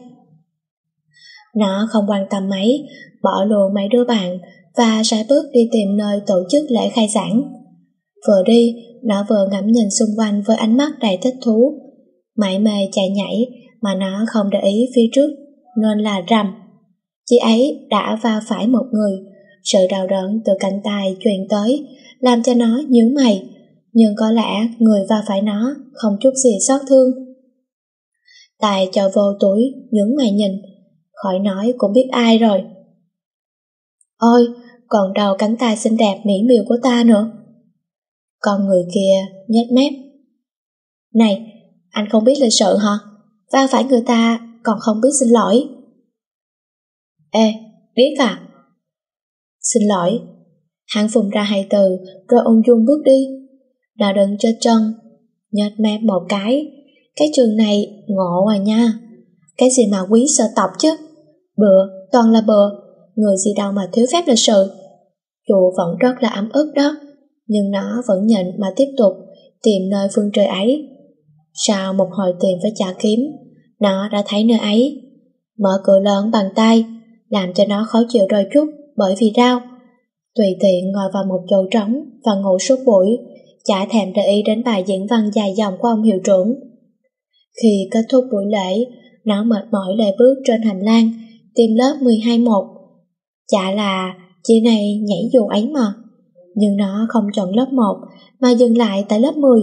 Nó không quan tâm mấy Bỏ luôn mấy đứa bạn và sải bước đi tìm nơi tổ chức lễ khai giảng. Vừa đi, Nó vừa ngắm nhìn xung quanh với ánh mắt đầy thích thú. Mãi mê chạy nhảy, Mà nó không để ý phía trước, Nên là rầm. Chị ấy đã va phải một người. Sự đau đớn từ cánh tay truyền tới, Làm cho nó nhíu mày. Nhưng có lẽ người va phải nó Không chút gì xót thương. Tài cho vô túi, Nhướng mày nhìn. Khỏi nói cũng biết ai rồi. Ôi còn đầu cánh tay xinh đẹp mỹ miều của ta nữa con người kia nhếch mép. Này, anh không biết lịch sự hả? Va phải người ta còn không biết xin lỗi. Ê, biết à? Xin lỗi. Hắn phùng ra hai từ, rồi ung dung bước đi. Đã đừng cho chân, nhếch mép một cái. Cái trường này ngộ à nha. Cái gì mà quý sợ tộc chứ? Bừa, toàn là bừa. Người gì đâu mà thiếu phép lịch sự. Dù vẫn rất là ấm ức đó nhưng nó vẫn nhịn mà tiếp tục tìm nơi phương trời ấy. Sau một hồi tìm với trả kiếm, nó đã thấy nơi ấy. Mở cửa lớn bằng tay, làm cho nó khó chịu đôi chút bởi vì đau. Tùy tiện ngồi vào một chỗ trống và ngủ suốt buổi, chả thèm để ý đến bài diễn văn dài dòng của ông hiệu trưởng. Khi kết thúc buổi lễ, nó mệt mỏi lệ bước trên hành lang, tìm lớp 12-1. Chả là chị này nhảy dù ấy mà nhưng nó không chọn lớp 1 mà dừng lại tại lớp 10.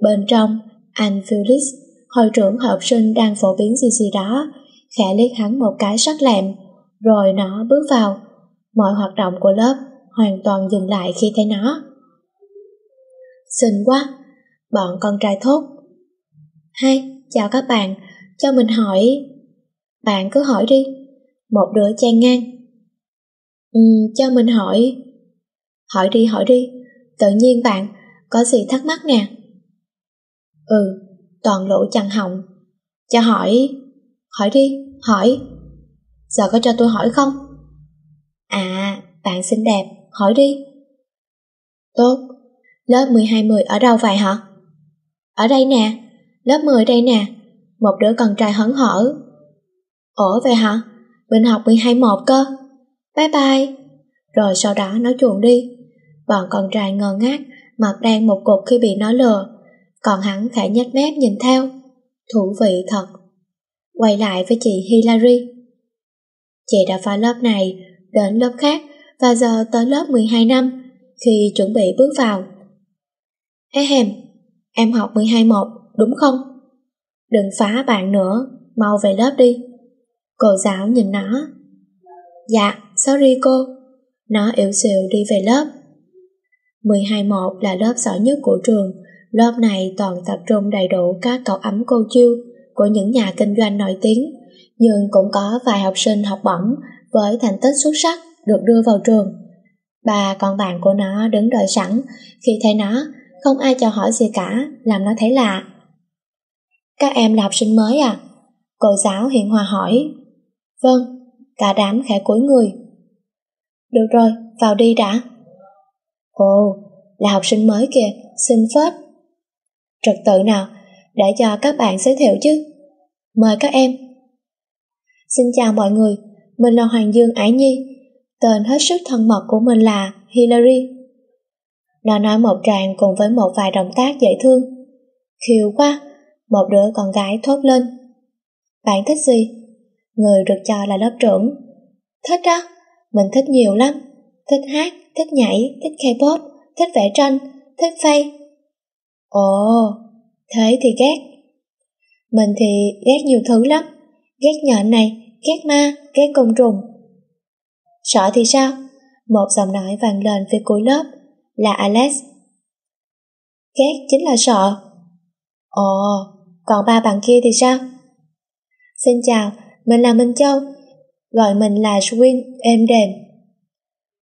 Bên trong, anh Felix, hội trưởng học sinh đang phổ biến gì gì đó, khẽ liếc hắn một cái sắc lẹm, rồi nó bước vào. Mọi hoạt động của lớp hoàn toàn dừng lại khi thấy nó. Xinh quá, bọn con trai thốt. hai chào các bạn, cho mình hỏi... Bạn cứ hỏi đi. Một đứa chen ngang. Ừ, cho mình hỏi... Hỏi đi hỏi đi, tự nhiên bạn, có gì thắc mắc nè? Ừ, toàn lỗ chằn họng. Cho hỏi, hỏi đi, hỏi. Giờ có cho tôi hỏi không? À, bạn xinh đẹp, hỏi đi. Tốt, lớp 12-10 ở đâu vậy hả? Ở đây nè, lớp 10 đây nè, một đứa con trai hấn hở. Ủa vậy hả? Mình học 12-1 cơ. Bye bye. Rồi sau đó nó chuồn đi. Bọn con trai ngơ ngác, mặt đen một cục khi bị nó lừa, còn hắn khẽ nhếch mép nhìn theo. Thú vị thật. Quay lại với chị Hillary. Chị đã phá lớp này, đến lớp khác và giờ tới lớp 12 năm khi chuẩn bị bước vào. Ê hèm, em học 12-1, đúng không? Đừng phá bạn nữa, mau về lớp đi. Cô giáo nhìn nó. Dạ, sorry cô. Nó yếu xìu đi về lớp. 12-1 là lớp giỏi nhất của trường, lớp này toàn tập trung đầy đủ các cậu ấm cô chiêu của những nhà kinh doanh nổi tiếng, nhưng cũng có vài học sinh học bổng với thành tích xuất sắc được đưa vào trường. bà con bạn của nó đứng đợi sẵn, khi thấy nó, không ai chào hỏi gì cả, làm nó thấy lạ. Các em là học sinh mới à? Cô giáo hiện hòa hỏi. Vâng, cả đám khẽ cúi người. Được rồi, vào đi đã. Ồ, là học sinh mới kìa, xin phết. Trật tự nào, để cho các bạn giới thiệu chứ. Mời các em. Xin chào mọi người, mình là Hoàng Dương Ái Nhi. Tên hết sức thân mật của mình là Hillary. Nó nói một tràng cùng với một vài động tác dễ thương. Khiêu quá, một đứa con gái thốt lên. Bạn thích gì? Người được cho là lớp trưởng. Thích đó, mình thích nhiều lắm. Thích hát, thích nhảy, thích K-pop, thích vẽ tranh, thích phay. Ồ, thế thì ghét. Mình thì ghét nhiều thứ lắm. Ghét nhện này, ghét ma, ghét côn trùng. Sợ thì sao? Một giọng nói vang lên phía cuối lớp là Alex. Ghét chính là sợ. Ồ, còn ba bạn kia thì sao? Xin chào, mình là Minh Châu, gọi mình là Swin êm đềm.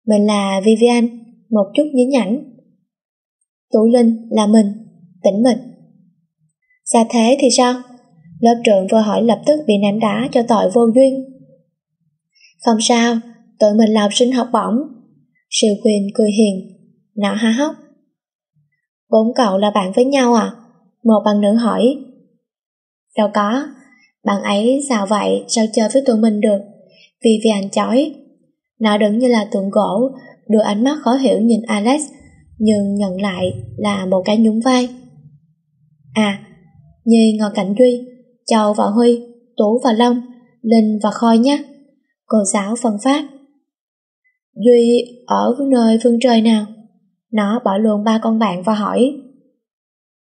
Mình là Vivian, một chút nhí nhảnh. Tú Linh là mình, tĩnh mịch. Xa thế thì sao? Lớp trưởng vừa hỏi lập tức bị ném đá cho tội vô duyên. Không sao, tụi mình là học sinh học bổng. Sư Khuyên cười hiền, nọ há hốc. Bốn cậu là bạn với nhau à? Một bạn nữ hỏi. Đâu có, bạn ấy sao vậy, sao chơi với tụi mình được? Vì vì anh chói. Nó đứng như là tượng gỗ, đưa ánh mắt khó hiểu nhìn Alex, nhưng nhận lại là một cái nhún vai. À, Nhi ngồi cạnh Duy, Châu và Huy, Tú và Long, Linh và Khôi nhé. Cô giáo phân phát. Duy ở nơi phương trời nào? Nó bỏ luôn ba con bạn và hỏi.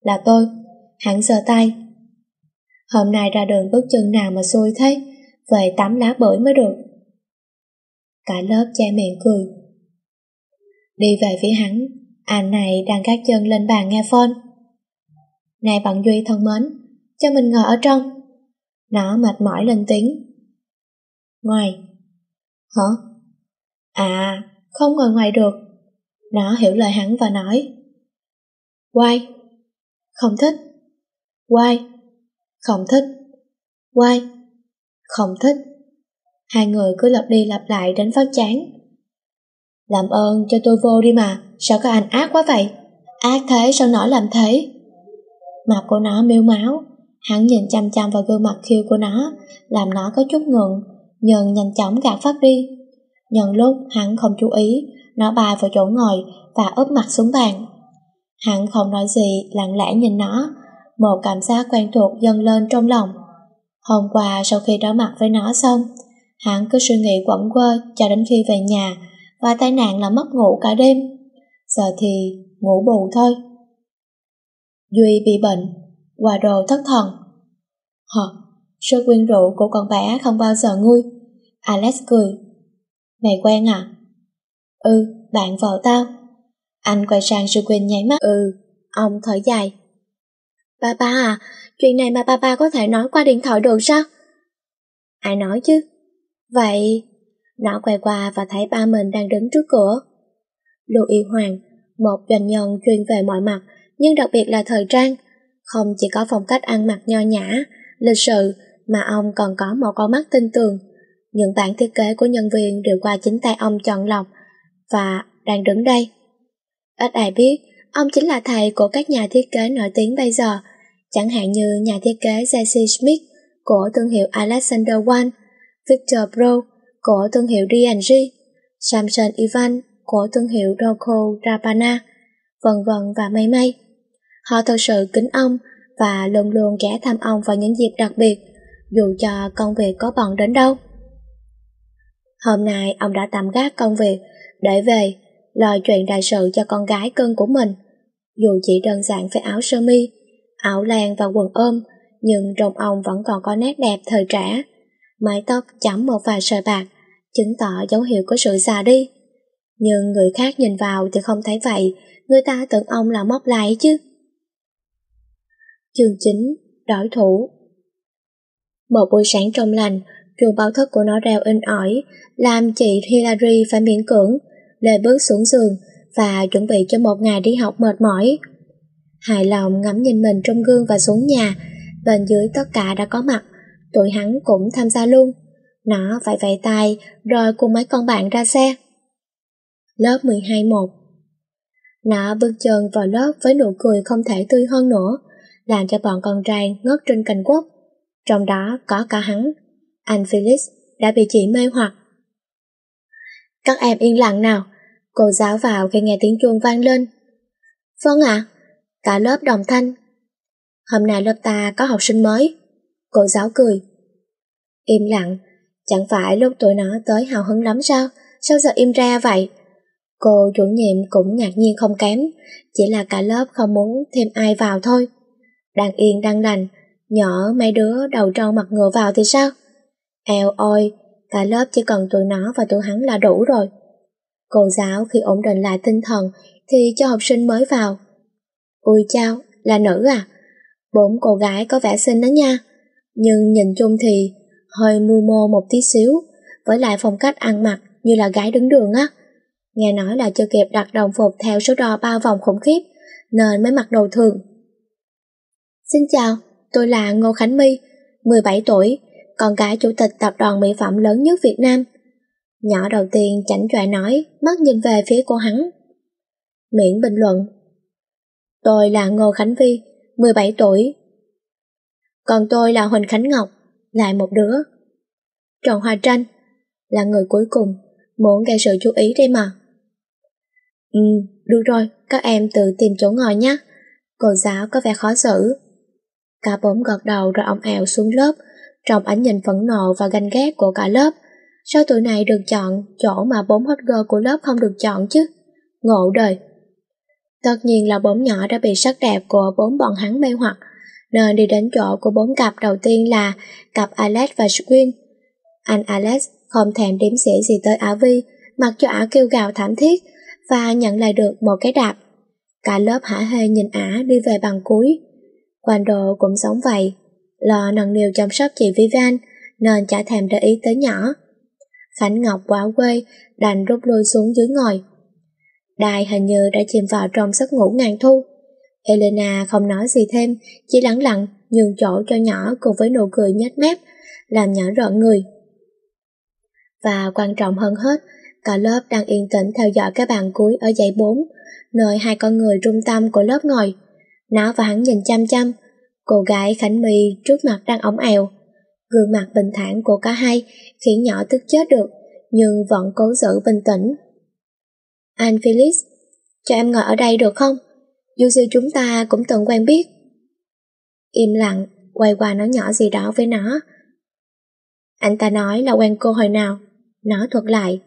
Là tôi, hẳn sờ tay. Hôm nay ra đường bước chân nào mà xui thế, về tắm lá bưởi mới được. Cả lớp che miệng cười. Đi về phía hắn, anh này đang gác chân lên bàn nghe phone. Này bạn Duy thân mến, cho mình ngồi ở trong. Nó mệt mỏi lên tiếng. Ngoài. Hả? À, không ngồi ngoài được. Nó hiểu lời hắn và nói. Quay. Không thích. Quay. Không thích. Quay. Không thích. Hai người cứ lặp đi lặp lại đến phát chán. Làm ơn cho tôi vô đi mà, sao các anh ác quá vậy? Ác thế sao nổi làm thế? Mặt của nó miêu máu, hắn nhìn chăm chăm vào gương mặt khiêu của nó, làm nó có chút ngượng, nhưng nhanh chóng gạt phát đi. Nhân lúc hắn không chú ý, nó bay vào chỗ ngồi và úp mặt xuống bàn. Hắn không nói gì, lặng lẽ nhìn nó, một cảm giác quen thuộc dâng lên trong lòng. Hôm qua sau khi đối mặt với nó xong, hắn cứ suy nghĩ quẩn quơ cho đến khi về nhà và tai nạn là mất ngủ cả đêm. Giờ thì ngủ bù thôi. Duy bị bệnh, quà đồ thất thần. Hờ, sự quyên rũ của con bé không bao giờ nguôi. Alex cười, Mày quen à? Ừ, bạn vợ tao. Anh quay sang sư quyên nháy mắt. Ừ, ông thở dài. Ba ba à, chuyện này mà ba ba có thể nói qua điện thoại được sao? Ai nói chứ? Vậy... Nó quay qua và thấy ba mình đang đứng trước cửa. Lưu Y Hoàng, một doanh nhân chuyên về mọi mặt, nhưng đặc biệt là thời trang. Không chỉ có phong cách ăn mặc nho nhã, lịch sự, mà ông còn có một con mắt tinh tường, những bản thiết kế của nhân viên đều qua chính tay ông chọn lọc và đang đứng đây. Ít ai biết, ông chính là thầy của các nhà thiết kế nổi tiếng bây giờ, chẳng hạn như nhà thiết kế Jesse Smith của thương hiệu Alexander Wang, Victor Pro của thương hiệu D&G, Samson Ivan của thương hiệu Rocco Rapana, vân vân và mây mây. Họ thật sự kính ông và luôn luôn ghé thăm ông vào những dịp đặc biệt, dù cho công việc có bận đến đâu. Hôm nay ông đã tạm gác công việc để về lo chuyện đại sự cho con gái cưng của mình. Dù chỉ đơn giản với áo sơ mi, áo len và quần ôm, nhưng rồng ông vẫn còn có nét đẹp thời trẻ. Mái tóc chấm một vài sợi bạc, chứng tỏ dấu hiệu của sự già đi. Nhưng người khác nhìn vào thì không thấy vậy, người ta tưởng ông là móc lại chứ. Chương 9. Đổi thủ Một buổi sáng trong lành, chuồng báo thức của nó reo in ỏi, làm chị Hillary phải miễn cưỡng, lê bước xuống giường và chuẩn bị cho một ngày đi học mệt mỏi. Hài lòng ngắm nhìn mình trong gương và xuống nhà, bên dưới tất cả đã có mặt, tụi hắn cũng tham gia luôn. Nó phải vẫy tay rồi cùng mấy con bạn ra xe. Lớp 12-1 Nó bước chân vào lớp với nụ cười không thể tươi hơn nữa, làm cho bọn con trai ngất trên cành quất. Trong đó có cả hắn, anh Felix đã bị chị mê hoặc. Các em yên lặng nào, cô giáo vào khi nghe tiếng chuông vang lên. Vâng ạ, cả lớp đồng thanh. Hôm nay lớp ta có học sinh mới. Cô giáo cười. Im lặng, chẳng phải lúc tụi nó tới hào hứng lắm sao? Sao giờ im ra vậy? Cô chủ nhiệm cũng ngạc nhiên không kém, chỉ là cả lớp không muốn thêm ai vào thôi. Đang yên đang lành, nhỏ mấy đứa đầu trâu mặt ngựa vào thì sao? Eo ôi, cả lớp chỉ cần tụi nó và tụi hắn là đủ rồi. Cô giáo khi ổn định lại tinh thần thì cho học sinh mới vào. Ui chao, là nữ à? Bốn cô gái có vẻ xinh đó nha. Nhưng nhìn chung thì hơi mưu mô một tí xíu, với lại phong cách ăn mặc như là gái đứng đường á. Nghe nói là chưa kịp đặt đồng phục theo số đo ba vòng khủng khiếp, nên mới mặc đồ thường. Xin chào, tôi là Ngô Khánh My, 17 tuổi, con gái chủ tịch tập đoàn mỹ phẩm lớn nhất Việt Nam. Nhỏ đầu tiên chảnh chọe nói, mắt nhìn về phía cô hắn. Miễn bình luận. Tôi là Ngô Khánh Vi, 17 tuổi. Còn tôi là Huỳnh Khánh Ngọc, lại một đứa. Trần Hoa Tranh, là người cuối cùng, muốn gây sự chú ý đây mà. Ừ, được rồi, các em tự tìm chỗ ngồi nhé. Cô giáo có vẻ khó xử. Cả bốn gật đầu rồi ông èo xuống lớp, trong ánh nhìn phẫn nộ và ganh ghét của cả lớp. Sao tụi này được chọn chỗ mà bốn hot girl của lớp không được chọn chứ? Ngộ đời. Tất nhiên là bốn nhỏ đã bị sắc đẹp của bốn bọn hắn mê hoặc, nên đi đến chỗ của bốn cặp đầu tiên là cặp Alex và Squin. Anh Alex không thèm đếm xỉa gì tới Ả Vi, mặc cho Ả kêu gào thảm thiết và nhận lại được một cái đạp. Cả lớp hả hê nhìn Ả đi về bằng cuối. Quan đồ cũng giống vậy, lo nâng niều chăm sóc chị Vivian nên chả thèm để ý tới nhỏ. Khánh Ngọc quá quê, đành rút lui xuống dưới ngồi. Đài hình như đã chìm vào trong giấc ngủ ngàn thu. Elena không nói gì thêm, chỉ lặng lặng nhường chỗ cho nhỏ cùng với nụ cười nhếch mép, làm nhỏ rợn người. Và quan trọng hơn hết, cả lớp đang yên tĩnh theo dõi cái bàn cuối ở dãy 4, nơi hai con người trung tâm của lớp ngồi. Nó và hắn nhìn chăm chăm, cô gái Khánh My trước mặt đang ống èo. Gương mặt bình thản của cả hai khiến nhỏ tức chết được, nhưng vẫn cố giữ bình tĩnh. Anh Felix, cho em ngồi ở đây được không? Dù gì chúng ta cũng từng quen biết. Im lặng, quay qua nói nhỏ gì đó với nó. Anh ta nói là quen cô hồi nào, nó thuật lại.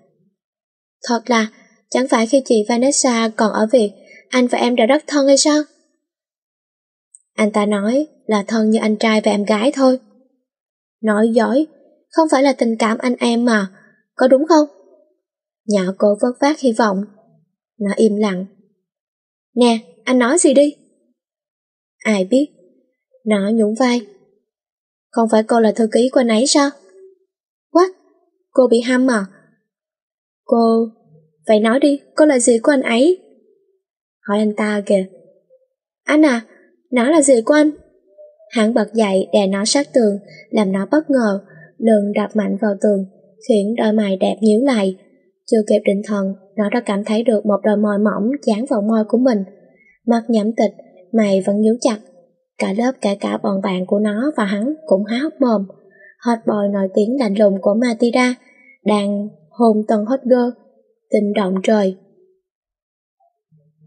Thật là, chẳng phải khi chị Vanessa còn ở Việt, anh và em đã rất thân hay sao? Anh ta nói là thân như anh trai và em gái thôi. Nói dối, không phải là tình cảm anh em mà, có đúng không? Nhỏ cô vớt vát hy vọng. Nó im lặng. Nè, anh nói gì đi? Ai biết? Nó nhún vai. Không phải cô là thư ký của anh ấy sao? What? Cô bị hâm à? Cô... Vậy nói đi, cô là gì của anh ấy? Hỏi anh ta kìa. Anh à, nó là gì của anh? Hắn bật dậy đè nó sát tường, làm nó bất ngờ, lưng đập mạnh vào tường, khiến đôi mày đẹp nhíu lại. Chưa kịp định thần, nó đã cảm thấy được một đôi môi mỏng dán vào môi của mình. Mặt nhắm tịch, mày vẫn nhíu chặt. Cả lớp kể cả bọn bạn của nó và hắn cũng há hốc mồm. Hot boy nổi tiếng lạnh lùng của Matilda đang hôn tân hot girl, tình động trời.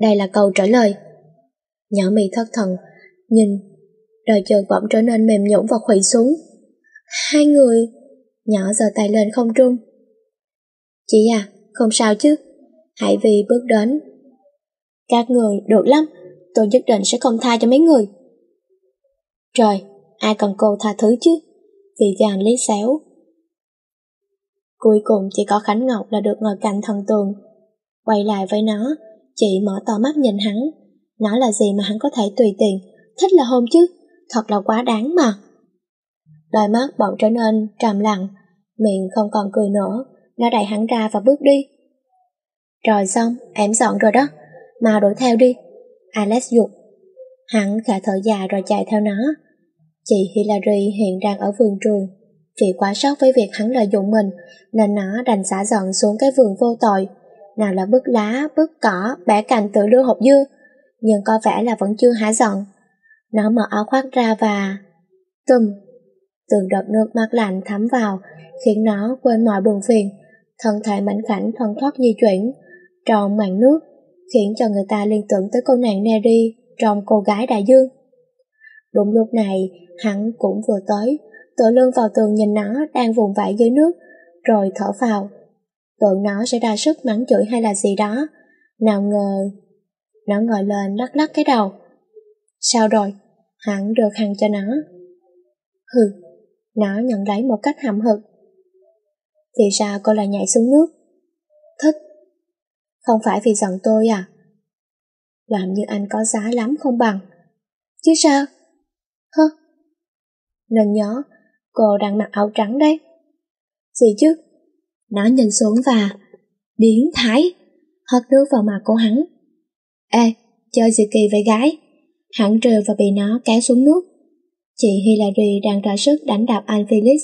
Đây là câu trả lời. Nhỏ mì thất thần, nhìn, đời chân bỗng trở nên mềm nhũn và khuỵu xuống. Hai người, nhỏ giơ tay lên không trung. Chị à, không sao chứ, hãy vì bước đến. Các người, được lắm, tôi nhất định sẽ không tha cho mấy người. Trời, ai cần cô tha thứ chứ, vì vàng lý xéo. Cuối cùng chỉ có Khánh Ngọc là được ngồi cạnh thần tường. Quay lại với nó, chị mở to mắt nhìn hắn. Nó là gì mà hắn có thể tùy tiện, thích là hôn chứ, thật là quá đáng mà. Đôi mắt bỗng trở nên trầm lặng, Miệng không còn cười nữa, nó đẩy hắn ra và bước đi. Rồi xong, em dọn rồi đó, mau đuổi theo đi. Alex dục. Hắn khả thở dài rồi chạy theo nó. Chị Hillary hiện đang ở vườn trường. Vì quá sốc với việc hắn lợi dụng mình, nên nó đành xả giận xuống cái vườn vô tội. Nào là bức lá, bức cỏ, bẻ cành tự đưa hộp dưa, nhưng có vẻ là vẫn chưa hả giận. Nó mở áo khoác ra và... Tùm! Từng đợt nước mát lạnh thấm vào, khiến nó quên mọi buồn phiền. Thân thể mảnh khảnh thoăn thoát di chuyển, trong màn nước, khiến cho người ta liên tưởng tới cô nàng Neri trong cô gái đại dương. Đúng lúc này, hắn cũng vừa tới, tựa lưng vào tường nhìn nó đang vùng vẫy dưới nước, rồi thở phào. Tưởng nó sẽ ra sức mắng chửi hay là gì đó. Nào ngờ... Nó ngồi lên lắc lắc cái đầu. Sao rồi? Hắn đưa khăn cho nó. Hừ, nó nhận lấy một cách hậm hực. Vì sao cô lại nhảy xuống nước? Thích. Không phải vì giận tôi à? Làm như anh có giá lắm không bằng. Chứ sao? Hơ? Nên nhớ, cô đang mặc áo trắng đấy. Gì chứ? Nó nhìn xuống và biến thái, hất nước vào mặt của hắn. Ê, chơi gì kỳ với gái? Hắn trừ và bị nó kéo xuống nước. Chị Hillary đang ra sức đánh đạp anh Felix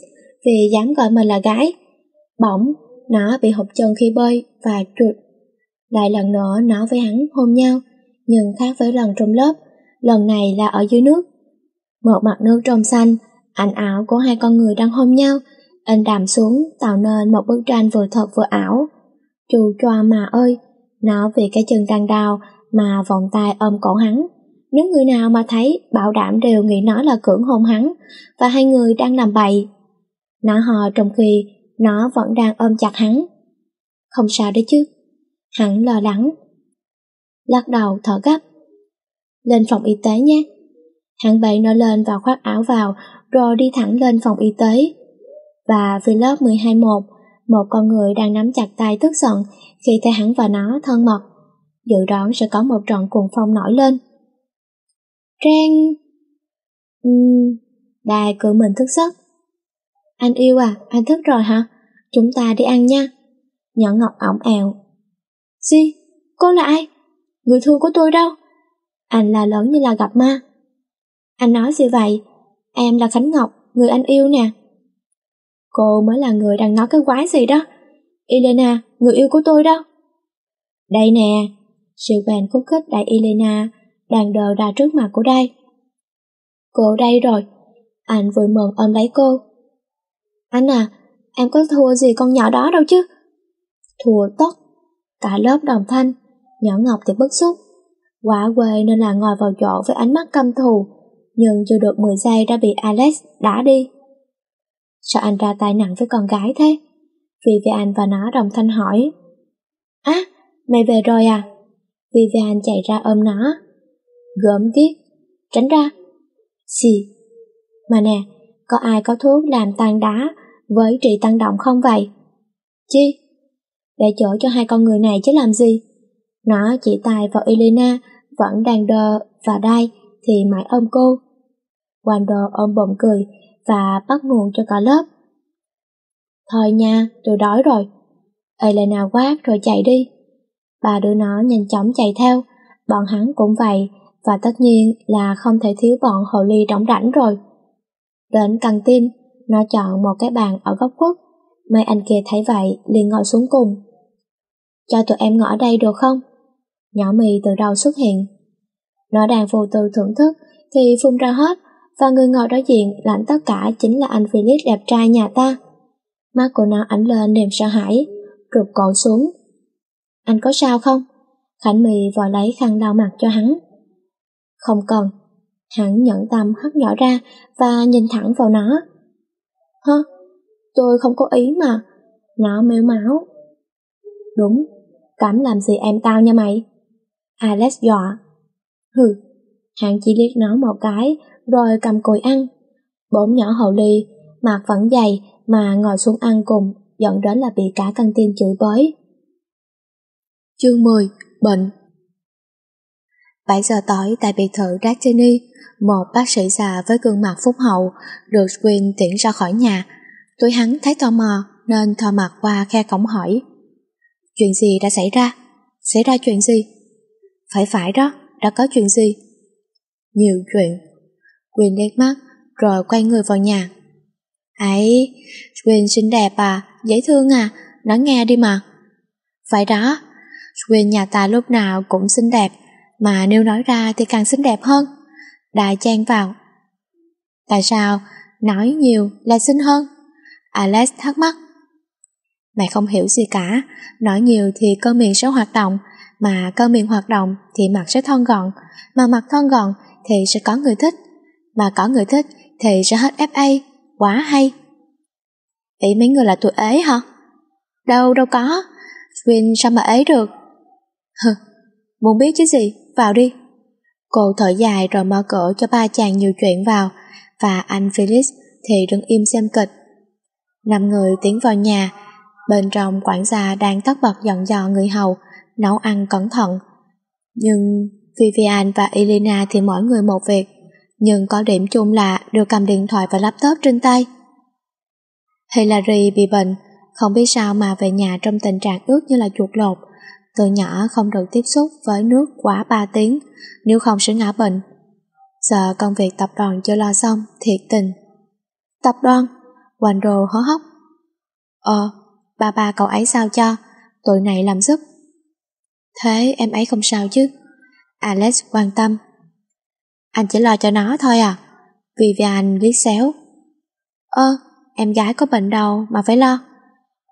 vì dám gọi mình là gái. Bỗng, nó bị hụt chân khi bơi và trượt. Lại lần nữa nó với hắn hôn nhau, nhưng khác với lần trong lớp, lần này là ở dưới nước. Một mặt nước trong xanh, ảnh ảo của hai con người đang hôn nhau, in đàm xuống tạo nên một bức tranh vừa thật vừa ảo. Chù choa mà ơi, nó vì cái chân đang đau mà vòng tay ôm cổ hắn. Nếu người nào mà thấy, bảo đảm đều nghĩ nó là cưỡng hôn hắn, và hai người đang làm bậy. Nó hò trong khi nó vẫn đang ôm chặt hắn. Không sao đấy chứ. Hắn lo lắng. Lắc đầu thở gấp. Lên phòng y tế nhé. Hắn bậy nó lên và khoác áo vào, rồi đi thẳng lên phòng y tế. Và vì lớp 12-1, một con người đang nắm chặt tay tức giận khi thấy hắn và nó thân mật. Dự đoán sẽ có một trận cuồng phong nổi lên. Trang... Uhm, đài cười mình thức giấc. Anh yêu à, anh thức rồi hả? Chúng ta đi ăn nha. Nhỏ Ngọc ỏng ẻo. Gì? Cô là ai? Người thương của tôi đâu? Anh là lớn như là gặp ma. Anh nói gì vậy? Em là Khánh Ngọc, người anh yêu nè. Cô mới là người đang nói cái quái gì đó. Elena, người yêu của tôi đâu? Đây nè. Sự bèn khúc khích đại Elena đang đờ ra trước mặt của đây. Cô đây rồi. Anh vui mừng ôm lấy cô. Anh à, em có thua gì con nhỏ đó đâu chứ? Thua tất. Cả lớp đồng thanh, nhỏ Ngọc thì bức xúc. Quả quê nên là ngồi vào chỗ với ánh mắt căm thù, nhưng chưa được 10 giây đã bị Alex đá đi. Sao anh ra tay nặng với con gái thế? Vivian và nó đồng thanh hỏi. Á, à, mày về rồi à? Vivian chạy ra ôm nó. Gớm tiếc, tránh ra. Xì. Mà nè, có ai có thuốc làm tan đá với trị tăng động không vậy? Chi? Để chỗ cho hai con người này chứ làm gì? Nó chỉ tài vào Elena vẫn đang đờ và đai thì mãi ôm cô. Wando ôm bụng cười và bắt nguồn cho cả lớp. Thôi nha, tôi đói rồi. Elena quát rồi chạy đi. Ba đứa nó nhanh chóng chạy theo, bọn hắn cũng vậy, và tất nhiên là không thể thiếu bọn hồ ly đóng rảnh rồi. Đến căng tin, nó chọn một cái bàn ở góc khuất. Mấy anh kia thấy vậy liền ngồi xuống cùng. Cho tụi em ngồi ở đây được không? Nhỏ mì từ đầu xuất hiện. Nó đang vô tư thưởng thức thì phun ra hết và người ngồi đối diện lãnh tất cả chính là anh Philip đẹp trai nhà ta. Mắt của nó ảnh lên niềm sợ hãi, rụt cổ xuống. Anh có sao không? Khánh Mì vò lấy khăn lau mặt cho hắn. Không cần. Hắn nhận tâm hất nhỏ ra và nhìn thẳng vào nó. Hơ, tôi không có ý mà. Nó mếu máu. Đúng, cắm làm gì em tao nha mày. Alex dọa. Hừ, hắn chỉ liếc nó một cái rồi cầm cùi ăn. Bốn nhỏ hậu ly, mặt vẫn dày mà ngồi xuống ăn cùng, dẫn đến là bị cả căng tin chửi bới. Chương 10. Bệnh 7 giờ tối tại biệt thự Destiny, một bác sĩ già với gương mặt phúc hậu được Queen tiễn ra khỏi nhà.
Tôi hắn thấy tò mò nên thò mặt qua khe cổng hỏi. Chuyện gì đã xảy ra? Xảy ra chuyện gì? Phải phải đó, đã có chuyện gì? Nhiều chuyện. Quinn liếc mắt rồi quay người vào nhà. Ấy, Quinn xinh đẹp à, dễ thương à, nói nghe đi mà. Phải đó, Quinn nhà ta lúc nào cũng xinh đẹp, mà nếu nói ra thì càng xinh đẹp hơn. Đại chen vào. Tại sao nói nhiều là xinh hơn? Alex thắc mắc. Mày không hiểu gì cả, nói nhiều thì cơ miệng sẽ hoạt động, mà cơ miệng hoạt động thì mặt sẽ thon gọn, mà mặt thon gọn thì sẽ có người thích, mà có người thích thì sẽ hết FA, quá hay. Ý mấy người là tụi ế hả? Đâu, đâu có, Swin sao mà ế được? Hừ, muốn biết chứ gì, vào đi. Cô thở dài rồi mở cửa cho ba chàng nhiều chuyện vào, và anh Felix thì đứng im xem kịch. Năm người tiến vào nhà, bên trong quản gia đang tất bật dọn dò người hầu, nấu ăn cẩn thận. Nhưng Vivian và Elena thì mỗi người một việc, nhưng có điểm chung là đều cầm điện thoại và laptop trên tay. Hillary bị bệnh, không biết sao mà về nhà trong tình trạng ướt như là chuột lột. Từ nhỏ không được tiếp xúc với nước quá 3 tiếng, nếu không sẽ ngã bệnh. Giờ công việc tập đoàn chưa lo xong, thiệt tình. Tập đoàn? Wando hó hốc. Ờ, ba ba cậu ấy sao cho, tụi này làm giúp. Thế em ấy không sao chứ? Alex quan tâm. Anh chỉ lo cho nó thôi à? Vivian liếc xéo. Ơ, em gái có bệnh đầu mà phải lo.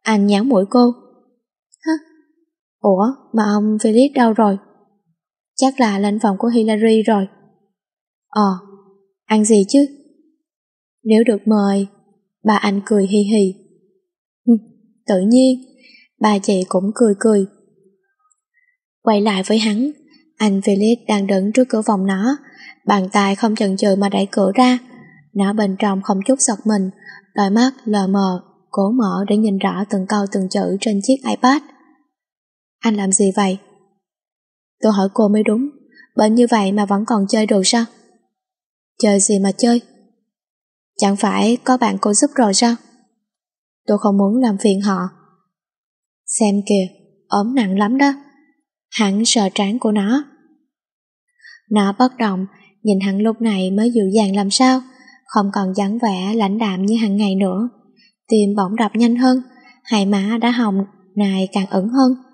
Anh nhắn mũi cô. Ủa, mà ông Felix đâu rồi? Chắc là lên phòng của Hillary rồi. Ờ, ăn gì chứ? Nếu được mời, bà anh cười hi hi. Tự nhiên, bà chị cũng cười cười. Quay lại với hắn, anh Felix đang đứng trước cửa phòng nó, bàn tay không chần chừ mà đẩy cửa ra. Nó bên trong không chút giật mình, đôi mắt lờ mờ, cố mở để nhìn rõ từng câu từng chữ trên chiếc iPad. Anh làm gì vậy? Tôi hỏi cô mới đúng, bệnh như vậy mà vẫn còn chơi đồ sao? Chơi gì mà chơi? Chẳng phải có bạn cô giúp rồi sao? Tôi không muốn làm phiền họ. Xem kìa, ốm nặng lắm đó. Hắn sờ trán của nó. Nó bất động, nhìn hắn lúc này mới dịu dàng làm sao, không còn dáng vẻ lãnh đạm như hàng ngày nữa. Tim bỗng đập nhanh hơn, hai má đã hồng này càng ẩn hơn.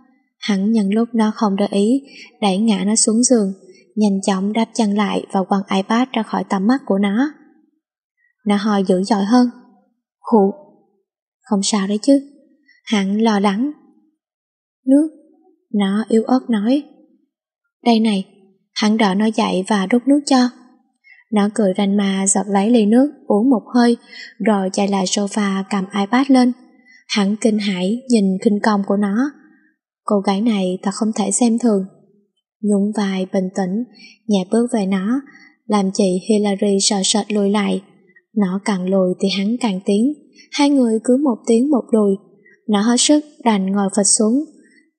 Hắn nhân lúc nó không để ý, đẩy ngã nó xuống giường, nhanh chóng đáp chân lại và quăng iPad ra khỏi tầm mắt của nó. Nó hò dữ dội hơn. Khụ, không sao đấy chứ. Hắn lo lắng. Nước, nó yếu ớt nói. Đây này, hắn đỡ nó dậy và đút nước cho. Nó cười ranh mà giật lấy ly nước, uống một hơi, rồi chạy lại sofa cầm iPad lên. Hắn kinh hãi nhìn khinh công của nó. Cô gái này thật không thể xem thường. Nhún vai bình tĩnh, nhẹ bước về nó, làm chị Hillary sợ sệt lùi lại. Nó càng lùi thì hắn càng tiến, hai người cứ một tiếng một lùi. Nó hết sức đành ngồi phịch xuống,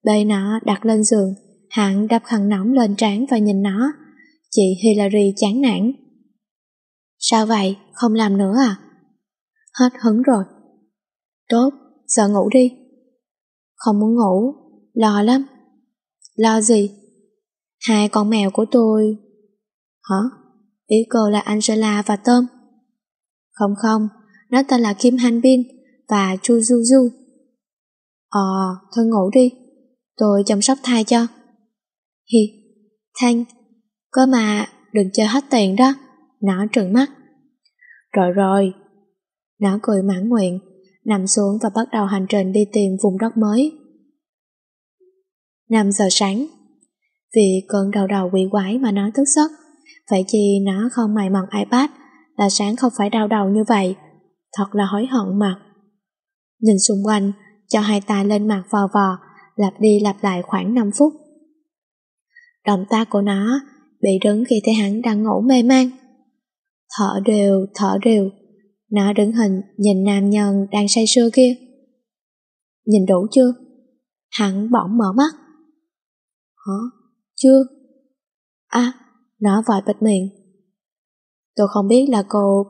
bê nó đặt lên giường, hắn đắp khăn nóng lên trán và nhìn nó. Chị Hillary chán nản. Sao vậy, không làm nữa à? Hết hứng rồi. Tốt, giờ ngủ đi. Không muốn ngủ, lo lắm. Lo gì? Hai con mèo của tôi... Hả? Ý cô là Angela và Tôm. Không không, nó tên là Kim Han Bin và Chu Du Du. Ờ, thôi ngủ đi, tôi chăm sóc thai cho. Hi, Thanh, cơ mà đừng chơi hết tiền đó, nó trừng mắt. Rồi rồi, nó cười mãn nguyện, nằm xuống và bắt đầu hành trình đi tìm vùng đất mới. 5 giờ sáng Vì cơn đầu đầu quỷ quái mà nó tức giấc, vậy chi nó không mày mần iPad là sáng không phải đau đầu như vậy. Thật là hối hận mà. Nhìn xung quanh, cho hai tay lên mặt vò vò, lặp đi lặp lại khoảng 5 phút. Động tác của nó bị đứng khi thấy hắn đang ngủ mê man. Thở đều, thở đều, nó đứng hình nhìn nam nhân đang say sưa kia. Nhìn đủ chưa? Hắn bỗng mở mắt. Hả? Chưa? À, nó vội bịt miệng. Tôi không biết là cô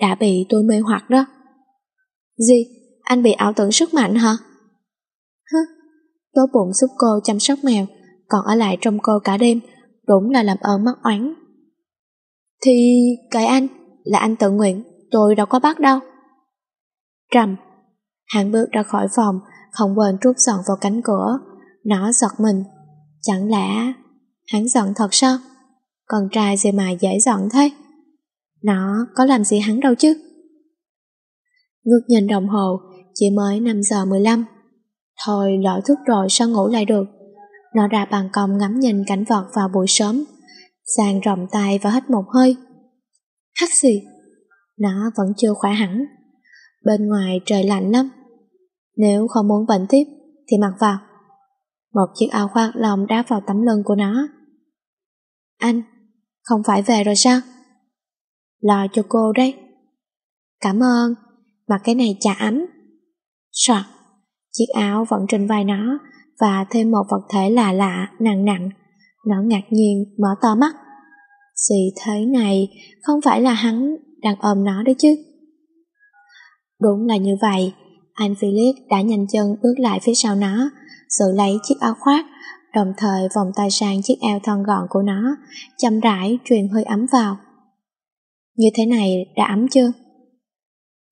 đã bị tôi mê hoặc đó. Gì? Anh bị ảo tưởng sức mạnh hả? Hứ, tốt bụng giúp cô chăm sóc mèo, còn ở lại trong cô cả đêm, đúng là làm ơn mắc oán. Thì cái anh, là anh tự nguyện, tôi đâu có bắt đâu. Trầm, hắn bước ra khỏi phòng, không quên trút giòn vào cánh cửa. Nó giật mình. Chẳng lẽ hắn giận thật sao? Con trai gì mà dễ giận thế? Nó có làm gì hắn đâu chứ? Ngước nhìn đồng hồ, chỉ mới 5 giờ 15. Thôi lỡ thức rồi sao ngủ lại được? Nó ra bàn công ngắm nhìn cảnh vật vào buổi sớm. sang rộng tay và hít một hơi. Hắt gì? Nó vẫn chưa khỏe hẳn. Bên ngoài trời lạnh lắm. Nếu không muốn bệnh tiếp thì mặc vào. Một chiếc áo khoác lông đáp vào tấm lưng của nó. Anh, không phải về rồi sao? Lo cho cô đấy. Cảm ơn, Mà cái này chả ấm. Soạt, chiếc áo vẫn trên vai nó và thêm một vật thể lạ lạ, nặng nặng. Nó ngạc nhiên, mở to mắt. Xì thế này, không phải là hắn đang ôm nó đấy chứ. Đúng là như vậy, anh Philip đã nhanh chân bước lại phía sau nó, giữ lấy chiếc áo khoác, đồng thời vòng tay sang chiếc eo thon gọn của nó, chậm rãi truyền hơi ấm vào. Như thế này đã ấm chưa?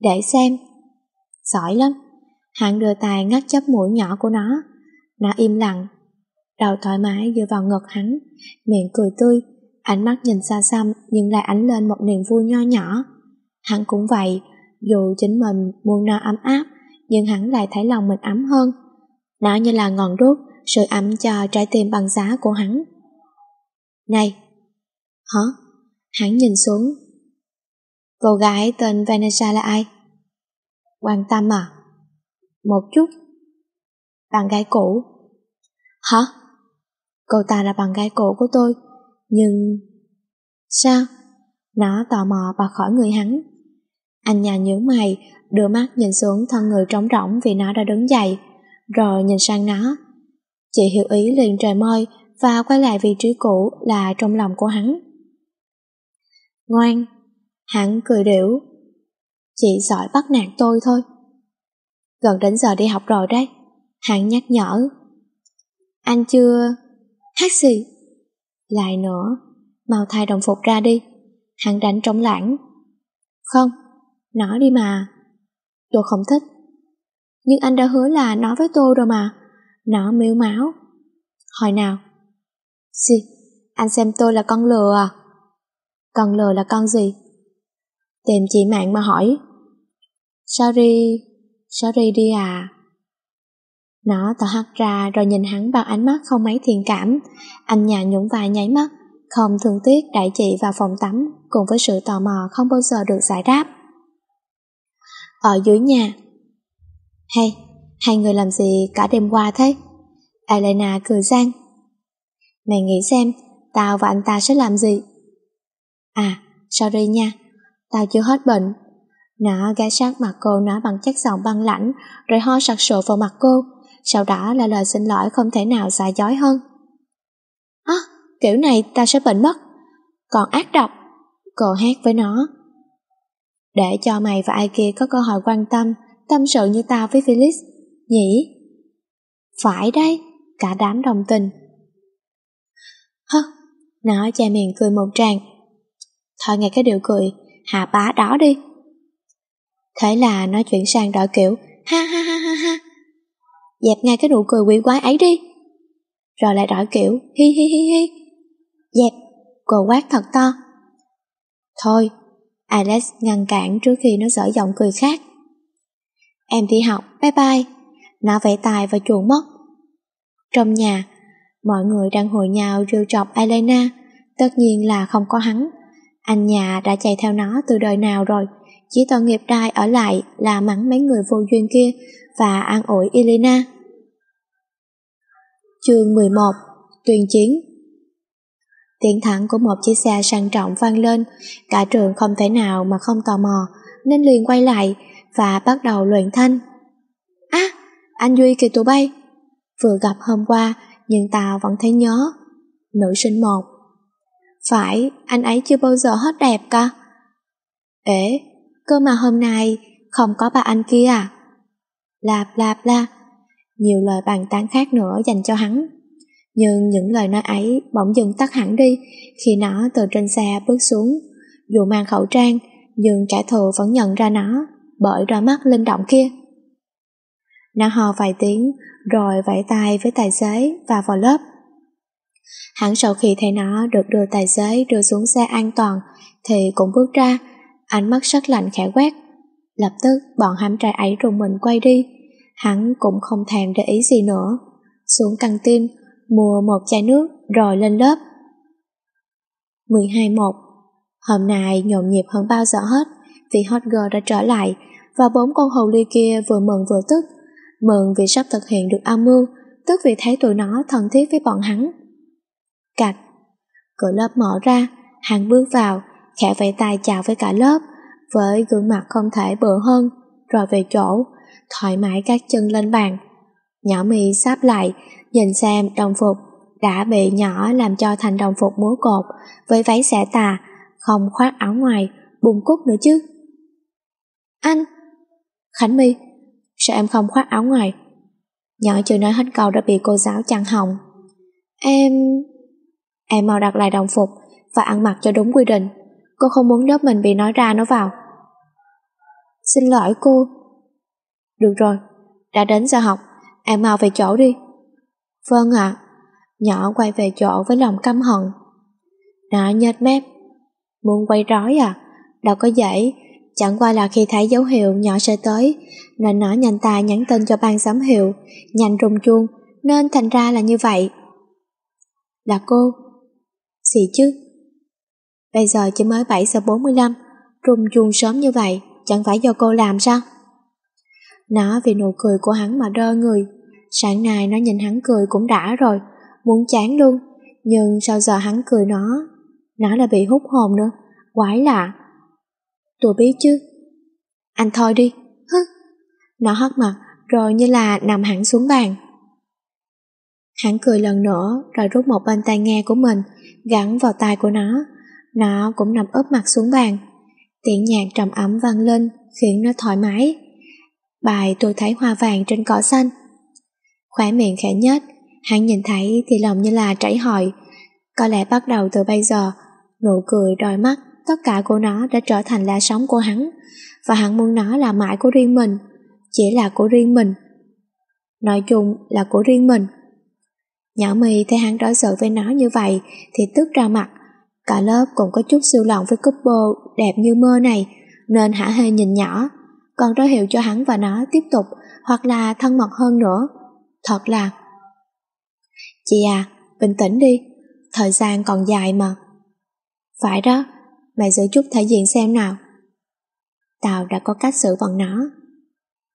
Để xem. Giỏi lắm. hạng đưa tay ngắt chấp mũi nhỏ của nó. Nó im lặng. Đầu thoải mái dựa vào ngực hắn, miệng cười tươi, ánh mắt nhìn xa xăm nhưng lại ánh lên một niềm vui nho nhỏ. Hắn cũng vậy, dù chính mình muốn nó ấm áp, nhưng hắn lại thấy lòng mình ấm hơn. Nó như là ngọn đốt sự ấm cho trái tim bằng giá của hắn. Này! Hả? Hắn nhìn xuống. Cô gái tên Vanessa là ai? Quan tâm à? Một chút. Bạn gái cũ. Hả? Cô ta là bạn gái cũ của tôi, nhưng... Sao? Nó tò mò bà khỏi người hắn. Anh nhà nhớ mày, đưa mắt nhìn xuống thân người trống rỗng vì nó đã đứng dậy, rồi nhìn sang nó. Chị hiểu ý liền trời môi và quay lại vị trí cũ là trong lòng của hắn. Ngoan, hắn cười điểu. Chị giỏi bắt nạt tôi thôi. Gần đến giờ đi học rồi đấy, hắn nhắc nhở. Anh chưa... Hát gì? Lại nữa, mau thay đồng phục ra đi. Hắn đánh trống lãng. Không, nói đi mà. Tôi không thích. Nhưng anh đã hứa là nói với tôi rồi mà. Nó mếu máu. Hồi nào? Gì? Anh xem tôi là con lừa à? Con lừa là con gì? Tìm chị mạng mà hỏi. Sorry, sorry đi à. Nó tỏ hắt ra rồi nhìn hắn bằng ánh mắt không mấy thiện cảm. Anh nhà nhũng vai nháy mắt, không thương tiếc đẩy chị vào phòng tắm cùng với sự tò mò không bao giờ được giải đáp. Ở dưới nhà. Hay, hai người làm gì cả đêm qua thế? Elena cười gian. Mày nghĩ xem, tao và anh ta sẽ làm gì? À, sorry nha, tao chưa hết bệnh. Nó ghé sát mặt cô nói bằng chất giọng băng lãnh, rồi ho sặc sụa vào mặt cô, sau đó là lời xin lỗi không thể nào xả dối hơn. Á, kiểu này tao sẽ bệnh mất. Còn ác độc, cô hét với nó. Để cho mày và ai kia có cơ hội quan tâm, tâm sự như tao với Felix, nhỉ? Phải đây cả đám đồng tình. Hơ, nó che miệng cười một tràng. Thôi nghe cái điều cười, hạ bá đó đi. Thế là nó chuyển sang đỏ kiểu, ha ha ha ha ha. Dẹp ngay cái nụ cười quỷ quái ấy đi. Rồi lại đổi kiểu, hi hi hi hi. Dẹp, cô quát thật to. Thôi, Alex ngăn cản trước khi nó dở giọng cười khác. Em đi học, bye bye. Nó vẽ tài và chuồn mất. Trong nhà, mọi người đang hồi nhau rêu trọc Elena, tất nhiên là không có hắn. Anh nhà đã chạy theo nó từ đời nào rồi, chỉ tội nghiệp đai ở lại là mắng mấy người vô duyên kia và an ủi Elena. Chương 11 Tuyên chiến Tiếng thẳng của một chiếc xe sang trọng vang lên, cả trường không thể nào mà không tò mò, nên liền quay lại và bắt đầu luyện thanh. Á, à, anh Duy kìa tụi bay! Vừa gặp hôm qua, nhưng tao vẫn thấy nhớ. Nữ sinh một. Phải, anh ấy chưa bao giờ hết đẹp cả. Ế, cơ mà hôm nay không có ba anh kia à? Lạp lạp la, nhiều lời bàn tán khác nữa dành cho hắn. Nhưng những lời nói ấy bỗng dừng tắt hẳn đi khi nó từ trên xe bước xuống. Dù mang khẩu trang, nhưng kẻ thù vẫn nhận ra nó bởi đôi mắt linh động kia. nàng hò vài tiếng rồi vẫy tay với tài xế và vào lớp. Hắn sau khi thấy nó được đưa tài xế đưa xuống xe an toàn thì cũng bước ra, ánh mắt sắc lạnh khẽ quét. Lập tức bọn hám trai ấy rùng mình quay đi, hắn cũng không thèm để ý gì nữa. Xuống căng tin, mua một chai nước rồi lên lớp. 12.1 Hôm nay nhộn nhịp hơn bao giờ hết vì Hot Girl đã trở lại và bốn con hồ ly kia vừa mừng vừa tức. Mừng vì sắp thực hiện được âm mưu, tức vì thấy tụi nó thân thiết với bọn hắn. Cạch Cửa lớp mở ra, hắn bước vào, khẽ vẫy tay chào với cả lớp, với gương mặt không thể bự hơn, rồi về chỗ, thoải mái các chân lên bàn. Nhỏ mi sáp lại, nhìn xem đồng phục đã bị nhỏ làm cho thành đồng phục múa cột với váy xẻ tà, không khoác áo ngoài, bùng cúc nữa chứ. Anh! Khánh My, sao em không khoác áo ngoài? Nhỏ chưa nói hết câu đã bị cô giáo chặn họng. Em... Em mau đặt lại đồng phục và ăn mặc cho đúng quy định. Cô không muốn lớp mình bị nói ra nó vào. Xin lỗi cô. Được rồi, đã đến giờ học, em mau về chỗ đi. Vâng ạ. Nhỏ quay về chỗ với lòng căm hận. Nó nhếch mép. Muốn quay rối à? Đâu có dễ, chẳng qua là khi thấy dấu hiệu nhỏ sẽ tới, nên nó nhanh tay nhắn tin cho ban giám hiệu, nhanh rung chuông, nên thành ra là như vậy. Là cô. Gì chứ? Bây giờ chỉ mới 7 giờ 45, rung chuông sớm như vậy, chẳng phải do cô làm sao? Nó vì nụ cười của hắn mà đơ người, sáng nay nó nhìn hắn cười cũng đã rồi, muốn chán luôn, nhưng sao giờ hắn cười nó, nó là bị hút hồn nữa, quái lạ. Tôi biết chứ. Anh thôi đi, hứ. Nó hất mặt, rồi như là nằm hẳn xuống bàn. Hắn cười lần nữa, rồi rút một bên tai nghe của mình, gắn vào tai của nó. Nó cũng nằm úp mặt xuống bàn. Tiếng nhạc trầm ấm vang lên, khiến nó thoải mái. Bài tôi thấy hoa vàng trên cỏ xanh. Khỏe miệng khẽ nhếch, hắn nhìn thấy thì lòng như là chảy hỏi Có lẽ bắt đầu từ bây giờ, nụ cười đôi mắt, tất cả của nó đã trở thành lá sống của hắn, và hắn muốn nó là mãi của riêng mình, chỉ là của riêng mình. Nói chung là của riêng mình. Nhỏ mì thấy hắn đối xử với nó như vậy thì tức ra mặt. Cả lớp cũng có chút siêu lòng với couple đẹp như mơ này, nên hả hê nhìn nhỏ, còn ra hiệu cho hắn và nó tiếp tục hoặc là thân mật hơn nữa. Thật là... Chị à, bình tĩnh đi, thời gian còn dài mà. Phải đó, mày giữ chút thể diện xem nào. Tao đã có cách xử bọn nó.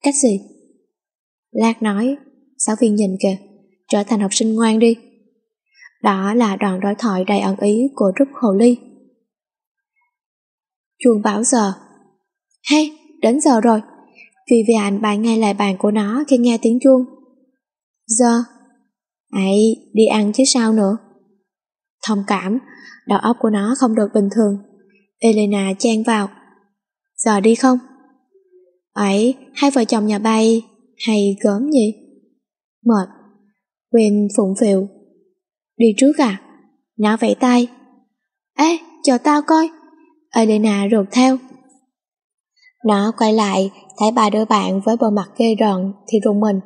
Cách gì? Lát nói, giáo viên nhìn kìa, trở thành học sinh ngoan đi. Đó là đoạn đối thoại đầy ẩn ý của rút Hồ Ly. Chuông báo giờ. Hay, đến giờ rồi. Vivian bài ngay lại bàn của nó khi nghe tiếng chuông. Giờ. Ấy, đi ăn chứ sao nữa. Thông cảm, đầu óc của nó không được bình thường. Elena chen vào. Giờ đi không? Ấy, hai vợ chồng nhà bay, hay gớm gì? Mệt. Quên phụng phiệu. Đi trước à? Nó vẫy tay. Ê, chờ tao coi. Elena rụt theo. Nó quay lại, thấy ba đứa bạn với bộ mặt ghê rợn thì rùng mình,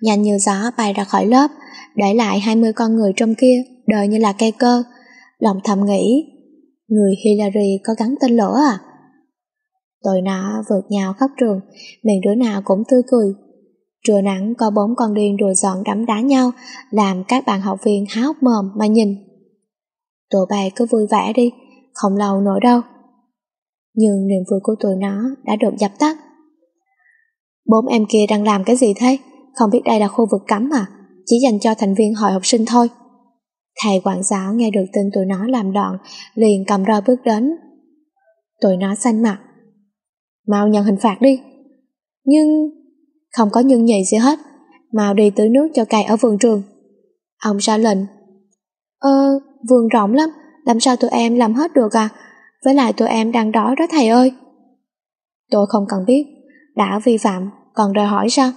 nhanh như gió bay ra khỏi lớp, để lại 20 con người trong kia, đời như là cây cơ. Lòng thầm nghĩ, người Hillary có gắn tên lửa à? Tụi nó vượt nhau khắp trường, miệng đứa nào cũng tươi cười. Trưa nắng có bốn con điên rồi dọn đấm đá nhau, làm các bạn học viên háo mồm mà nhìn. Tụi bay cứ vui vẻ đi, không lâu nổi đâu. Nhưng niềm vui của tụi nó đã được dập tắt. Bốn em kia đang làm cái gì thế? Không biết đây là khu vực cấm à? Chỉ dành cho thành viên hội học sinh thôi. Thầy quản giáo nghe được tin tụi nó làm đoạn, liền cầm roi bước đến. Tụi nó xanh mặt. Mau nhận hình phạt đi. Nhưng... Không có nhân nhị gì hết. Mau đi tưới nước cho cây ở vườn trường. Ông ra lệnh. Ơ, vườn rộng lắm, làm sao tụi em làm hết được à? Với lại tụi em đang đói đó thầy ơi. Tôi không cần biết, Đã vi phạm, còn đòi hỏi sao?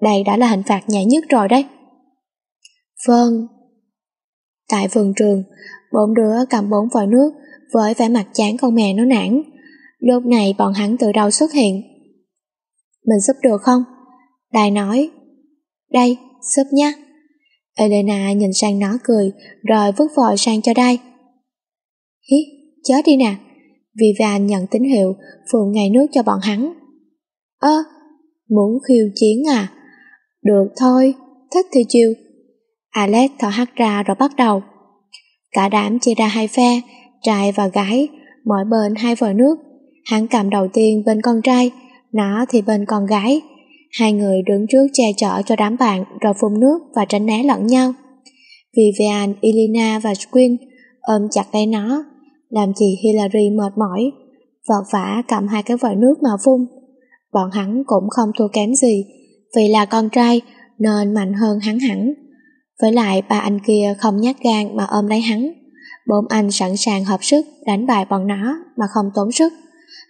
Đây đã là hình phạt nhẹ nhất rồi đấy. Vâng. Tại vườn trường, bốn đứa cầm bốn vòi nước với vẻ mặt chán con mẹ nó nản. Lúc này bọn hắn từ đâu xuất hiện. Mình giúp được không? Đài nói. Đây, giúp nhé. Elena nhìn sang nó cười, rồi vứt vòi sang cho Đai. Hí, chớ đi nè. Vivian nhận tín hiệu, phường ngày nước cho bọn hắn. Ơ, muốn khiêu chiến à? Được thôi, thích thì chiều. Alex thở hắt ra rồi bắt đầu. Cả đám chia ra hai phe, trai và gái, mỗi bên hai vòi nước. Hắn cầm đầu tiên bên con trai, nó thì bên con gái. Hai người đứng trước che chở cho đám bạn rồi phun nước và tránh né lẫn nhau. Vivian, Elena và Quinn ôm chặt tay nó, làm chị Hillary mệt mỏi, vọt vã cầm hai cái vòi nước mà phun. Bọn hắn cũng không thua kém gì, vì là con trai nên mạnh hơn hắn hẳn. Với lại ba anh kia không nhát gan mà ôm lấy hắn. Bốn anh sẵn sàng hợp sức đánh bại bọn nó mà không tốn sức.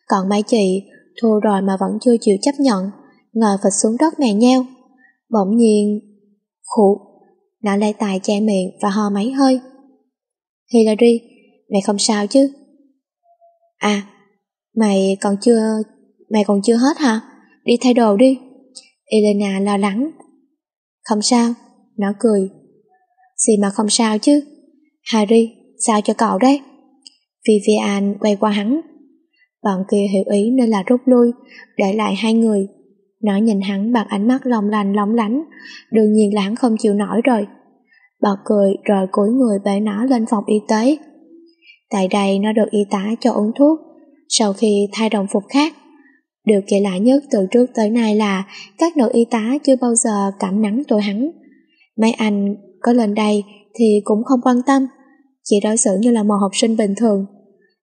Còn mấy chị thua rồi mà vẫn chưa chịu chấp nhận, ngồi phịch xuống đất mè nheo. Bỗng nhiên, khụ, nó lấy tài che miệng và ho mấy hơi. Hillary, mày không sao chứ? À, mày còn chưa, mày còn chưa hết hả? Đi thay đồ đi. Elena lo lắng. Không sao, nó cười. Gì mà không sao chứ? Harry, sao cho cậu đấy? Vivian quay qua hắn. Bọn kia hiểu ý nên là rút lui, để lại hai người. Nó nhìn hắn bằng ánh mắt lòng lành lóng lánh, đương nhiên là hắn không chịu nổi rồi. Bọt cười rồi cúi người bế nó lên phòng y tế. Tại đây nó được y tá cho uống thuốc, sau khi thay đồng phục khác. Điều kỳ lạ nhất từ trước tới nay là các nữ y tá chưa bao giờ cảm nắng tội hắn. Mấy anh có lên đây thì cũng không quan tâm, chỉ đối xử như là một học sinh bình thường.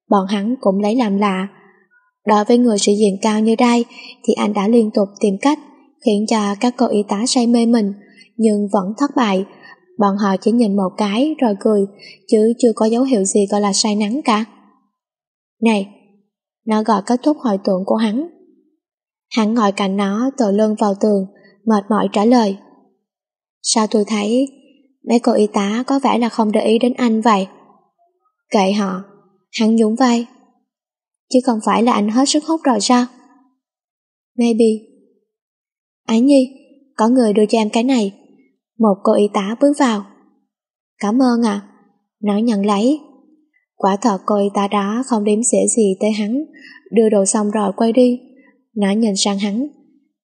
Bọn hắn cũng lấy làm lạ. Đối với người sĩ diện cao như đây thì anh đã liên tục tìm cách khiến cho các cô y tá say mê mình, nhưng vẫn thất bại. Bọn họ chỉ nhìn một cái rồi cười, chứ chưa có dấu hiệu gì gọi là say nắng cả. Này, nó gọi kết thúc hồi tưởng của hắn. Hắn ngồi cạnh nó tựa lưng vào tường, mệt mỏi trả lời. Sao tôi thấy mấy cô y tá có vẻ là không để ý đến anh vậy? Kệ họ, hắn nhún vai. Chứ không phải là anh hết sức hút rồi sao? Maybe. Ái Nhi, có người đưa cho em cái này. Một cô y tá bước vào. Cảm ơn ạ. À. Nó nhận lấy. Quả thật cô y tá đó không đếm xỉa gì tới hắn, đưa đồ xong rồi quay đi. Nó nhìn sang hắn.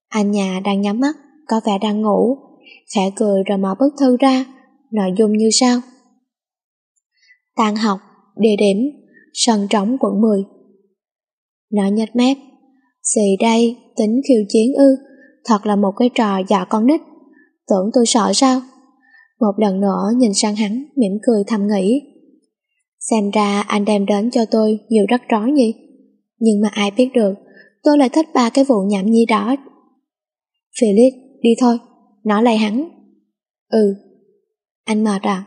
Anh nhà đang nhắm mắt, có vẻ đang ngủ. Khẽ cười rồi mở bức thư ra, nội dung như sau. Tàn học, địa điểm, sân trống quận 10. Nó nhếch mép. xì đây, tính khiêu chiến ư, thật là một cái trò dọa con nít. Tưởng tôi sợ sao? Một lần nữa nhìn sang hắn, mỉm cười thầm nghĩ. Xem ra anh đem đến cho tôi nhiều rắc rối nhỉ? Nhưng mà ai biết được, tôi lại thích ba cái vụ nhảm nhi đó. Philip, đi thôi, nó lại hắn. Ừ, anh mệt à?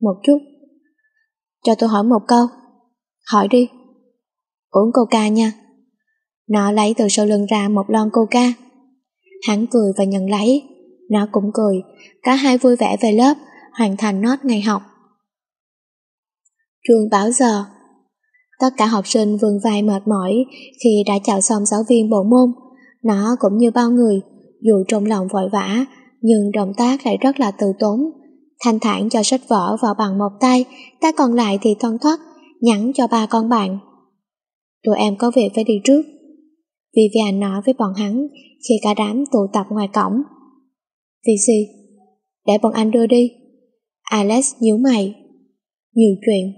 Một chút. Cho tôi hỏi một câu. Hỏi đi. Uống coca nha. Nó lấy từ sau lưng ra một lon coca. Hắn cười và nhận lấy. Nó cũng cười. Cả hai vui vẻ về lớp, hoàn thành nốt ngày học. chuông báo giờ. Tất cả học sinh vương vai mệt mỏi khi đã chào xong giáo viên bộ môn. Nó cũng như bao người, dù trong lòng vội vã, nhưng động tác lại rất là từ tốn. Thanh thản cho sách vở vào bằng một tay, tay còn lại thì thoăn thoắt, nhắn cho ba con bạn. Tụi em có việc phải đi trước. Vivian nói với bọn hắn khi cả đám tụ tập ngoài cổng. Vì gì? Để bọn anh đưa đi. Alex nhíu mày. Nhiều chuyện.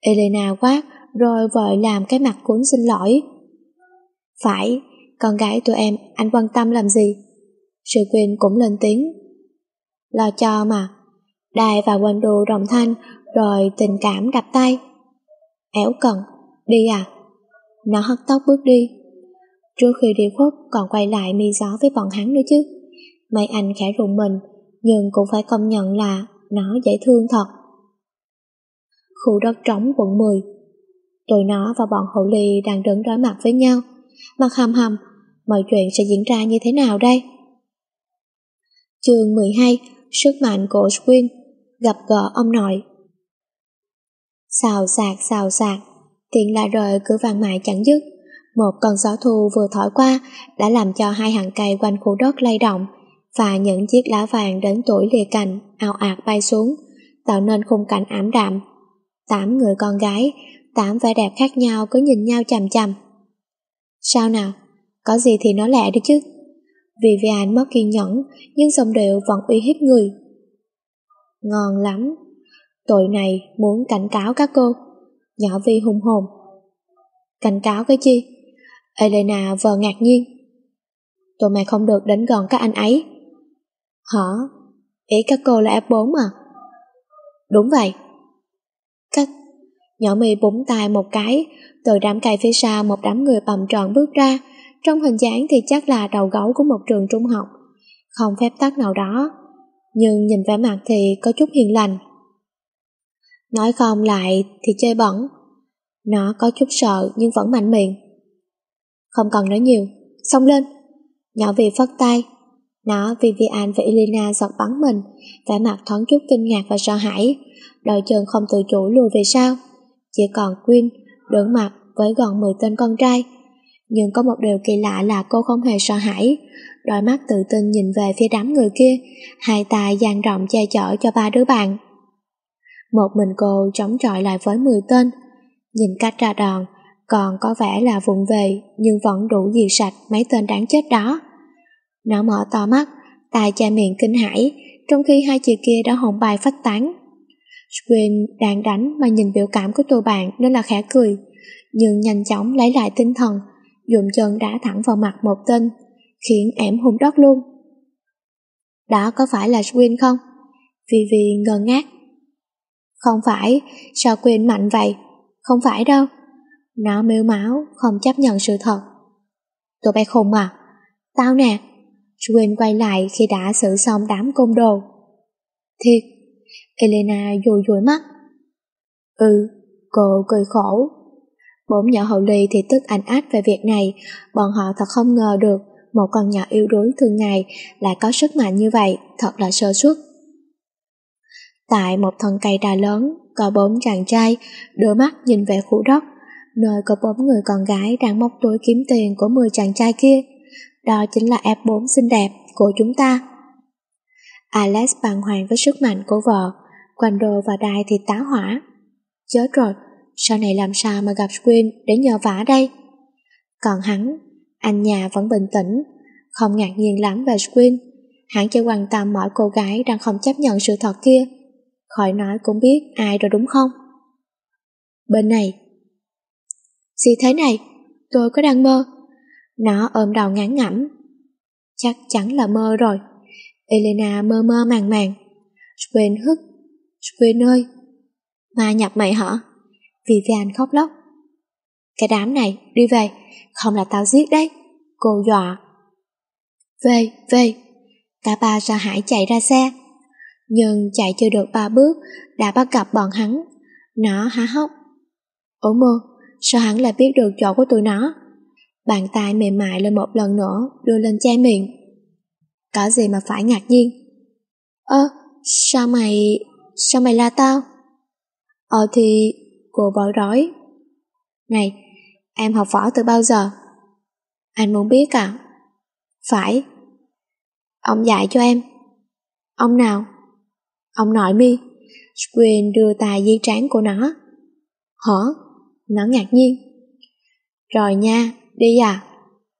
Elena quát rồi vội làm cái mặt cuốn xin lỗi. Phải, con gái tụi em anh quan tâm làm gì? Sự quyền cũng lên tiếng. Lo cho mà. Đài và Wendo đồng thanh rồi tình cảm đập tay. Éo cần, đi à? Nó hất tóc bước đi. Trước khi đi khuất còn quay lại mi gió với bọn hắn nữa chứ. Mấy anh khẽ rụng mình, nhưng cũng phải công nhận là nó dễ thương thật. Khu đất trống quận 10 Tụi nó và bọn hậu ly đang đứng đối mặt với nhau, mặt hầm hầm,
mọi chuyện sẽ diễn ra như thế nào đây? Chương 12 Sức mạnh của Swin Gặp gỡ ông nội. Xào sạc xào sạc Tiếng lại rời cứ vang mãi chẳng dứt. Một cơn gió thu vừa thổi qua Đã làm cho hai hàng cây quanh khu đất lay động Và những chiếc lá vàng đến tuổi lìa cành ao ạt bay xuống, Tạo nên khung cảnh ảm đạm. Tám người con gái, Tám vẻ đẹp khác nhau cứ nhìn nhau chằm chằm. Sao nào? Có gì thì nói lẹ đi chứ. Vivian mất kiên nhẫn, Nhưng giọng điệu vẫn uy hiếp người. Ngon lắm. Tội này muốn cảnh cáo các cô. Nhỏ Vi hùng hồn. Cảnh cáo cái chi? Elena vờ ngạc nhiên. Tụi mày không được đến gần các anh ấy. Hả? Ý các cô là F4 à? Đúng vậy. Các Nhỏ mì búng tay một cái, Từ đám cây phía sau một đám người bầm tròn bước ra trong hình dáng thì chắc là đầu gấu của một trường trung học. Không phép tắc nào đó, Nhưng nhìn vẻ mặt thì có chút hiền lành. Nói không lại thì chơi bẩn. Nó có chút sợ nhưng vẫn mạnh miệng. Không cần nói nhiều. Xông lên. Nhỏ vì phất tay. Nó Vivian và Elena giọt bắn mình. Vẻ mặt thoáng chút kinh ngạc và sợ hãi. Đôi chân không tự chủ lùi về sau. Chỉ còn Quyên đối mặt với gần 10 tên con trai nhưng có một điều kỳ lạ là cô không hề sợ hãi. Đôi mắt tự tin nhìn về phía đám người kia hai tay dang rộng che chở cho ba đứa bạn. Một mình cô chống chọi lại với 10 tên. Nhìn cách ra đòn còn có vẻ là vụng về nhưng vẫn đủ diệt sạch mấy tên đáng chết đó. Nó mở to mắt tay che miệng kinh hãi trong khi hai chị kia đã hồn bài phách tán. Swin đang đánh mà nhìn biểu cảm của tụi bạn nên là khẽ cười, nhưng nhanh chóng lấy lại tinh thần, dùng chân đá thẳng vào mặt một tên, khiến ẻm hùng đất luôn. Đó có phải là Swin không? Vivi ngơ ngác. Không phải, sao Quyên mạnh vậy? Không phải đâu. Nó mêu máu, không chấp nhận sự thật. Tụi bay khùng à? Tao nè. Swin quay lại khi đã xử xong đám côn đồ. Thiệt, Elena dùi dùi mắt. Ừ, cô cười khổ. Bốn nhỏ hậu ly thì tức ảnh ách về việc này, bọn họ thật không ngờ được một con nhỏ yếu đuối thường ngày lại có sức mạnh như vậy, thật là sơ suất. Tại một thân cây đà lớn, có bốn chàng trai đưa mắt nhìn về khu đất, nơi có bốn người con gái đang móc túi kiếm tiền của 10 chàng trai kia. Đó chính là F4 xinh đẹp của chúng ta. Alex bàng hoàng với sức mạnh của vợ, Quando và Đai thì tá hỏa. Chết rồi, sau này làm sao mà gặp Quinn để nhờ vả đây? Còn hắn, anh nhà vẫn bình tĩnh, không ngạc nhiên lắm về Quinn. Hắn chỉ quan tâm mọi cô gái đang không chấp nhận sự thật kia. Khỏi nói cũng biết ai rồi đúng không? Bên này. Gì thế này? Tôi có đang mơ. Nó ôm đầu ngán ngẩm. Chắc chắn là mơ rồi. Elena mơ mơ màng màng. Quinn hức Quyên ơi, ma nhập mày hả? Vivian khóc lóc. Cái đám này, đi về, không là tao giết đấy. Cô dọa. Về, về. Cả ba sợ hãi chạy ra xe. Nhưng chạy chưa được ba bước, đã bắt gặp bọn hắn. Nó há hốc. Ủa mơ, sao hắn lại biết được chỗ của tụi nó? Bàn tay mềm mại lên một lần nữa, đưa lên che miệng. Có gì mà phải ngạc nhiên? Ơ, sao mày... Sao mày la tao? Ờ thì... Cô bối rối Này, em học võ từ bao giờ? Anh muốn biết à? Phải. Ông dạy cho em. Ông nào? Ông nội mi. quyền đưa tài di trán của nó. Hả? Nó ngạc nhiên. Rồi nha, đi à?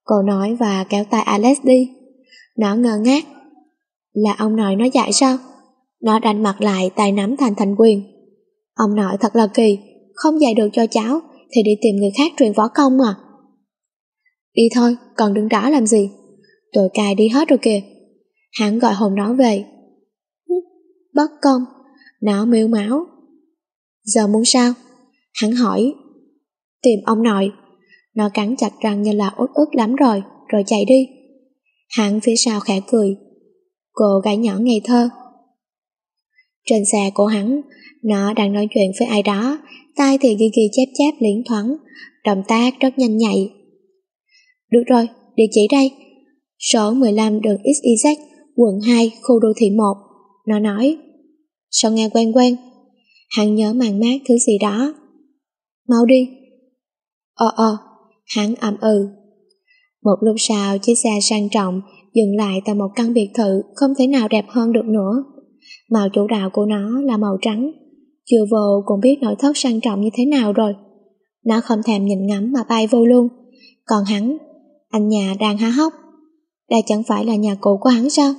Cô nói và kéo tay Alex đi. Nó ngơ ngác. Là ông nội nó dạy sao? Nó đánh mặt lại tay nắm thành thành quyền. Ông nội thật là kỳ, không dạy được cho cháu thì đi tìm người khác truyền võ công à. Đi thôi, còn đứng đó làm gì? tội cài đi hết rồi kìa. Hắn gọi hồn nó về. Bất công, nó miêu máu. Giờ muốn sao? Hắn hỏi. Tìm ông nội. Nó cắn chặt răng như là út ức lắm rồi, rồi chạy đi. Hắn phía sau khẽ cười. Cô gái nhỏ ngây thơ. Trên xe của hắn, nó đang nói chuyện với ai đó, tay thì ghi ghi chép chép liễn thoáng, động tác rất nhanh nhạy. Được rồi,
địa chỉ đây. Số 15 đường XYZ, quận 2, khu đô thị 1. Nó nói, sao nghe quen quen? Hắn nhớ màng mát thứ gì đó. Mau đi. Ờ ờ, hắn ậm ừ. Một lúc sau, chiếc xe sang trọng dừng lại tại một căn biệt thự không thể nào đẹp hơn được nữa. Màu chủ đạo của nó là màu trắng. Chưa vô cũng biết nội thất sang trọng như thế nào rồi. Nó không thèm nhìn ngắm mà bay vô luôn. Còn hắn, anh nhà đang há hốc. Đây chẳng phải là nhà cũ của hắn sao?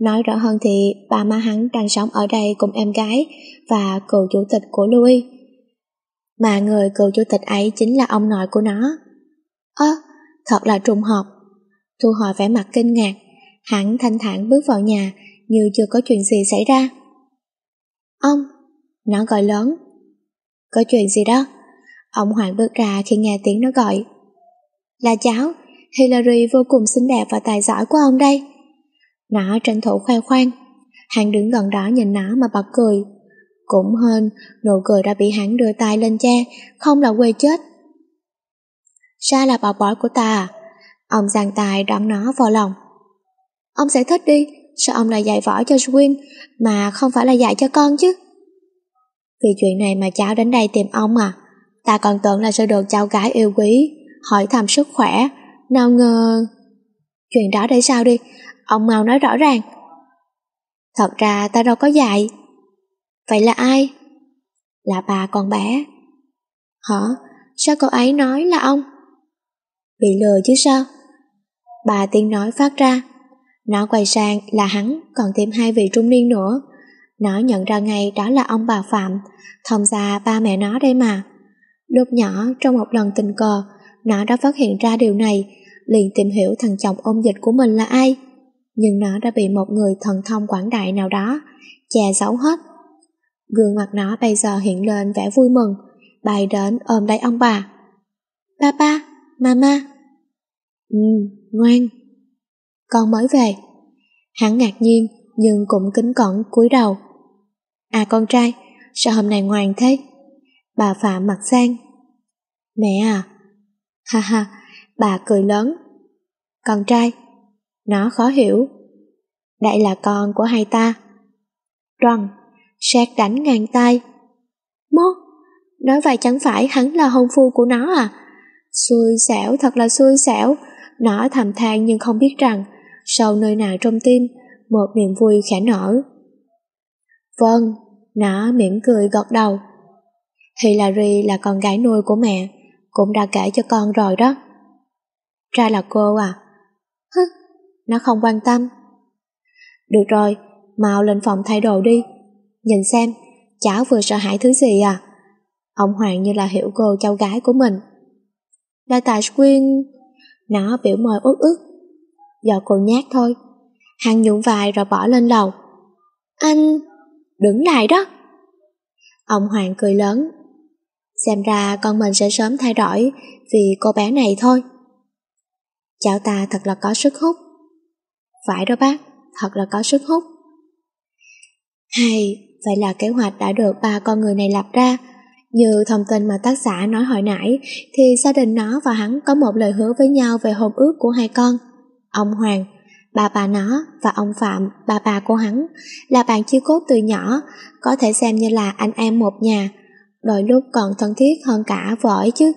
Nói rõ hơn thì bà má hắn đang sống ở đây cùng em gái và cựu chủ tịch của Louis. Mà người cựu chủ tịch ấy chính là ông nội của nó. Ơ, thật là trùng hợp. Thu hồi vẻ mặt kinh ngạc, hắn thanh thản bước vào nhà như chưa có chuyện gì xảy ra. Ông, nó gọi lớn. Có chuyện gì đó? Ông Hoàng bước ra khi nghe tiếng nó gọi. Là cháu, Hillary vô cùng xinh đẹp và tài giỏi của ông đây. Nó tranh thủ khoe khoang. Hắn đứng gần đó nhìn nó mà bật cười. Cũng hơn, nụ cười đã bị hắn đưa tay lên che, không là quê chết. Sa là bảo bối của ta à? Ông giang tài đón nó vào lòng. Ông sẽ thích đi, sao ông lại dạy võ cho Swin mà không phải là dạy cho con chứ? Vì chuyện này mà cháu đến đây tìm ông à? Ta còn tưởng là sư được cháu gái yêu quý, hỏi thăm sức khỏe, nào ngờ... Chuyện đó để sao đi, ông mau nói rõ ràng. Thật ra ta đâu có dạy. Vậy là ai? Là bà con bé. Hả? Sao cậu ấy nói là ông? Bị lừa chứ sao? Bà tiên nói phát ra. Nó quay sang là hắn, còn thêm hai vị trung niên nữa. Nó nhận ra ngay đó là ông bà Phạm, thông ra ba mẹ nó đây mà. Lúc nhỏ, trong một lần tình cờ, nó đã phát hiện ra điều này, liền tìm hiểu thằng chồng ôm dịch của mình là ai. Nhưng nó đã bị một người thần thông quảng đại nào đó, che giấu hết. Gương mặt nó bây giờ hiện lên vẻ vui mừng, bay đến ôm lấy ông bà. Papa, mama. Ừ, ngoan. Con mới về. Hắn ngạc nhiên, nhưng cũng kính cẩn cúi đầu. À con trai, sao hôm nay ngoan thế? Bà Phạm mặt sang. Mẹ à? Ha ha, bà cười lớn. Con trai? Nó khó hiểu. Đây là con của hai ta. tròn, sát đánh ngang tay. Mốt, nói vậy chẳng phải hắn là hôn phu của nó à? Xui xẻo, thật là xui xẻo. Nó thầm than nhưng không biết rằng, sau nơi nào trong tim, một niềm vui khẽ nở. Vâng, nó mỉm cười gật đầu. Hillary là con gái nuôi của mẹ, cũng đã kể cho con rồi đó. Ra là cô à? Hứ, nó không quan tâm. Được rồi, mau lên phòng thay đồ đi. Nhìn xem, cháu vừa sợ hãi thứ gì à? Ông Hoàng như là hiểu cô cháu gái của mình. Là tại Quyên... Nó biểu môi ướt ướt. Do cô nhát thôi. Hằng nhún vai rồi bỏ lên lầu. Anh... Đứng lại đó. Ông Hoàng cười lớn. Xem ra con mình sẽ sớm thay đổi vì cô bé này thôi. Cháu ta thật là có sức hút. Phải đó bác, thật là có sức hút. Hay, vậy là kế hoạch đã được ba con người này lập ra. Như thông tin mà tác giả nói hồi nãy, thì gia đình nó và hắn có một lời hứa với nhau về hôn ước của hai con. Ông Hoàng Bà bà nó và ông Phạm, bà bà của hắn, là bạn chiêu cốt từ nhỏ, có thể xem như là anh em một nhà, đôi lúc còn thân thiết hơn cả vợ ấy chứ.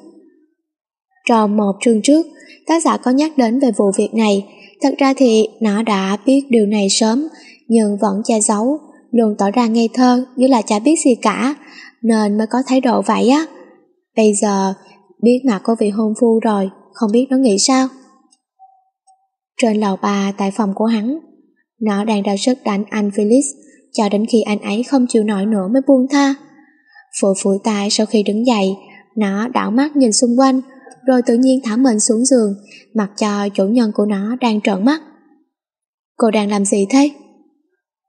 Trong một chương trước, tác giả có nhắc đến về vụ việc này, thật ra thì nó đã biết điều này sớm, nhưng vẫn che giấu, luôn tỏ ra ngây thơ như là chả biết gì cả, nên mới có thái độ vậy á. Bây giờ, biết mặt có vị hôn phu rồi, không biết nó nghĩ sao. Trên lầu ba tại phòng của hắn, nó đang ra sức đánh anh Felix cho đến khi anh ấy không chịu nổi nữa mới buông tha. Phụ phủi tay sau khi đứng dậy, nó đảo mắt nhìn xung quanh, rồi tự nhiên thả mình xuống giường, mặc cho chủ nhân của nó đang trợn mắt. Cô đang làm gì thế?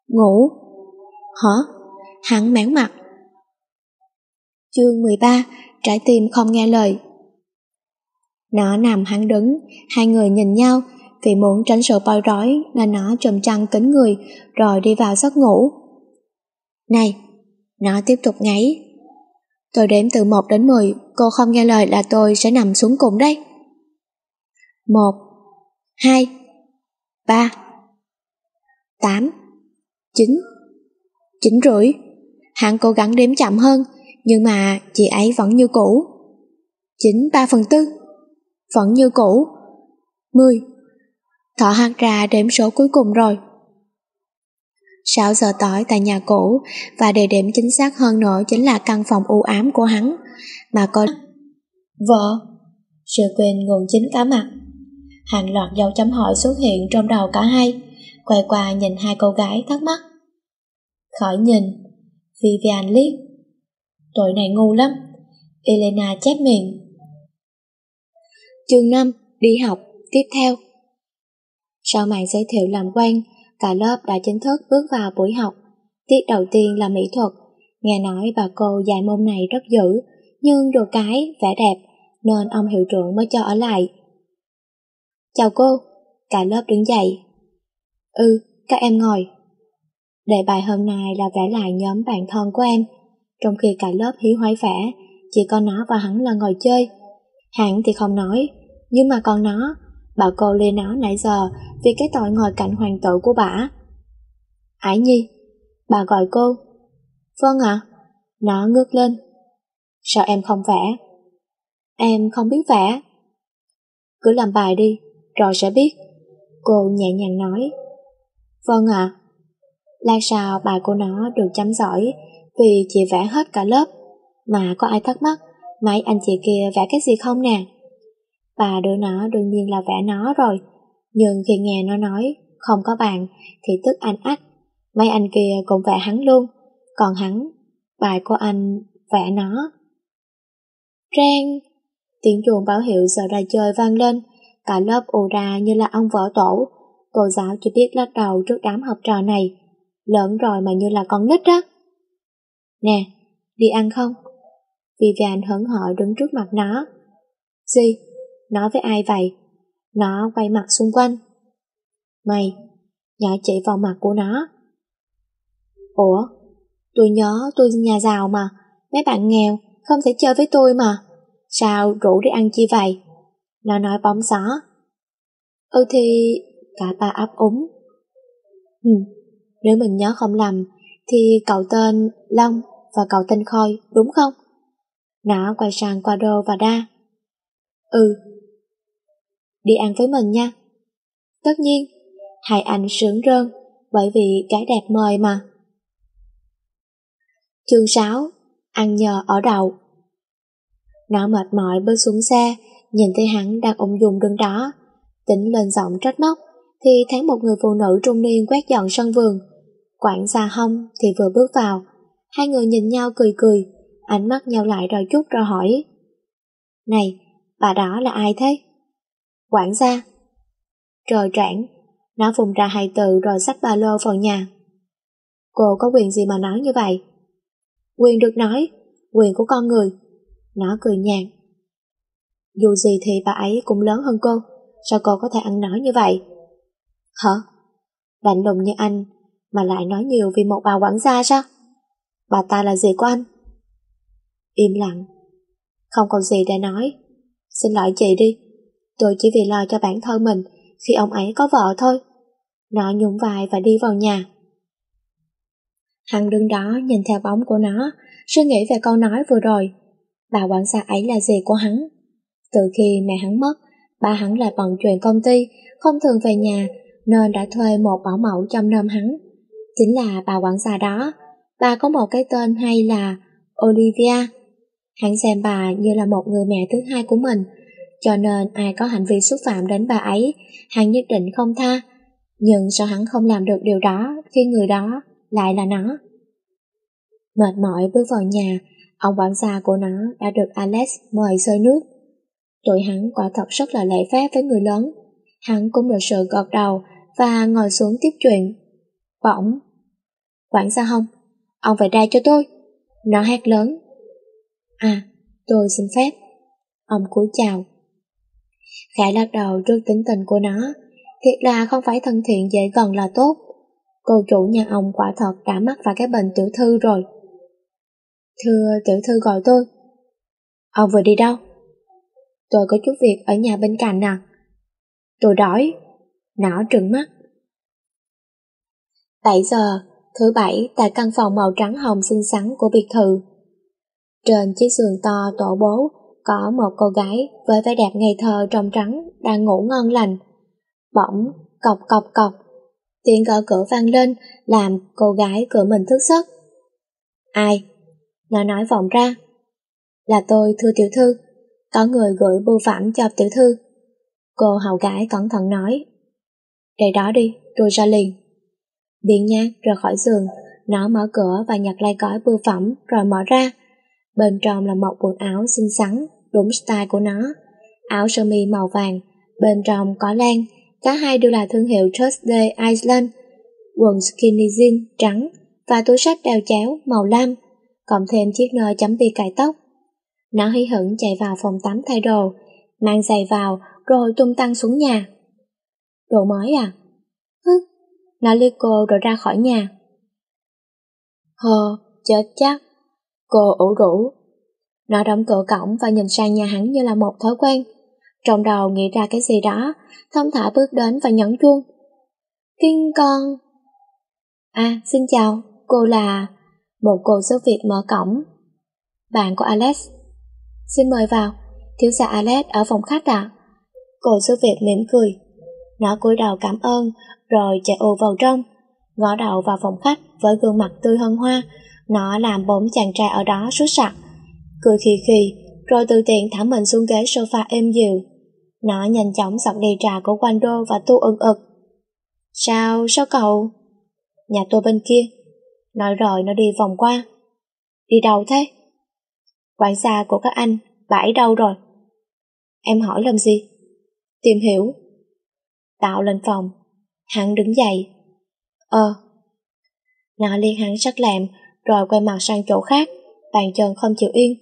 Ngủ. Hả? Hắn méo mặt. Chương 13, trái tim không nghe lời. Nó nằm hắn đứng, hai người nhìn nhau, vì muốn tránh sự bao rối nên nó trùm chăn kính người rồi đi vào giấc ngủ. Này, nó tiếp tục ngáy. Tôi đếm từ một đến 10, cô không nghe lời là tôi sẽ nằm xuống cùng đấy. một, hai, ba, tám, chín, chín rưỡi. Hắn cố gắng đếm chậm hơn, nhưng mà chị ấy vẫn như cũ. Chín ba phần tư, vẫn như cũ. Mười. Thọ hăng ra đếm số cuối cùng rồi. 6 giờ tối tại nhà cũ, và địa điểm chính xác hơn nữa chính là căn phòng u ám của hắn, mà coi.
vợ. Sự quên nguồn chính cả mặt. Hàng loạt dấu chấm hỏi xuất hiện trong đầu cả hai, quay qua nhìn hai cô gái thắc mắc. Khỏi nhìn, Vivian liếc. Tội này ngu lắm, Elena chép miệng.
Chương 5 đi học, tiếp theo sau màn giới thiệu làm quen Cả lớp đã chính thức bước vào buổi học. Tiết đầu tiên là mỹ thuật. Nghe nói bà cô dạy môn này rất dữ, nhưng đồ cái, vẻ đẹp, nên ông hiệu trưởng mới cho ở lại. Chào cô, cả lớp đứng dậy. Ừ, các em ngồi. Đề bài hôm nay là vẽ lại nhóm bạn thân của em, trong khi cả lớp hí hoái vẽ, chỉ có nó và hắn là ngồi chơi. Hắn thì không nói, nhưng mà còn nó Bà cô lên nó nãy giờ vì cái tội ngồi cạnh hoàng tử của bà. Ái Nhi, bà gọi cô. Vâng ạ. Nó ngước lên. Sao em không vẽ? Em không biết vẽ. Cứ làm bài đi, rồi sẽ biết. Cô nhẹ nhàng nói. Vâng ạ. Lát sau bài của nó được chấm giỏi vì chị vẽ hết cả lớp. Mà có ai thắc mắc mấy anh chị kia vẽ cái gì không nè? Bà đứa nó đương nhiên là vẽ nó rồi. Nhưng khi nghe nó nói không có bạn thì tức anh ách. Mấy anh kia cũng vẽ hắn luôn. Còn hắn, bài của anh vẽ nó. Rang! Tiếng chuồng báo hiệu giờ ra chơi vang lên. Cả lớp ù ra như là ông vỡ tổ. Cô giáo chỉ biết lắc đầu trước đám học trò này. Lớn rồi mà như là con nít á. Nè, đi ăn không? Vivian hớn hở đứng trước mặt nó. Gì? Nói với ai vậy? Nó quay mặt xung quanh. Mày, nhỏ chỉ vào mặt của nó. Ủa, tôi nhớ tôi nhà giàu mà, mấy bạn nghèo, không thể chơi với tôi mà. Sao rủ đi ăn chi vậy? Nó nói bóng gió. Ừ thì... Cả ba ấp úng. Ừ, nếu mình nhớ không lầm, thì cậu tên Long và cậu tên Khôi, đúng không? Nó quay sang qua đô và đa. Ừ, đi ăn với mình nha. Tất nhiên, hai anh sướng rơn, bởi vì cái đẹp mời mà. Chương 6 Ăn nhờ ở đầu Nó mệt mỏi bước xuống xe, nhìn thấy hắn đang ung dung đứng đó. tỉnh lên giọng trách móc, thì thấy một người phụ nữ trung niên quét dọn sân vườn. Quảng xa hông thì vừa bước vào. Hai người nhìn nhau cười cười, ánh mắt nhau lại rồi chút rồi hỏi. Này, bà đó là ai thế? Quản gia. Trời trảng, nó vùng ra hai từ rồi xách ba lô vào nhà. Cô có quyền gì mà nói như vậy? Quyền được nói, quyền của con người. Nó cười nhạt. Dù gì thì bà ấy cũng lớn hơn cô, sao cô có thể ăn nói như vậy? Hả? Lạnh lùng như anh, mà lại nói nhiều vì một bà quản gia sao? Bà ta là gì của anh? Im lặng. Không còn gì để nói. Xin lỗi chị đi, Tôi chỉ vì lo cho bản thân mình khi ông ấy có vợ thôi. Nó nhún vai và đi vào nhà. Hằng đứng đó nhìn theo bóng của nó, suy nghĩ về câu nói vừa rồi. Bà quản gia ấy là gì của hắn? Từ khi mẹ hắn mất, ba hắn lại bận chuyện công ty, không thường về nhà, nên đã thuê một bảo mẫu chăm nom hắn. Chính là bà quản gia đó. Bà có một cái tên hay là Olivia. Hắn xem bà như là một người mẹ thứ hai của mình, cho nên ai có hành vi xúc phạm đến bà ấy, hắn nhất định không tha. Nhưng sao hắn không làm được điều đó khi người đó lại là nó? Mệt mỏi bước vào nhà, ông quản gia của nó đã được Alex mời sơi nước. Tụi hắn quả thật rất là lễ phép với người lớn. Hắn cũng được sự gật đầu và ngồi xuống tiếp chuyện. Bỗng, quản gia không, ông phải ra cho tôi. Nó hét lớn. À, tôi xin phép. Ông cúi chào. Khải lắc đầu trước tính tình của nó. Thiệt là không phải thân thiện dễ gần là tốt. Cô chủ nhà ông quả thật đã mắc vào cái bệnh tiểu thư rồi. Thưa tiểu thư gọi tôi. Ông vừa đi đâu? Tôi có chút việc ở nhà bên cạnh à. Tôi đói, Nó trừng mắt. 7 giờ, thứ bảy tại căn phòng màu trắng hồng xinh xắn của biệt thự. Trên chiếc giường to tổ bố có một cô gái với vẻ đẹp ngây thơ trong trắng đang ngủ ngon lành. Bỗng, cọc cọc cọc, tiếng gõ cửa vang lên làm cô gái cửa mình thức giấc. Ai? Nó nói vọng ra. Là tôi thưa tiểu thư, có người gửi bưu phẩm cho tiểu thư. Cô hầu gái cẩn thận nói. Để đó đi, tôi ra liền. Biện nhát rời khỏi giường, nó mở cửa và nhặt lấy gói bưu phẩm rồi mở ra. Bên trong là một quần áo xinh xắn, đúng style của nó. Áo sơ mi màu vàng, bên trong có len cả hai đều là thương hiệu Thursday Island. Quần skinny jean trắng và túi sách đeo chéo màu lam, cộng thêm chiếc nơ chấm bi cài tóc. Nó hí hửng chạy vào phòng tắm thay đồ, mang giày vào rồi tung tăng xuống nhà. Đồ mới à? Hứ, nó liếc cô rồi ra khỏi nhà. Hờ, chết chắc. Cô ủ rũ. Nó đóng cửa cổng và nhìn sang nhà hắn như là một thói quen. Trong đầu nghĩ ra cái gì đó, thông thả bước đến và nhấn chuông. Kinh con. À, xin chào, cô là... Một cô giúp việc mở cổng. Bạn của Alex. Xin mời vào, thiếu gia Alex ở phòng khách ạ. Cô giúp việc mỉm cười. Nó cúi đầu cảm ơn, rồi chạy ù vào trong. Ngõ đầu vào phòng khách với gương mặt tươi hân hoa, nó làm bốn chàng trai ở đó sốt sặc. Cười khì khì, rồi từ tiện thả mình xuống ghế sofa êm dịu. Nó nhanh chóng giọt đầy trà của Wando và tu ưng ực. Sao, sao cậu? Nhà tôi bên kia. Nói rồi nó đi vòng qua. Đi đâu thế? Quản xa của các anh, bãi đâu rồi? Em hỏi làm gì? Tìm hiểu. Tạo lên phòng. Hắn đứng dậy. Ờ. Nó liên hắn sắc lẹm, rồi quay mặt sang chỗ khác, bàn chân không chịu yên.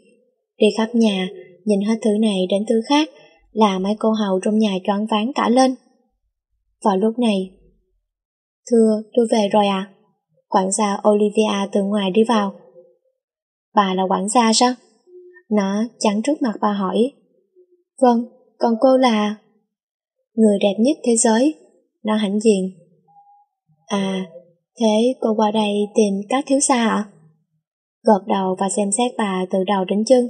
Đi khắp nhà, nhìn hết thứ này đến thứ khác, là mấy cô hầu trong nhà choáng váng cả lên. Vào lúc này, Thưa, tôi về rồi à? Quản gia Olivia từ ngoài đi vào. Bà là quản gia sao? Nó chắn trước mặt bà hỏi. Vâng, còn cô là... Người đẹp nhất thế giới. Nó hãnh diện. À, thế cô qua đây tìm các thiếu gia ạ? Gật đầu và xem xét bà từ đầu đến chân.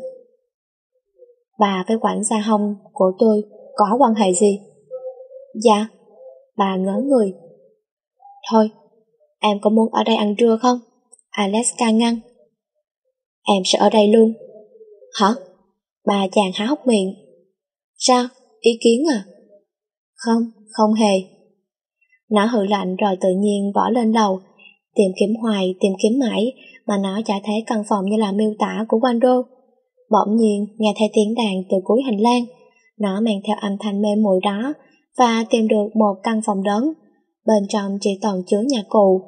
Bà với quản gia hông của tôi có quan hệ gì? Dạ, bà ngớ người. Thôi, em có muốn ở đây ăn trưa không? Alex can ngăn. Em sẽ ở đây luôn. Hả? Bà chàng há hốc miệng. Sao? Ý kiến à? Không, không hề. Nó hự lạnh rồi tự nhiên bỏ lên lầu, tìm kiếm hoài, tìm kiếm mãi, mà nó chả thấy căn phòng như là miêu tả của Wando. Bỗng nhiên nghe thấy tiếng đàn từ cuối hành lang, nó mang theo âm thanh mê muội đó và tìm được một căn phòng lớn, bên trong chỉ toàn chứa nhạc cụ.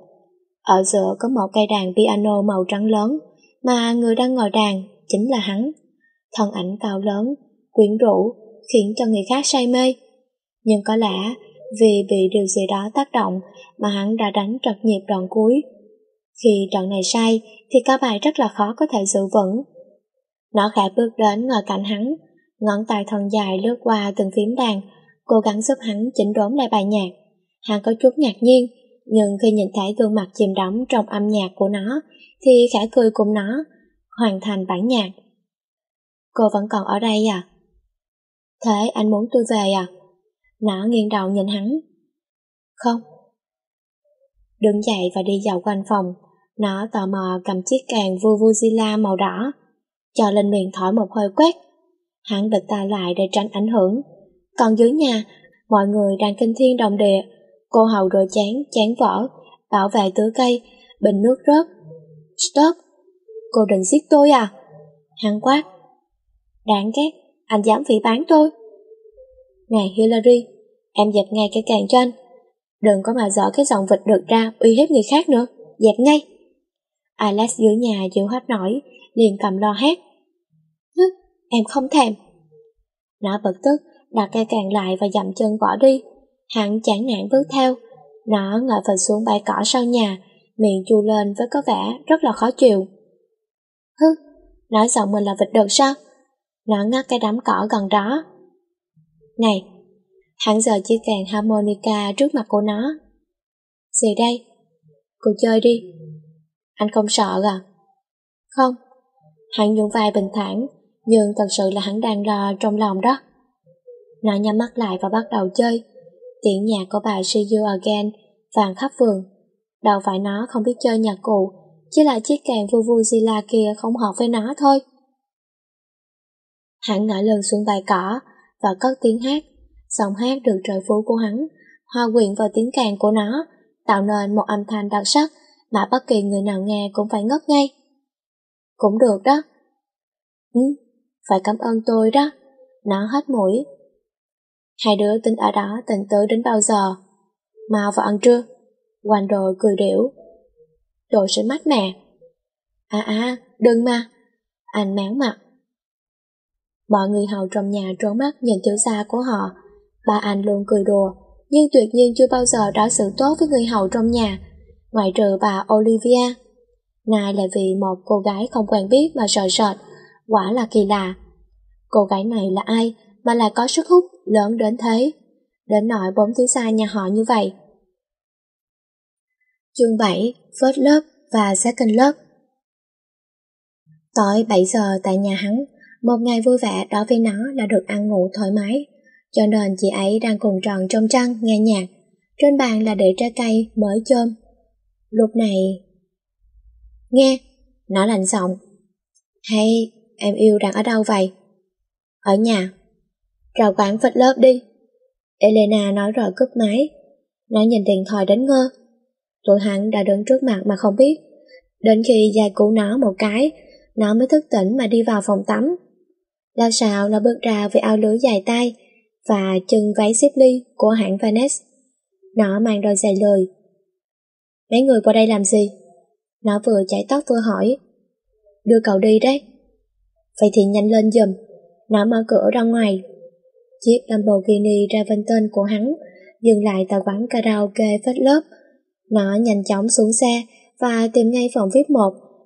Ở giữa có một cây đàn piano màu trắng lớn, mà người đang ngồi đàn chính là hắn. Thân ảnh cao lớn, quyến rũ, khiến cho người khác say mê. Nhưng có lẽ vì bị điều gì đó tác động mà hắn đã đánh trật nhịp đoạn cuối. Khi đoạn này sai thì cả bài rất là khó có thể giữ vững. Nó khẽ bước đến ngồi cạnh hắn, ngón tay thon dài lướt qua từng phím đàn, cố gắng giúp hắn chỉnh đốn lại bài nhạc. Hắn có chút ngạc nhiên, nhưng khi nhìn thấy gương mặt chìm đắm trong âm nhạc của nó, thì khẽ cười cùng nó, hoàn thành bản nhạc. Cô vẫn còn ở đây à? Thế anh muốn tôi về à? Nó nghiêng đầu nhìn hắn. Không. Đứng dậy và đi dạo quanh phòng, nó tò mò cầm chiếc càng Vuvuzela màu đỏ, cho lên miệng thổi một hơi quét. Hắn bịch tay lại để tránh ảnh hưởng. Còn dưới nhà, mọi người đang kinh thiên đồng địa. Cô hầu rồi chán, chán vỡ, bảo vệ tưới cây, bình nước rớt. Stop! Cô định giết tôi à? Hắn quát. Đáng ghét, anh dám phỉ bán tôi. Này Hillary, em dẹp ngay cái càng cho anh. Đừng có mà dở cái giọng vịt được ra uy hiếp người khác nữa, dẹp ngay. Alex dưới nhà chịu hết nổi, liền cầm lo hét. Hứ, em không thèm. Nó bực tức, đặt cây càng lại và dậm chân bỏ đi. Hắn chán nản bước theo. Nó ngồi phịch xuống bãi cỏ sau nhà, miệng chu lên với có vẻ rất là khó chịu. Hứ, nói giọng mình là vịt được sao? Nó ngắt cái đám cỏ gần đó. Này,
Hắn giờ chiếc kèn harmonica trước mặt cô nó. Gì đây? Cô chơi đi. Anh không sợ à? Không. Hắn nhún vai bình thản, nhưng thật sự là hắn đang lo trong lòng đó. Nó nhắm mắt lại và bắt đầu chơi. Tiếng nhạc của bài See You Again vàng khắp vườn. Đâu phải nó không biết chơi nhạc cụ, chỉ là chiếc kèn Vuvuzela kia không hợp với nó thôi. Hắn ngã lưng xuống bài cỏ và cất tiếng hát. Giọng hát được trời phú của hắn, hòa quyện vào tiếng kèn của nó, tạo nên một âm thanh đặc sắc mà bất kỳ người nào nghe cũng phải ngất ngay. Cũng được đó. Ừ, phải cảm ơn tôi đó. Nó hết mũi. Hai đứa tính ở đó tình tới đến bao giờ? Mau vào ăn trưa. hoàng đồ cười điểu. Đồ sẽ mát mẹ. À à, đừng mà. Anh máng mặt. Mọi người hầu trong nhà trốn mắt nhìn thiếu gia của họ. Ba anh luôn cười đùa, nhưng tuyệt nhiên chưa bao giờ đối xử tốt với người hầu trong nhà, ngoại trừ bà Olivia. ngài lại vì một cô gái không quen biết mà sợ sệt, quả là kỳ lạ. Cô gái này là ai mà lại có sức hút lớn đến thế? Đến nỗi bốn tiếng xa nhà họ như vậy. Chương 7, First Love và Second Love Tối 7 giờ tại nhà hắn, một ngày vui vẻ đối với nó là được ăn ngủ thoải mái, cho nên chị ấy đang cùng tròn trong trăng nghe nhạc. Trên bàn là để trái cây mới chôm. Lúc này... Nghe, nó lạnh giọng. Hay, em yêu đang ở đâu vậy? Ở nhà. Rào quán phật lớp đi. Elena nói rồi cúp máy. Nó nhìn điện thoại đến ngơ. Tụi hắn đã đứng trước mặt mà không biết. Đến khi dài cứu nó một cái, nó mới thức tỉnh mà đi vào phòng tắm. Lao xạo nó bước ra với áo lưới dài tay và chân váy xếp ly của hãng Vanes. Nó mang đôi giày lười. Mấy người qua đây làm gì? Nó vừa chải tóc vừa hỏi. Đưa cậu đi đấy. Vậy thì nhanh lên giùm. Nó mở cửa ra ngoài. Chiếc Lamborghini Raventon của hắn dừng lại tại quán karaoke Phết Lớp. Nó nhanh chóng xuống xe và tìm ngay phòng VIP 1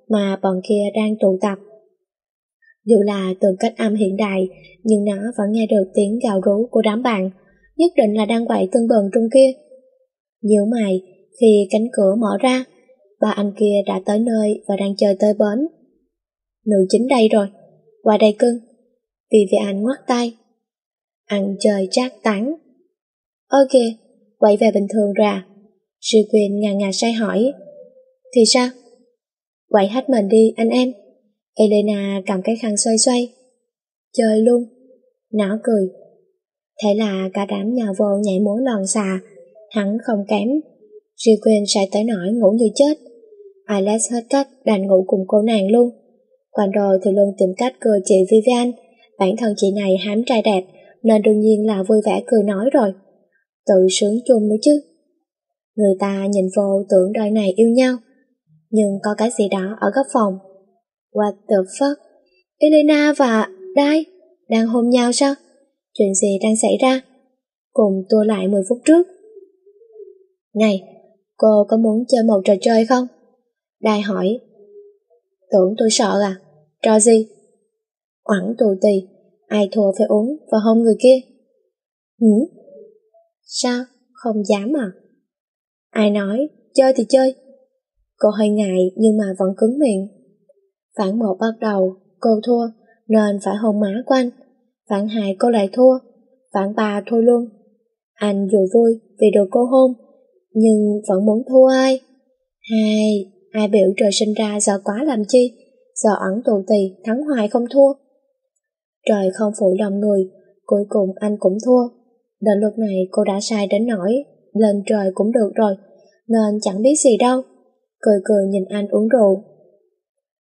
mà bọn kia đang tụ tập. Dù là từ cách âm hiện đại, nhưng nó vẫn nghe được tiếng gào rú của đám bạn, nhất định là đang quậy tương bần trong kia. Nhíu mày, khi cánh cửa mở ra, ba anh kia đã tới nơi và đang chờ tới bến. Nữ chính đây rồi, qua đây cưng. Vì vậy anh ngoắt tay. Ăn chơi trác tán. Ok, quay về bình thường ra. Sư quyền ngà ngà say hỏi. Thì sao? Quậy hết mình đi anh em. Elena cầm cái khăn xoay xoay. Chơi luôn. Nó cười. Thế là cả đám nhào vô nhảy múa lòn xà. Hắn không kém. Riquin say tới nỗi ngủ như chết. Alex hết cách đành ngủ cùng cô nàng luôn. Còn rồi thì luôn tìm cách cười chị Vivian. Bản thân chị này hám trai đẹp nên đương nhiên là vui vẻ cười nói rồi. Tự sướng chung nữa chứ. Người ta nhìn vô tưởng đôi này yêu nhau. Nhưng có cái gì đó ở góc phòng What the fuck? Elena và Dai đang hôn nhau sao? Chuyện gì đang xảy ra? Cùng tua lại 10 phút trước. Này, cô có muốn chơi một trò chơi không? Đai hỏi. Tưởng tôi sợ à? Trò gì? Quẳng tù tì, ai thua phải uống và hôn người kia. Hử? Sao? Không dám à? Ai nói, chơi thì chơi. Cô hơi ngại nhưng mà vẫn cứng miệng. Phản một bắt đầu, cô thua, nên phải hôn má của anh. Phản hai cô lại thua, phản ba thôi luôn. Anh dù vui vì được cô hôn, nhưng vẫn muốn thua ai. Hai, ai biểu trời sinh ra giờ quá làm chi, giờ ẩn tù tì, thắng hoài không thua. Trời không phụ lòng người, cuối cùng anh cũng thua. Đến lúc này cô đã sai đến nỗi, lên trời cũng được rồi, nên chẳng biết gì đâu. Cười cười nhìn anh uống rượu,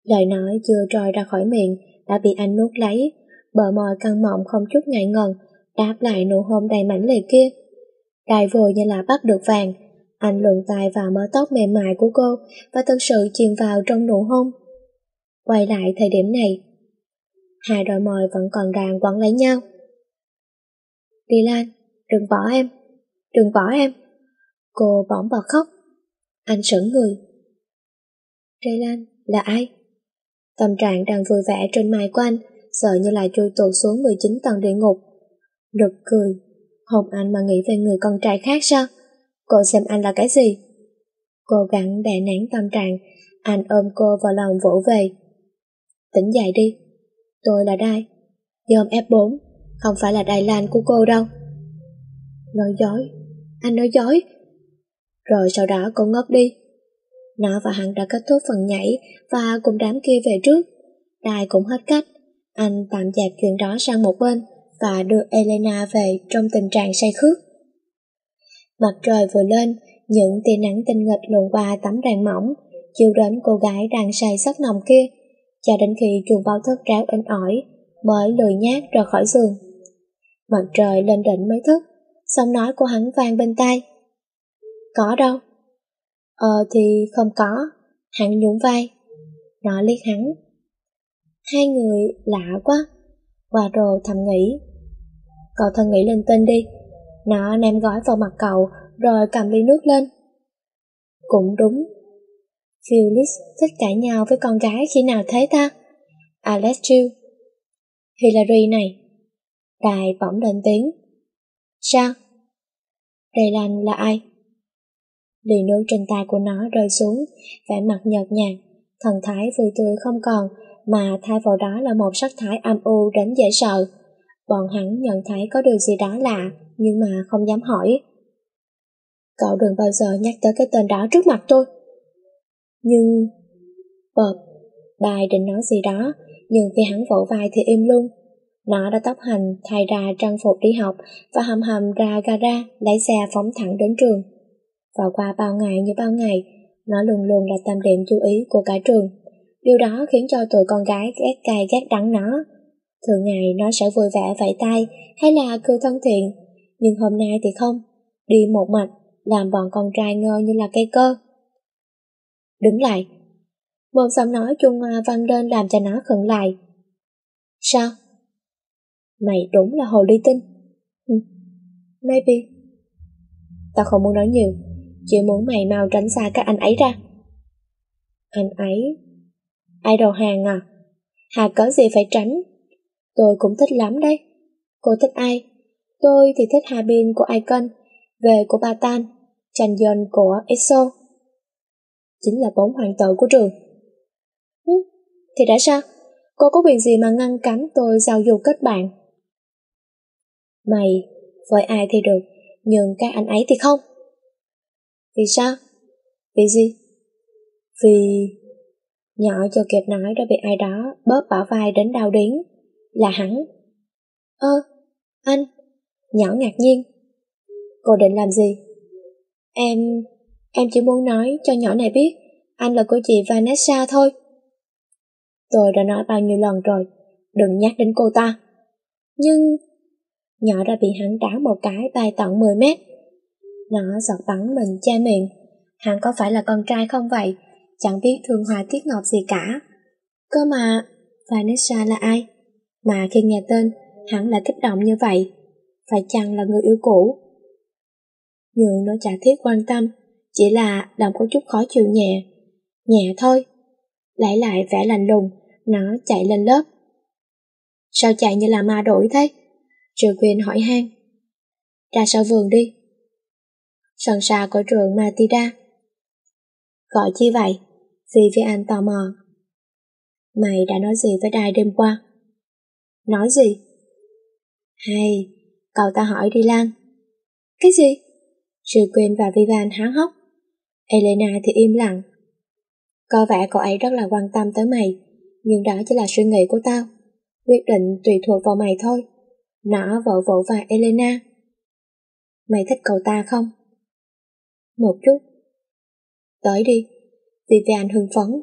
Lời nói chưa trôi ra khỏi miệng đã bị anh nuốt lấy, bờ môi căng mọng không chút ngại ngần, đáp lại nụ hôn đầy mãnh liệt kia. Đại vội như là bắt được vàng, anh luồn tay vào mớ tóc mềm mại của cô và thực sự chìm vào trong nụ hôn. Quay lại thời điểm này, hai đôi môi vẫn còn đang quấn lấy nhau. Đi Lan, đừng bỏ em, đừng bỏ em. Cô bỗng bật khóc. Anh sững người. Rê Lan, là ai? Tâm trạng đang vui vẻ trên mai của anh, sợ như là trôi tuột xuống 19 tầng địa ngục. Rực cười, hồn Anh mà nghĩ về người con trai khác sao? Cô xem anh là cái gì? Cố gắng đè nén tâm trạng, anh ôm cô vào lòng vỗ về. Tỉnh dậy đi, tôi là Đai, dòm F4, không phải là Đài lan của cô đâu. Nói dối, anh nói dối. Rồi sau đó cô ngất đi. Nó và hắn đã kết thúc phần nhảy và cùng đám kia về trước. Đài cũng hết cách. Anh tạm dẹp chuyện đó sang một bên và đưa Elena về trong tình trạng say khước. Mặt trời vừa lên, những tia nắng tinh nghịch luồn qua tấm rèm mỏng, chiếu đến cô gái đang say sắc nồng kia, cho đến khi chuồng báo thức ráo in ỏi, mới lười nhát rời khỏi giường. Mặt trời lên đỉnh mới thức, xong nói của hắn vang bên tai. Có đâu? Ờ thì không có, hắn nhún vai. Nó liếc hắn. Hai người lạ quá, và rồi thầm nghĩ. Cậu thân nghĩ lên tên đi. Nó ném gói vào mặt cậu rồi cầm ly nước lên. Cũng đúng. Felix thích cãi nhau với con gái khi nào thế ta? Alex Jill. Hillary này. Đài bỗng lên tiếng. Sao? Raylan là ai? Ly nước trên tay của nó rơi xuống, vẻ mặt nhợt nhạt, thần thái vui tươi không còn, mà thay vào đó là một sắc thái âm u đến dễ sợ. Bọn hắn nhận thấy có điều gì đó lạ, nhưng mà không dám hỏi. Cậu đừng bao giờ nhắc tới cái tên đó trước mặt tôi. Nhưng... Bob, bài định nói gì đó, nhưng khi hắn vỗ vai thì im luôn. Nó đã tóc hành, thay ra trang phục đi học và hầm hầm ra gara, lấy xe phóng thẳng đến trường. Và qua bao ngày như bao ngày, nó luôn luôn là tâm điểm chú ý của cả trường. Điều đó khiến cho tụi con gái ghét cay ghét đắng nó. Thường ngày nó sẽ vui vẻ vẫy tay hay là cười thân thiện, nhưng hôm nay thì không. Đi một mạch, làm bọn con trai ngơ như là cây cơ. Đứng lại. Một giọng nói chung Hoa vang lên làm cho nó khẩn lại. Sao? Mày đúng là hồ ly tinh. Ừ, maybe. Tao không muốn nói nhiều, chỉ muốn mày mau tránh xa các anh ấy ra. Anh ấy? Ai hàng à? Hà có gì phải tránh? Tôi cũng thích lắm đấy. Cô thích ai? Tôi thì thích hai bên của Icon, về của Batan, Chan Yon của EXO. Chính là bốn hoàng tử của trường. Ừ, thì đã sao? Cô có quyền gì mà ngăn cấm tôi giao du kết bạn? Mày, với ai thì được, nhưng các anh ấy thì không. Vì sao? Vì gì? Vì... Nhỏ cho kịp nói đã bị ai đó bóp bả vai đến đau đớn. Là hắn. Ơ, anh. Nhỏ ngạc nhiên. Cô định làm gì? Em... Em chỉ muốn nói cho nhỏ này biết anh là của chị Vanessa thôi. Tôi đã nói bao nhiêu lần rồi, đừng nhắc đến cô ta. Nhưng nhỏ đã bị hắn đá một cái bay tận 10 mét. Nó giọt bắn mình che miệng. Hắn có phải là con trai không vậy? Chẳng biết thương hoa tiết ngọc gì cả. Cơ mà, Vanessa là ai? Mà khi nghe tên, hắn lại kích động như vậy. Phải chăng là người yêu cũ? Nhưng nó chả thiết quan tâm, chỉ là đồng có chút khó chịu nhẹ. Nhẹ thôi. Lại lại vẻ lạnh lùng, nó chạy lên lớp. Sao chạy như là ma đuổi thế? Trường quyền hỏi han. Ra sau vườn đi. Sân xa của trường Matida. Gọi chi vậy? Vivian anh tò mò. Mày đã nói gì với đài đêm qua? Nói gì? Hay, cậu ta hỏi đi Lan. Cái gì? Sư Quyên và Vivan há hốc. Elena thì im lặng. Có vẻ cậu ấy rất là quan tâm tới mày, nhưng đó chỉ là suy nghĩ của tao. Quyết định tùy thuộc vào mày thôi. Nó vỗ vỗ và Elena. Mày thích cậu ta không? Một chút. Tới đi, Vivian hưng phấn.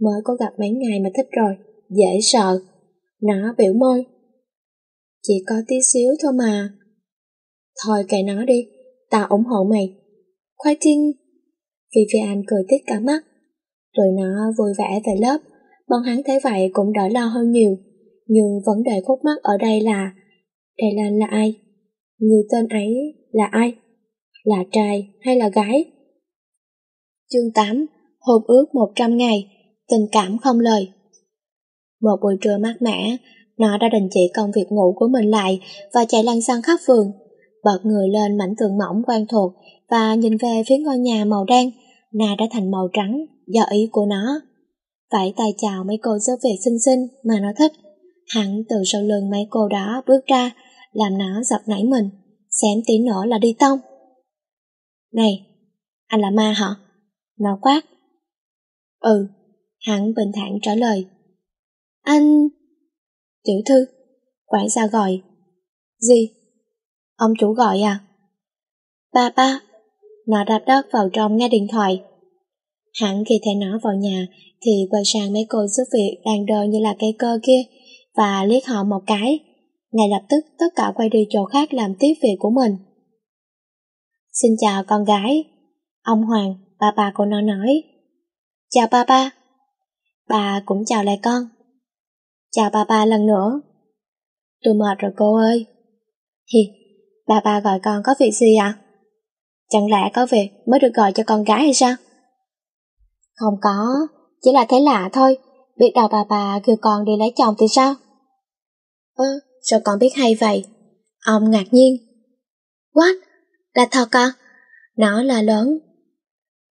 Mới có gặp mấy ngày mà thích rồi, dễ sợ. Nó biểu môi. Chỉ có tí xíu thôi mà. Thôi kệ nó đi, tao ủng hộ mày. Khoai trinh. Vivian cười tít cả mắt. Tụi nó vui vẻ về lớp, bọn hắn thấy vậy cũng đỡ lo hơn nhiều. Nhưng vấn đề khúc mắc ở đây là Đài Lan là ai? Người tên ấy là ai? Là trai hay là gái? Chương 8 Hôn ước 100 ngày Tình cảm không lời Một buổi trưa mát mẻ nó đã đình chỉ công việc ngủ của mình lại Và chạy lăn xăng khắp vườn
bật người lên mảnh tường mỏng quen thuộc và nhìn về phía ngôi nhà màu đen, nà đã thành màu trắng do ý của nó. Vẫy tay chào mấy cô giúp việc xinh xinh mà nó thích. Hắn từ sau lưng mấy cô đó bước ra, làm nó dập nảy mình, xém tí nữa là đi tông. Này, anh là ma hả? Nó quát. Ừ, hắn bình thản trả lời. Anh... Tiểu thư, quản gia gọi. Gì? Ông chủ gọi à? Ba ba. Nó đạp đất vào trong nghe điện thoại. hẳn khi thấy nó vào nhà thì quay sang mấy cô giúp việc đang đơ như là cây cơ kia và liếc họ một cái. Ngay lập tức tất cả quay đi chỗ khác làm tiếp việc của mình. Xin chào con gái. Ông Hoàng, ba ba của nó nói. Chào ba ba. Bà cũng chào lại con. Chào ba ba lần nữa. Tôi mệt rồi cô ơi. Hi, ba ba gọi con có việc gì ạ? À? Chẳng lẽ có việc mới được gọi cho con gái hay sao? Không có, chỉ là thấy lạ thôi. Biết đâu bà bà kêu con đi lấy chồng thì sao? Ơ, sao con biết hay vậy? Ông ngạc nhiên. What? Là thật à? Nó là lớn,